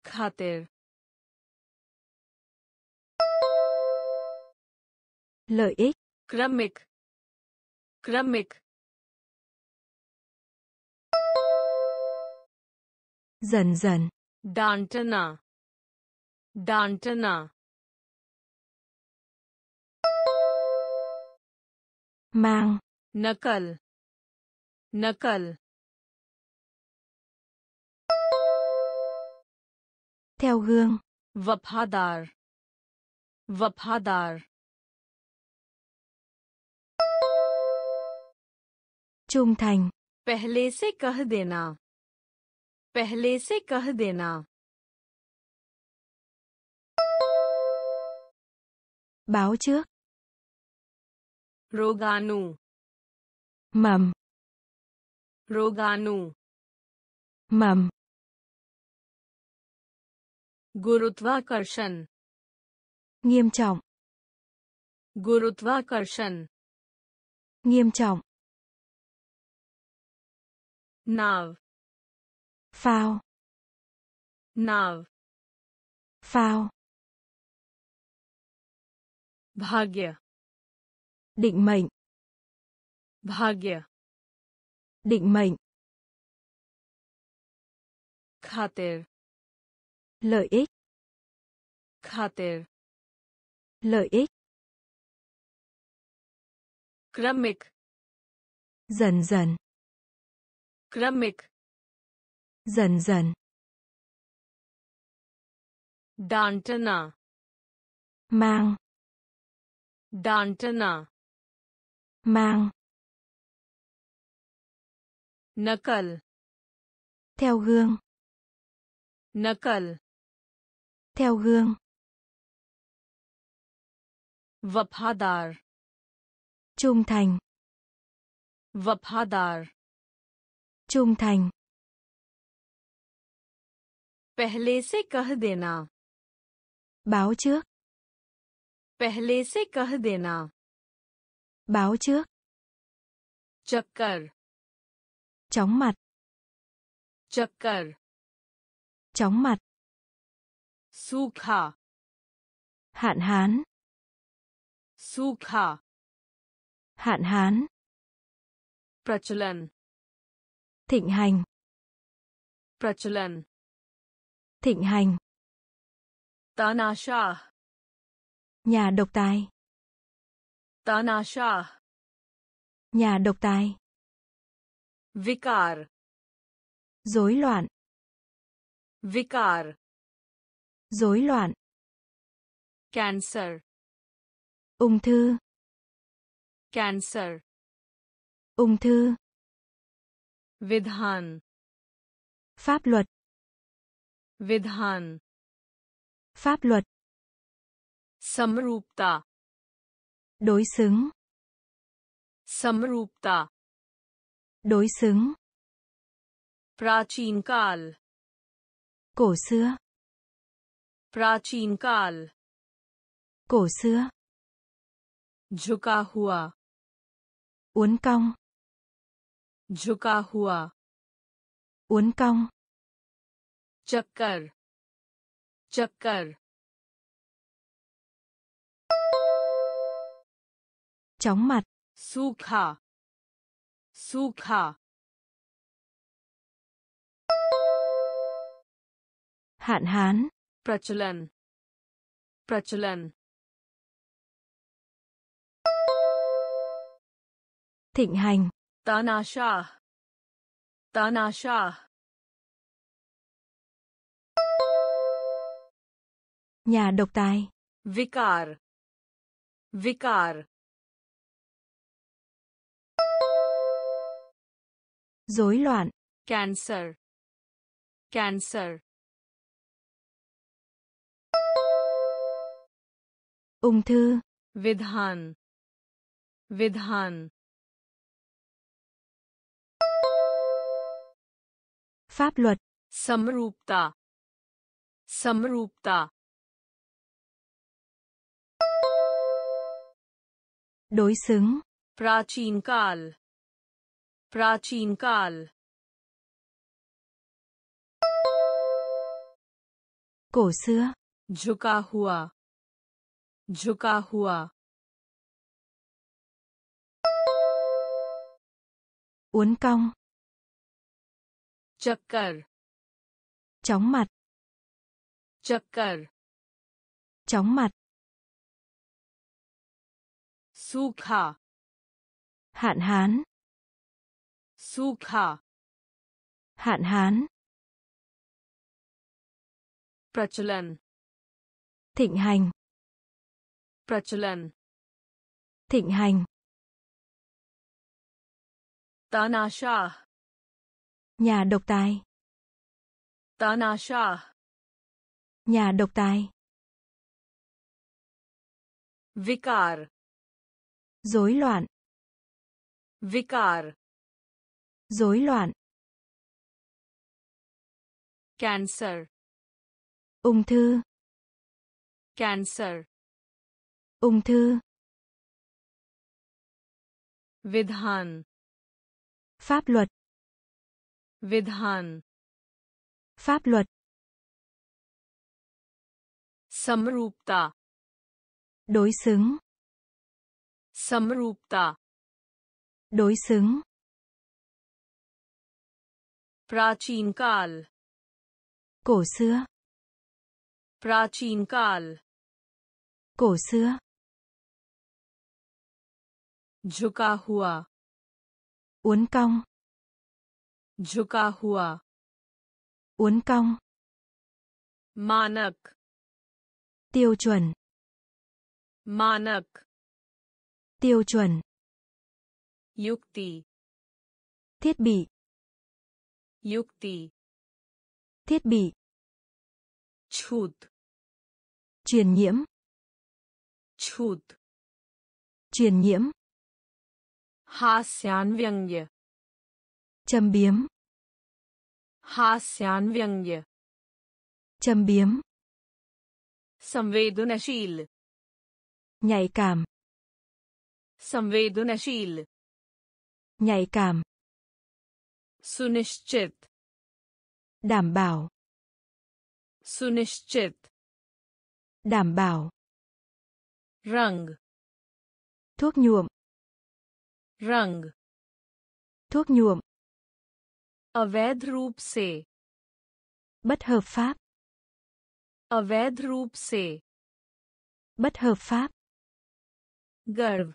Khater. lợi ích क्रमिक क्रमिक dần dần डांटना डांटना mang नकल नकल theo gương वफादार वफादार trung thành पहले से कह देना पहले से कह देना báo trước रोगाणु mầm रोगाणु mầm गुरुत्वाकर्षण nghiêm trọng गुरुत्वाकर्षण nghiêm trọng Nav. Phao. Nav. Phao. Bhagya. Định mệnh. Bhagya. Định mệnh. Khater. Lợi ích. Khater. Lợi ích. Kramik. Dần dần क्रमिक dần dần डांटना mang डांटना mang नकल theo gương नकल theo gương वफादार trung thành वफादार trung thành पहले से कह देना báo trước पहले से कह देना báo trước चक्कर chóng mặt चक्कर chóng mặt सूखा hạn hán सूखा hạn hán प्रचलन thịnh hành. Prachalan. Thịnh hành. Tanasha nhà độc tài. Tanasha nhà độc tài. Vikar. Rối loạn. Vikar. Rối loạn. Cancer. Ung thư. Cancer. Ung thư. विधान pháp luật विधान pháp luật समरूपता đối xứng समरूपता đối xứng प्राचीन काल cổ xưa प्राचीन काल cổ xưa झुका हुआ uốn cong झुका हुआ uốn cong चक्कर चक्कर chóng mặt सूखा सूखा hạn hán प्रचलन प्रचलन thịnh hành तनाशा तनाशा nhà độc tài विकार विकार rối loạn cancer cancer ung thư विधान विधान pháp luật समरूपता समरूपता đối xứng प्राचीन काल प्राचीन काल cổ xưa झुका हुआ झुका हुआ uốn cong चक्कर chóng mặt चक्कर chóng mặt सूखा hạn hán सूखा hạn hán प्रचलन thịnh hành प्रचलन thịnh hành तनाशा Nhà độc tài. tanasha, Nhà độc tài. Vikar. Rối loạn. Vikar. Rối loạn. Cancer. Ung thư. Cancer. Ung thư. Vidhan. Pháp luật. विधान pháp luật समरूपता đối xứng समरूपता đối xứng प्राचीन काल cổ xưa प्राचीन काल cổ xưa झुका हुआ uốn cong झुका हुआ uốn cong मानक tiêu chuẩn मानक tiêu chuẩn युक्ति thiết bị युक्ति thiết bị छूत truyền nhiễm छूत truyền nhiễm हास्यान व्यंग्य châm biếm. Hasian Vyangya châm biếm. Samvedonashil e nhạy cảm. Samvedonashil e nhạy cảm. Sunishchit. Đảm bảo. Sunishchit. Đảm bảo. Rang. Thuốc nhuộm. Rang. Thuốc nhuộm. अवैध रूप से bất hợp pháp अवैध रूप से bất hợp pháp गर्व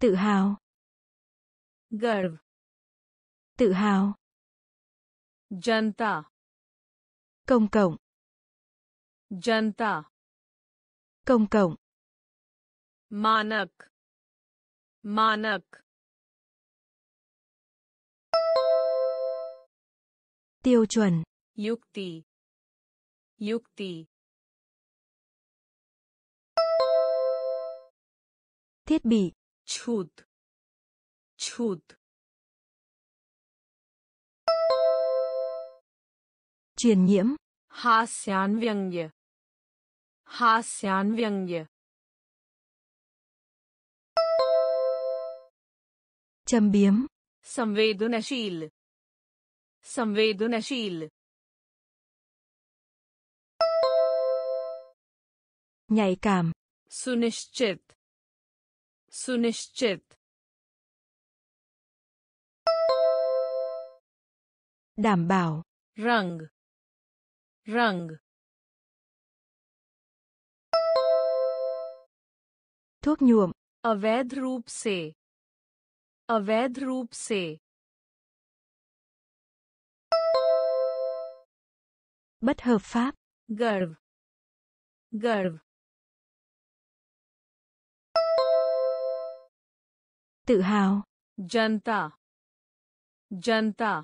tự hào गर्व tự hào जनता công cộng जनता công cộng मानक मानक tiêu chuẩn yukti yukti thiết bị chut chut truyền nhiễm haseanvyangye haseanvyangye châm biếm samvedunashil संवेदनशील nhạy cảm सुनिश्चित सुनिश्चित đảm bảo रंग रंग thuốc nhuộm अवैध रूप से अवैध रूप से bất hợp pháp गर्व गर्व tự hào जनता जनता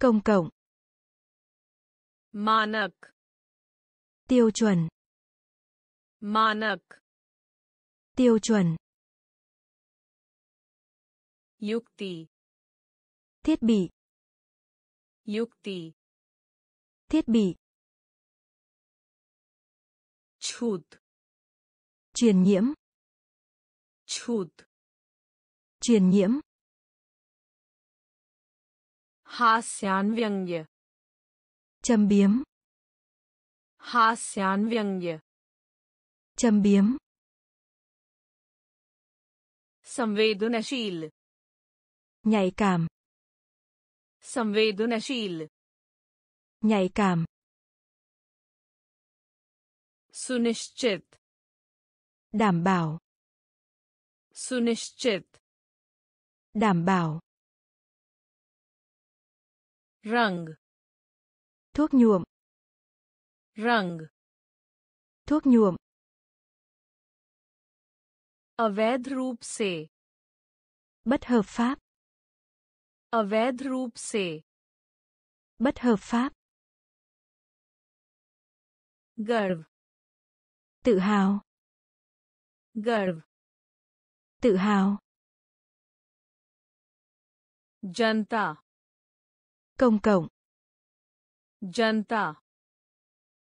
công cộng मानक tiêu chuẩn मानक tiêu chuẩn युक्ति thiết bị युक्ति thiết bị छूत truyền nhiễm छूत truyền nhiễm हास्यान्व्यंग्य châm biếm हास्यान्व्यंग्य châm biếm संवेदनशील nhạy cảm संवेदनशील nhạy cảm सुनिश्चित đảm bảo सुनिश्चित đảm bảo रंग thuốc nhuộm रंग thuốc nhuộm अवैध रूप से bất hợp pháp अवैध रूप से bất hợp pháp गर्व tự hào गर्व tự hào जनता công cộng जनता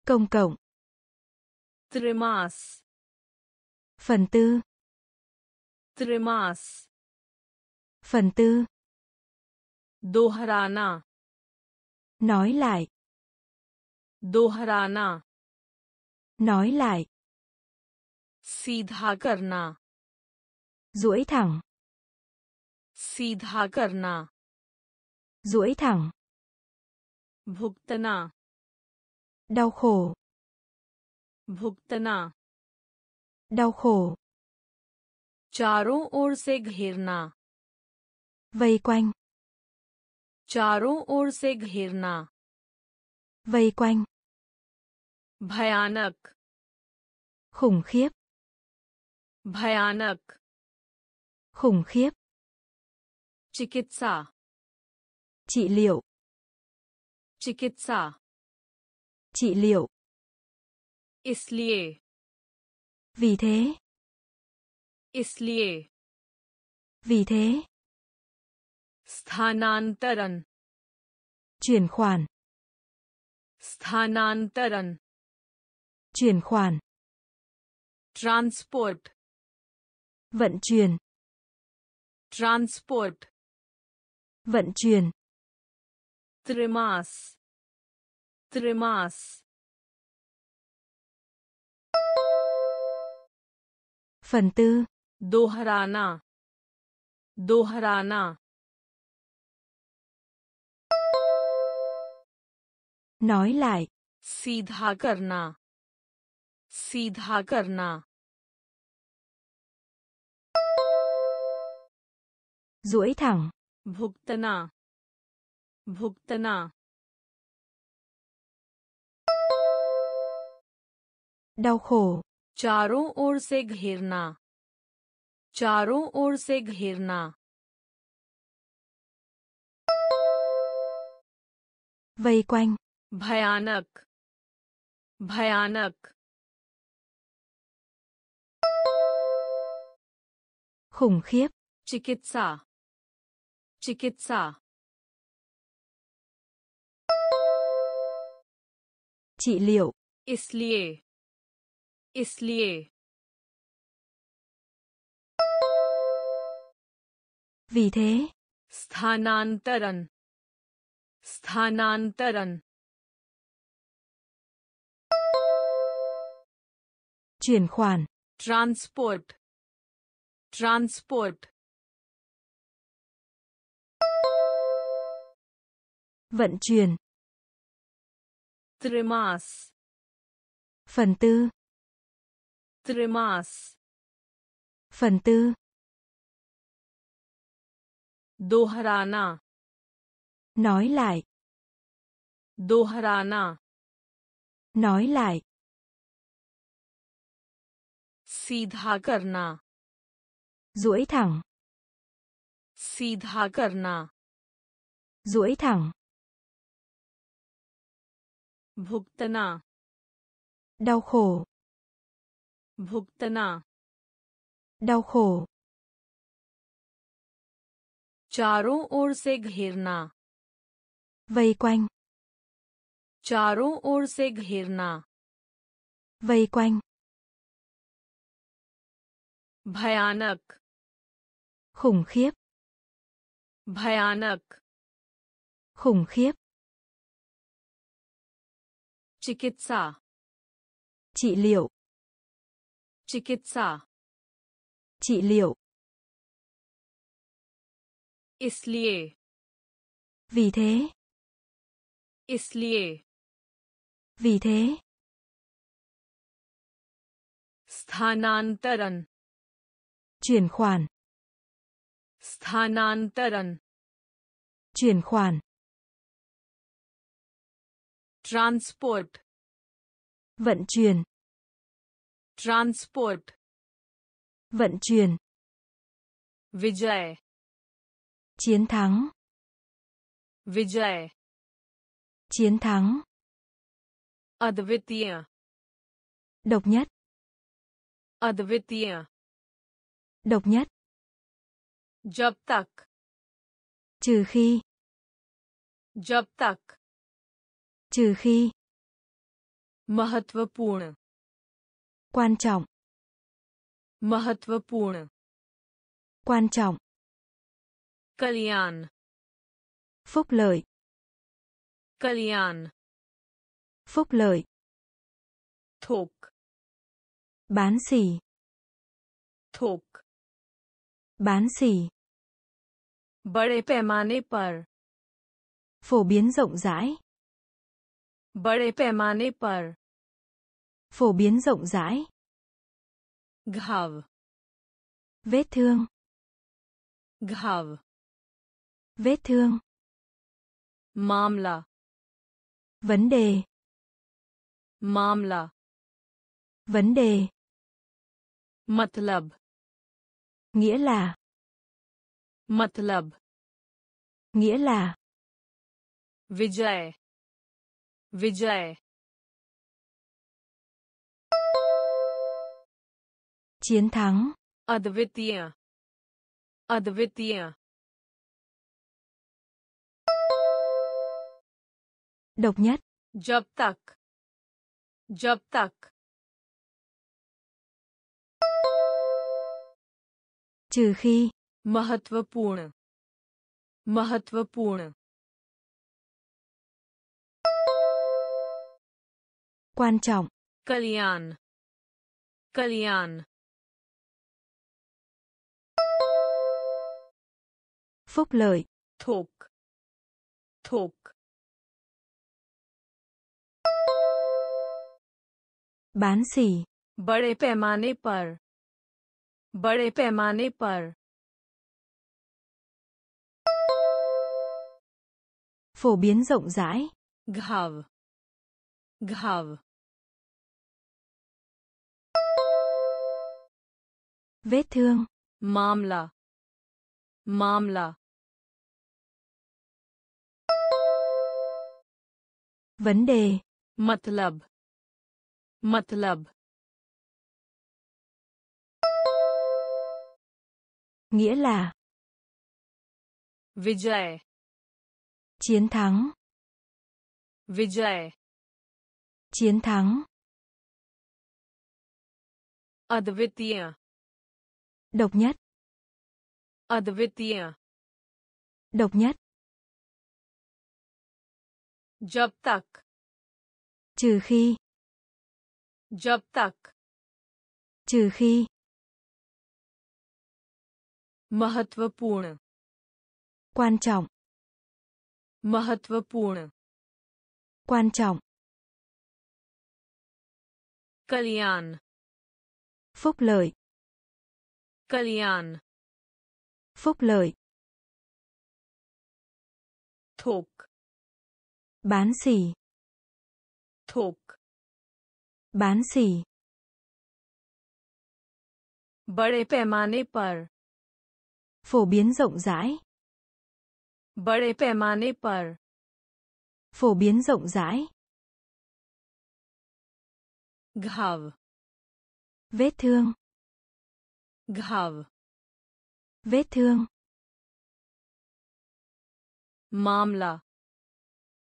công cộng त्रिमास phần tư त्रिमास phần tư दोहराना nói lại दोहराना nói lại सीधा करना duỗi thẳng सीधा करना duỗi thẳng भुगतना đau khổ भुगतना đau khổ चारों ओर से घेरना vây quanh चारों ओर से घेरना vây quanh भयानक khủng khiếp भयानक khủng khiếp चिकित्सा trị liệu चिकित्सा trị liệu इसलिए vì thế इसलिए vì thế स्थानांतरण chuyển khoản स्थानांतरण chuyển khoản transport vận chuyển transport vận chuyển त्रिमास त्रिमास phần tư दोहराना दोहराना nói lại सीधा करना सीधा करना duỗi thẳng भुगतना भुगतना đau khổ चारों ओर से घेरना चारों ओर से घेरना vây quanh भयानक भयानक। Khủng khiếp. चिकित्सा चिकित्सा। Trị liệu. इसलिए इसलिए। Vì thế स्थानांतरण स्थानांतरण। Chuyển khoản. Transport. Transport. Vận chuyển. Trimas. Phần tư. Trimas. Phần tư. Dohrana. Nói lại. Dohrana. Nói lại. सीधा करना। Duỗi thẳng. सीधा करना। Duỗi thẳng. भुगतना। Đau khổ. भुगतना। Đau khổ. चारों ओर से घेरना। वही quanh. चारों ओर से घेरना। वही क्वाइंग भयानक khủng khiếp भयानक khủng khiếp चिकित्सा trị liệu चिकित्सा trị liệu इसलिए vì thế इसलिए vì thế स्थानांतरण chuyển khoản स्थानांतरण chuyển khoản transport vận chuyển transport vận chuyển विजय chiến thắng विजय chiến thắng अद्वितीय độc nhất अद्वितीय Độc nhất. Jab tak. Trừ khi. Jab tak. Trừ khi. Mahatvapurna. Quan trọng. Mahatvapurna. Quan trọng. Kalyan. Phúc lợi. Kalyan. Phúc lợi. Thục. Bán xỉ. Thục. bán xỉ बड़े पैमाने पर phổ biến rộng rãi बड़े पैमाने पर phổ biến rộng rãi घाव vết thương घाव vết thương मामला vấn đề मामला vấn đề मतलब nghĩa là. Matlab. Nghĩa là. Vijay. Vijay. Chiến thắng. Advitiya. Advitiya. Độc nhất. Jab tak. Jab tak. trừ khi महत्वपूर्ण महत्वपूर्ण quan trọng कल्याण कल्याण phúc lợi थोक थोक bán xỉ बड़े पैमाने पर बड़े पैमाने पर phổ biến rộng rãi घाव घाव vết thương मामला मामला vấn đề मतलब मतलब Nghĩa là Vijay. Chiến thắng. Vijay. Chiến thắng. Advitiya. Độc nhất. Advitiya. Độc nhất. Jab tak. Trừ khi. Jab tak. Trừ khi. महत्वपूर्ण quan trọng महत्वपूर्ण quan trọng कल्याण phúc lợi कल्याण phúc lợi थोक bán xỉ थोक bán xỉ बड़े पैमाने पर phổ biến rộng rãi बड़े पैमाने पर phổ biến rộng rãi घाव vết thương घाव vết thương मामला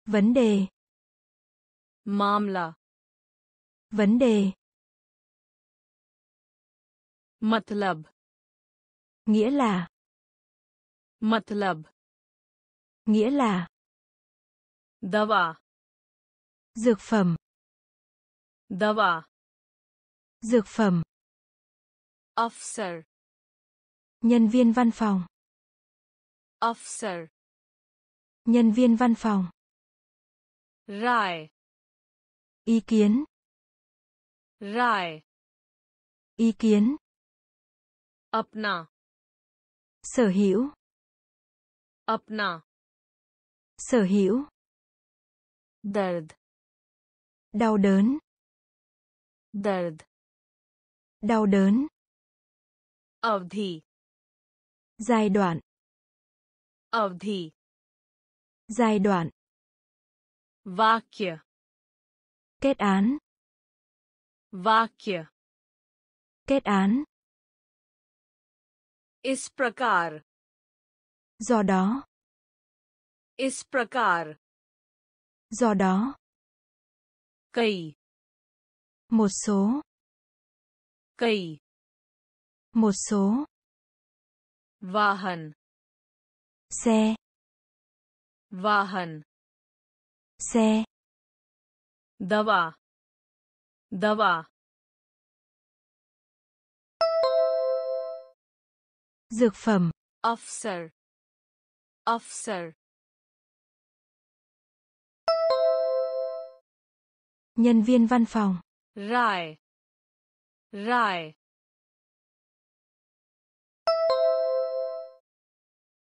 vấn đề मामला vấn đề मतलब nghĩa là मतलब nghĩa là दवा dược phẩm दवा dược phẩm अफसर nhân viên văn phòng अफसर nhân viên văn phòng राय ý kiến राय ý kiến अपना sở hữu अपना sở hữu दर्द đau đớn दर्द đau đớn अवधि giai đoạn अवधि giai đoạn वाक्य kết án वाक्य kết án इस प्रकार Do đó. Is prakar. Do đó. Cây. Một số. Cây. Một số. Vahan. Xe. Vahan. Xe. Dava. Dava. Dược phẩm. Officer. Officer. Nhân viên văn phòng. Rai. Rai.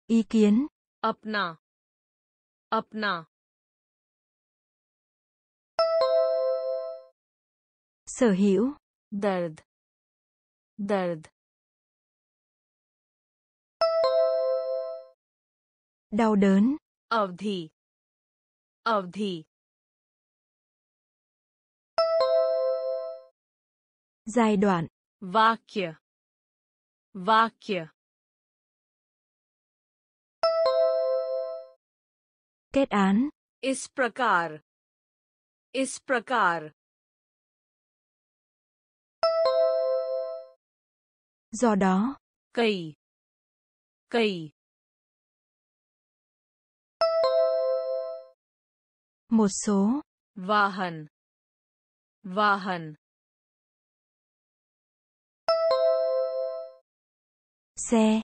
Ý kiến. Apna. Apna. sở hữu dard dard đau đớn अवधि अवधि giai đoạn वाक्य वाक्य kết án इस प्रकार इस प्रकार do đó कई कई Một số. Vahan. Vahan. Xe.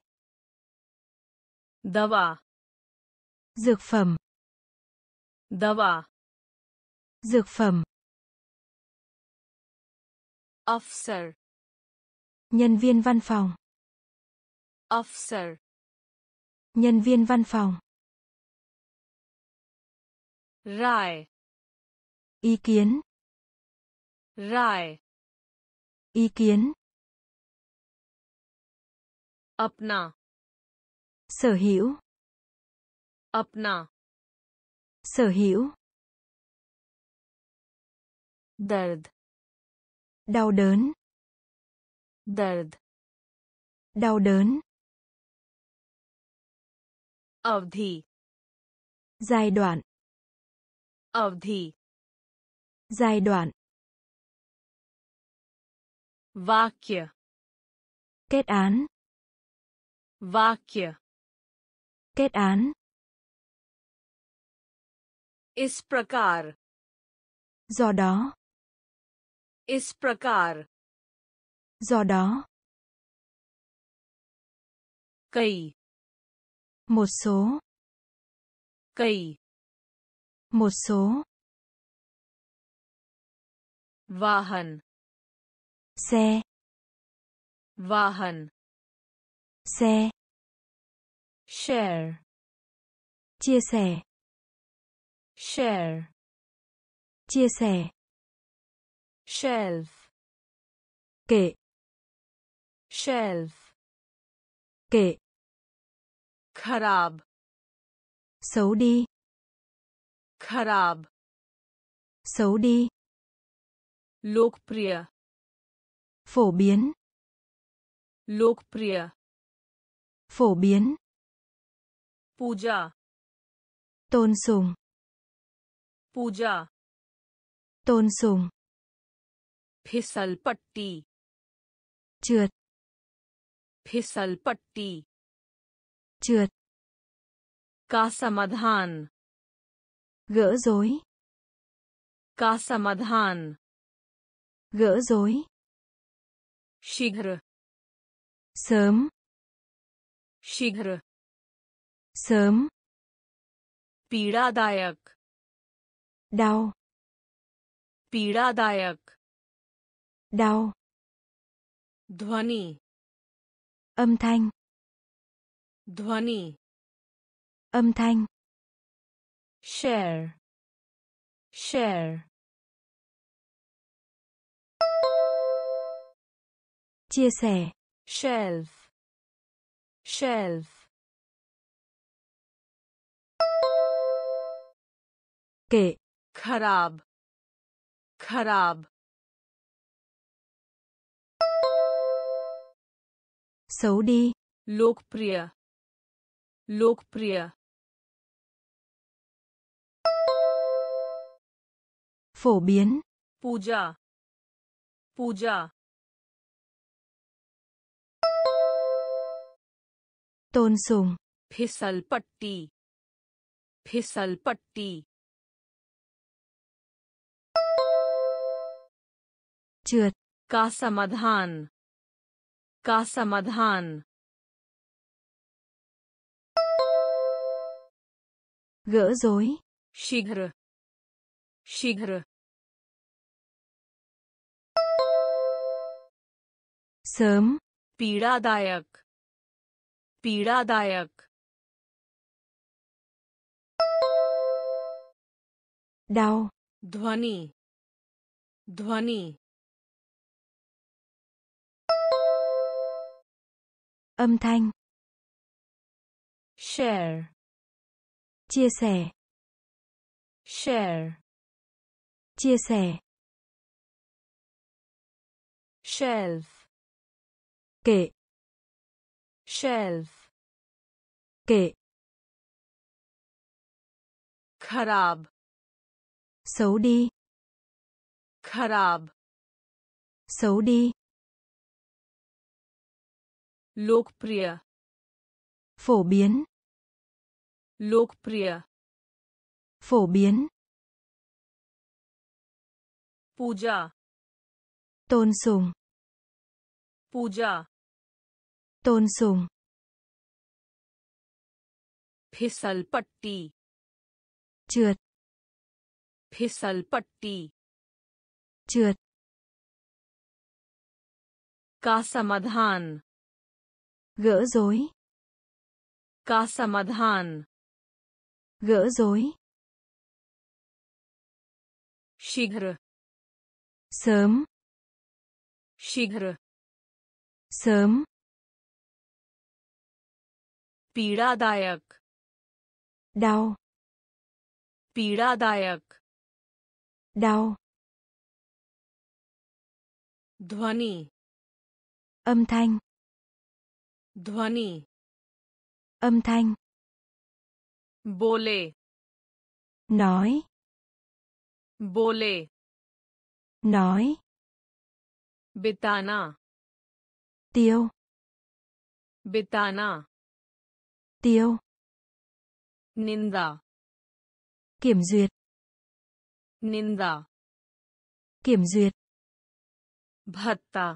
Dava. À. Dược phẩm. Dava. À. Dược phẩm. Officer. Nhân viên văn phòng. Officer. Nhân viên văn phòng. Rải. Ý kiến. Rải. Ý kiến. Apna. Sở hữu. Apna. Sở hữu. Dard. Đau đớn. Dard. Đau đớn. Avdhi. Giai đoạn. अवधि giai đoạn, वाक्य kết án, वाक्य kết án, इस प्रकार do đó, इस प्रकार do đó, कई một số, कई một số. Vahan. Xe. Vahan. Xe. Share. Chia sẻ. Share. Chia sẻ. Shelf. Kệ. Shelf. Kệ. Kharab. Xấu đi. खराब xấu đi, लोकप्रिय phổ biến, लोकप्रिय phổ biến, पूजा tôn sùng, पूजा tôn sùng, फिसल पट्टी trượt, फिसल पट्टी trượt, का समाधान gỡ rối, का समाधान gỡ rối, शीघ्र sớm, शीघ्र sớm, पीड़ादायक đau, पीड़ादायक đau, ध्वनि âm thanh, ध्वनि âm thanh, Share share chia sẻ, shelf kệ, खराब खराब xấu đi, लोकप्रिय लोकप्रिय phổ biến, पूजा पूजा tôn sùng, फिसल पट्टी फिसल पट्टी trượt, का समाधान का समाधान gỡ rối, शीघ्र शीघ्र sớm, पीड़ादायक पीड़ादायक। đau, ध्वनि ध्वनि। âm thanh, share chia sẻ, share chia sẻ, shelf kệ, shelf kệ, खराब xấu đi, खराब xấu đi, लोकप्रिय phổ biến, लोकप्रिय phổ biến, पूजा tôn sùng, पूजा tôn sùng, फिसल पट्टी trượt फिसल पट्टी trượt का समाधान gỡ rối का समाधान gỡ rối शीघ्र sớm शीघ्र sớm पीड़ादायक đau पीड़ादायक đau ध्वनि âm thanh ध्वनि âm thanh बोले nói बोले nói बिताना tiêu बिताना tiêu निंदा kiểm duyệt निंदा kiểm duyệt भत्ता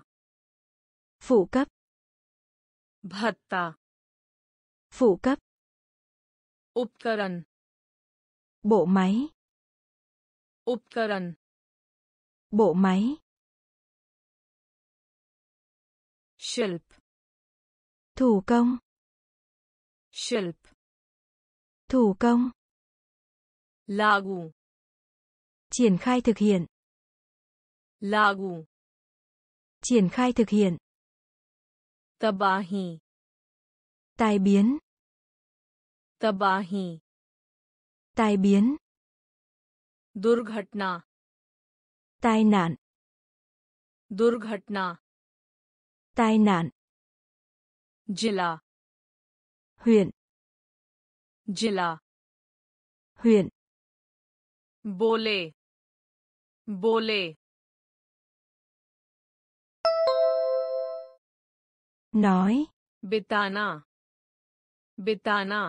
phụ cấp भत्ता phụ cấp उपकरण bộ máy उपकरण bộ máy शिल्प thủ công शिल्प thủ công लागू triển khai thực hiện लागू triển khai thực hiện तबाही tai biến तबाही tai biến दुर्घटना tai nạn दुर्घटना tai nạn जिला huyện जिला huyện बोले बोले nói बिताना बिताना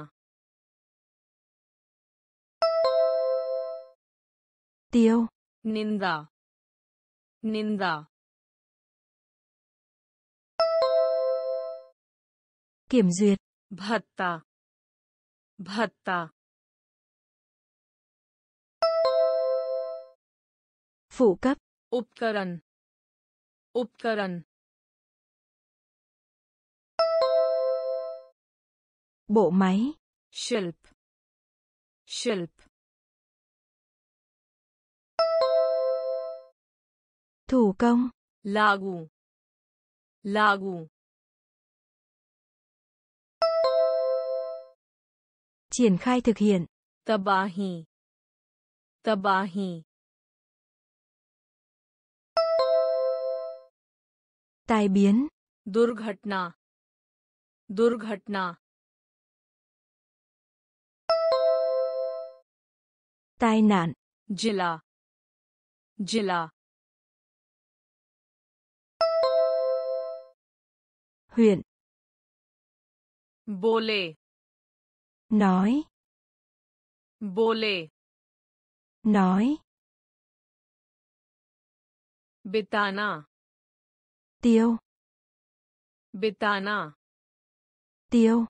tiêu निंदा निंदा kiểm duyệt भत्ता भत्ता। phụ cấp उपकरण उपकरण। bộ máy शिल्प शिल्प। thủ công लागू लागू। triển khai thực hiện. Tabahi. Tabahi. Tai biến. Durghatna durghatna tai nạn. Jila jila huyện. Bole nói. Bole nói. Bitana tiêu. Bitana tiêu.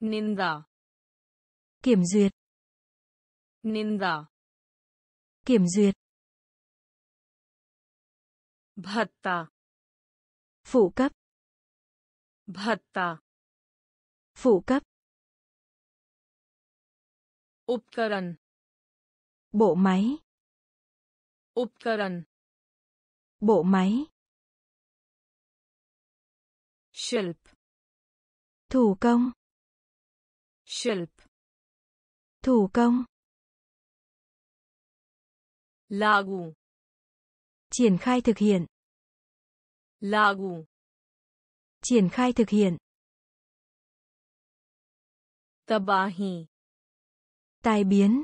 Ninda kiểm duyệt. Ninda kiểm duyệt. Bhatta. Phụ cấp. Bhatta. Phụ cấp. Uppgaran. Bộ máy. Uppgaran. Bộ máy. Hjälp. Thủ công. Hjälp. Thủ công. Lagu. Triển khai thực hiện. Lagu. Triển khai thực hiện. तबाही tai biến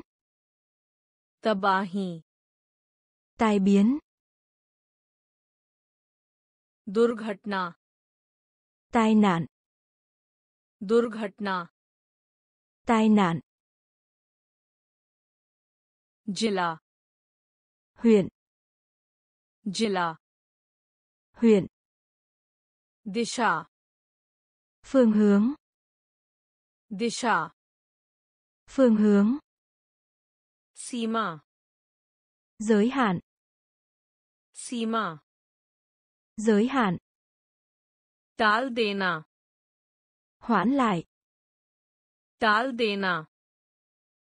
तबाही tai biến दुर्घटना tai nạn दुर्घटना tai nạn जिला huyện जिला huyện दिशा phương hướng दिशा phương hướng सीमा giới hạn सीमा giới hạn टाल देना hoãn lại टाल देना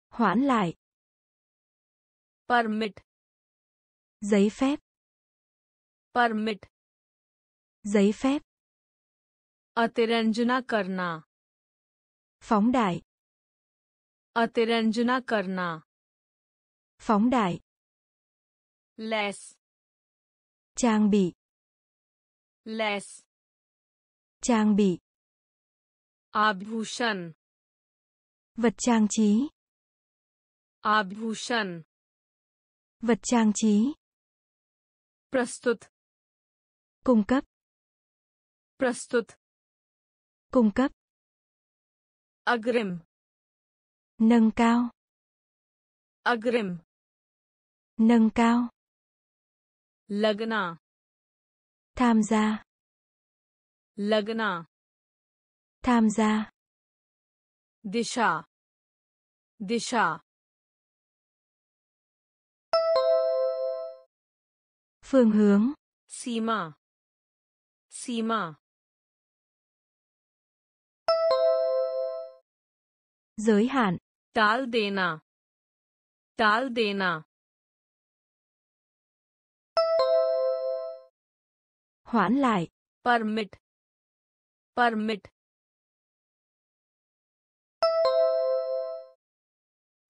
hoãn lại permit giấy phép permit giấy phép अतिरंजना करना phóng đại अतिरंजना करना phóng đại less trang bị less trang bị आभूषण vật trang trí आभूषण vật trang trí प्रस्तुत cung cấp प्रस्तुत cung cấp Agrim. Nâng cao. Agrim. Nâng cao. Lagna. Tham gia. Lagna. Tham gia. Disha. Disha. Phương hướng. Sima. Sima. giới hạn टाल देना टाल देना hoãn lại permit permit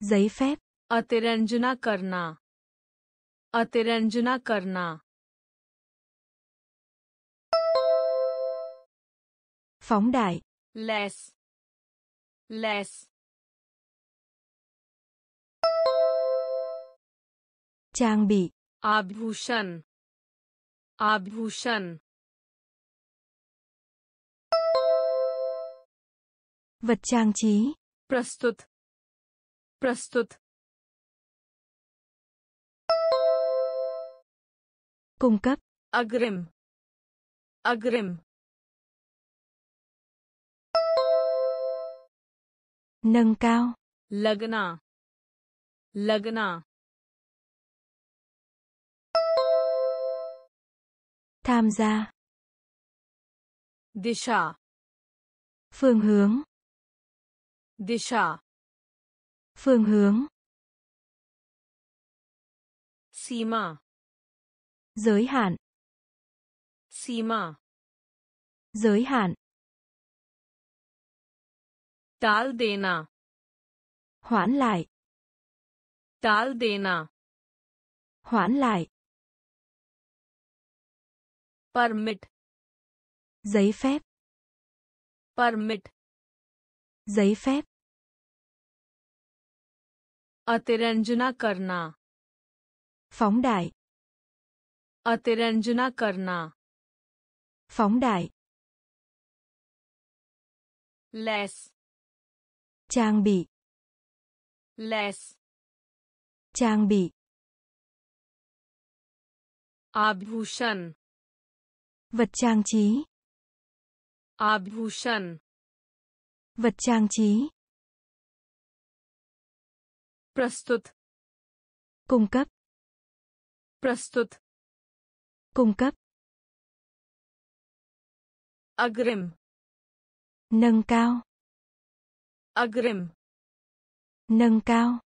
giấy phép अतिरंजना करना अतिरंजना करना phóng đại less less trang bị आभूषण आभूषण vật trang trí प्रस्तुत प्रस्तुत cung cấp अग्रिम अग्रिम nâng cao लगना लगना tham gia दिशा phương hướng दिशा phương hướng सीमा giới hạn सीमा giới hạn टाल देना hoãn lại टाल देना hoãn lại permit giấy phép permit giấy phép अतिरंजना करना phóng đại अतिरंजना करना phóng đại less trang bị less trang bị आभूषण vật trang trí आभूषण vật trang trí प्रस्तुत cung cấp प्रस्तुत cung cấp अग्रिम nâng cao अग्रिम nâng cao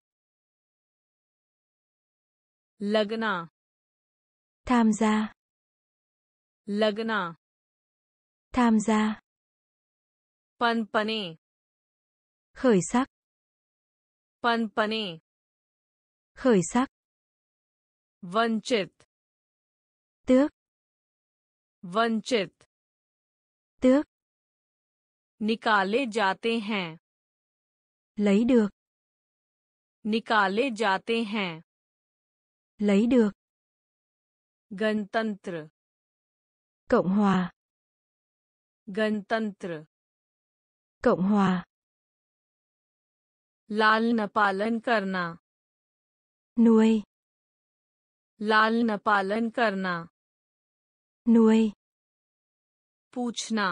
लगना tham gia लगना tham gia पनपने khởi sắc पनपने khởi sắc वंचित tước वंचित tước निकाले जाते हैं lấy được निकाले जाते हैं lấy được गणतंत्र cộng hòa गणतंत्र cộng hòa लालन पालन करना nuôi लालन पालन करना nuôi पूछना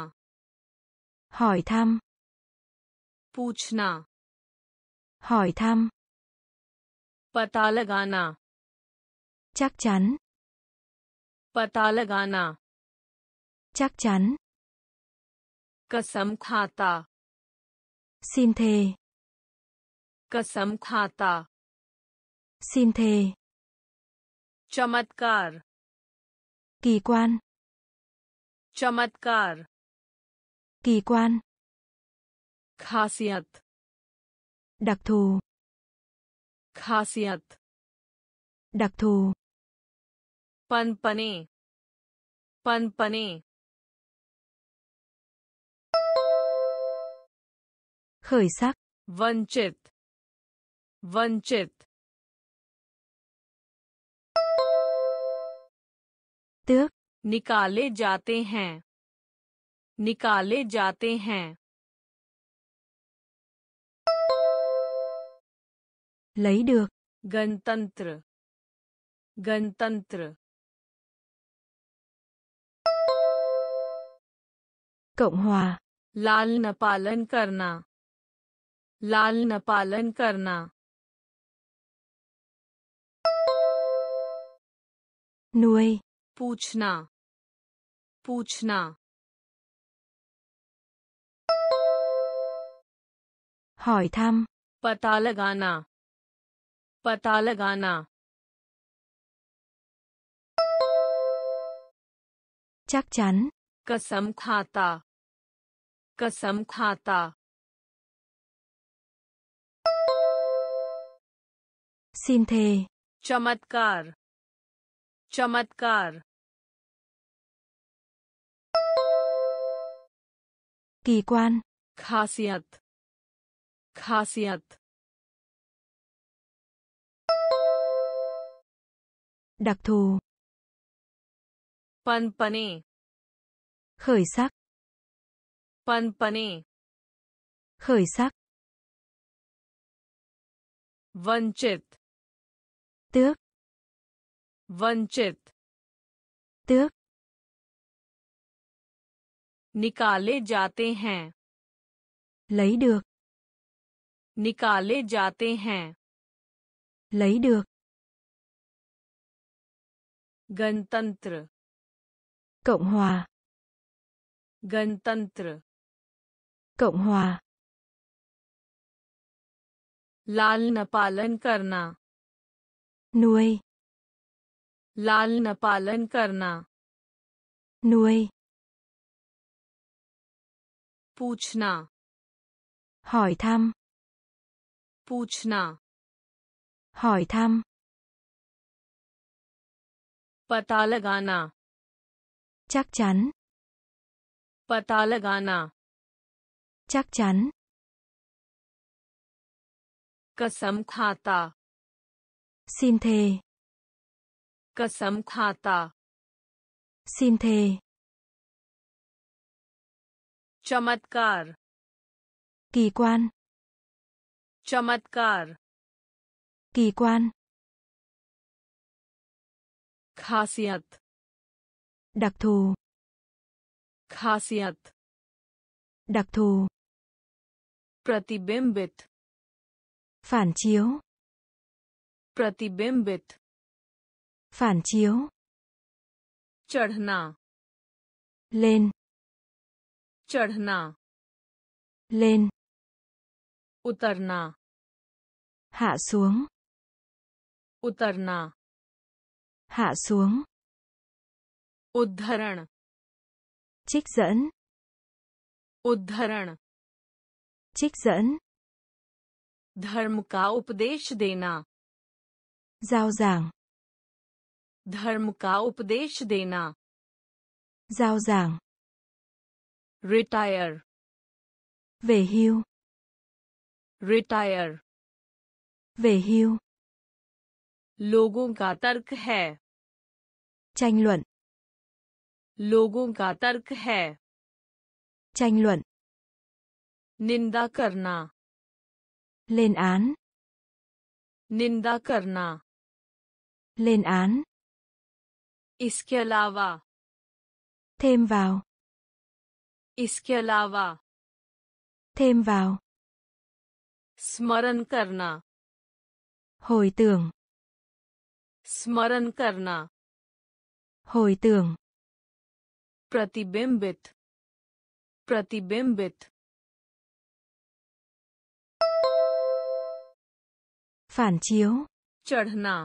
hỏi thăm पूछना hỏi thăm पता लगाना chắc chắn पता लगाना chắc chắn कसम खाता xin thề कसम खाता xin thề चमत्कार kỳ quan चमत्कार kỳ quan खासियत đặc thù खासियत đặc thù पनपने पनपने Khởi sắc वंचित वंचित tước निकाले जाते हैं निकाले जाते हैं lấy được गणतंत्र गणतंत्र cộng hòa लालन पालन करना लालन पालन करना। Nuôi. पूछना। पूछना। Hỏi thăm. पता लगाना। पता लगाना। Chắc chắn. कसम खाता। कसम खाता। Xin thề. Chamatkar. Chamatkar. Kỳ quan. Khasiyat. Khasiyat. Đặc thù. Panpane. Khởi sắc. Panpane. Khởi sắc. Vanchit. Tước वंचित tước निकाले जाते हैं lấy được निकाले जाते हैं lấy được गणतंत्र cộng hòa गणतंत्र cộng hòa लालन पालन करना नुए लाल न पालन करना। नुए पूछना। हॉय थम पूछना। हॉय थम पता लगाना। चक चन पता लगाना। चक चन कसम खाता। Xin thề. Kasam khata. Xin thề. Chamatkar. Kỳ quan. Chamatkar. Kỳ quan. Khasiyat. Đặc thù. Khasiyat. Đặc thù. Pratibimbit. Phản chiếu. प्रतिबिंबित फान चियो चढ़ना लेन चढ़ना लेन उतरना हा सुंग उतरना हा सुंग उद्धरण चिक जन उद्धरण चिक जन धर्म का उपदेश देना giao giảng धर्म का उपदेश देना giao giảng retire về hưu retire về hưu लोगों का तर्क है tranh luận लोगों का तर्क है tranh luận निंदा करना lên án निंदा करना lên án इसके अलावा thêm vào इसके अलावा thêm vào स्मरण करना hồi tưởng स्मरण करना hồi tưởng प्रतिबिंबित प्रतिबिंबित phản chiếu चढ़ना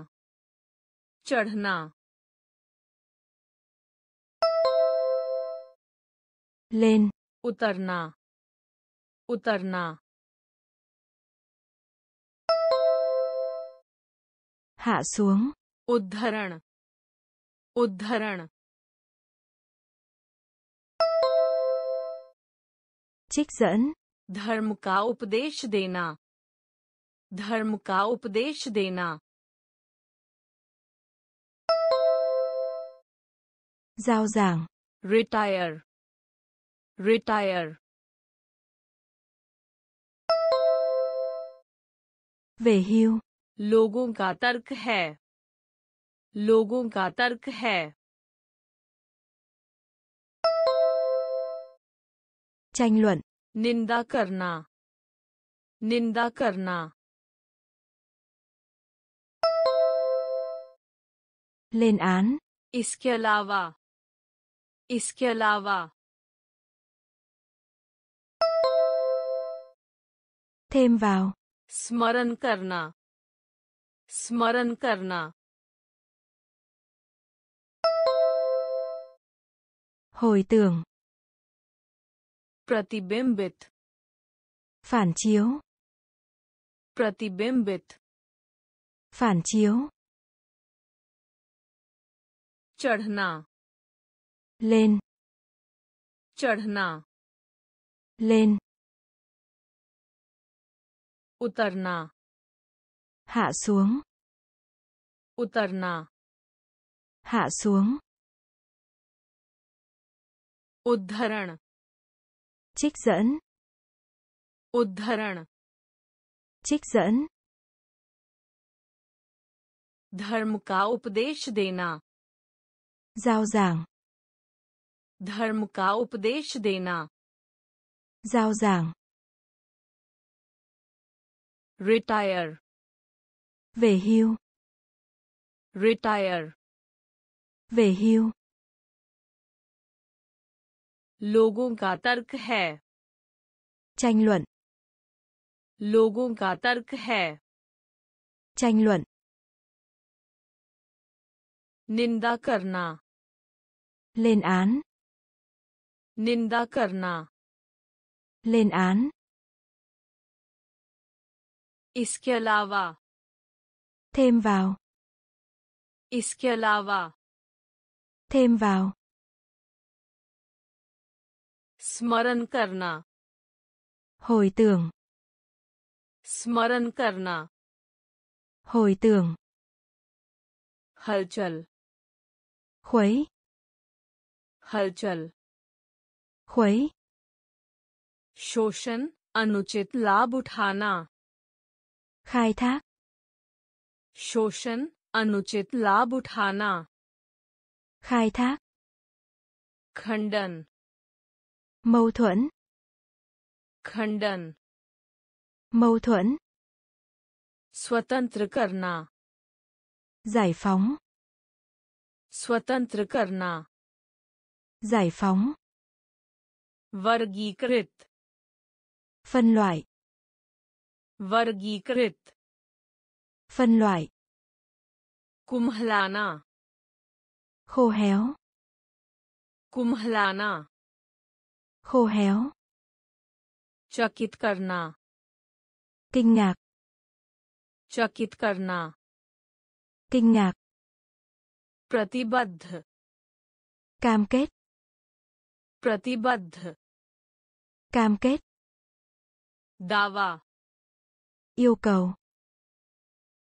चढ़ना। lên उतरना। उतरना। Hạ xuống। उद्धरण। उद्धरण। Trích dẫn। धर्म का उपदेश देना। धर्म का उपदेश देना। giao giảng retire retire về hưu लोगों का तर्क है लोगों का तर्क है tranh luận निंदा करना निंदा करना lên án इसके अलावा इसके अलावा thêm vào स्मरण करना स्मरण करना hồi tưởng प्रतिबिंबित phản chiếu प्रतिबिंबित phản chiếu चढ़ना lên चढ़ना lên उतरना hạ xuống उतरना hạ xuống उद्धरण trích dẫn उद्धरण trích dẫn धर्म का उपदेश देना giao giảng धर्म का उपदेश देना giao giảng retire về hưu retire về hưu लोगों का तर्क है tranh luận लोगों का तर्क है tranh luận निंदा करना lên án निंदा करना lên án इसके अलावा thêm vào इसके अलावा thêm vào स्मरण करना hồi tưởng स्मरण करना hồi tưởng हलचल khuấy हलचल khuấy शोषण अनुचित लाभ उठाना khai thác शोषण अनुचित लाभ उठाना khai thác खंडन mâu thuẫn खंडन mâu thuẫn स्वतंत्र करना giải phóng स्वतंत्र करना giải phóng वर्गीकृत phân loại वर्गीकृत phân loại कुम्हलाना khô héo कुम्हलाना khô héo चकित करना kinh ngạc चकित करना kinh ngạc प्रतिबद्ध cam kết प्रतिबद्ध cam kết. दावा yêu cầu.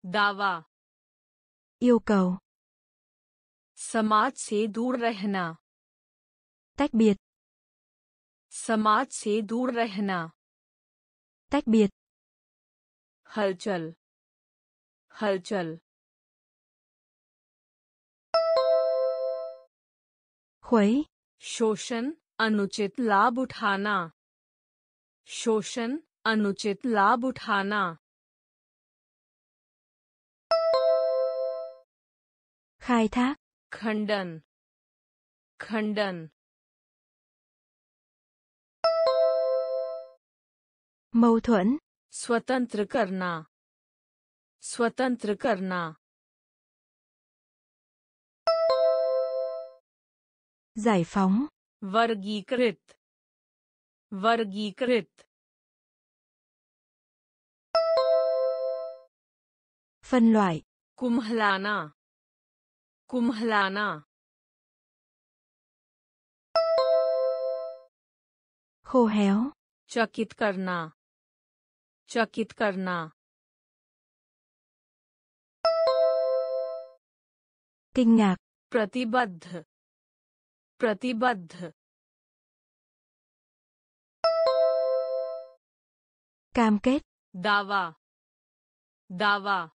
दावा yêu cầu. समाज से दूर रहना tách biệt. समाज से दूर रहना tách biệt. हलचल हलचल khuấy. शोषण अनुचित लाभ उठाना शोषण अनुचित लाभ उठाना khai thác खंडन खंडन mâu thuẫn स्वतंत्र करना स्वतंत्र करना giải phóng वर्गीकृत वर्गीकृत। Phân loại. कुम्हलाना। कुम्हलाना। Khô héo. चकित करना। चकित करना। Kinh ngạc. प्रतिबद्ध। प्रतिबद्ध। cam kết दावा दावा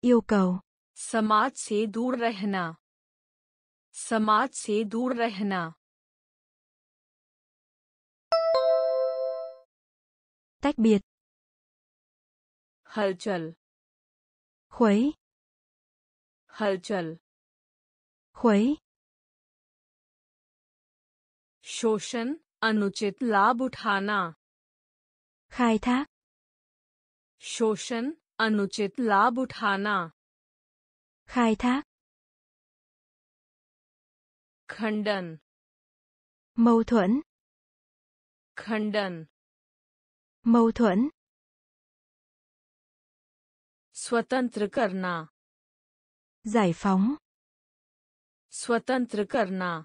yêu cầu समाज से दूर रहना समाज से दूर रहना tách biệt हलचल khuấy हलचल khuấy शोषण अनुचित लाभ उठाना khai thác शोषण अनुचित लाभ उठाना khai thác खंडन mâu thuẫn खंडन mâu thuẫn स्वतंत्र करना giải phóng स्वतंत्र करना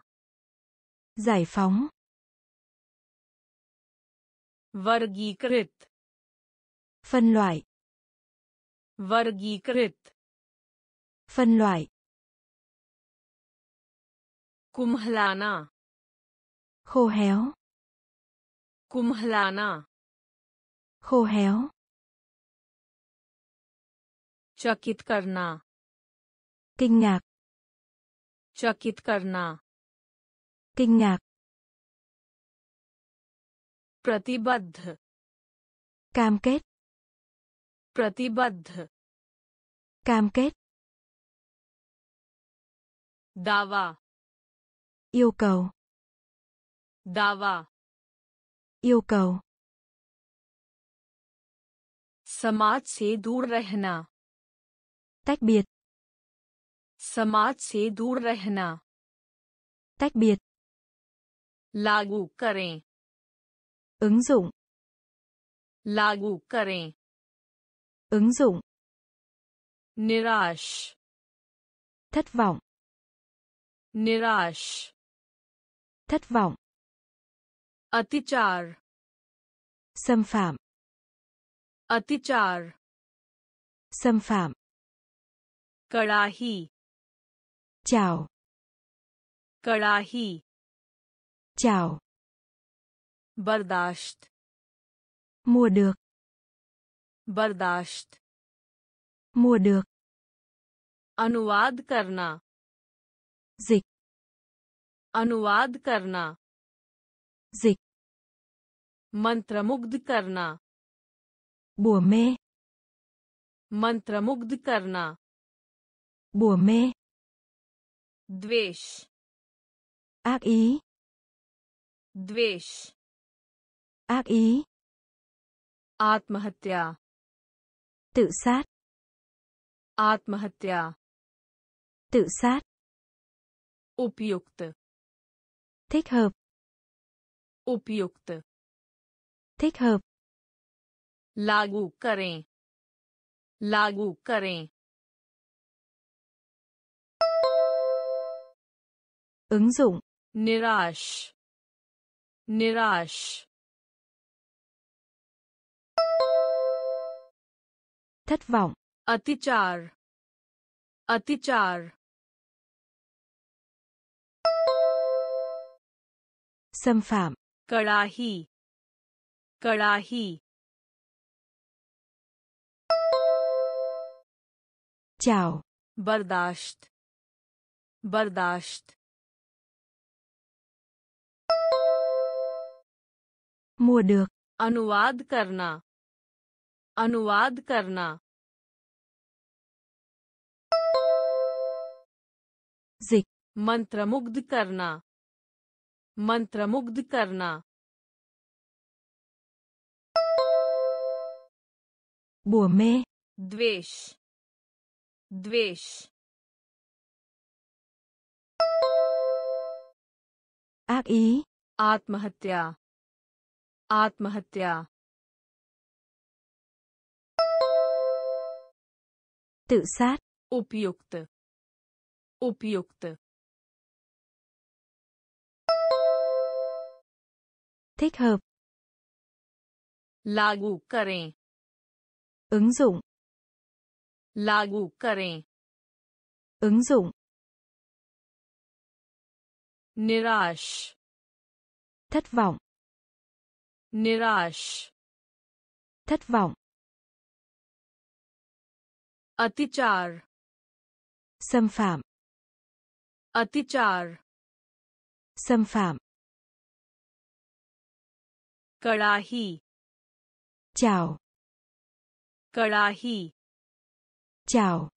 giải phóng वर्गीकृत phân loại वर्गीकृत phân loại कुम्हलाना khô héo कुम्हलाना khô héo चकित करना kinh ngạc चकित करना kinh ngạc प्रतिबद्ध cam kết प्रतिबद्ध cam kết दावा yêu cầu दावा yêu cầu समाज से दूर रहना tách biệt समाज से दूर रहना tách biệt लागू करें ứng dụng लागू करें ứng dụng निराश thất vọng निराश thất vọng अतिचार xâm phạm अतिचार xâm phạm कड़ाही chào कड़ाही Chào. बर्दाश्त mua được. बर्दाश्त mua được. अनुवाद करना dịch. अनुवाद करना dịch. मंत्रमुग्ध करना bùa mê. मंत्रमुग्ध करना bùa mê. द्वेष ác ý. द्वेष ác ý आत्महत्या tự sát आत्महत्या tự sát उपयुक्त thích hợp उपयुक्त thích hợp लागू करें लागू करें ứng dụng निराश निराश। Thất vọng. अतिचार। अतिचार। Xâm phạm. कड़ाही। कड़ाही। Chào. बर्दाश्त। बर्दाश्त। Mua được. अनुवाद करना अनुवाद करना Dịch. मंत्रमुग्ध करना मंत्रमुग्ध करना Bùa mê. द्वेष द्वेष Ác ý. आत्महत्या आत्महत्या Tự sát. उपयुक्त उपयुक्त Thích hợp. लागू करें Ứng dụng. लागू करें Ứng dụng. निराश Thất vọng. निराश thất vọng. अतिचार xâm अतिचार xâm phạm. कड़ाही चाओ कड़ाही चाओ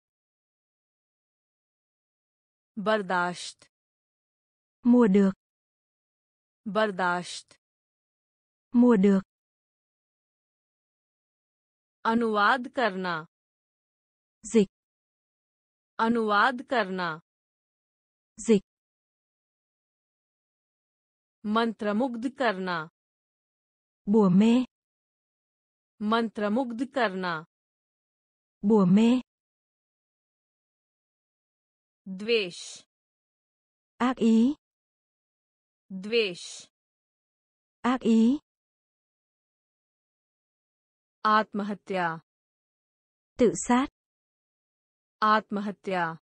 बर्दाश्त मुआ được. बर्दाश्त Mua được. अनुवाद करना Dịch. अनुवाद करना Dịch. मंत्रमुग्ध करना Bùa mê. मंत्रमुग्ध करना Bùa mê. द्वेष Ác ý. द्वेष Ác ý. Atmahatya. Tự sát. Atmahatya.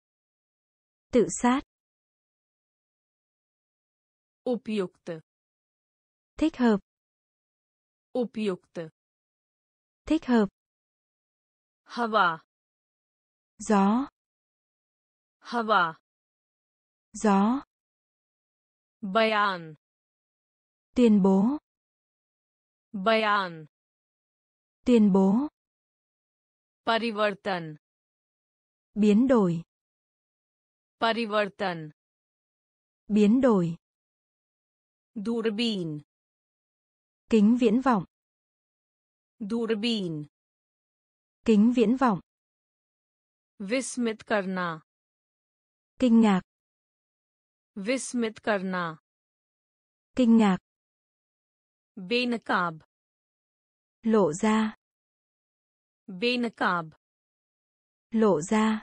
Tự sát. Upyukta. Thích hợp. Upyukta. Thích hợp. Hava. Gió. Hava. Gió. Bayan. Tuyên bố. Bayan Tuyên bố. परिवर्तन Biến đổi. परिवर्तन Biến đổi. दूरबीन Kính viễn vọng. दूरबीन Kính viễn vọng. विस्मित करना Kinh ngạc. विस्मित करना Kinh ngạc. बेनकाब Lộ ra. बेनकाब Lộ ra.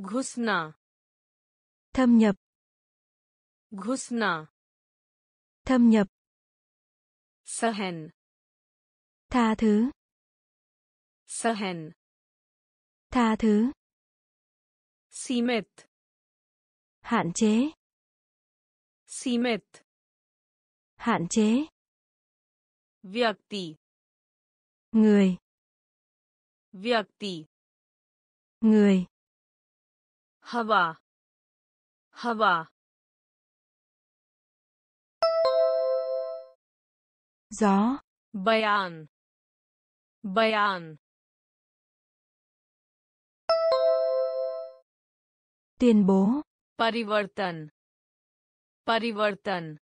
घुसना Thâm nhập. घुसना Thâm nhập. सहन Tha thứ. सहन Tha thứ. सीमित Hạn chế. सीमित Hạn chế. व्यक्ति Người. व्यक्ति Người. हवा हवा Gió. बयान बयान Tuyên bố. परिवर्तन परिवर्तन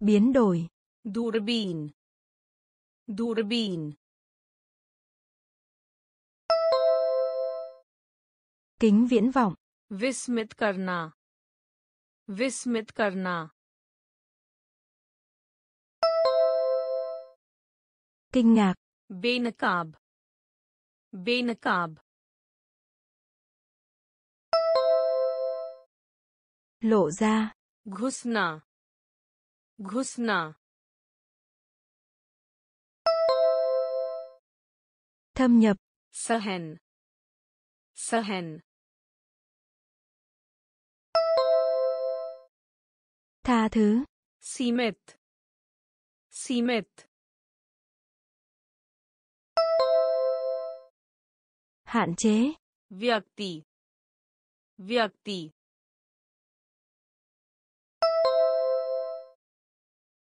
biến đổi Durbin. Durbin. Kính viễn vọng. Vismit karna. Vismit karna. Kinh ngạc. Benakab. Benakab. Lộ ra. Ghusna. घुसना Thâm nhập. सहन सहन Tha thứ. सीमित सीमित Hạn chế. व्यक्ति व्यक्ति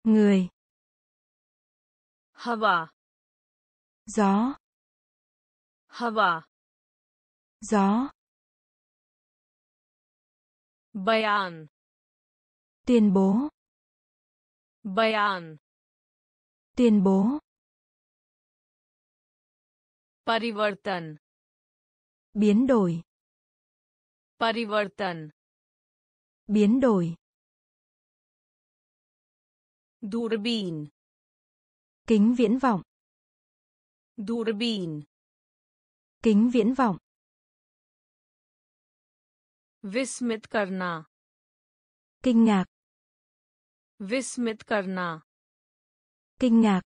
người हवा gió हवा gió बयान tuyên bố बयान tuyên bố परिवर्तन biến đổi परिवर्तन biến đổi Durbin. Kính viễn vọng. Durbin. Kính viễn vọng. Vismit karna. Kinh ngạc. Vismit karna. Kinh ngạc.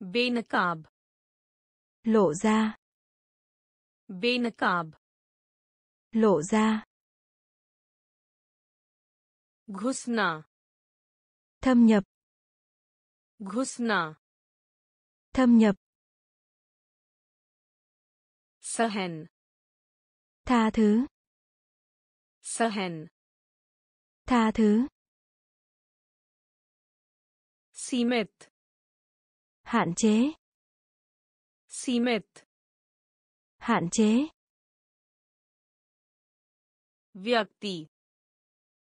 Benakab. Lộ ra. Benakab. Lộ ra. घुसना thâm nhập घुसना thâm nhập सहन tha thứ सहन tha thứ सीमित hạn chế सीमित hạn chế व्यक्ति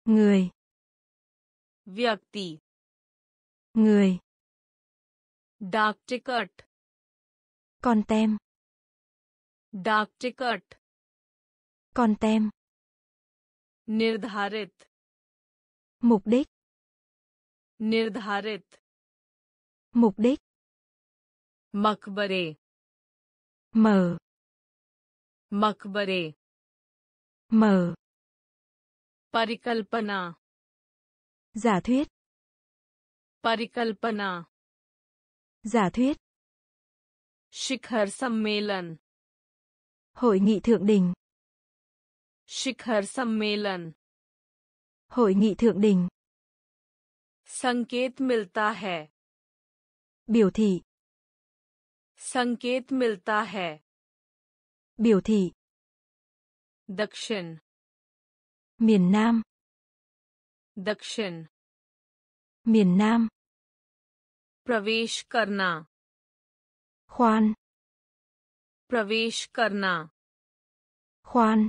người व्यक्ति người. डाक ticket con tem. डाक टिकट con tem. निर्धारित mục đích. निर्धारित mục đích. मकबरे mở मकबरे mở परिकल्पना giả thuyết परिकल्पना giả thuyết शिखर सम्मेलन hội nghị thượng đỉnh शिखर सम्मेलन hội nghị thượng đỉnh संकेत मिलता है biểu thị संकेत मिलता है biểu thị दक्षिण miền nam दक्षिण miền nam प्रवेश करना khoan प्रवेश करना khoan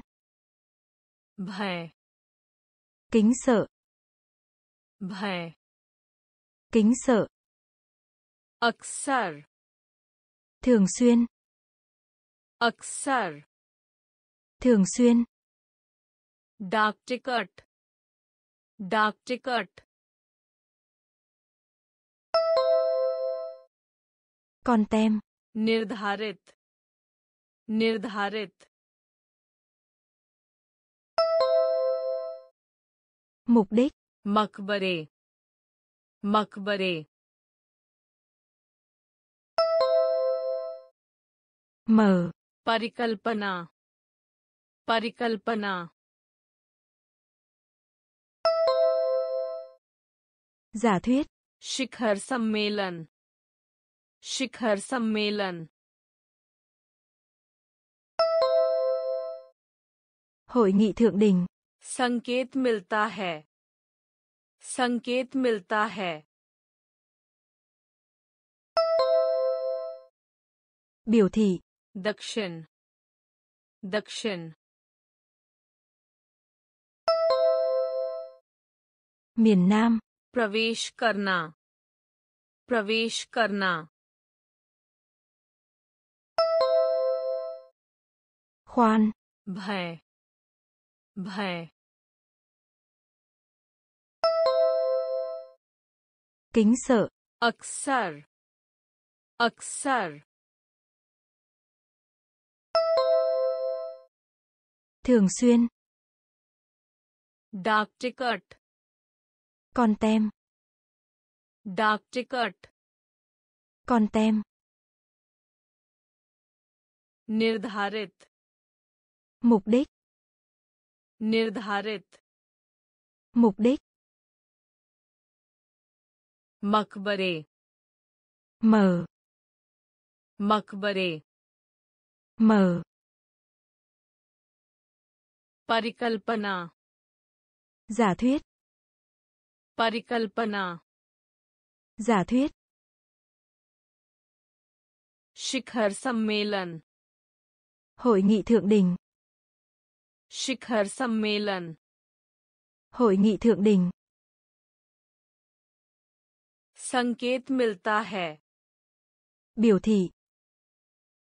भय kính sợ भय kính sợ अक्सर thường xuyên अक्सर thường xuyên डाक टिकट डाक टिकट। Tem. निर्धारित। निर्धारित। Mục đích. मकबरे। मकबरे। Mở परिकल्पना। परिकल्पना। giả thuyết शिखर सम्मेलन शिखर सम्मेलन hội nghị thượng đỉnh संकेत मिलता है संकेत मिलता है biểu thị दक्षिण दक्षिण miền nam प्रवेश करना। प्रवेश करना। Khoan. भय। भय। Kính sợ. अक्सर। अक्सर। Thường xuyên. डाक टिकट। Con tem डाक टिकट con tem निर्धारित mục đích निर्धारित mục đích मकबरे mở मकबरे mở परिकल्पना giả thuyết परिकल्पना giả thuyết शिखर सम्मेलन hội nghị thượng đỉnh शिखर सम्मेलन hội nghị thượng đỉnh संकेत मिलता है biểu thị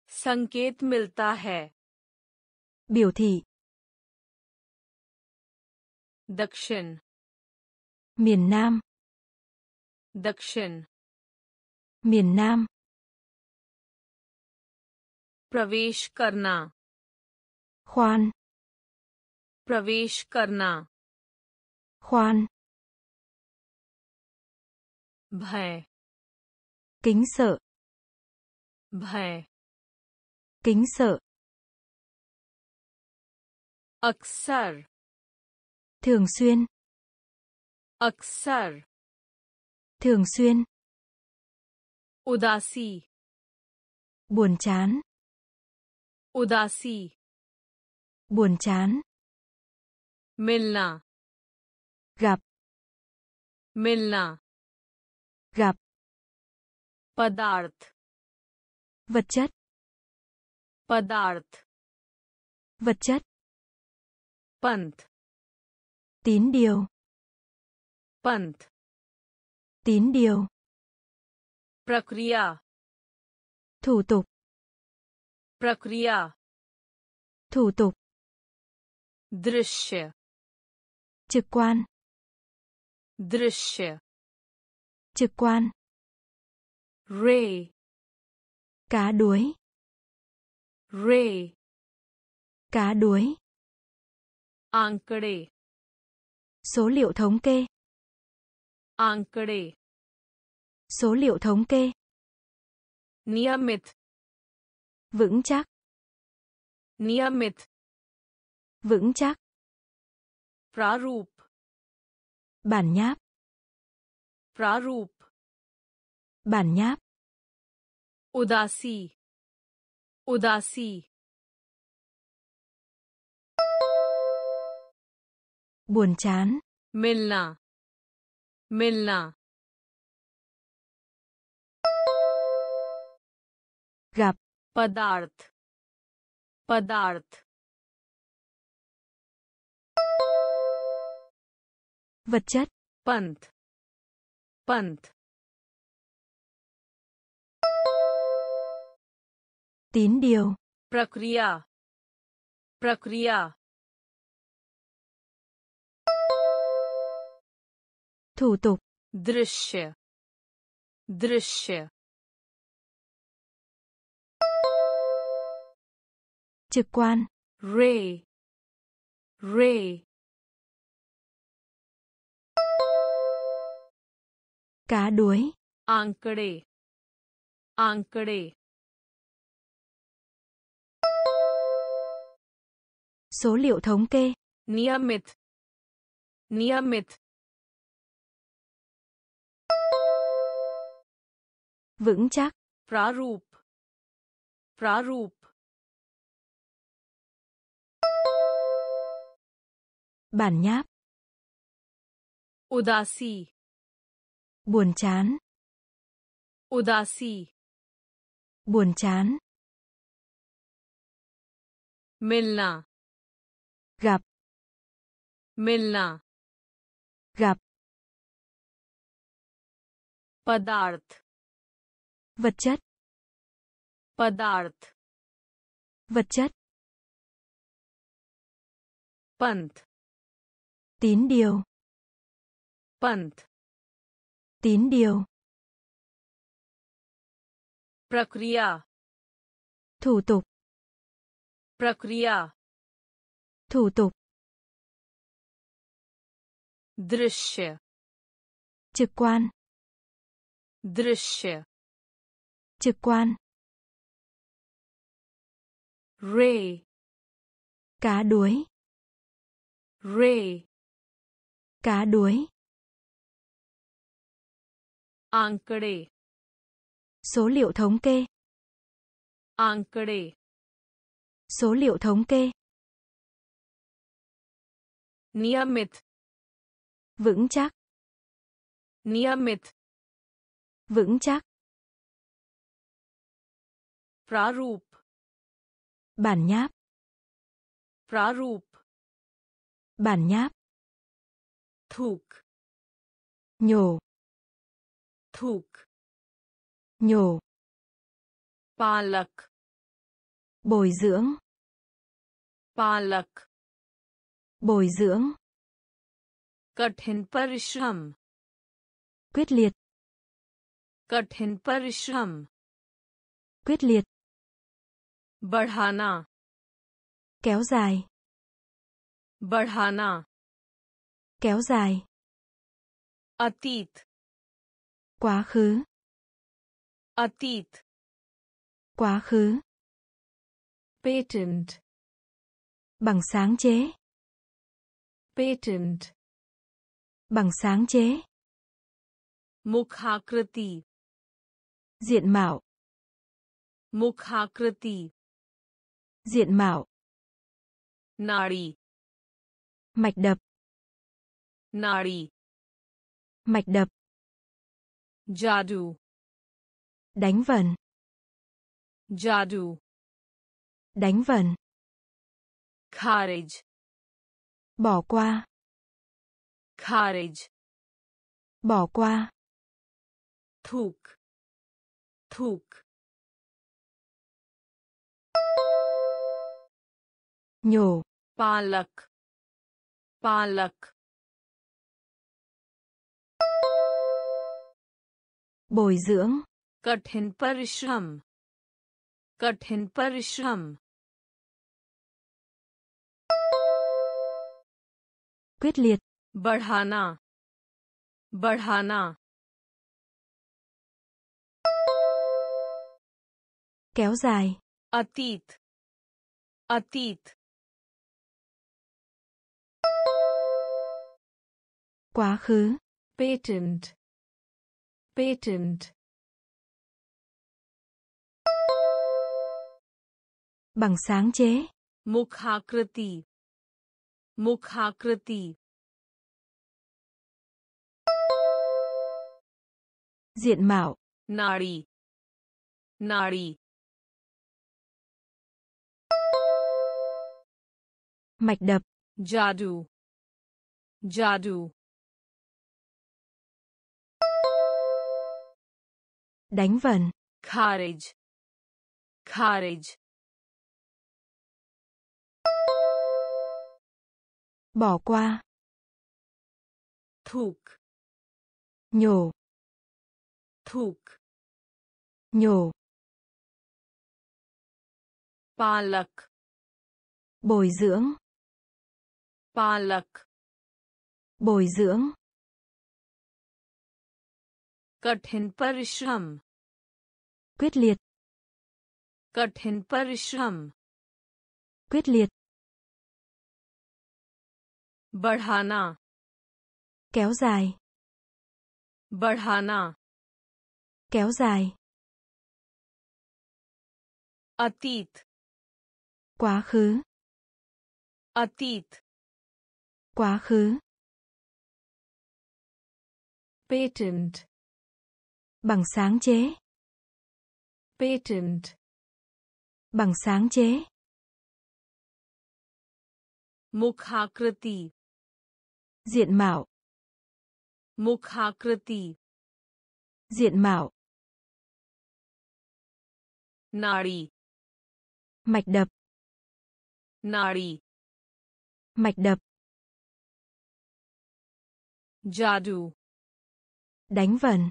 संकेत मिलता है biểu thị दक्षिण miền Nam दक्षिण miền Nam प्रवेश करना khoan प्रवेश करना khoan भय kính sợ भय kính sợ अक्सर thường xuyên अक्सर thường xuyên उदासी buồn chán उदासी buồn chán मिलना gặp मिलना gặp पदार्थ vật chất पदार्थ vật chất पंथ tín điều पंथ tín điều प्रक्रिया thủ tục प्रक्रिया thủ tục दृश्य trực quan दृश्य trực quan रे cá đuối रे cá đuối आंकड़े số liệu thống kê आंकड़े số liệu thống kê नियमित vững chắc नियमित vững chắc प्रारूप bản nháp प्रारूप bản nháp उदासी उदासी buồn chán मिलना मिलना। Gặp. पदार्थ। पदार्थ। Chất. पंथ। पंथ। Tín điều. प्रक्रिया। प्रक्रिया। Thủ tục. Drishe. Drishe. Trực quan. Ray. Ray. Cá đuối. Ankade. Ankade. Số liệu thống kê. Niyamit. Niyamit. vững chắc. Prarup prarup bản nháp. Udasi buồn chán. Udasi buồn chán. Milna. Gặp. Milna. Gặp. Padarth vật chất पदार्थ vật chất पंथ tín điều पंथ tín điều प्रक्रिया thủ tục प्रक्रिया thủ tục दृश्य trực quan दृश्य trực quan रे cá đuối रे cá đuối आंकड़े số liệu thống kê आंकड़े số liệu thống kê नियमित vững chắc नियमित vững chắc, प्रारूप bản nháp, प्रारूप bản nháp, थूक nhổ, थूक nhổ, पालक bồi dưỡng, पालक bồi dưỡng, कठिन परिश्रम quyết liệt, कठिन परिश्रम quyết liệt, बढ़ाना kéo dài, बढ़ाना kéo dài, अतीत quá khứ, अतीत quá khứ, patent bằng sáng chế, patent bằng sáng chế, मुखाकृति diện mạo, मुखाकृति Diện mạo. Nari. Mạch đập. Nari. Mạch đập. Jadu. Đánh vần. Jadu. Đánh vần. Courage. Bỏ qua. Courage. Bỏ qua. Thuk. Thuk nhổ, पालक पालक bồi dưỡng, कठिन परिश्रम कठिन परिश्रम quyết liệt, बढ़ाना बढ़ाना kéo dài, अतीत अतीत quá khứ. Patent patent bằng sáng chế. Mukhakriti. Mukhakriti. Diện mạo. Nari. Nari. Mạch đập. Jadu. Jadu. Đánh vần. Kharij. Kharij. Bỏ qua. Thuk. Nhổ. Thuk. Nhổ. Palak. Bồi dưỡng. Palak. Bồi dưỡng. कठिन परिश्रम quyết liệt, कठिन परिश्रम quyết liệt, बढ़ाना kéo dài, बढ़ाना kéo dài, अतीत quá khứ, अतीत quá khứ, patent bằng sáng chế. Patent bằng sáng chế. Mukhakriti diện mạo. Mukhakriti diện mạo. Nari. Mạch đập. Nari. Mạch đập. Jadu. Đánh vần.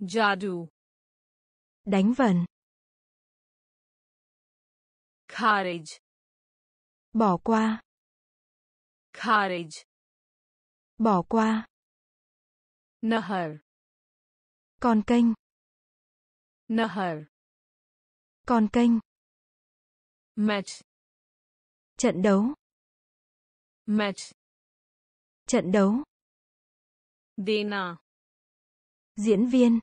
Jadu. Đánh vần. Courage. Bỏ qua. Courage. Bỏ qua. Nahar. Con kênh. Nahar. Con kênh. Match. Trận đấu. Match. Trận đấu. dina Diễn viên.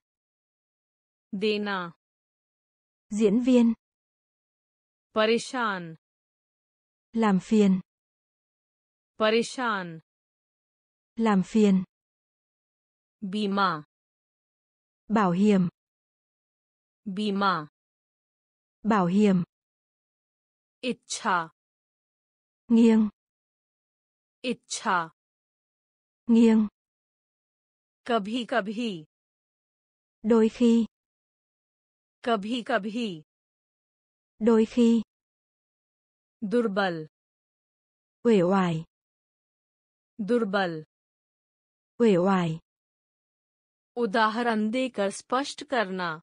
देना diễn viên, परेशान làm phiền, परेशान làm phiền, बीमा bảo hiểm बीमा bảo hiểm इच्छा nghiêng इच्छा nghiêng कभी कभी đôi khi कभी कभी đôi khi दुर्बल। uể oải। दुर्बल। Uể oải। उदाहरण देकर स्पष्ट करना।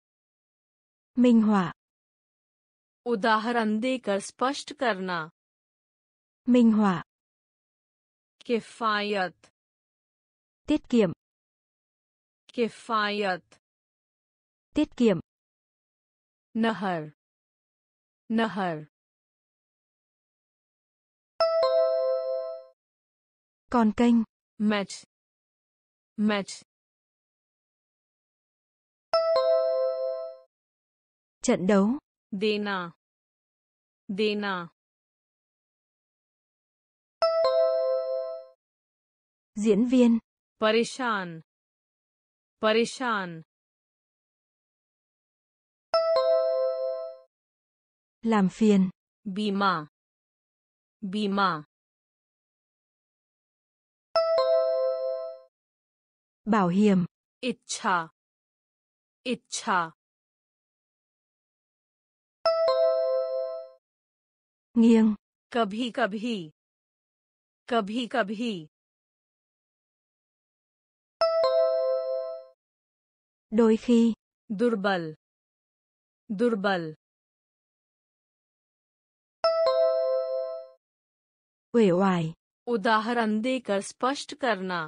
Minh họa। उदाहरण देकर स्पष्ट करना। Minh họa। किफायत। Tiết kiệm। किफायत। Tiết kiệm। नहर नहर con kênh match match trận đấu देना देना diễn viên परेशान परेशान làm phiền बीमा बीमा bảo hiểm इच्छा इच्छा nghiêng कभी कभी कभी कभी đôi khi दुर्बल दुर्बल uể oải उदाहरण देकर स्पष्ट करना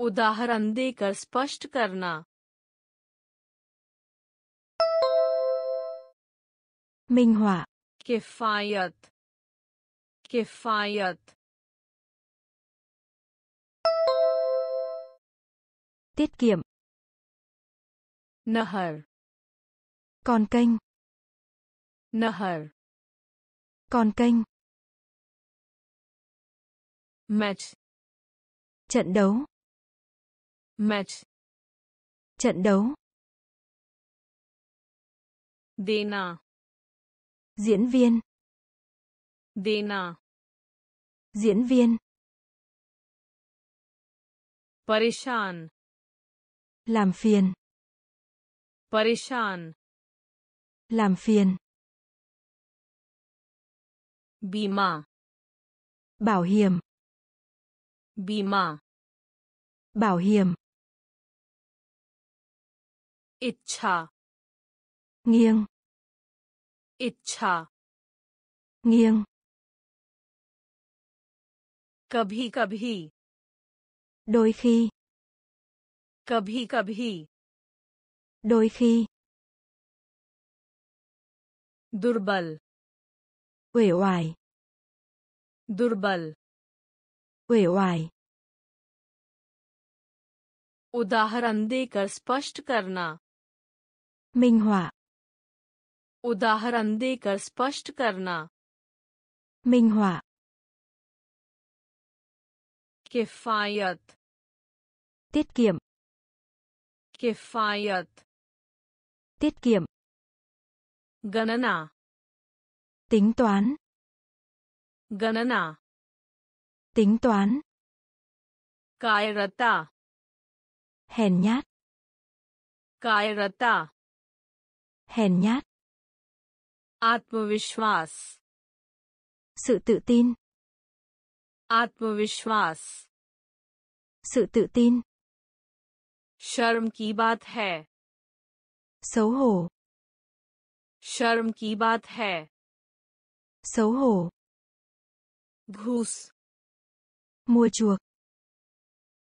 उदाहरण देकर स्पष्ट करना minh họa किफायत किफायत tiết kiệm नहर con kênh नहर con kênh Match. Trận đấu. Match. Trận đấu. dina Diễn viên. dina Diễn viên. Parishan. Làm phiền. Parishan. Làm phiền. Bima. Bảo hiểm बीमा bảo hiểm इच्छा nghiêng इच्छा nghiêng कभी कभी đôi khi कभी कभी đôi khi दुर्बल uể oải दुर्बल uể oải उदाहरण देकर स्पष्ट करना। Minh họa. उदाहरण देकर स्पष्ट करना। Minh họa. किफायत। Tiết kiệm. किफायत। Tiết kiệm. गणना। Tính toán. गणना। Tính toán कायरता hèn nhát कायरता hèn nhát आत्मविश्वास sự tự tin आत्मविश्वास sự tự tin शर्म की बात है xấu hổ शर्म की बात है xấu hổ घूस Mua chuộc.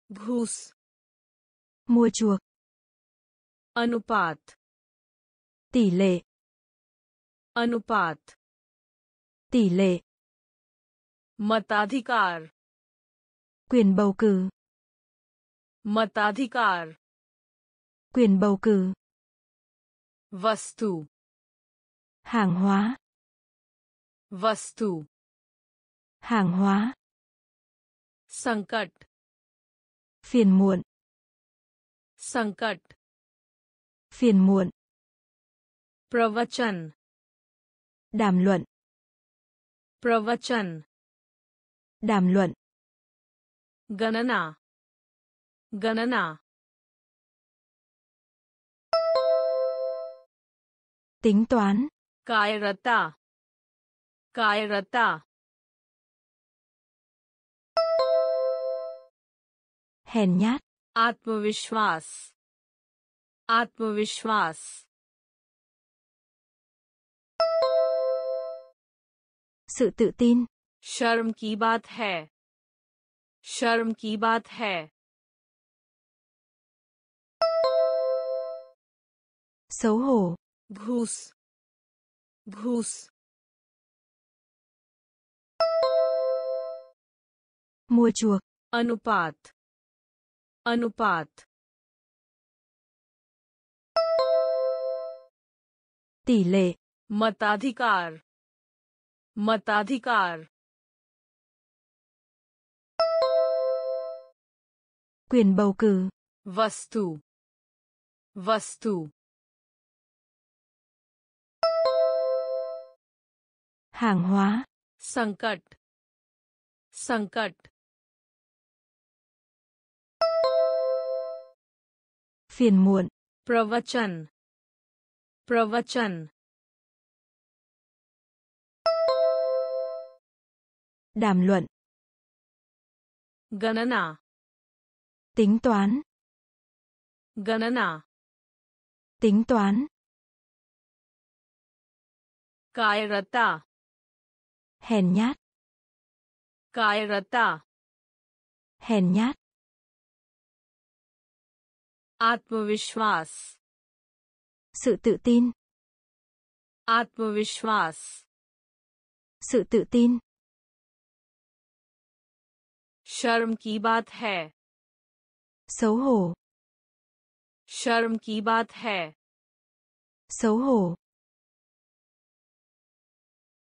Ghus. Mua chuộc. Anupat. Tỷ lệ. Anupat. Tỷ lệ. Matadhikar. Quyền bầu cử. Matadhikar. Quyền bầu cử. Vastu. Hàng hóa. Vastu. Hàng hóa. संकट phiền muộn संकट phiền muộn प्रवचन đàm luận प्रवचन đàm luận गणना गणना tính toán कायरता कायरता Hèn nhát. आत्मविश्वास आत्मविश्वास sự tự tin. शर्म की बात है शर्म की बात है xấu hổ. घूस घूस mua chuộc. अनुपात अनुपात lệ मताधिकार मताधिकार quyền bầu cử वस्तु वस्तु hàng hóa संकट संकट phiền muộn. Pravachan. Pravachan. Đàm luận. Ganana. Tính toán. Ganana. Tính toán. Kairata. Hèn nhát. Kairata. Hèn nhát. आत्मविश्वास sự tự tin आत्मविश्वास sự tự tin शर्म की बात है xấu hổ शर्म की बात है xấu hổ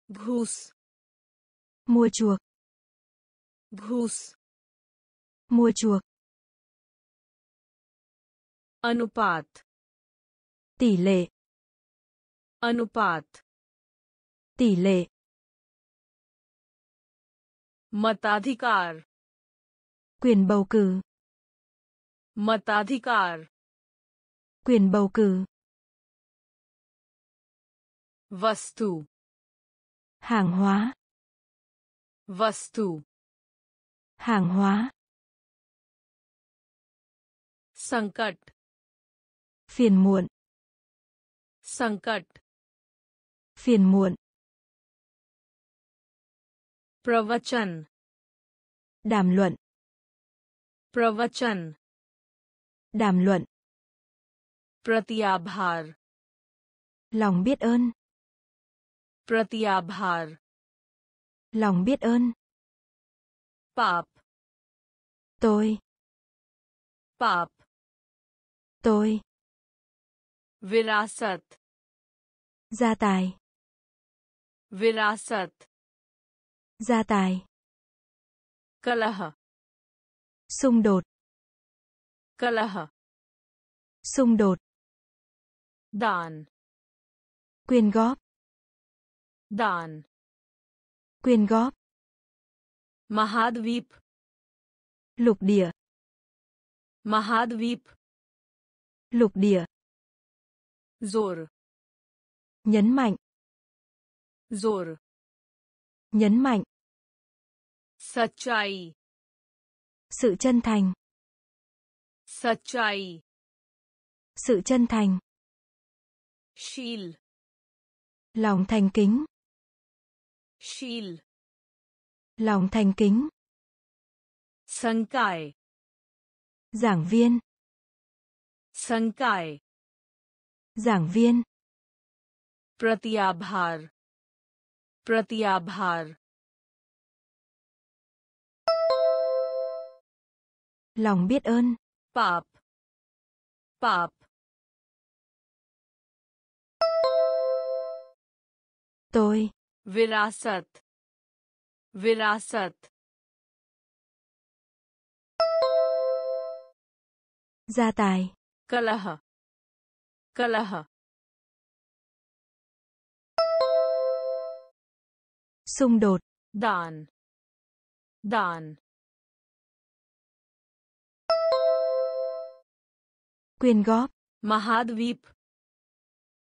घूस mua chuộc घूस mua chuộc अनुपात tỷ lệ अनुपात tỷ lệ मताधिकार quyền bầu cử मताधिकार quyền bầu cử वस्तु hàng hóa वस्तु hàng hóa संकट phiền muộn संकट phiền muộn प्रवचन đàm luận प्रवचन đàm luận प्रत्याभार lòng biết ơn प्रत्याभार lòng biết ơn पाप tôi पाप tôi विरासत gia tài विरासत gia tài कलह xung đột कलह xung đột दान quyên góp दान quyên góp महाद्वीप lục địa महाद्वीप lục địa Zor. Nhấn mạnh. Zor. Nhấn mạnh. Sachai. Sự chân thành. Sachai. Sự chân thành. Shil. Lòng thành kính. Shil. Lòng thành kính. Sankai. Giảng viên. Sankai giảng viên प्रत्याभार प्रत्याभार lòng biết ơn पाप पाप tôi विरासत विरासत gia tài कलह कलह xung đột दान दान quyên góp महाद्वीप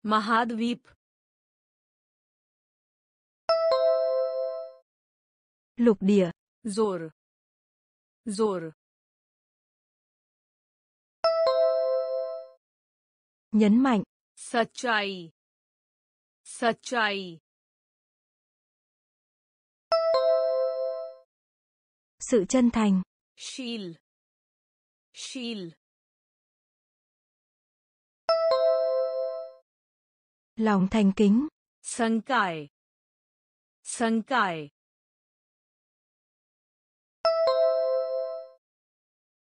महाद्वीप lục địa जोर जोर nhấn mạnh सच्चाई सच्चाई sự chân thành शील शील lòng thành kính संकाय संकाय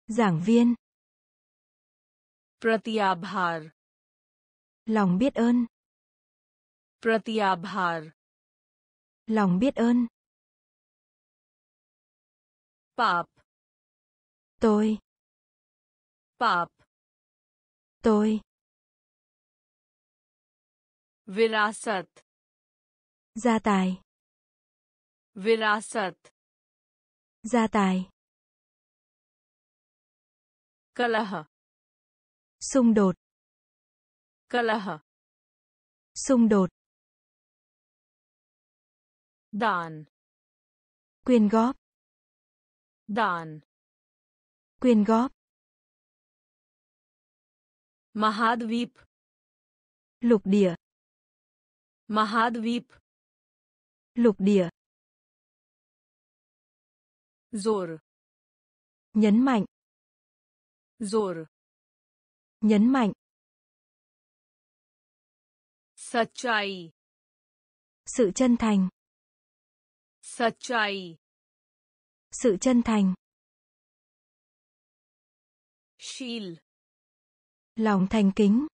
giảng viên प्रत्याभार lòng biết ơn प्रत्याभार lòng biết ơn पाप tôi पाप tôi विरासत gia tài विरासत gia tài कलह xung đột Kalah. Xung đột. Đàn. Quyên góp. Đàn. Quyên góp. Mahadvip. Lục địa. Mahadvip. Lục địa. Zor. Nhấn mạnh. Zor. Nhấn mạnh. सच्चाई sự chân thành सच्चाई sự chân thành शील lòng thành kính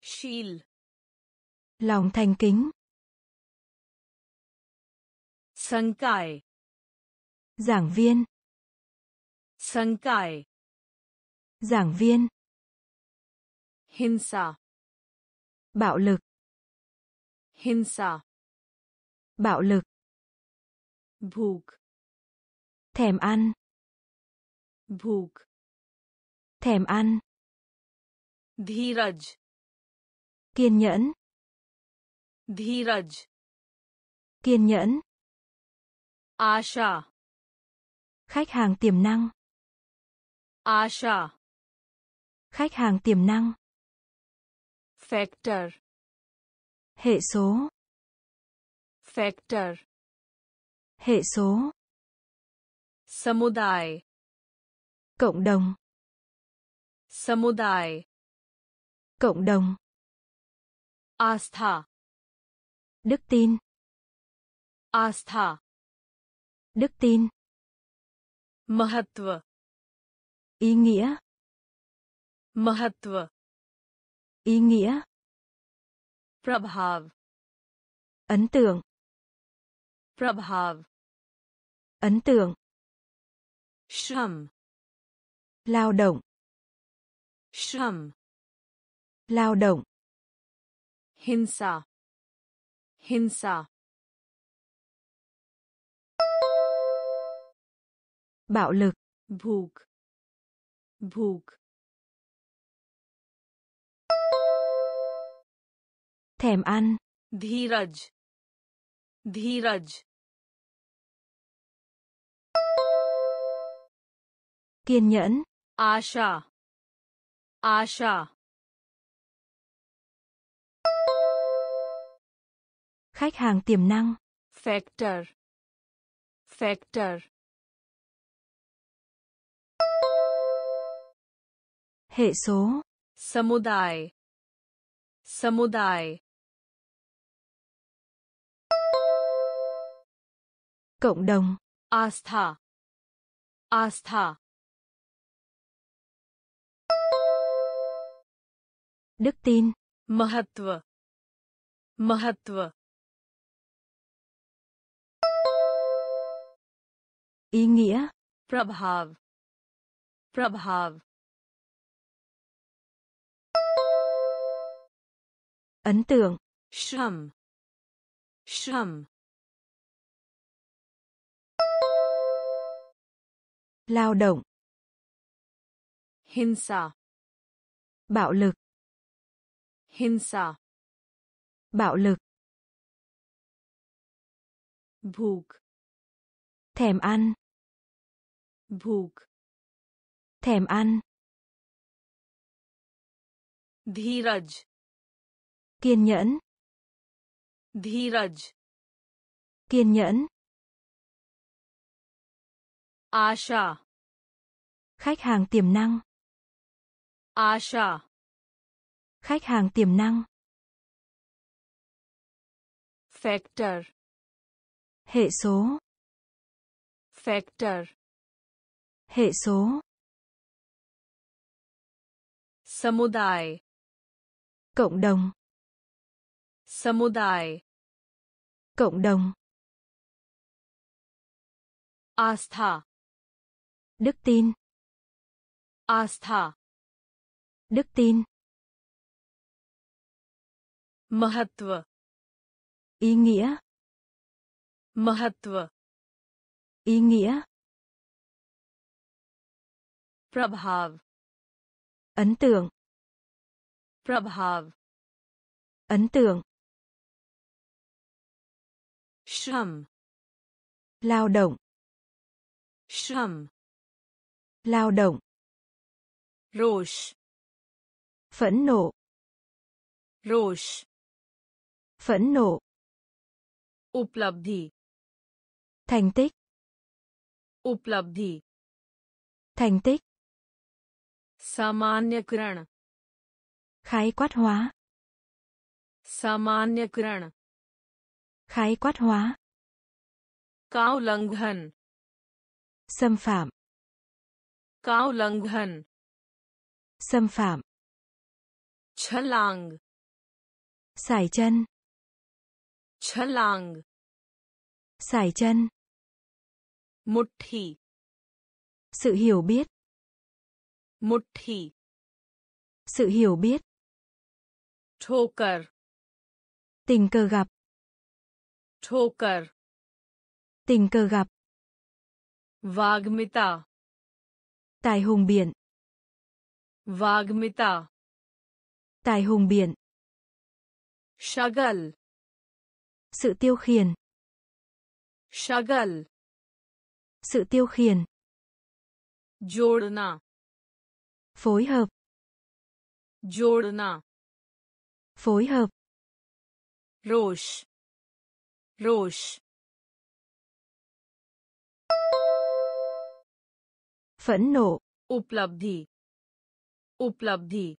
शील lòng thành kính संकाय giảng viên संकाय giảng viên हिंसा Bạo lực. Hinsa. Bạo lực. Bhuk. Thèm ăn. Bhuk. Thèm ăn. Dhiraj. Kiên nhẫn. Dhiraj. Kiên nhẫn. Asha. Khách hàng tiềm năng. Asha. Khách hàng tiềm năng factor. Hệ số. Factor. Hệ số. Samudai. Cộng đồng. Samudai. Cộng đồng. Astha. Đức tin. Astha. Đức tin. Mahatva. Ý nghĩa. Mahatva ý nghĩa. Prabhav. Ấn tượng. Prabhav. Ấn tượng. Shram. Lao động. Shram. Lao động. Hinsa. Hinsa. Bạo lực. Bhuk bhuk thèm ăn धीरज धीरज kiên nhẫn आशा आशा khách hàng tiềm năng factor factor hệ số समुदाय समुदाय cộng đồng. Astha Astha Đức tin. Mahatva. Mahatva. Ý nghĩa. Prabhav. Prabhav. Ấn tượng. Shram. Shram. lao động, हिंसा bạo lực, हिंसा bạo lực, भूख thèm ăn, भूख thèm ăn, धीरज kiên nhẫn, धीरज kiên nhẫn, Asha. Khách hàng tiềm năng. Asha. Khách hàng tiềm năng. Factor. Hệ số. Factor. Hệ số. Samudai. Cộng đồng. Samudai. Cộng đồng. Astha. Đức tin. Astha. Đức tin. Mahatva. Ý nghĩa. Mahatva. Ý nghĩa. Prabhav. Ấn tượng. Prabhav. Ấn tượng. Shram. Lao động. Shram lao động rouge phẫn nộ rouge phẫn nộ uplabdhi thành tích uplabdhi thành tích samanyakran. khái quát hóa samanyakran. khái quát hóa kaulanghan, xâm phạm का उल्लंघन xâm phạm, छलांग sải chân, छलांग sải chân, मुट्ठी sự hiểu biết, मुट्ठी sự hiểu biết, ठोकर tình cờ gặp, ठोकर tình cờ gặp, वाग्मिता Tài hùng biển. Vagmita. Tài hùng biển. Shagal. Sự tiêu khiển. Shagal. Sự tiêu khiển. Jodna. Phối hợp. Jodna. Phối hợp. Rosh. Rosh. phẫn nộ, उपलब्धि उपलब्धि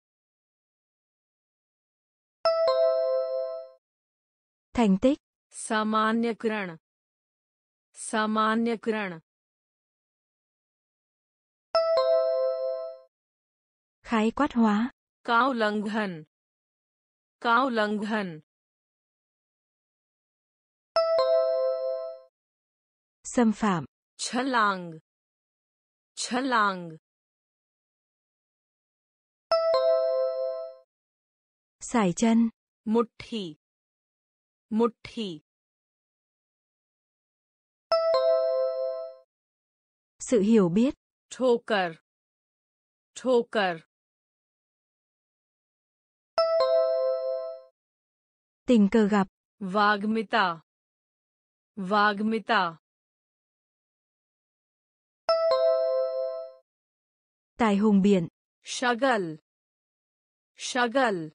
thành tích, सामान्यकरण सामान्यकरण khái quát hóa, का उल्लंघन का उल्लंघन xâm phạm, छलांग छलांग sải chân, मुट्ठी मुट्ठी sự hiểu biết, ठोकर ठोकर tình cờ gặp, वाग्मिता वाग्मिता Tài hùng biển. Shagal. Shagal.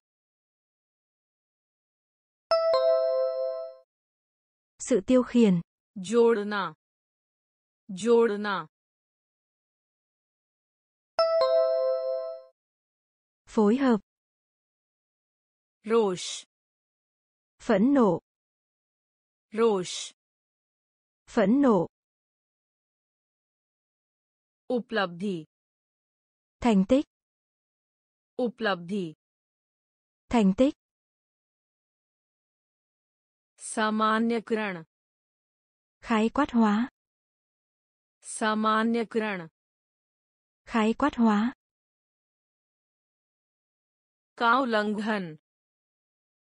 Sự tiêu khiển. Jodna. Jodna. Phối hợp. Rosh. Phẫn nộ. Rosh. Phẫn nộ. Uplabdhi thành tích, उपलब्धि thành tích, सामान्यकरण khái quát hóa, सामान्यकरण khái quát hóa, का उल्लंघन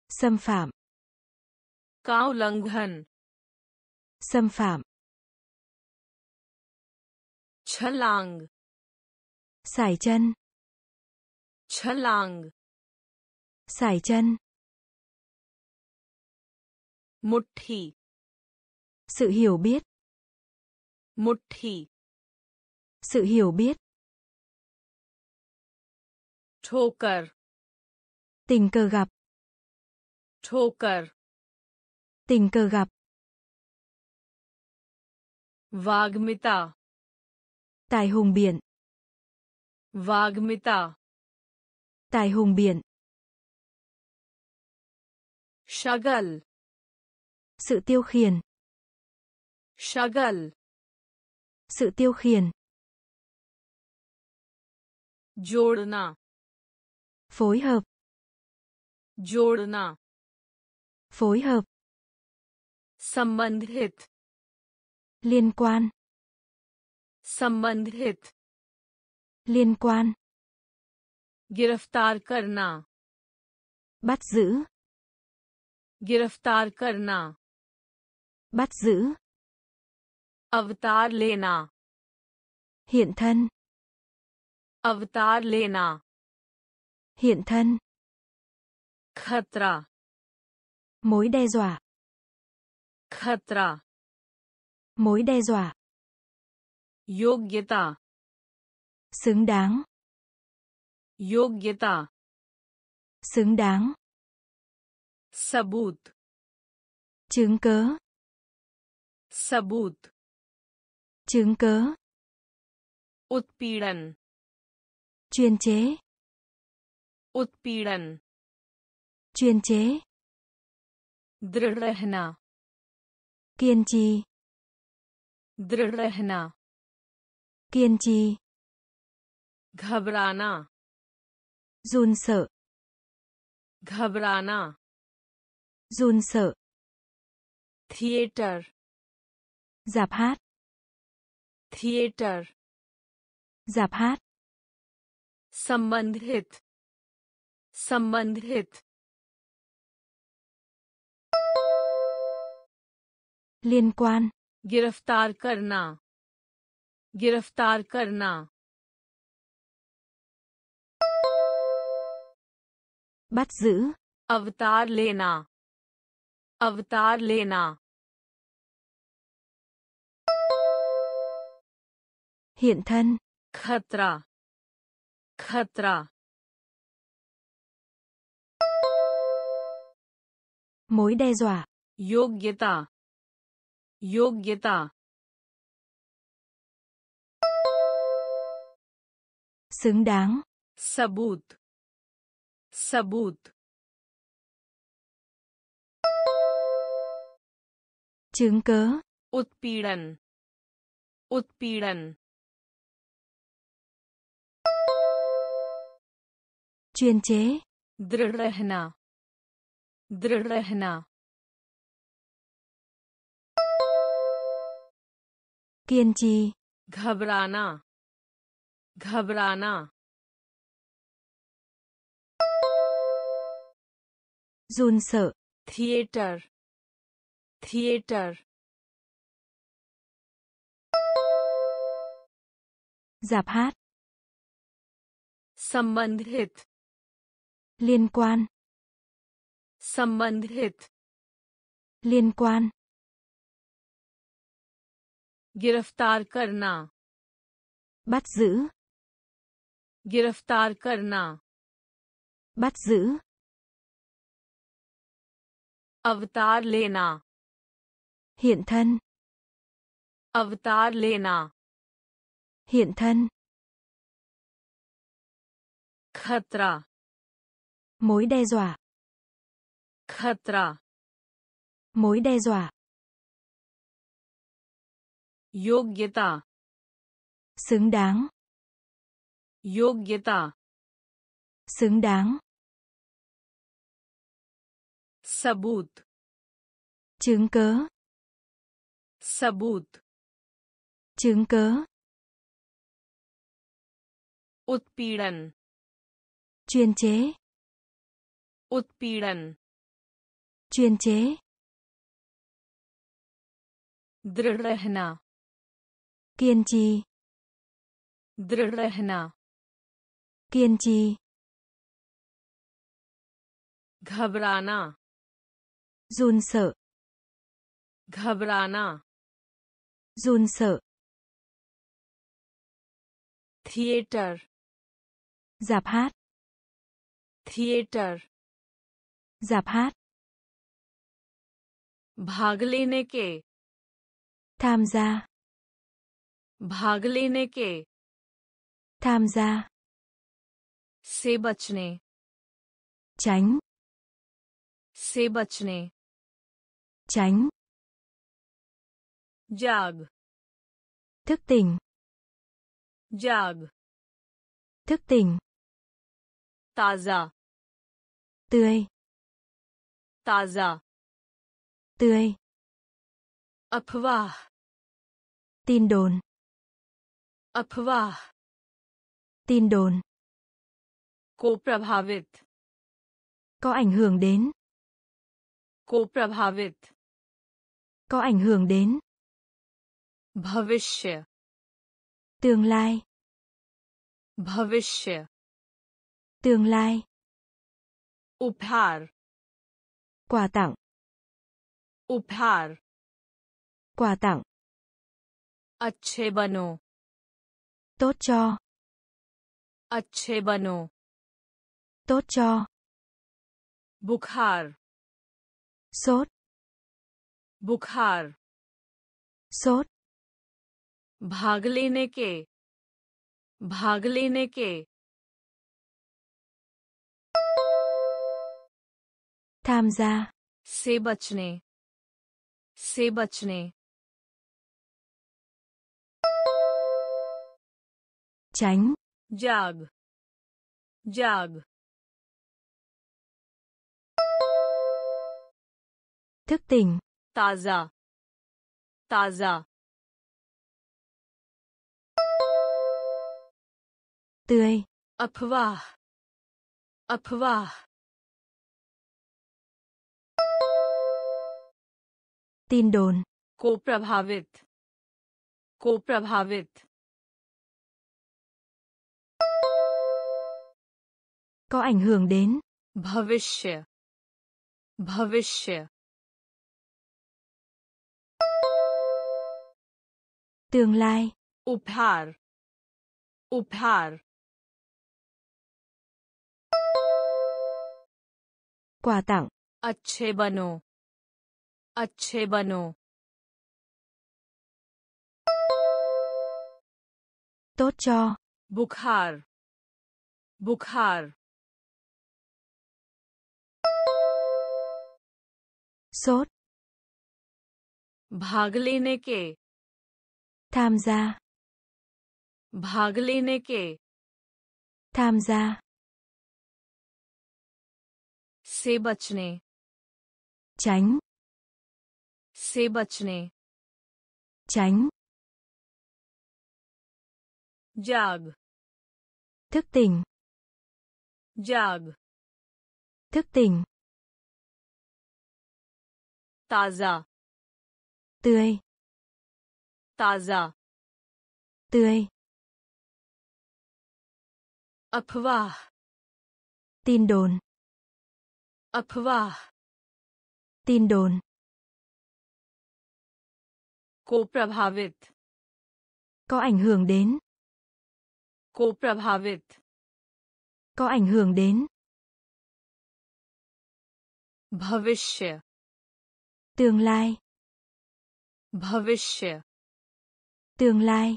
xâm phạm का उल्लंघन xâm phạm छलांग sải chân. Chalang sải chân. Một Mutti sự hiểu biết. Một Mutti sự hiểu biết. Thokar tình cờ gặp. Thokar tình cờ gặp. Vagmita tài hùng biển. Vagmita. Tài hùng biển. Shagal. Sự tiêu khiển. Shagal. Sự tiêu khiển. Jodna. Phối hợp. Jodna. Phối hợp. Sambandhit. Liên quan. Sambandhit liên quan गिरफ्तार करना bắt giữ गिरफ्तार करना bắt giữ अवतार लेना hiện thân अवतार लेना hiện thân खतरा mối đe dọa खतरा mối đe dọa योग्यता xứng đáng योग्यता xứng đáng सबूत chứng cớ सबूत chứng cớ उत्पीड़न chuyên chế उत्पीड़न chuyên chế दृढ़ रहना kiên trì दृढ़ रहना kiên trì घबराना run sợ. घबराना run sợ. Theatre dạp hát. Theatre dạp hát. संबंधित संबंधित। Liên quan. गिरफ़्तार करना गिरफ़्तार करना। bắt giữ. Avatar lena. Avatar lena. Hiện thân. Khatra. Khatra. Mối đe dọa. Yogyata. Yogyata. Xứng đáng. Sabut. सबूत। Chứng cớ उत्पीड़न। उत्पीड़न। Chuyên chế. दृढ़ रहना दृढ़ रहना kiên trì. घबराना। घबराना। run sợ theatre theatre dạp hát संबंधित liên quan संबंधित liên quan गिरफ्तार करना bắt giữ गिरफ्तार करना bắt giữ अवतार लेना hiện thân अवतार लेना hiện thân खतरा mối đe dọa खतरा mối đe dọa योग्यता xứng đáng योग्यता xứng đáng सबूत chứng cớ सबूत chứng cớ उत्पीड़न chuyên chế उत्पीड़न chuyên chế दृढ़ रहना kiên trì दृढ़ रहना kiên trì घबराना run sợ घबराना run sợ theatre dạp hát theatre dạp hát भाग लेने के tham gia भाग लेने के tham gia से बचने tránh से बचने tránh. Jag. Thức tỉnh. Jag. Thức tỉnh. Taza. Tươi. Taza. Tươi. Apva tin đồn. Apva tin đồn. Cô prabhavit có ảnh hưởng đến. Cô prabhavit có ảnh hưởng đến भविष्य tương lai भविष्य tương lai उपहार quà tặng उपहार quà tặng अच्छे बनो tốt cho अच्छे बनो tốt cho बुखार sốt बुखार। sốt भाग लेने के। भाग लेने के। tham gia से बचने। से बचने। tránh जाग। जाग। thức tỉnh ताज़ा ताज़ा। Tươi. अफवाह अफवाह। Tin đồn. को प्रभावित को प्रभावित। Có ảnh hưởng đến. भविष्य भविष्य। Tương lai. उपहार उपहार quà tặng. अच्छे बनो अच्छे बनो tốt cho. बुखार बुखार sốt. भाग लेने के tham gia भाग लेने के tham gia से बचने tránh से बचने tránh जाग thức tỉnh जाग thức tỉnh ताजा tươi Taza. Tươi. apva Tin đồn. apva Tin đồn. Cô prabhavit. Có ảnh hưởng đến. Cô prabhavit. Có ảnh hưởng đến. Bhavishya. Tương lai. Bhavishya tương lai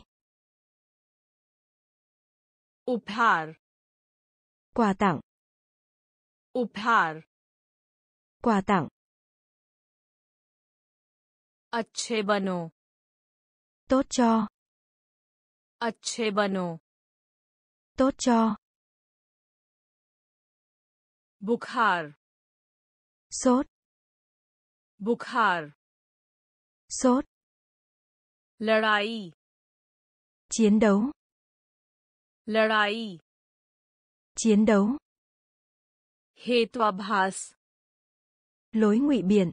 उपहार quà tặng उपहार quà tặng अच्छे बनो tốt cho अच्छे बनो tốt cho बुखार sốt बुखार sốt लड़ाई chiến đấu लड़ाई chiến đấu हेत्वाभास Lối ngụy biện.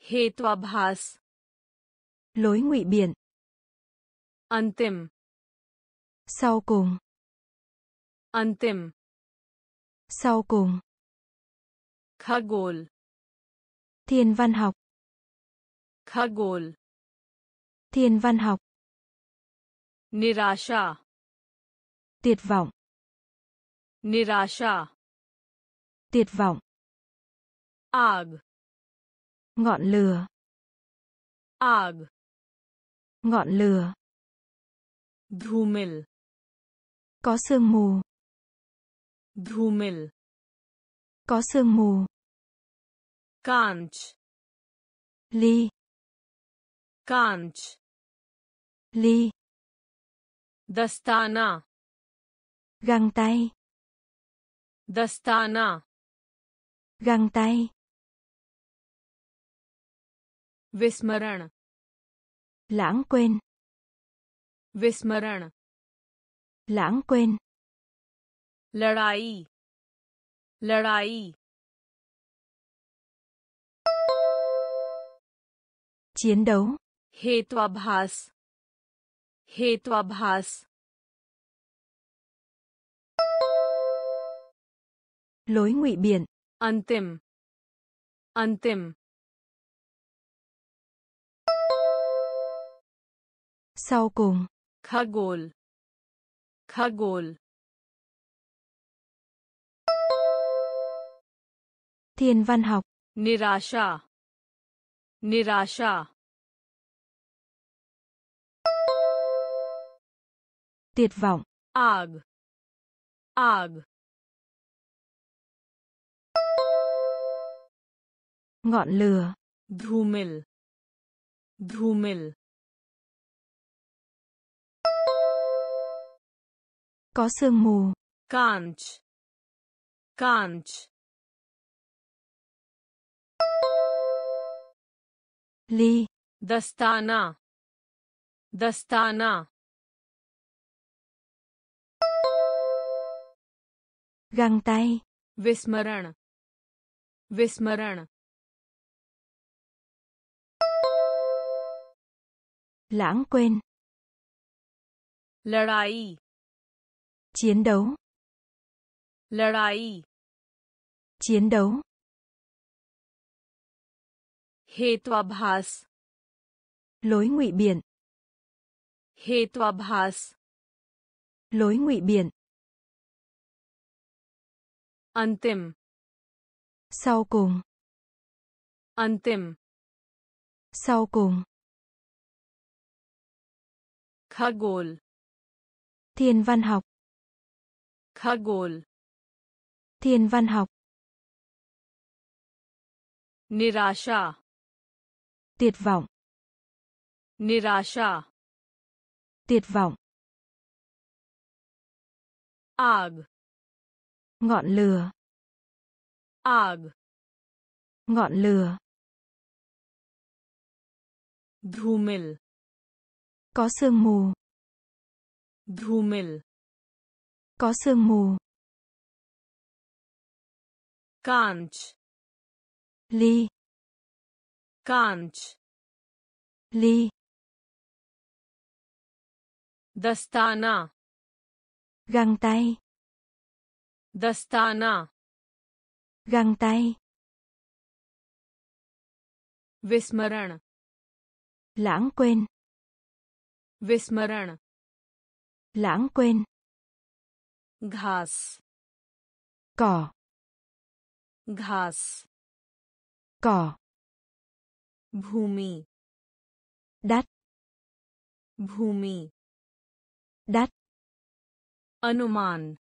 हेत्वाभास Lối ngụy biện. अंतिम Sau cùng. अंतिम Sau cùng. खगोल Thiên văn học. खगोल Thiên văn học. Nirasha. Tuyệt vọng. Nirasha. Tuyệt vọng. Ag. Ngọn lửa. Ag. Ngọn lửa. Dhumil. Có sương mù. Dhumil. Có sương mù. Kanch. Ly. Kanch Ly. दस्ताना Găng tay. दस्ताना Găng tay. विस्मरण Lãng quên. विस्मरण Lãng quên. लड़ाई लड़ाई Chiến đấu. हेत्वाभास हेत्वाभास Lối ngụy biện. अंतिम अंतिम Sau cùng. खगोल खगोल Thiên văn học. निराशा निराशा Tuyệt vọng. Ag. Ag. Ngọn lửa. Dhumil. Dhumil. Có sương mù. Kanch. Kanch. لی دستانه دستانه Găng tay. विस्मरण विस्मरण Lãng quên. लड़ाई Chiến đấu. लड़ाई Chiến đấu. हेत्वाभास Lối ngụy biện. हेत्वाभास Lối ngụy biện. Antim. Sau cùng. Antim. Sau cùng. Khagol. Thiên văn học. Khagol. Thiên văn học. Nirasha. Tuyệt vọng. Nirasha. Tuyệt vọng. Ag ngọn lửa. Ag. Ngọn lửa. Dhumil có sương mù. Dhumil có sương mù. Kanch. Ly. Kanch. Ly. Dastana. Găng tay. Dastana. Găng tay. Vismaran. Lãng quên. Vismaran. Lãng quên. Ghas. Cỏ. Ghas. Cỏ. Bhumi. Đất. Bhumi. Đất. Anuman.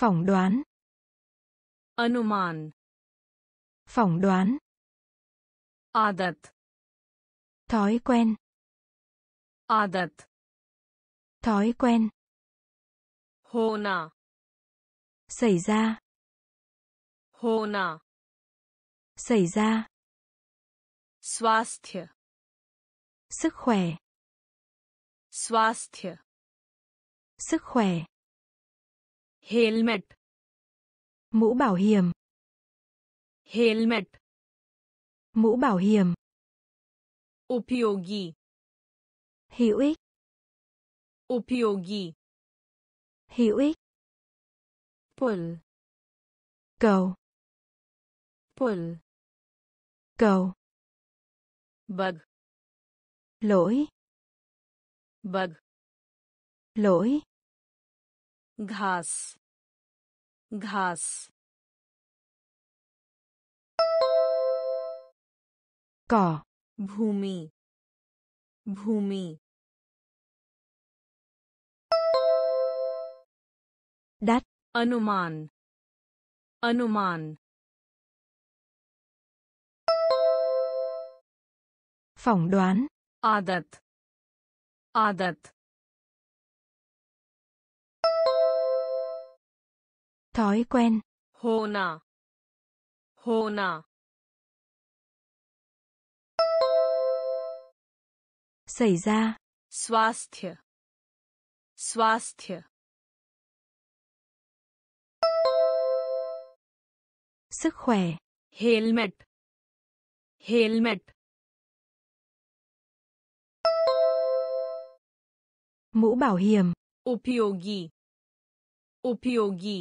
Phỏng đoán. Anuman. Phỏng đoán. Adat. Thói quen. Adat. Thói quen. Hona. Xảy ra. Hona. Xảy ra. Swasthya. Sức khỏe. Swasthya. Sức khỏe helmet mũ bảo hiểm helmet mũ bảo hiểm Upyogi. Hữu ích. Upyogi. Hữu ích. Pull. Cầu. Pull. Cầu. Bug. Lỗi. Bug. Lỗi. Ghas. घास। Cỏ. भूमि। भूमि। Đắt. अनुमान। अनुमान। Phỏng đoán. आदत। आदत। Thói quen. होना होना Xảy ra. स्वास्थ्य स्वास्थ्य Sức khỏe. Helmet helmet Mũ bảo hiểm. उपयोगी उपयोगी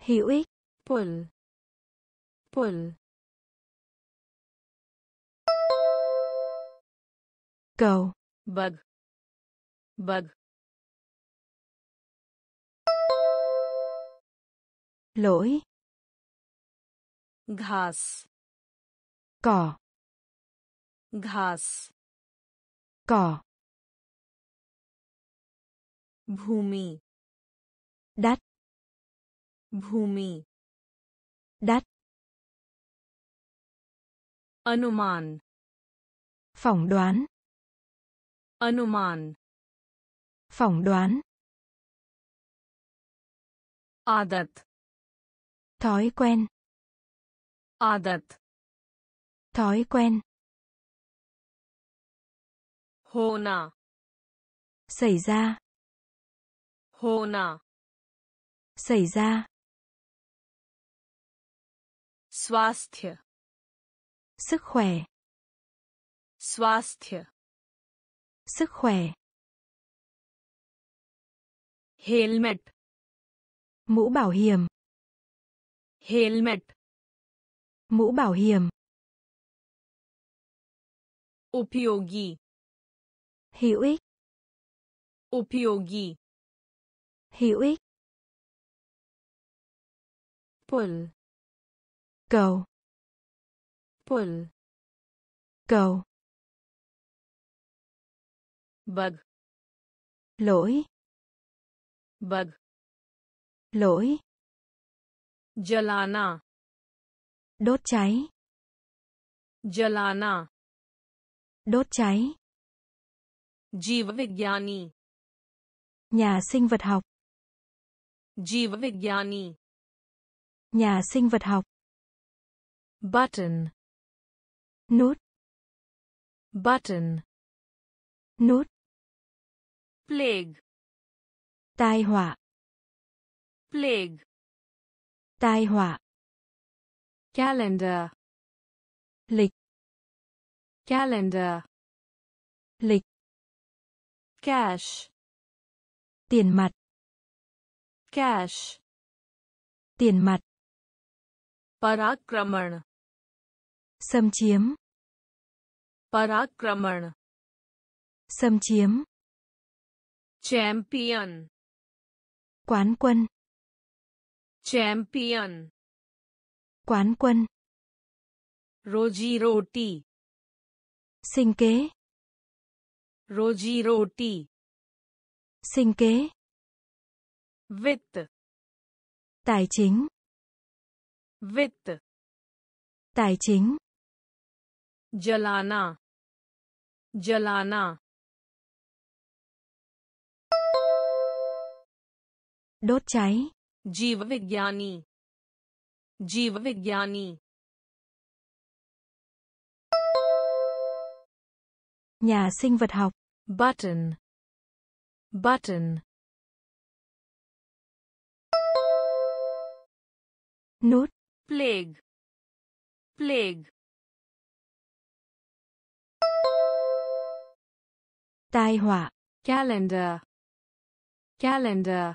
Hữu ích. पुल पुल Cầu. Bug bug Lỗi. घास Cỏ. घास Cỏ. भूमि Đắt. भूमि Đắt. अनुमान Phỏng đoán. अनुमान Phỏng đoán. आदत Thói quen. आदत Thói quen. होना Xảy ra. होना Xảy ra. स्वास्थ्य Sức khỏe. स्वास्थ्य Sức khỏe. Helmet Mũ bảo hiểm. Helmet Mũ bảo hiểm. उपयोगी Hữu ích. उपयोगी Hữu ích. पुल Cầu. पुल Cầu. Bug Lỗi. Bug Lỗi. जलाना Đốt cháy. जलाना Đốt cháy. जीव विज्ञानी Nhà sinh vật học. जीव विज्ञानी Nhà sinh vật học. button. Nút. Button. Nút. Plague. Tai họa. Plague. Tai họa. Calendar. Lịch. Calendar. Lịch. Cash. Tiền mặt. Cash. Tiền mặt. Parakraman xâm chiếm. Parakraman xâm chiếm. Champion. Quán quân. Champion. Quán quân. Roji roti. Sinh kế. Roji roti. Sinh kế. Vitt tài chính. Vitt tài chính. जलाना जलाना Đốt cháy. जीव विज्ञानी जीव विज्ञानी Nhà sinh vật học. button button nút, plague plague tai họa. Calendar. Calendar.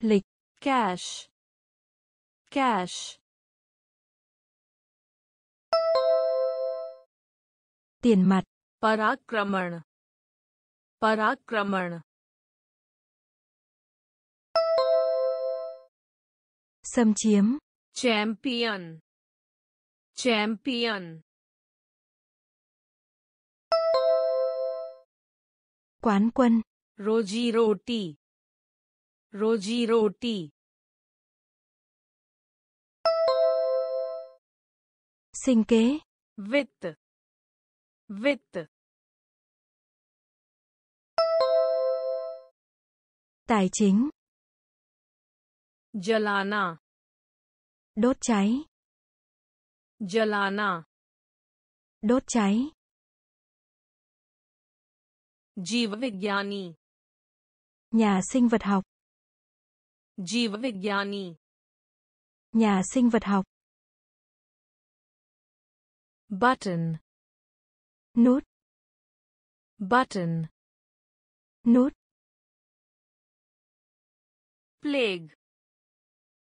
Lịch. Cash. Cash. Tiền mặt. Parakraman parakraman xâm chiếm. Champion. Champion. quán quân. Roji roti. Roji roti. Sinh kế. Vitt vitt tài chính. Jalana. Đốt cháy. Jalana. Đốt cháy. जीव विज्ञानी nhà sinh vật học, जीव विज्ञानी nhà sinh vật học, button nút, button nút, plague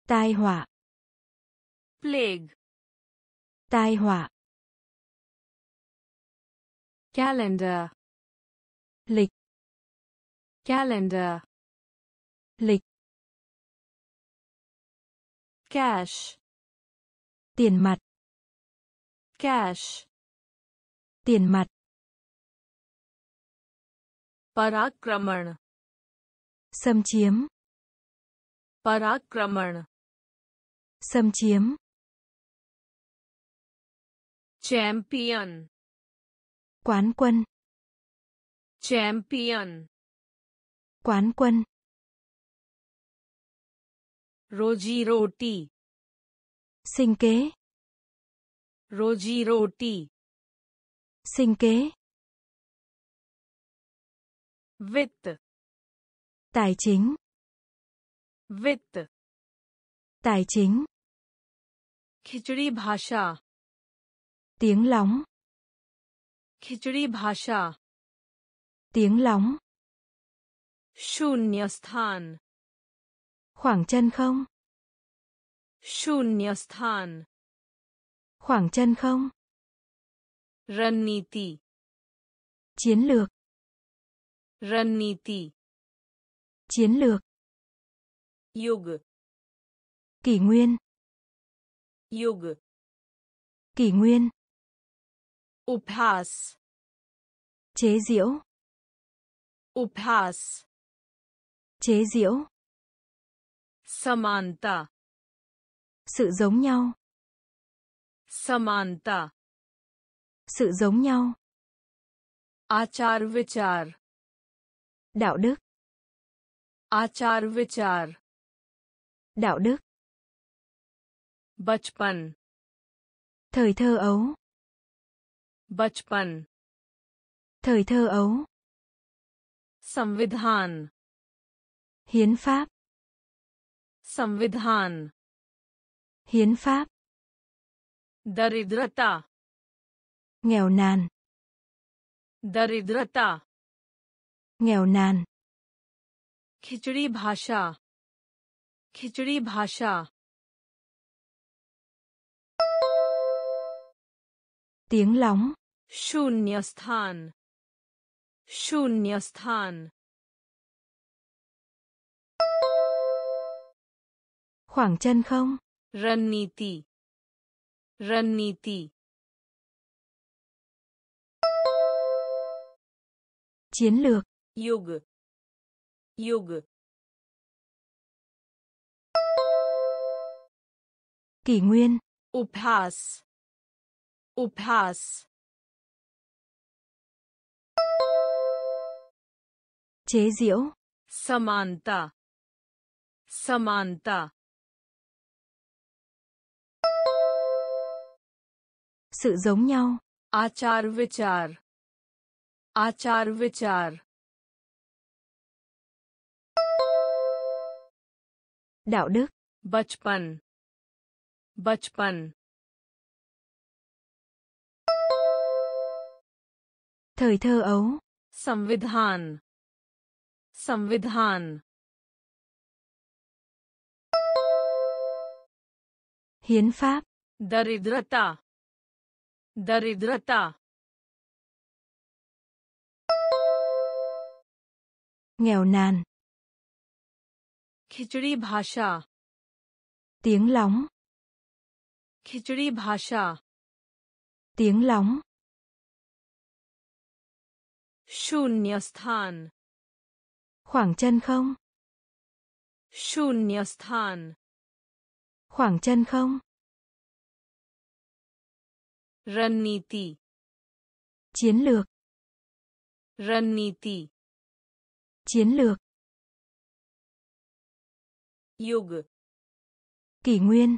tai họa, plague tai họa, calendar lịch. Calendar. Lịch. Cash. Tiền mặt. Cash. Tiền mặt. Parakraman xâm chiếm. Parakraman xâm chiếm. Champion. Quán quân. Champion. Quán quân. Roji roti. Sinh kế. Roji roti. Sinh kế. Vitt. Tài chính. Vitt. Tài chính. Khichdi bhasha. Tiếng lóng. Khichdi bhasha. Tiếng lóng. Shunyasthan. Khoảng chân không? Shunyasthan. Khoảng chân không? Ranniti. Chiến lược. Ranniti. Chiến lược. Yug. Kỷ nguyên. Yug. Kỷ nguyên. Upas. Chế diễu. Ubhas. Chế diễu Samanta. Sự giống nhau. Samanta. Sự giống nhau. Achar vichar. Đạo đức. Achar vichar. Đạo đức. Bachpan. Thời thơ ấu. Bachpan. Thời thơ ấu. संविधान hiến pháp, संविधान hiến pháp, दरिद्रता nghèo nàn, दरिद्रता nghèo nàn, खिचड़ी भाषा खिचड़ी भाषा tiếng lóng, शून्य स्थान शून्य स्थान khoảng chân không, रणनीति रणनीति chiến lược, युग युग kỷ nguyên, उपहास उपहास chế giễu. Samanta samanta sự giống nhau. Achar vichar. Achar vichar. Đạo đức. Bachpan. Bachpan. Thời thơ ấu. Samvidhan. संविधान hiến pháp दरिद्रता दरिद्रता nghèo nàn खिचड़ी भाषा tiếng lóng खिचड़ी भाषा tiếng lóng शून्य स्थान Khoảng chân không? Shunyasthan. Khoảng chân không? Ranniti. Chiến lược. Ranniti. Chiến lược. Yug. Kỷ nguyên.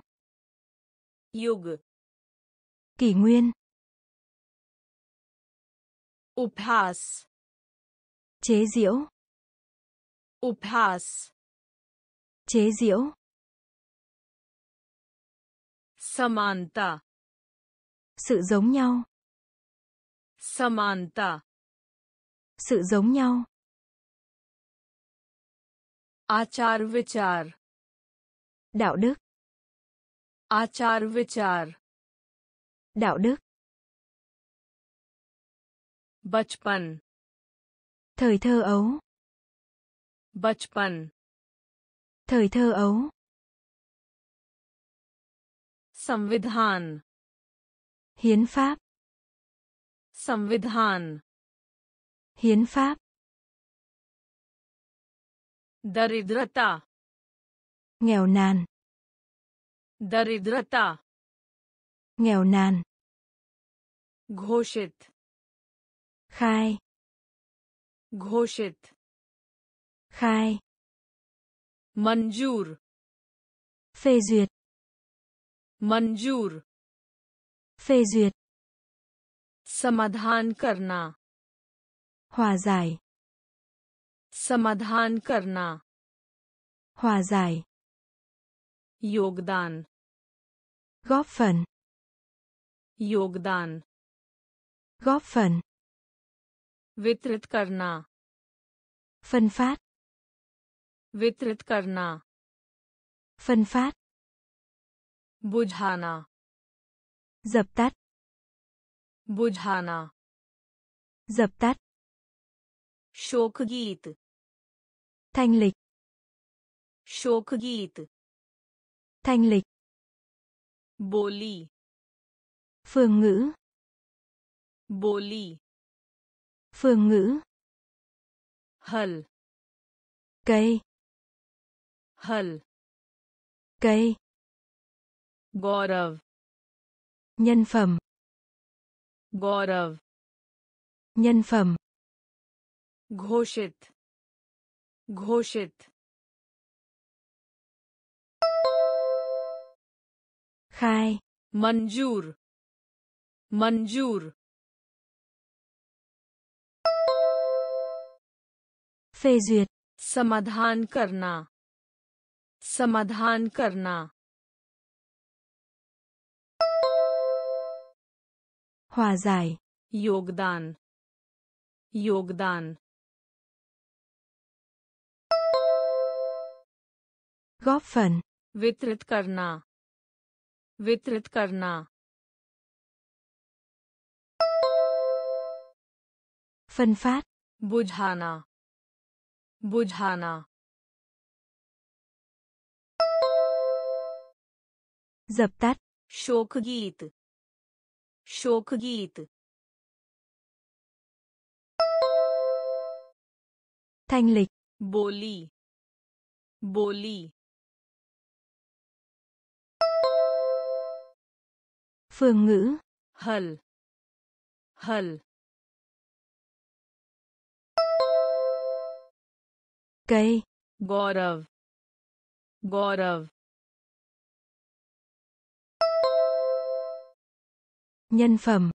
Yug. Kỷ nguyên. upas Chế diễu. Ubhas. Chế diễu Samanta. Sự giống nhau. Samanta. Sự giống nhau. Achar vichar. Đạo đức. Achar vichar. Đạo đức. Bachpan. Thời thơ ấu. बचपन thời thơ ấu संविधान hiến pháp संविधान hiến pháp दरिद्रता nghèo nàn दरिद्रता nghèo nàn घोषित khai घोषित khai मंजूर phê duyệt मंजूर phê duyệt समाधान करना hòa giải समाधान करना hòa giải योगदान góp phần योगदान góp phần वितरित करना phân phát वितरित करना phân phát बुझाना dập tắt बुझाना dập tắt शोक गीत thanh lịch शोक गीत thanh lịch बोली phương ngữ बोली phương ngữ हल cây हल कई गौरव nhân phẩm. गौरव nhân phẩm. घोषित घोषित खाय मंजूर मंजूर फेजुएट समाधान करना समाधान करना। Hòa giải. योगदान। योगदान। Góp phần. वितरित करना। वितरित करना। Phân phát. बुझाना। बुझाना। dập tắt shokugit shokugit thanh lịch boli. Boli. Phương ngữ. Hal. Hal. Cây. Gorav gorav nhân phẩm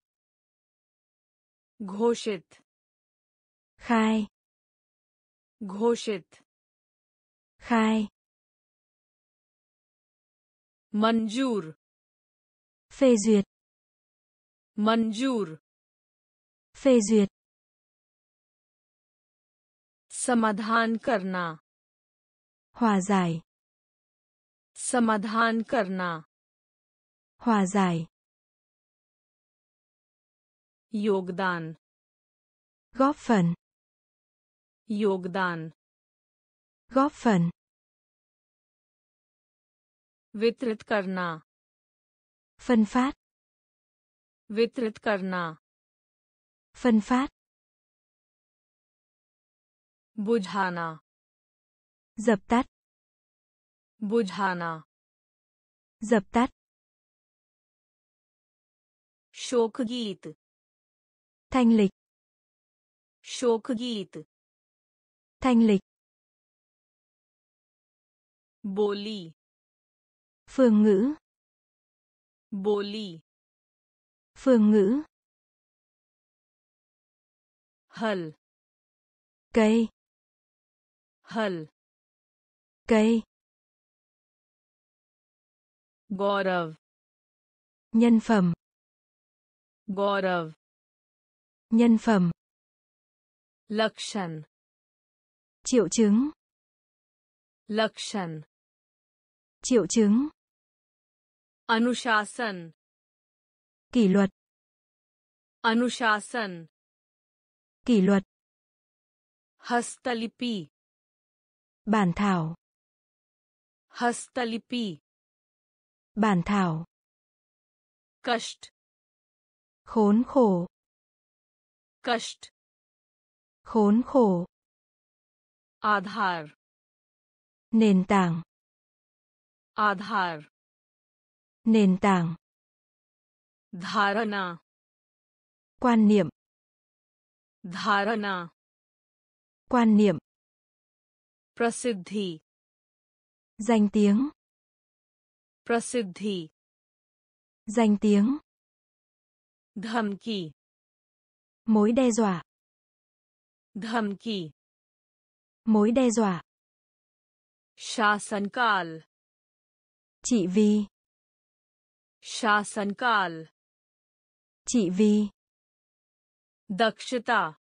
घोषित khai घोषित khai मंजूर phê duyệt मंजूर phê duyệt समाधान करना hòa giải समाधान करना hòa giải योगदान। गॉफन योगदान। गॉफन वितरित करना। फनफैट वितरित करना। फनफैट बुझाना। जबतत बुझाना। जबतत शोक गीत thanh lịch. Şokgit thanh lịch. Boli phương ngữ. Boli phương ngữ. Hal cây. Hal cây. Gaurav nhân phẩm. Gaurav Nhân phẩm. Lakshan. Triệu chứng. Lakshan. Triệu chứng. Anushasan. Kỷ luật. Anushasan. Kỷ luật. Hastalipi. Bản thảo. Hastalipi. Bản thảo. Kasht. Khốn khổ. कष्ट खोन खो आधार नेन तांग आधार नेन तांग धारणा क्वान नियम धारणा क्वान नियम प्रसिद्धि danh tiếng प्रसिद्धि danh tiếng धमकी Mối đe dọa. Dhamki. Mối đe dọa. Shasankal. Chỉ vì. Shasankal. Chỉ vì. Dakshita.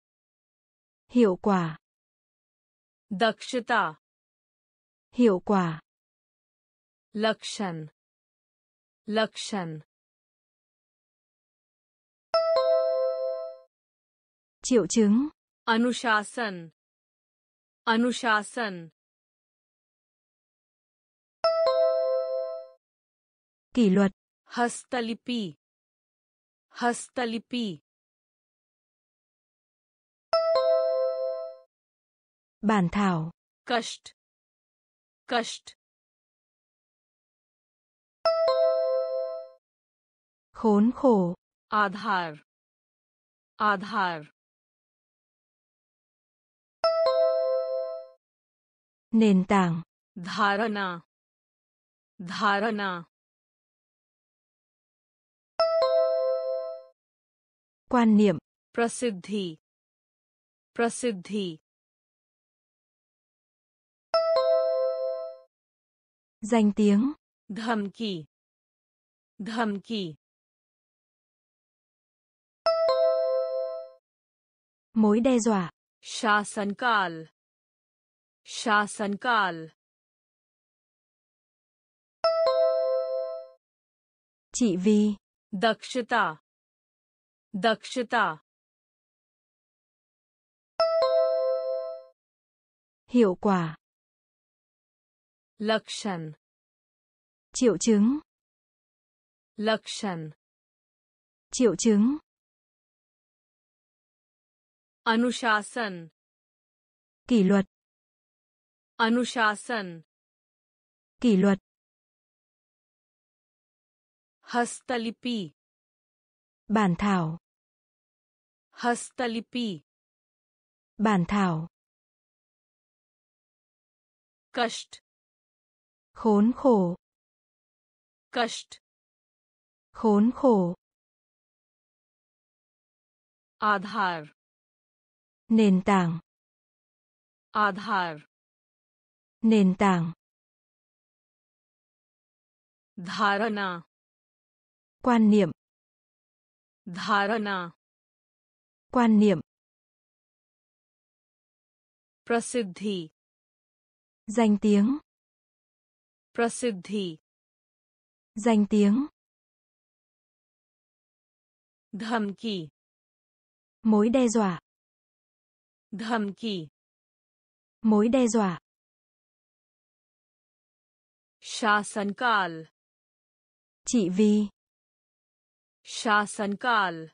Hiệu quả. Dakshita. Hiệu quả. Lakshan. Lakshan. triệu chứng अनुशासन अनुशासन kỷ luật हस्तलिपि हस्तलिपि bản thảo कष्ट कष्ट khốn khổ Aadhaar Aadhaar nền tảng धारणा धारणा quan niệm प्रसिद्धि प्रसिद्धि danh tiếng धमकी धमकी mối đe dọa शासनकाल शासनकाल trị vì दक्षता दक्षता hiệu quả लक्षण triệu chứng लक्षण triệu chứng अनुशासन kỷ luật अनुशासन kỷ luật हस्तलिपि bản thảo हस्तलिपि bản thảo कष्ट khốn khổ कष्ट khốn khổ आधार nền tảng आधार nền tảng धारणा quan niệm धारणा quan niệm प्रसिद्धि danh tiếng प्रसिद्धि danh tiếng धमकी mối đe dọa धमकी mối đe dọa शासनकाल trị vì शासनकाल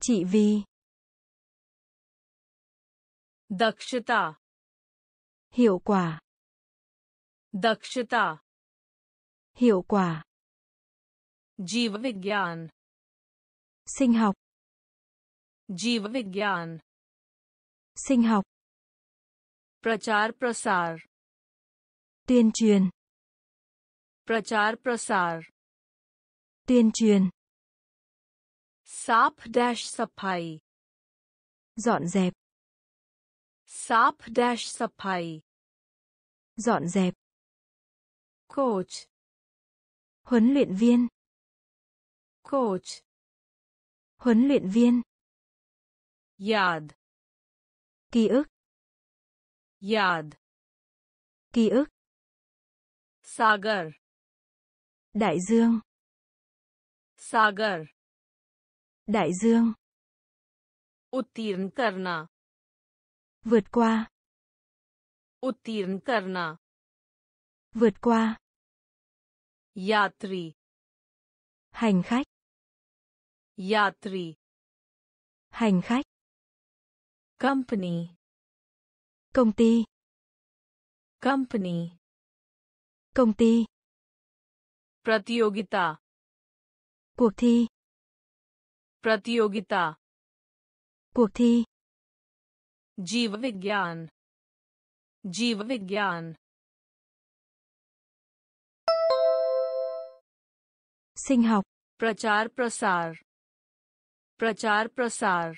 trị vì दक्षता hiệu quả दक्षता hiệu quả जीव विज्ञान sinh học जीव विज्ञान sinh học प्रचार प्रसार tuyên truyền प्रचार प्रसार tuyên truyền साफ डैश सफाई dọn dẹp साफ डैश सफाई dọn dẹp coach huấn luyện viên coach huấn luyện viên याद ký ức याद ký ức सागर Đại dương. Sagar. Đại dương. Uttirn karna. Vượt qua. Uttirn karna. Vượt qua. Yatri. Hành khách. Yatri. Hành khách. Company. Công ty. Company. Công ty. प्रतियोगिता। cuộc thi प्रतियोगिता। cuộc thi जीव विज्ञान जीव विज्ञान sinh học प्रचार प्रसार। प्रचार प्रसार।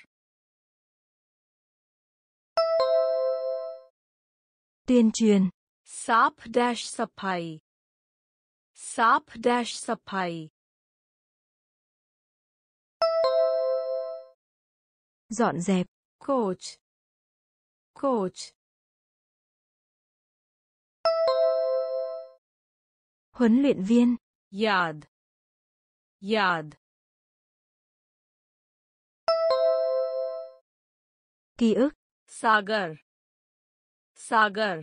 tuyên truyền साफ़ डैश सफ़ाई। साफ डैश सफाई dọn dẹp coach coach huấn luyện viên याद याद ký ức Sagar Sagar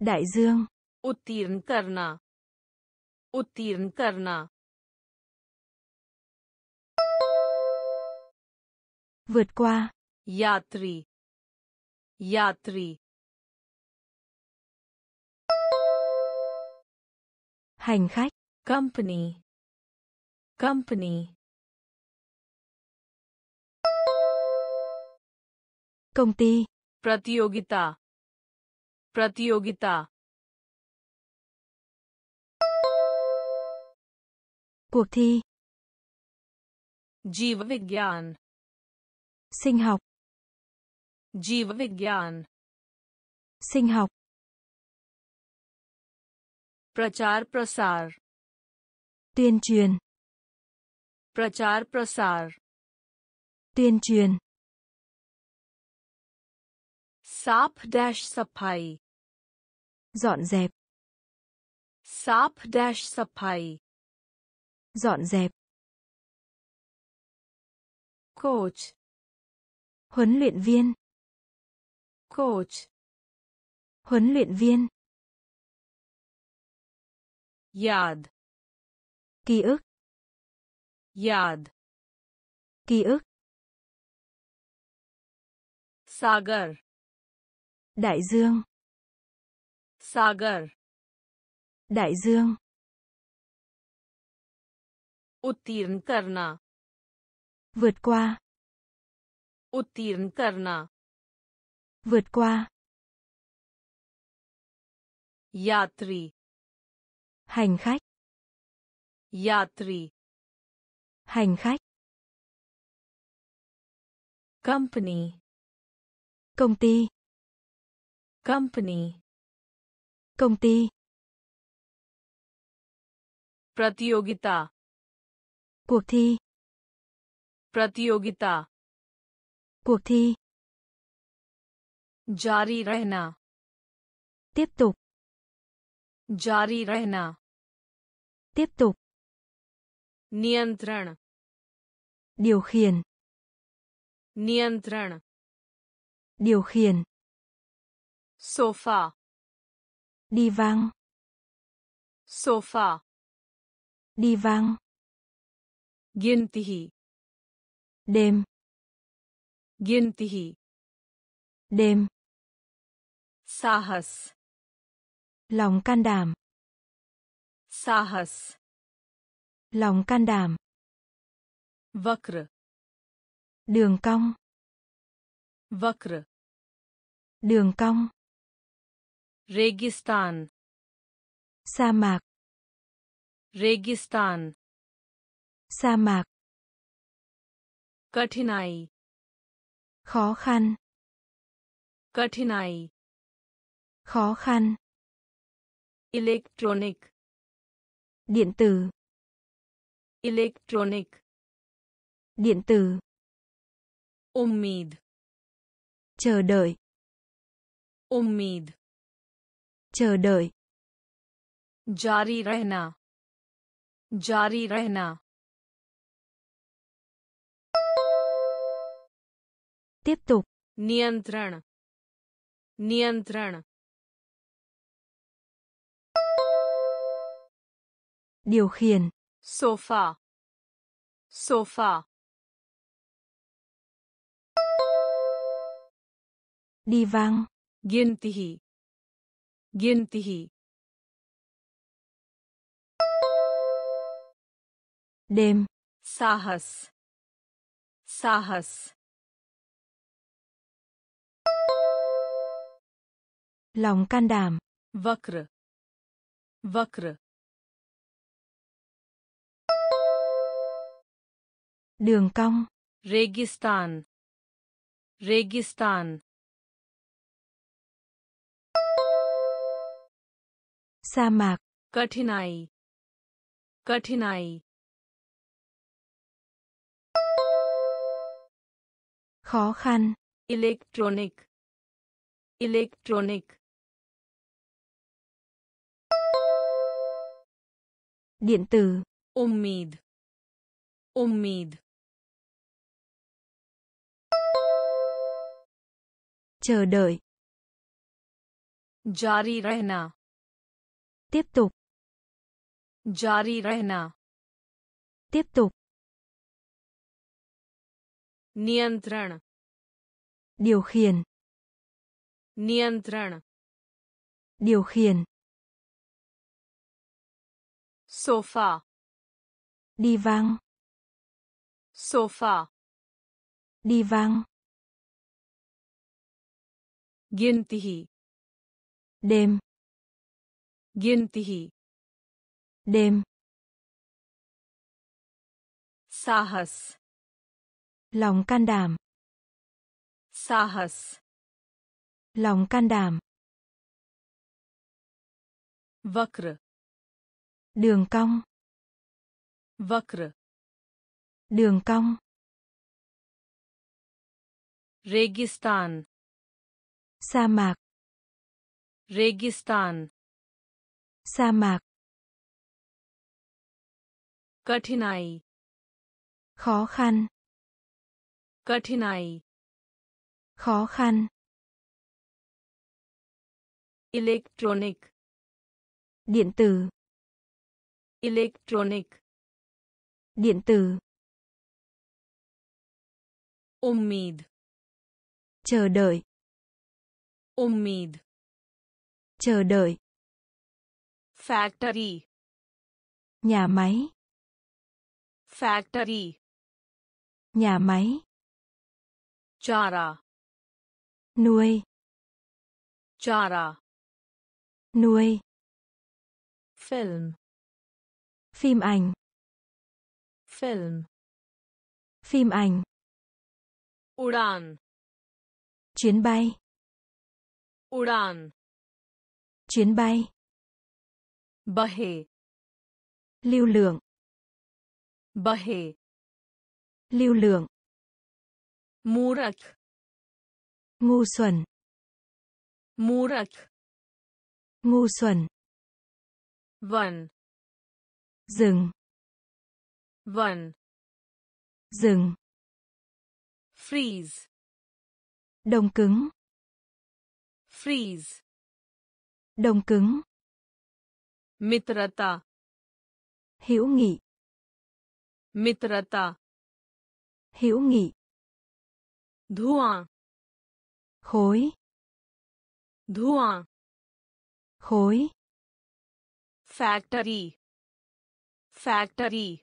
Đại dương. Uttirn karna. Uttirn karna. Vượt qua. Yatri. Yatri. Hành khách. Company. Company. Công ty. Pratyogita. प्रतियोगिता cuộc thi जीव विज्ञान sinh học जीव विज्ञान sinh học प्रचार प्रसार tuyên truyền प्रचार प्रसार tuyên truyền साफ डैश सफाई dọn dẹp साफ डैश सफाई dọn dẹp coach huấn luyện viên coach huấn luyện viên याद ký ức याद ký ức सागर Đại dương. Sagar. Đại dương. Uttirn karna. Vượt qua. Uttirn karna. Vượt qua. Yatri. Hành khách. Yatri. Hành khách. Company. Công ty. Company Công ty. प्रतियोगिता Cuộc thi. प्रतियोगिता Cuộc thi. जारी रहना Tiếp tục. जारी रहना Tiếp tục. नियंत्रण Điều khiển. नियंत्रण Điều khiển. sofa. Đi vang sofa. Đi vang gintihi đêm. Gintihi đêm. Sahas. Lòng can đảm. Sahas. Lòng can đảm. Vakra đường cong. Vakra đường cong. Registan. Sa mạc. Registan. Sa mạc. Kathinaई. Khó khăn. Kathinaई. Khó khăn. Electronic. Điện tử. Electronic. Điện tử. Ummid. Chờ đợi. Ummid Chờ đợi. जारी रहना जारी रहना Tiếp tục. नियंत्रण नियंत्रण Điều khiển. Sofa sofa Đi văng. गिनती gintihi. Đêm. Sahas. Sahas. Lòng can đảm. Vakra vakra đường cong. Registan. Registan. Sa mạc. कठिनाई कठिनाई Khó khăn. Electronic electronic Điện tử. उम्मीद उम्मीद Chờ đợi. जारी रहना Tiếp tục. जारी रहना Tiếp tục. नियंत्रण Điều khiển. नियंत्रण Điều khiển. Sofa Đi văng. Sofa Đi văng. गिनती Đêm. gintihi đêm. Sahas. Lòng can đảm. Sahas. Lòng can đảm. Vakra đường cong. Vakra đường cong. Registan. Sa mạc. Registan Sa mạc. कठिनाई Khó khăn. कठिनाई Khó khăn. Electronic Điện tử. Electronic Điện tử. उम्मीद Chờ đợi. उम्मीद Chờ đợi. factory. Nhà máy. Factory. Nhà máy. Chara. Nuôi. Chara. Nuôi. Film. Phim ảnh. Film. Phim ảnh. Uran. Chuyến bay. Uran. Chuyến bay. Bể. Lưu lượng. Bể. Lưu lượng. Murak. Ngu xuẩn. Murak. Ngu xuẩn. Vần. Rừng. Vần. Rừng. Freeze. đông cứng. Freeze. đông cứng मित्रता hữu nghị मित्रता hữu nghị धुआं khối धुआं khối factory factory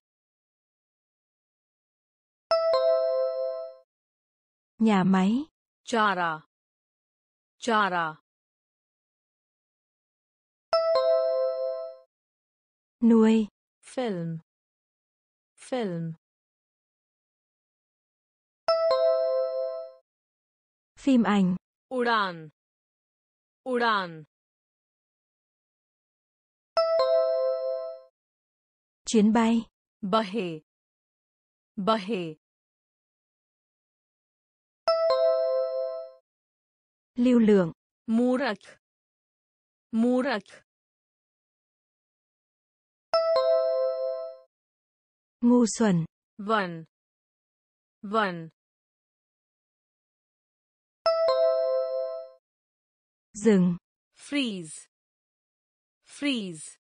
nhà máy चारा चारा nuôi. Film. Film. Phim ảnh. Uran. Uran. Chuyến bay. Bahe bahe lưu lượng. Murak. Murak. ngu xuẩn one one rừng freeze freeze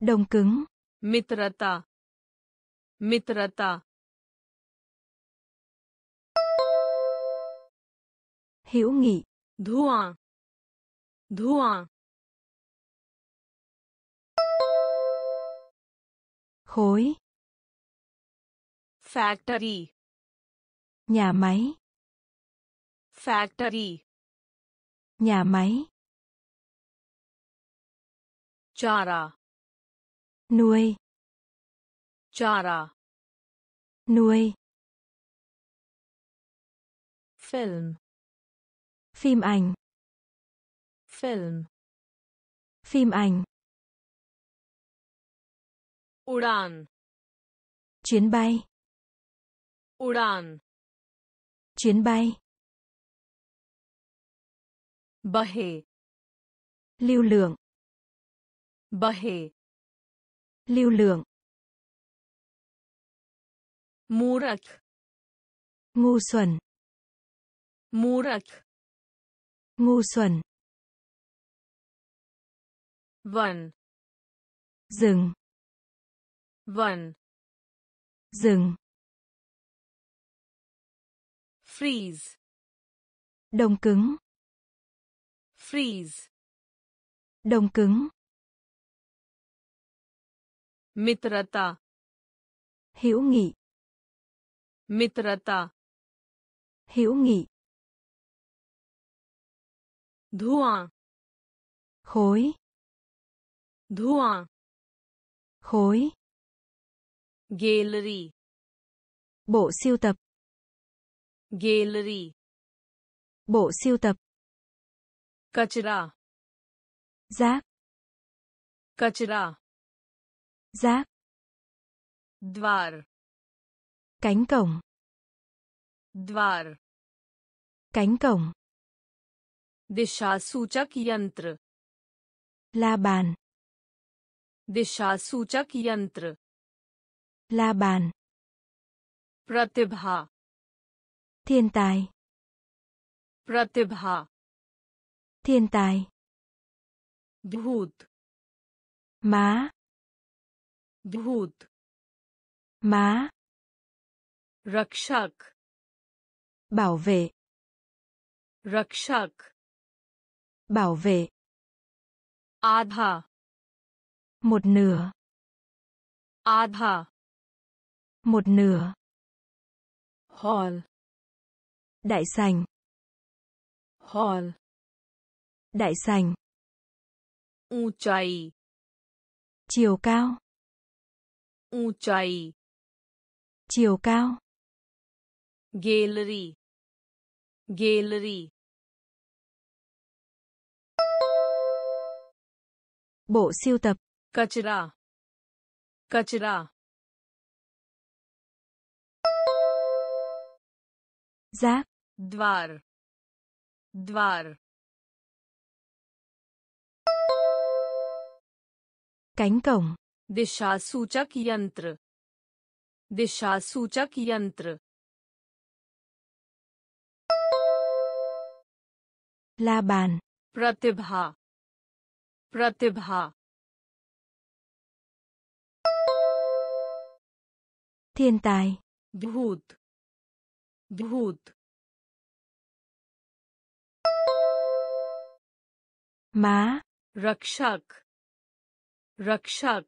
đông cứng मित्रता मित्रता hữu nghị धुआं धुआं khối. Factory. Nhà máy. Factory. Nhà máy. Chara. Nuôi. Chara. Nuôi. Film. Phim ảnh. Film. Phim ảnh. Uran. Chuyến bay. Uran. Chuyến bay. Bahe. Lưu lượng. Bahe. Lưu lượng. Murak. Ngu xuẩn. Murak. Ngu xuẩn. Vần. dừng Vần. Dừng. Freeze. Đông cứng. Freeze. Đông cứng. Mitrata. Hữu nghị. Mitrata. Hữu nghị. Dhua. Khối. Dhua. Khối. Gallery. Bộ siêu tập. Gallery. Bộ siêu tập. Kachra. Rác. Kachra. Rác. Dvar. Cánh cổng. Dvar. Cánh cổng. Disha suchak yantra. La bàn. Disha suchak yantra. La bàn. Pratibha. Thiên tài. Pratibha. Thiên tài. Bhut. Má. Bhut. Má. Rakshak. Bảo vệ. Rakshak. Bảo vệ. Adha. Một nửa. Adha. Một nửa. Hall. Đại sành. Hall. Đại sành. ઊંચાઈ. Chiều cao. ઊંચાઈ. Chiều cao. Gallery. Gallery. Bộ siêu tập. Kachra. Kachra. Giáp. द्वार द्वार Cánh cổng. दिशा सूचक यंत्र दिशा सूचक यंत्र La bàn. प्रतिभा प्रतिभा Thiên tài. भूत Вход. Má. Rakshak. Rakshak.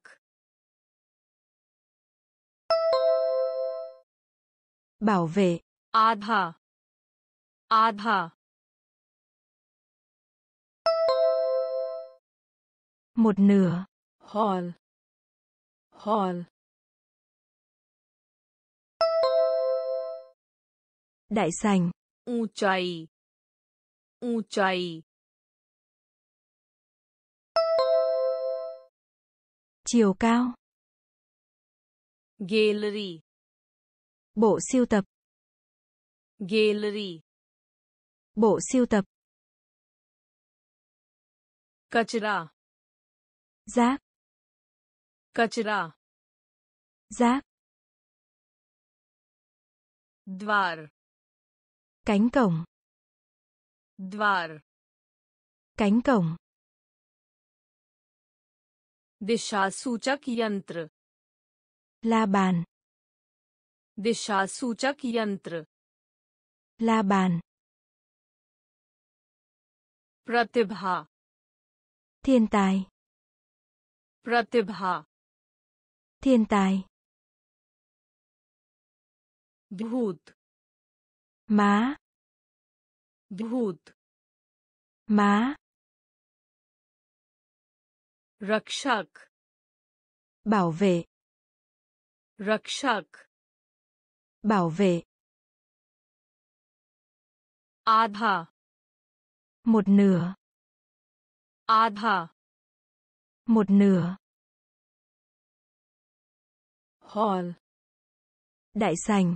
Bảo vệ. Adha. Adha. Một nửa. Hall. Hall. Đại sành. U chày. U chày. Chiều cao. Gallery. Bộ siêu tập. Gallery. Bộ siêu tập. Kachra. Rác. Kachra. Rác. dwar Cánh cổng. द्वार Cánh cổng. दिशा सूचक यंत्र La bàn. दिशा सूचक यंत्र La bàn. प्रतिभा Thiên tài. प्रतिभा Thiên tài. भूत má. Bhut má. Rakshak. Bảo vệ. Rakshak. Bảo vệ. Adha. Một nửa. Adha. Một nửa. Hall. Đại sảnh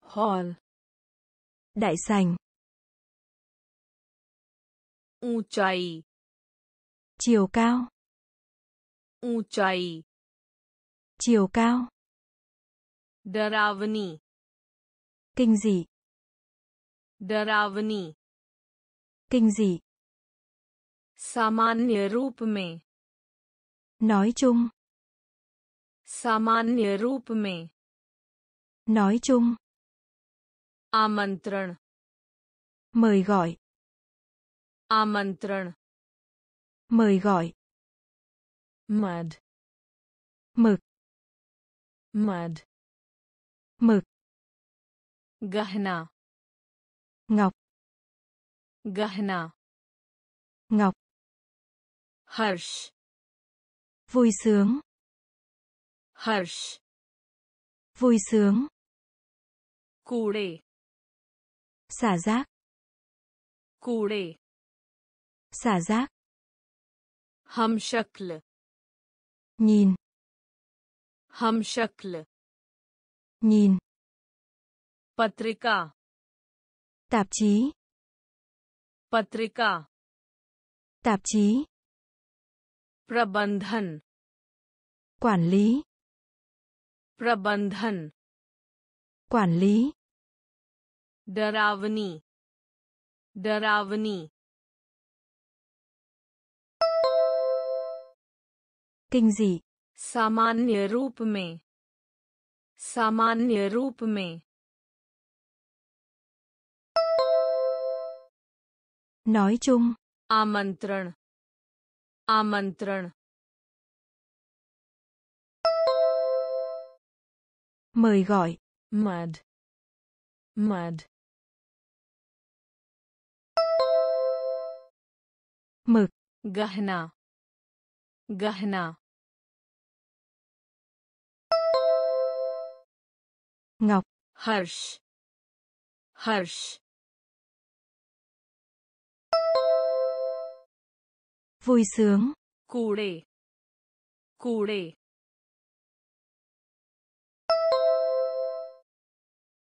hall. Đại sảnh. ऊंचाई Chiều cao. ऊंचाई Chiều cao. डरावनी Kinh dị. डरावनी Kinh dị. सामान्य रूप में Nói chung. सामान्य रूप में Nói chung. आमंत्रण Mời gọi. आमंत्रण Mời gọi. Mud Mực. Mud Mực. गहना Ngọc. गहना Ngọc. हर्ष Vui sướng. हर्ष Vui sướng. कूड़े Xả rác. कूड़े Xả rác. हम शक्ल Nhìn. हम शक्ल Nhìn. पत्रिका Tạp chí. पत्रिका Tạp chí. प्रबंधन Quản lý. प्रबंधन Quản lý. डरावनी डरावनी Kinh dị. सामान्य रूप में सामान्य रूप में Nói chung. आमंत्रण आमंत्रण Mời gọi. Mud mud mực. Gahna. Gahna. Ngọc. Harsh. Harsh. Vui sướng. Cù đề cù đề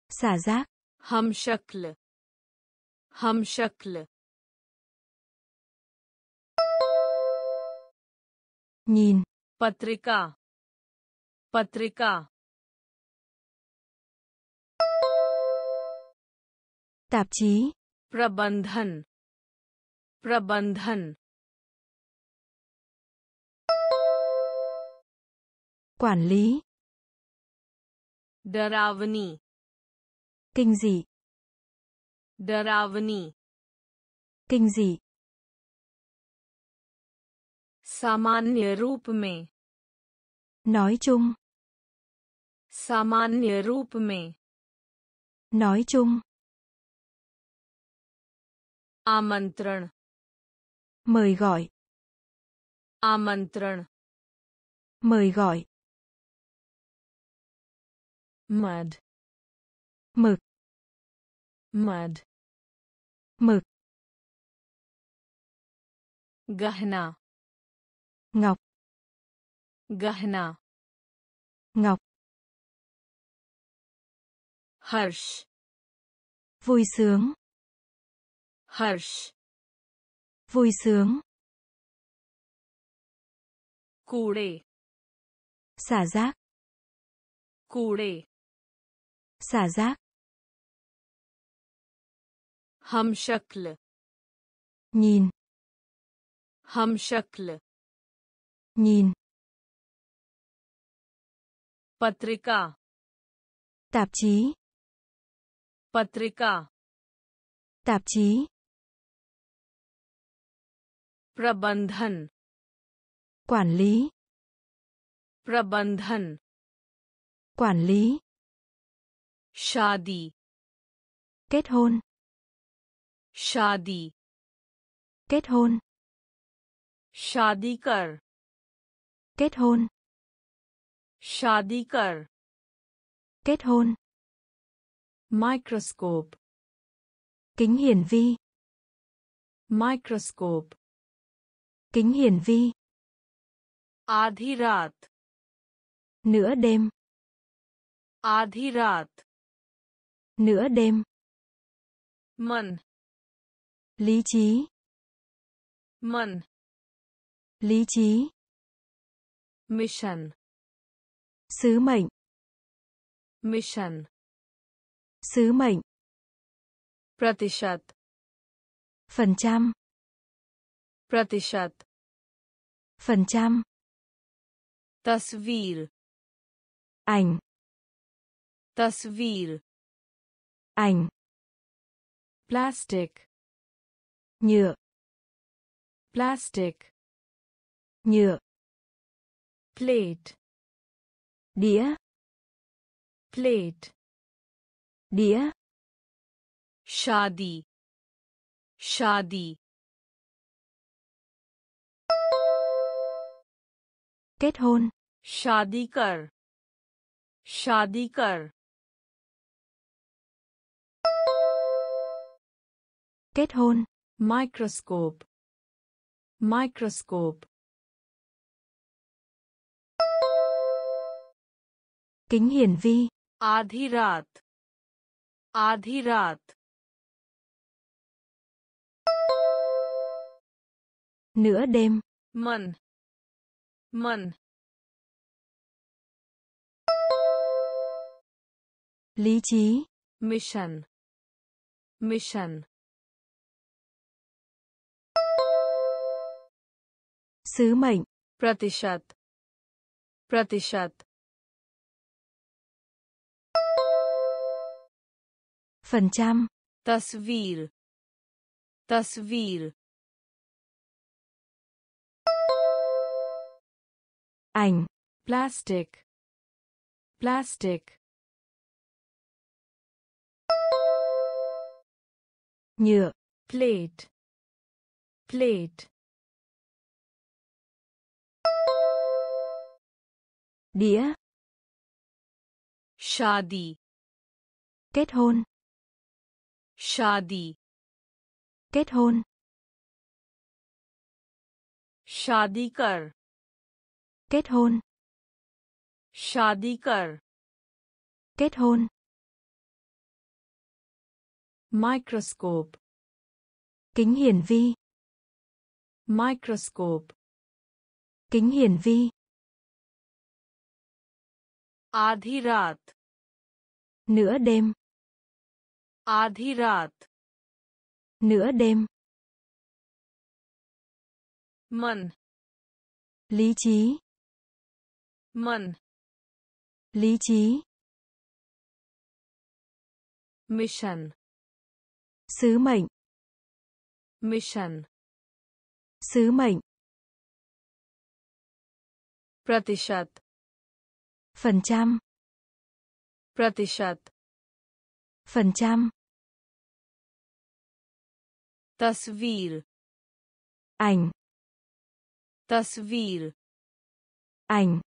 xả rác ham shakl. Ham shakl. Nhìn. Patrika. Patrika. Tạp chí. Prabandhan. Prabandhan. Quản lý. Daravani. Kinh dị. Daravani. Kinh dị. सामान्य रूप में Nói chung. सामान्य रूप में Nói chung. आमंत्रण Mời gọi. आमंत्रण Mời gọi. मद Mực. मद Mực. गहना Ngọc. गहना Ngọc. हर्ष Vui sướng. हर्ष Vui sướng. कूड़े Xả rác. कूड़े Xả rác. हम शक्ल Nhìn. हम शक्ल Nhìn. पत्रिका Tạp chí. पत्रिका Tạp chí. प्रबंधन Quản lý. प्रबंधन Quản lý. शादी Kết hôn. शादी Kết hôn. शादी कर Kết hôn. शादी कर Kết hôn. Microscope Kính hiển vi. Microscope Kính hiển vi. आधी रात Nửa đêm. आधी रात Nửa đêm. मन Lý trí. मन Lý trí. Mission. Sứ mệnh. Mission. Sứ mệnh. Pratishat. Phần trăm. Pratishat. Phần trăm. Tasvir. Ảnh. Tasvir. Ảnh. Plastic. Nhựa. Plastic. Nhựa. Plate Đĩa. Plate Đĩa. शादी शादी Kết hôn. शादी कर शादी कर Kết hôn. Microscope microscope Kính hiển vi. आधी रात आधी रात Nửa đêm. मन मन Lý trí. Mission mission Sứ mệnh. प्रतिशत प्रतिशत phần trăm. Tasvir. Tasvir. Ảnh. Plastic. Plastic. Nhựa. Plate. Plate. Đĩa. Shadi. Kết hôn. शादी Kết hôn. शादी कर kết hôn शादी कर kết hôn microscope kính hiển vi microscope kính hiển vi आधी रात nửa đêm आधी रात nửa đêm मन lý trí मन lý trí mission sứ mệnh mission sứ mệnh प्रतिशत phần trăm प्रतिशत phần trăm tasvir. Ảnh. Tasvir. Ảnh.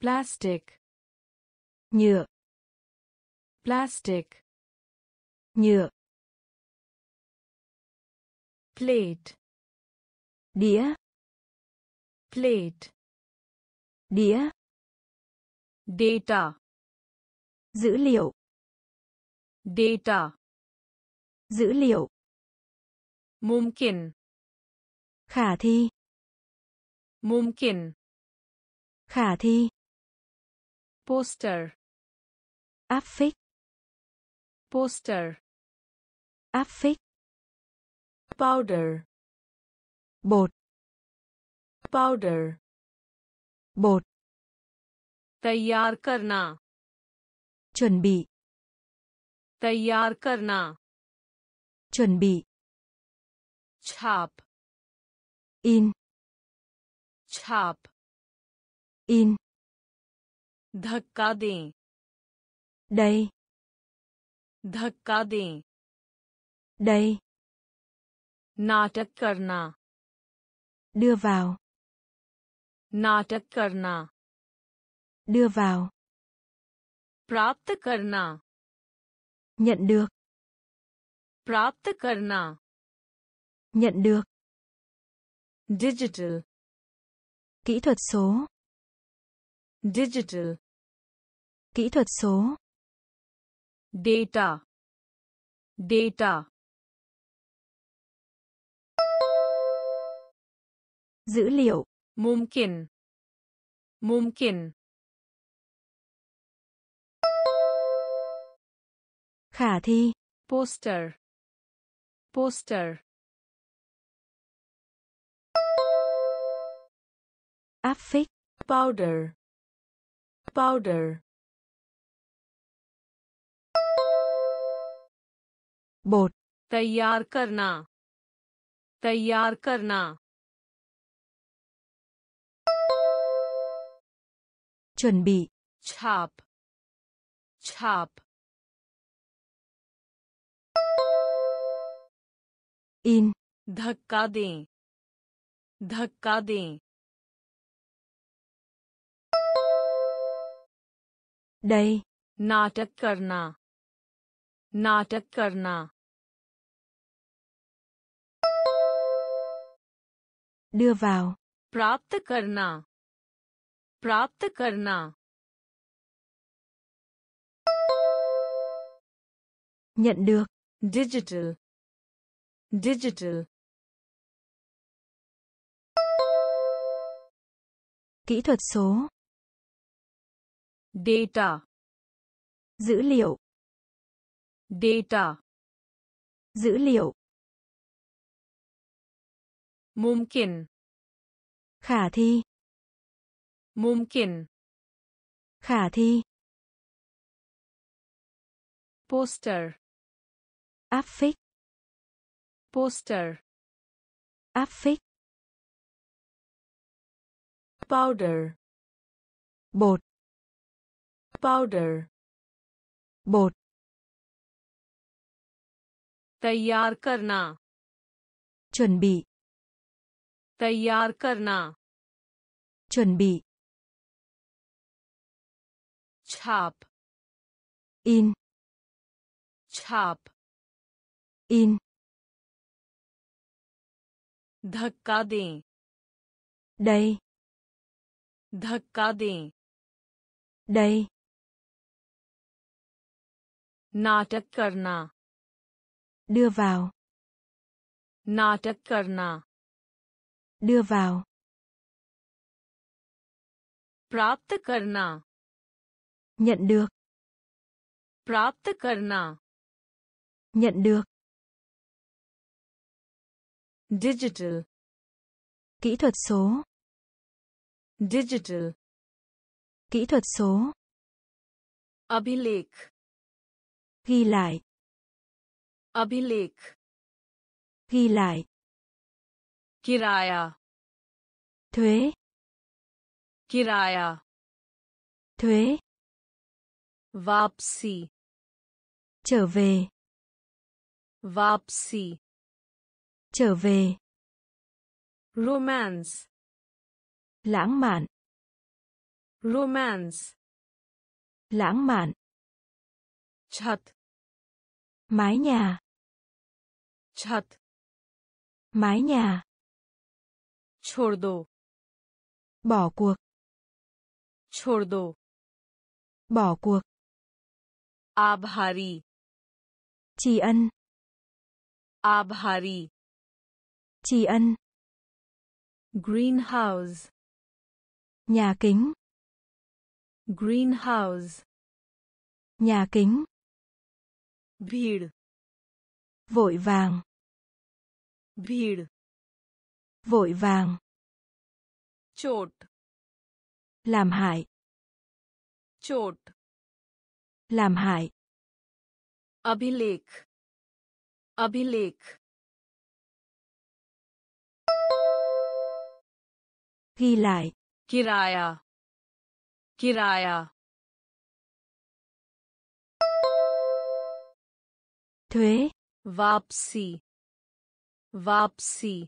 Plastic. Nhựa. Plastic. Nhựa. Plate. Đĩa. Plate. Đĩa. Data. Dữ liệu. Data dữ liệu मुमकिन khả thi मुमकिन khả thi poster áp phích poster áp phích powder bột powder bột तैयार करना chuẩn bị तैयार करना chuẩn bị छाप in छाप in धक्का दें đây धक्का दें đây नाटक करना đưa vào नाटक करना đưa vào प्राप्त करना nhận được प्राप्त करना nhận được digital kỹ thuật số digital kỹ thuật số data data dữ liệu मुमकिन मुमकिन khả thi poster Poster áp phích powder powder bột तैयार करना. तैयार करना. Chuẩn bị. छाप. छाप. in धक्का दें धक्का दें đây नाटक करना नाटक करना đưa vào प्राप्त करना प्राप्त करना nhận được digital digital. Kỹ thuật số. Data. Dữ liệu. Data. Dữ liệu. Mungkin khả thi. Mungkin khả thi. Poster. Áp phích poster áp phích powder bột powder bột तैयार करना chuẩn bị तैयार करना chuẩn bị छाप in छाप in धक्का दें đây धक्का दें đây नाटक करना đưa vào नाटक करना đưa vào प्राप्त करना nhận được प्राप्त करना nhận được digital kỹ thuật số digital kỹ thuật số अभिलेख ghi lại अभिलेख ghi lại किराया thuế किराया thuế वापसी trở về वापसी trở về. Romance. Lãng mạn. Romance. Lãng mạn. Chặt mái nhà. Chặt mái nhà. Chordo. Bỏ cuộc. Chordo. Bỏ cuộc. Abhari. Tri ân. Abhari tri ân greenhouse nhà kính greenhouse nhà kính भीड़ vội vàng भीड़ vội vàng चोट làm hại चोट làm hại अभिलेख अभिलेख ghi lại. Kiraya. Kiraya. Thuế. Vapsi. Vapsi.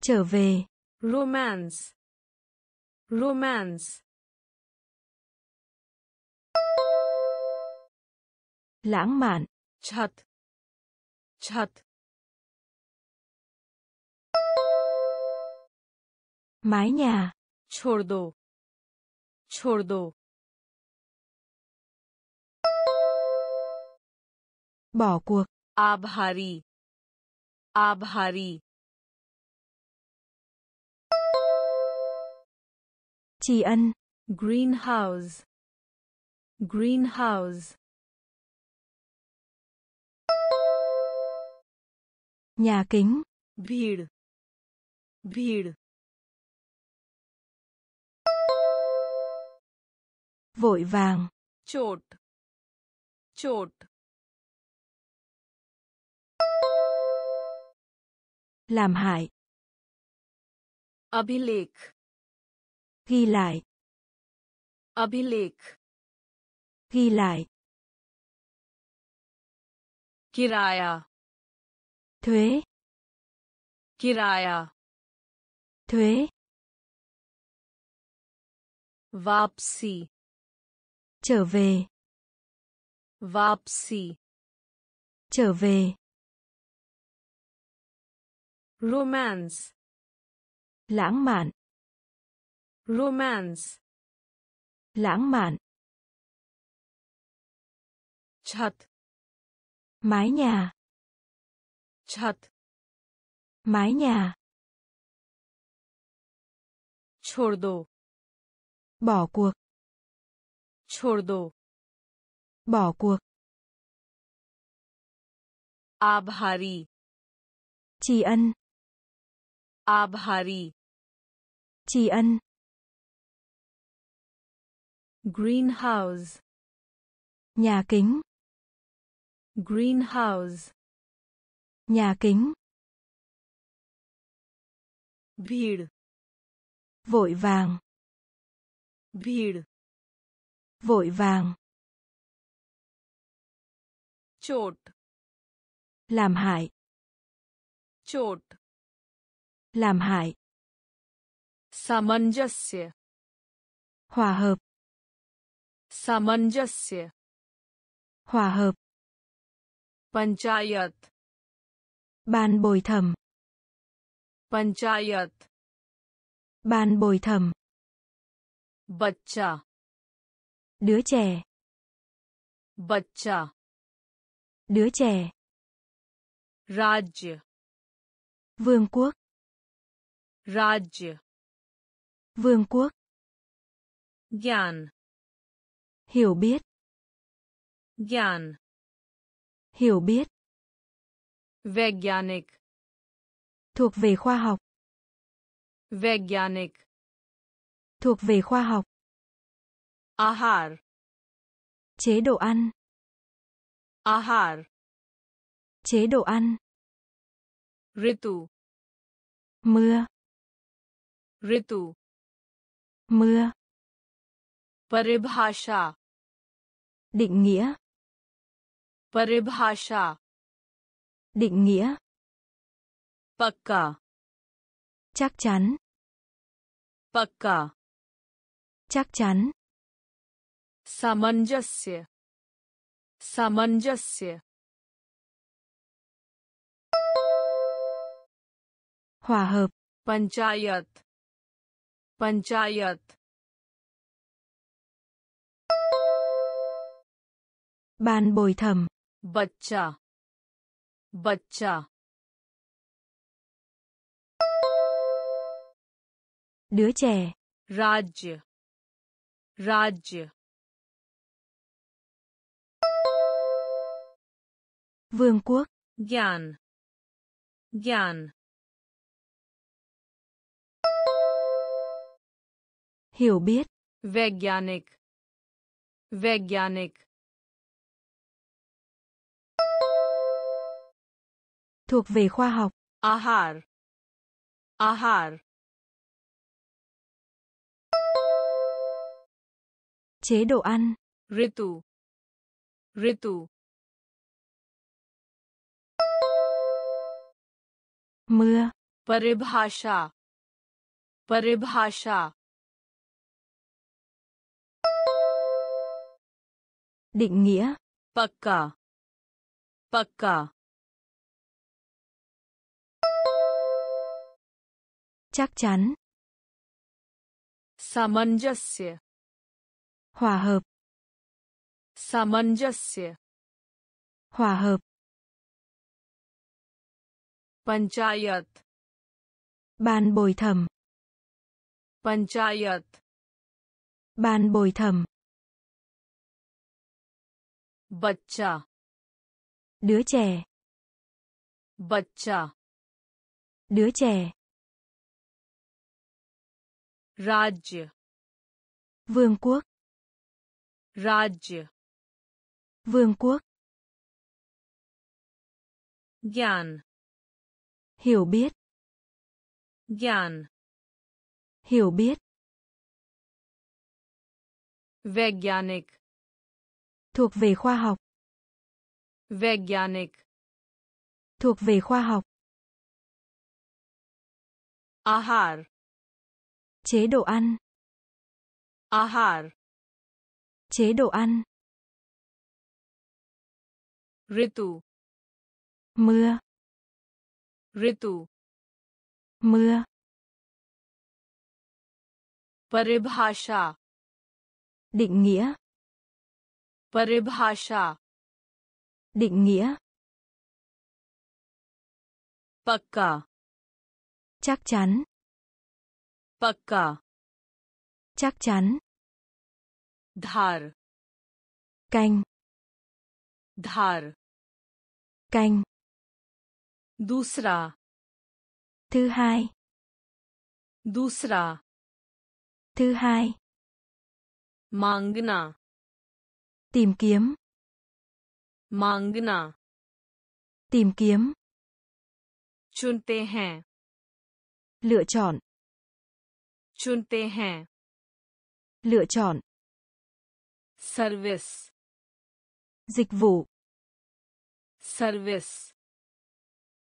Trở về. Romance. Romance. Lãng mạn. Chật chật mái nhà छोड़ दो छोड़ दो bỏ cuộc आभारी आभारी tri ân greenhouse greenhouse nhà kính भीड़ भीड़ vội vàng चोट चोट làm hại अभिलेख ghi lại अभिलेख ghi lại किराया thuế किराया thuế वापसी trở về वापसी trở về romance lãng mạn romance lãng mạn छत mái nhà छत mái nhà छोड़ दो bỏ cuộc छोड़ दो bỏ cuộc आभारी tri ân आभारी tri ân greenhouse nhà kính greenhouse nhà kính भीड़ vội vàng भीड़ vội vàng. Chột. Làm hại. Chột. Làm hại. Samanjasya. Hòa hợp. Samanjasya. Hòa hợp. Panchayat. Ban bồi thẩm. Panchayat. Ban bồi thẩm. Bच्चा đứa trẻ बच्चा đứa trẻ राज्य vương quốc राज्य vương quốc ज्ञान hiểu biết ज्ञान hiểu biết वैज्ञानिक thuộc về khoa học वैज्ञानिक thuộc về khoa học Ahar. Chế độ ăn. Ahar. Chế độ ăn. Ritu. Mưa. Ritu. Mưa. Paribhasha. Định nghĩa. Paribhasha. Định nghĩa. Pakka. Chắc chắn. Pakka. Chắc chắn. सामंजस्य सामंजस्य hòa hợp panchayat panchayat ban bồi thẩm बच्चा बच्चा đứa trẻ राज्य राज्य Vương quốc. Gyan. Gyan. Hiểu biết. Vegyanik. Vegyanik. Thuộc về khoa học. Ahar. Ahar. Chế độ ăn. Ritu. Ritu. mưa परिभाषा परिभाषा định nghĩa पक्का पक्का chắc chắn सामंजस्य hòa hợp सामंजस्य hòa hợp panchayat ban bồi thẩm panchayat ban bồi thẩm बच्चा đứa trẻ बच्चा đứa trẻ राज्य vương quốc राज्य vương quốc ज्ञान Hiểu biết. Gyan. Hiểu biết. Vegyanik. Thuộc về khoa học. Vegyanik. Thuộc về khoa học. Ahar. Chế độ ăn. Ahar. Chế độ ăn. Ritu. Mưa. ऋतु mưa परिभाषा định nghĩa परिभाषा định nghĩa पक्का chắc chắn पक्का chắc chắn धार canh धार canh दूसरा thứ hai दूसरा thứ hai मांगना tìm kiếm मांगना tìm kiếm चुनते हैं lựa chọn चुनते हैं lựa chọn service dịch vụ service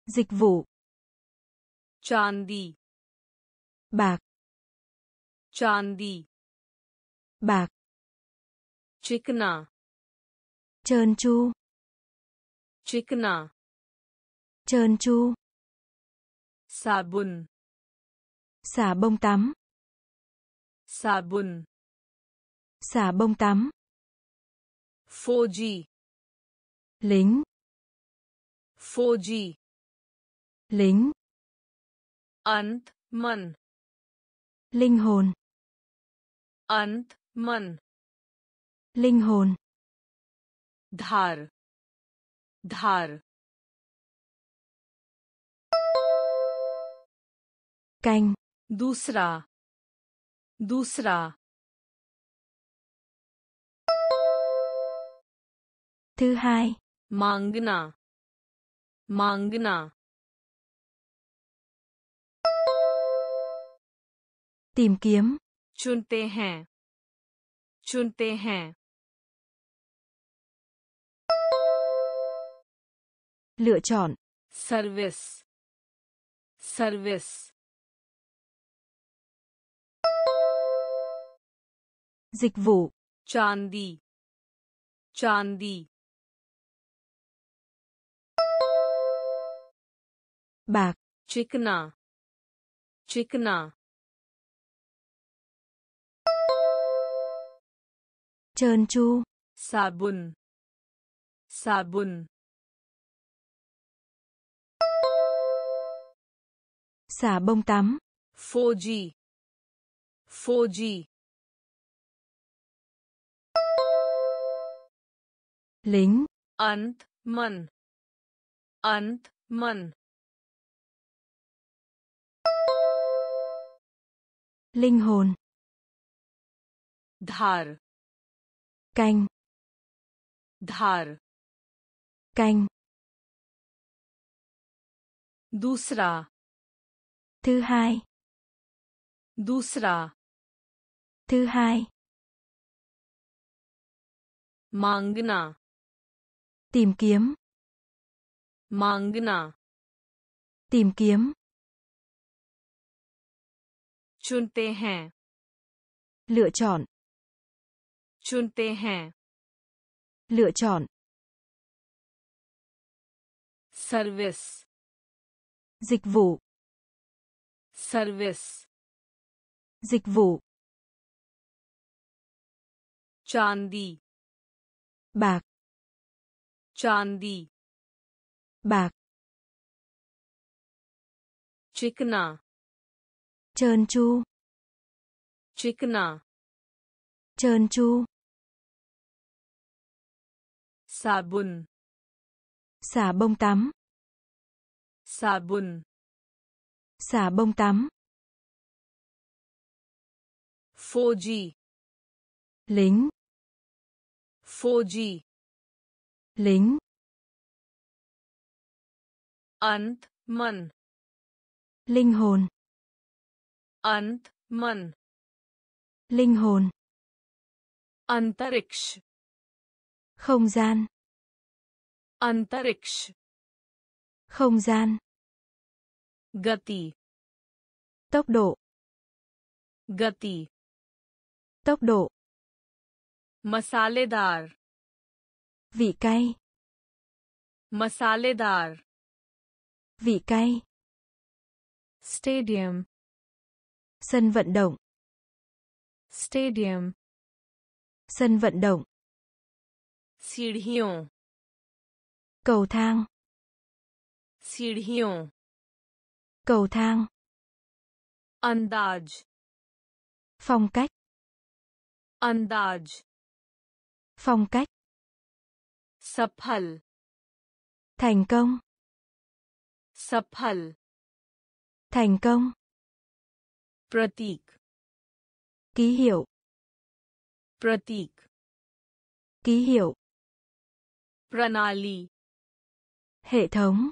dịch vụ. Chandi. Bạc. Chandi. Bạc. Chikna. Trơn chu chikna. Trơn chu xà bùn, xà bông tắm. Xà bùn, xà bông tắm. Foji. Lính. Foji. Lính, अंत मन linh hồn, अंत मन linh hồn, धार धार canh, दूसरा दूसरा thứ hai, मांगना मांगना tìm kiếm, चुनते हैं चुनते हैं lựa chọn, service service dịch vụ, चांदी चांदी bạc, चिकना चिकना trơn tru. Sabun. Sabun. Xà bông tắm. Phô foji lính. Ant man ant man linh hồn. Dhar canh, धार canh, दूसरा thứ hai, दूसरा thứ hai, मांगना tìm kiếm, मांगना tìm kiếm, चुनते हैं lựa chọn, चुनते हैं lựa chọn, service dịch vụ, service dịch vụ, चांदी bạc, चांदी bạc, चिकना trơn tru, चिकना trơn xà bùn xà bông tắm xà bùn xà bông tắm Foji. Lính. Foji. Lính. Ant man. Linh hồn. Ant man. Linh hồn. Antariksh không gian, अंतरिक्ष không gian, गति tốc độ, गति tốc độ, मसालेदार vị cay, मसालेदार vị cay, stadium sân vận động, stadium sân vận động, सीढ़ियों cầu thang, सीढ़ियों cầu thang, अंदाज phong cách, अंदाज phong cách, सफल thành công, सफल thành công, प्रतीक ký hiệu, प्रतीक ký hiệu, Pranali. Hệ thống.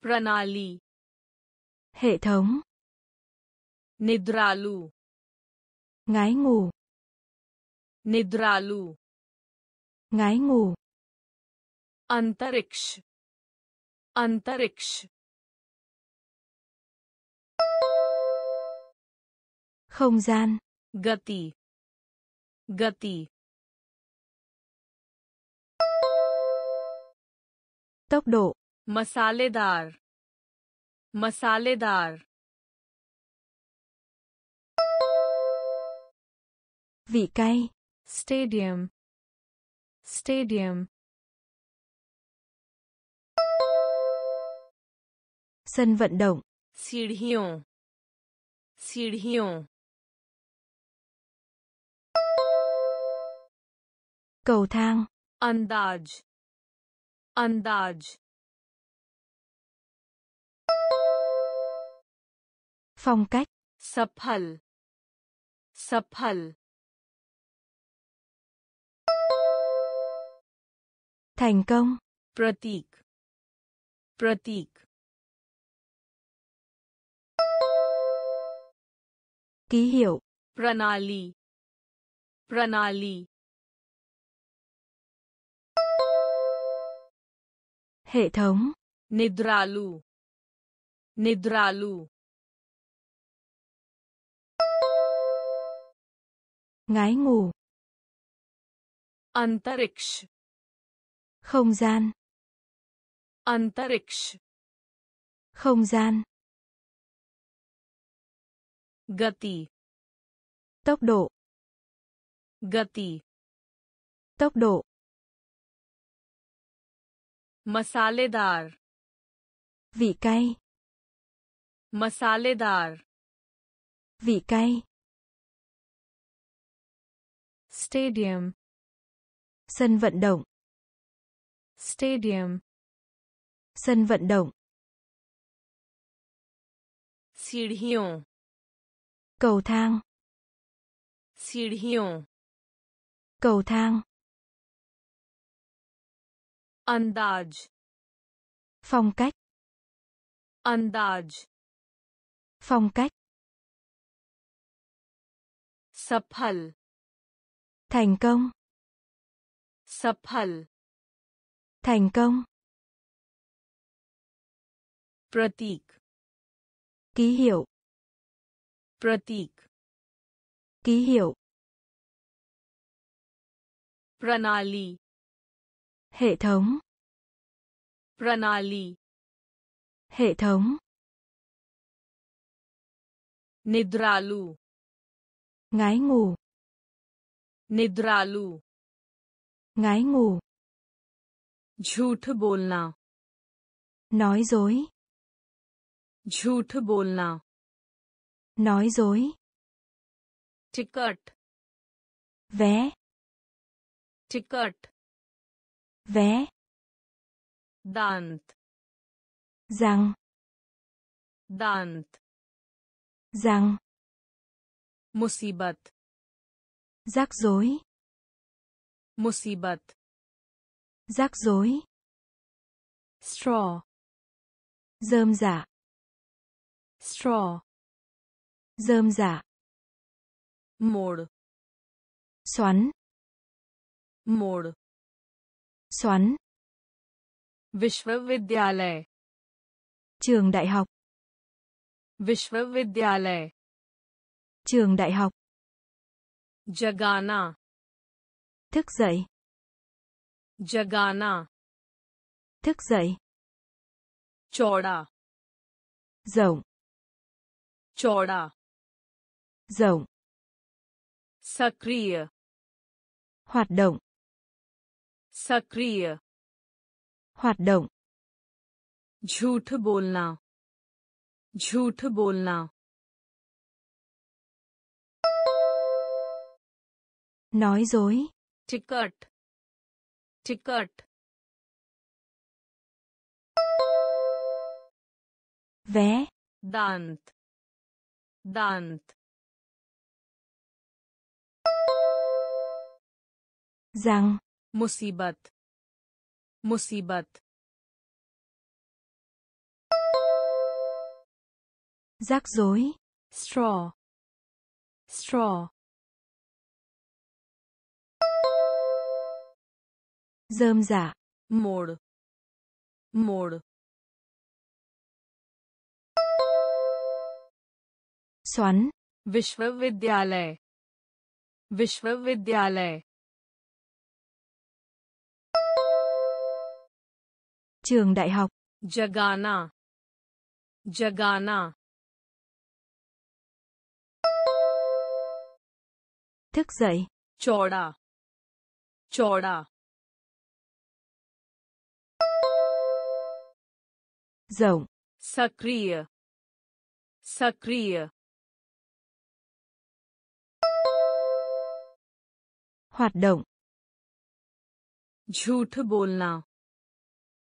Pranali. Hệ thống. Nidralu. Ngái ngủ. Nidralu. Ngái ngủ. Antariksh. Antariksh. Không gian. Gati. Gati. Tốc độ. मसालेदार मसालेदार Vị cay. stadium stadium Sân vận động. सीढ़ियों सीढ़ियों Cầu thang. अंदाज अंदाज। Phong cách. सफल। सफल। Thành công. प्रतीक। प्रतीक। Ký hiệu. प्रणाली। प्रणाली। hệ thống. Nidralu. Nidralu. Ngái ngủ. Antariksh. Không gian. Antariksh. Không gian. Gati. Tốc độ. Gati. Tốc độ. मसालेदार Vị cay. मसालेदार Vị cay. stadium Sân vận động. stadium Sân vận động. सीढ़ियों Cầu thang. सीढ़ियों Cầu thang. अंदाज Phong cách. अंदाज Phong cách. सफल Thành công. सफल Thành công. प्रतीक Ký hiệu. प्रतीक Ký hiệu. प्रणाली Hệ thống. प्रणाली Hệ thống. निद्रालु Ngái ngủ. निद्रालु Ngái ngủ. झूठ बोलना Nói dối. झूठ बोलना Nói dối. Ticket Vé. Ticket vé. Dant. Rằng. Dant. Rằng. Musibat. Rắc rối. Musibat. Rắc rối. Straw. Rơm giả straw. Rơm dạ. giả mồi xoắn. Mồi xoắn. Vishwavidyalay trường đại học. Vishwavidyalay trường đại học. Jagana. Thức dậy. Jagana. Thức dậy. Choda rộng. Choda rộng. Sakriya. Hoạt động. सक्रिय Hoạt động. झूठ बोलना झूठ बोलना Nói dối. Ticket ticket Vé. दांत दांत Răng. मुसीबत मुसीबत Rắc rối. straw straw Rơm dạ. मोड़ मोड़ Xoắn. विश्वविद्यालय विश्वविद्यालय Trường đại học. Jagana. Jagana. Thức dậy. Choda. Choda. Rộng. Sakriya. Sakriya. Hoạt động. Jhoot bolna.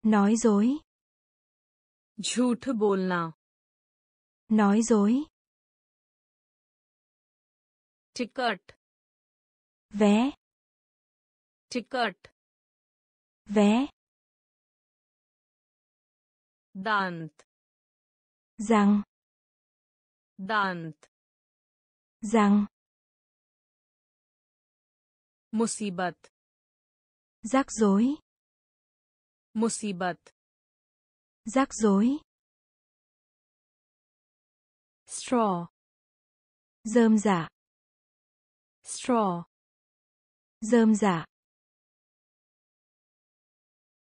Nói dối. झूठ बोलना Nói dối. Ticket Vé. Ticket Vé. दांत Răng. दांत Răng. मुसीबत Rắc rối. मुसीबत Rắc rối. straw Rơm dạ. straw Rơm dạ.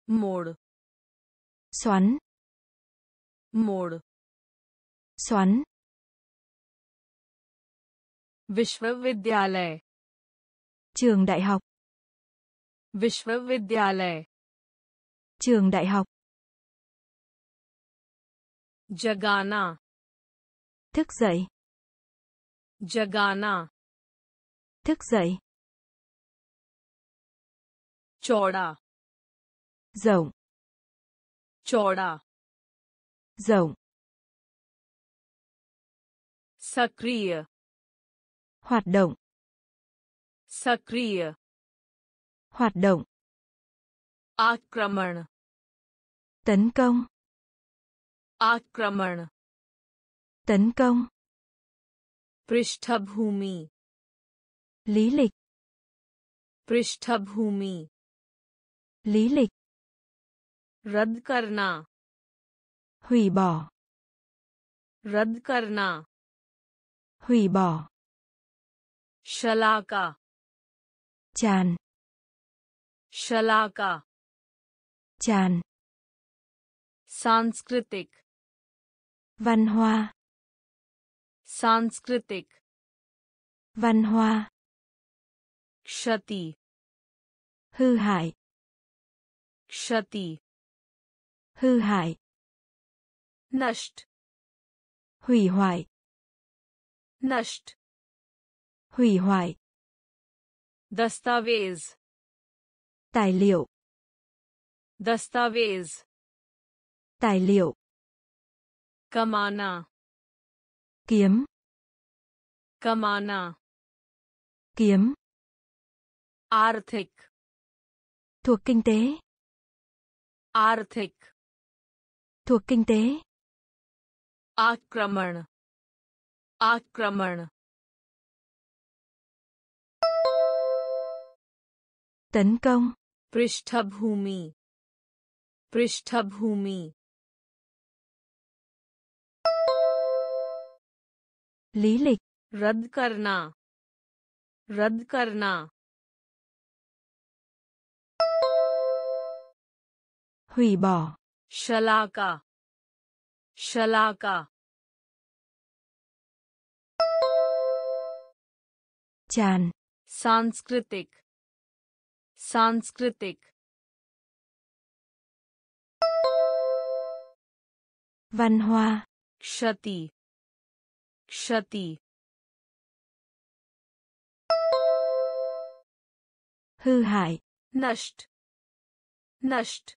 मोड़ Xoắn. मोड़ Xoắn. विश्वविद्यालय Trường đại học. विश्वविद्यालय Trường đại học. Jagana. Thức dậy. Jagana. Thức dậy. Choda Rộng. Choda Rộng. Sakriya. Hoạt động. Sakriya. Hoạt động. आक्रमण tấn công. आक्रमण tấn công. पृष्ठभूमि lý lịch. पृष्ठभूमि lý रद्द करना hủy bỏ. रद्द करना hủy bỏ. शलाका चान शलाका Tràn. सांस्कृतिक Văn hoa. सांस्कृतिक Văn hoa. क्षति Hư hại. क्षति Hư hại. नष्ट Hủy hoại. नष्ट Hủy hoại. दस्तावेज Tài liệu. दस्तावेज़ Tài liệu. कमाना Kiếm. कमाना Kiếm. आर्थिक Thuộc kinh tế. आर्थिक Thuộc kinh tế. आक्रमण आक्रमण Tấn công. पृष्ठभूमि पृष्ठभूमि। lịch. रद्द करना। रद्द करना। Hủy bỏ. शलाका। शलाका। Tràn. सांस्कृतिक। सांस्कृतिक। văn hoa kshati. Kshati. Hư hại. Nasht. Nasht.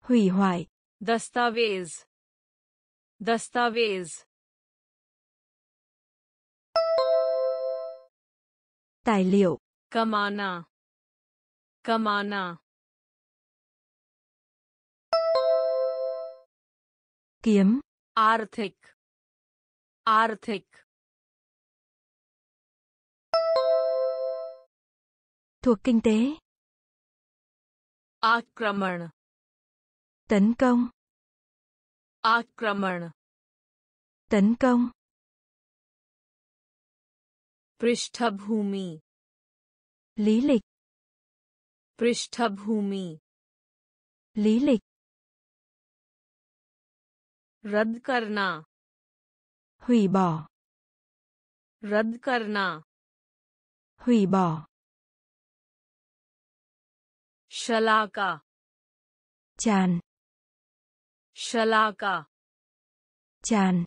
Hủy hoại. Dastavez dastavez tài liệu. Kamana. Kamana. Kiếm. आर्थिक आर्थिक Thuộc kinh tế. आक्रमण Tấn công. आक्रमण Tấn công. पृष्ठभूमि Lý lịch. पृष्ठभूमि lý lịch रद्द करना। हुई बा रद्द करना। हुई बा शलाका। चान शलाका। चान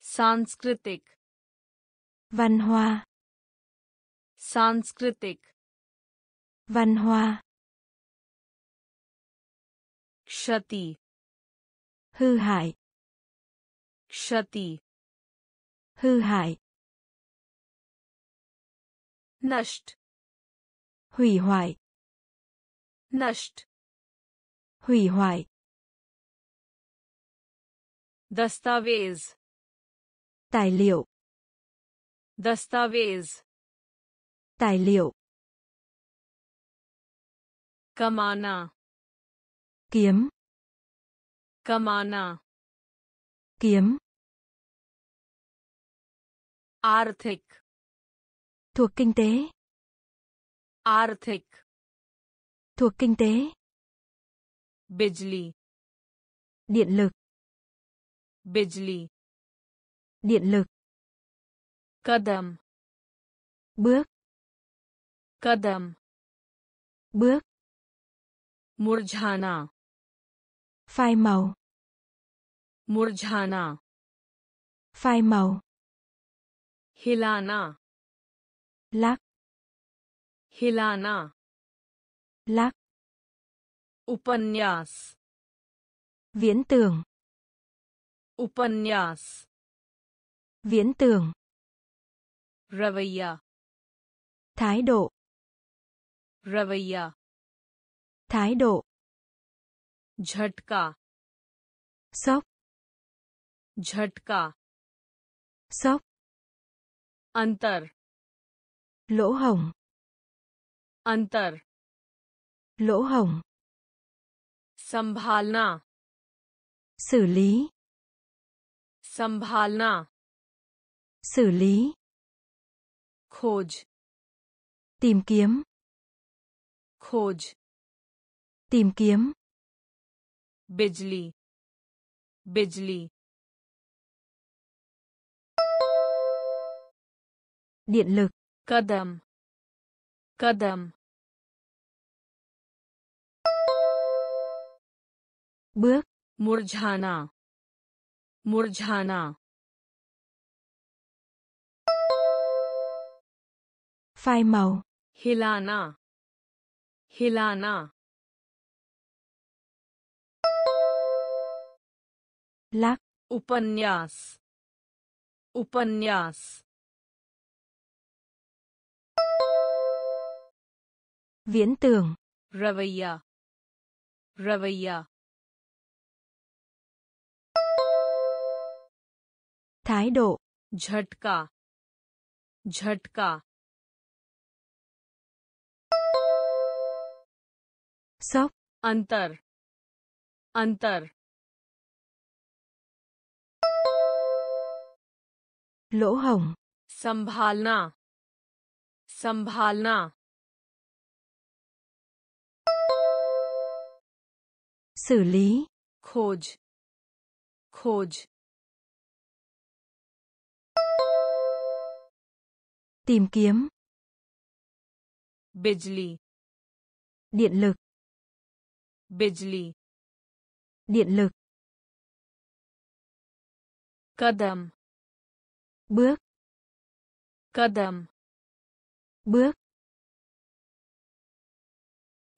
सांस्कृतिक। वनवा सांस्कृतिक। वनवा क्षति hư hại क्षति hư hại नष्ट hủy hoại नष्ट hủy hoại दस्तावेज tài liệu दस्तावेज tài liệu कमाना kiếm कमाना kiếm आर्थिक thuộc kinh tế आर्थिक thuộc kinh tế बिजली điện lực बिजली điện lực कदम bước कदम bước मुरझाना phai màu मुरझाना phai màu हिलाना lắc हिलाना lắc उपन्यास viễn tưởng उपन्यास viễn tưởng रवैया thái độ रवैया thái độ झटका सब झटका सब अंतर लोहम अंतर लोहम संभालना सुली संभालना सुली खोज तीम खोज तीम बिजली बिजली điện lực कदम कदम bước मुरझाना मुरझाना phai màu हिलाना हिलाना lắc उपन्यास उपन्यास। viễn tưởng रवैया रवैया। thái độ झटका झटका। sốc अंतर अंतर। lỗ hổng संभालना संभालना xử lý खोज खोज tìm kiếm बिजली điện lực बिजली điện lực कदम bước. Kadam. Bước.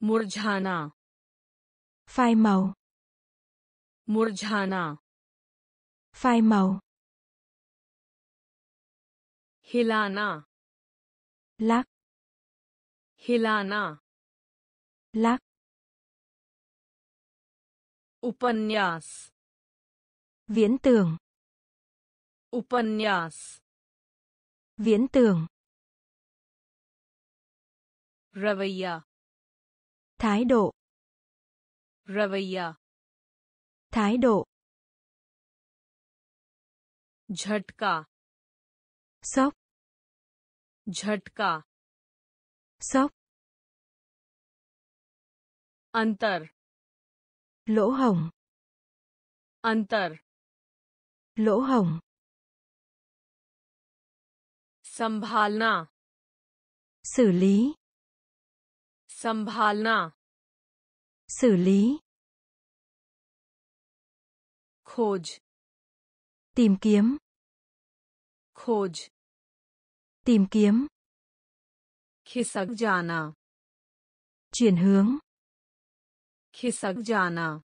Murjhana. Phai màu. Murjhana. Phai màu. Hilana. Lắc. Hilana. Lắc. Upanyas viễn tưởng. Upanyas. Viễn tưởng. Ravaya. Thái độ. Ravaya. Thái độ. Jhatka. Sốc. Jhatka. Sốc. Antar. Lỗ hổng. Antar. Lỗ hổng. संभालना xử lý संभालना xử lý खोज tìm kiếm खोज tìm kiếm खिसक जाना chuyển hướng खिसक जाना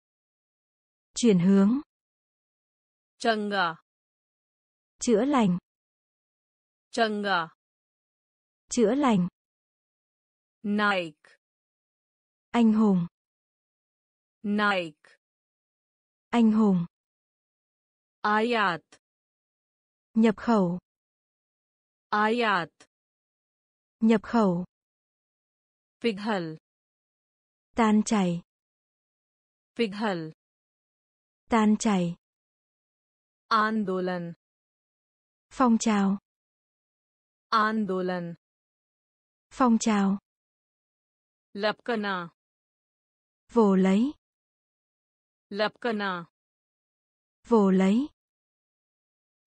chuyển hướng चंगा chữa lành Trần ngờ. Chữa lành. Nike. Anh hùng. Nike. Anh hùng. Ayat. Nhập khẩu. Ayat. Nhập khẩu. Pighal. Tan chảy. Pighal. Tan chảy. Andolan. Phong trào. आंदोलन phong trào लपकना vồ lấy लपकना vồ lấy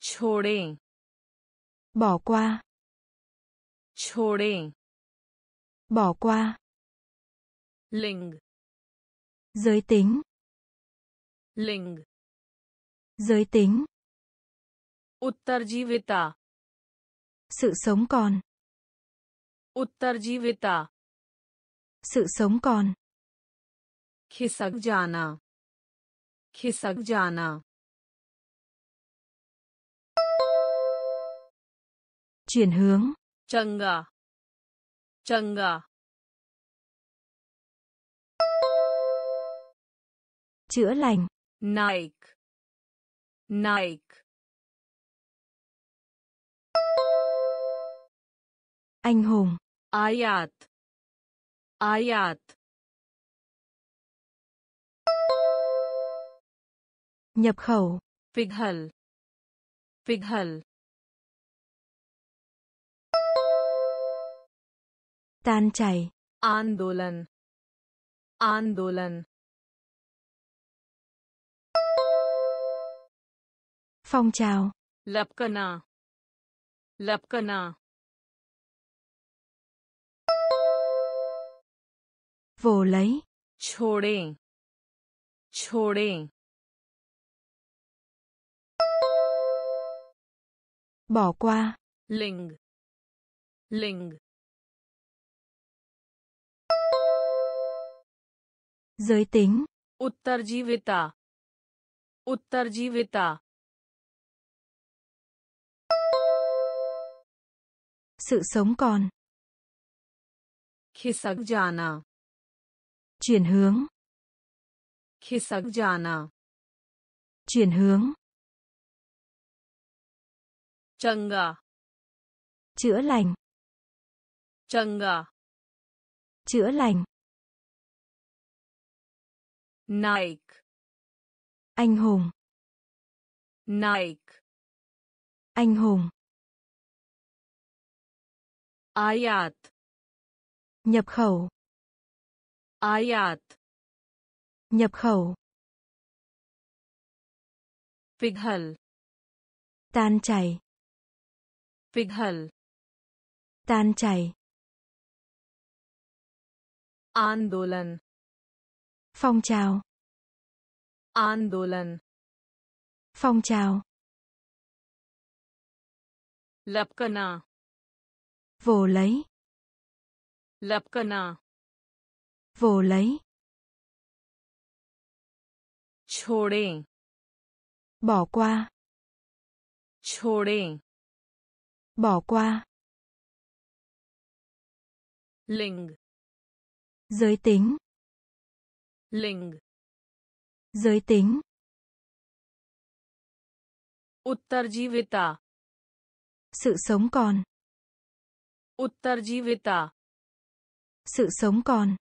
छोड़ें bỏ qua छोड़ें bỏ qua लिंग giới tính लिंग giới tính उत्तरजीविता sự sống còn उत्तरजीविता sự sống còn खिसक जाना खिसक जाना chuyển hướng चंगा चंगा chữa lành नायक नायक anh hùng आयात आयात nhập khẩu पिघल पिघल tan chảy आंदोलन आंदोलन phong trào लपकना लपकना vồ lấy छोड़ें छोड़ें bỏ qua लिंग लिंग giới tính उत्तरजीविता उत्तरजीविता sự sống còn खिसक जाना chuyển hướng. Khisak jana chuyển hướng. Changa. Chữa lành. Changa. Chữa lành. Nike anh hùng. Nike anh hùng. Ayat. Nhập khẩu. Ayat. Nhập khẩu. Pighal. Tan chảy. Pighal. Tan chảy. Andolan. Phong trào. Andolan. Phong trào. Lapkana. Vồ lấy. Lapkana vồ lấy छोड़ें bỏ qua छोड़ें bỏ qua लिंग giới tính लिंग giới tính उत्तरजीविता sự sống còn उत्तरजीविता sự sống còn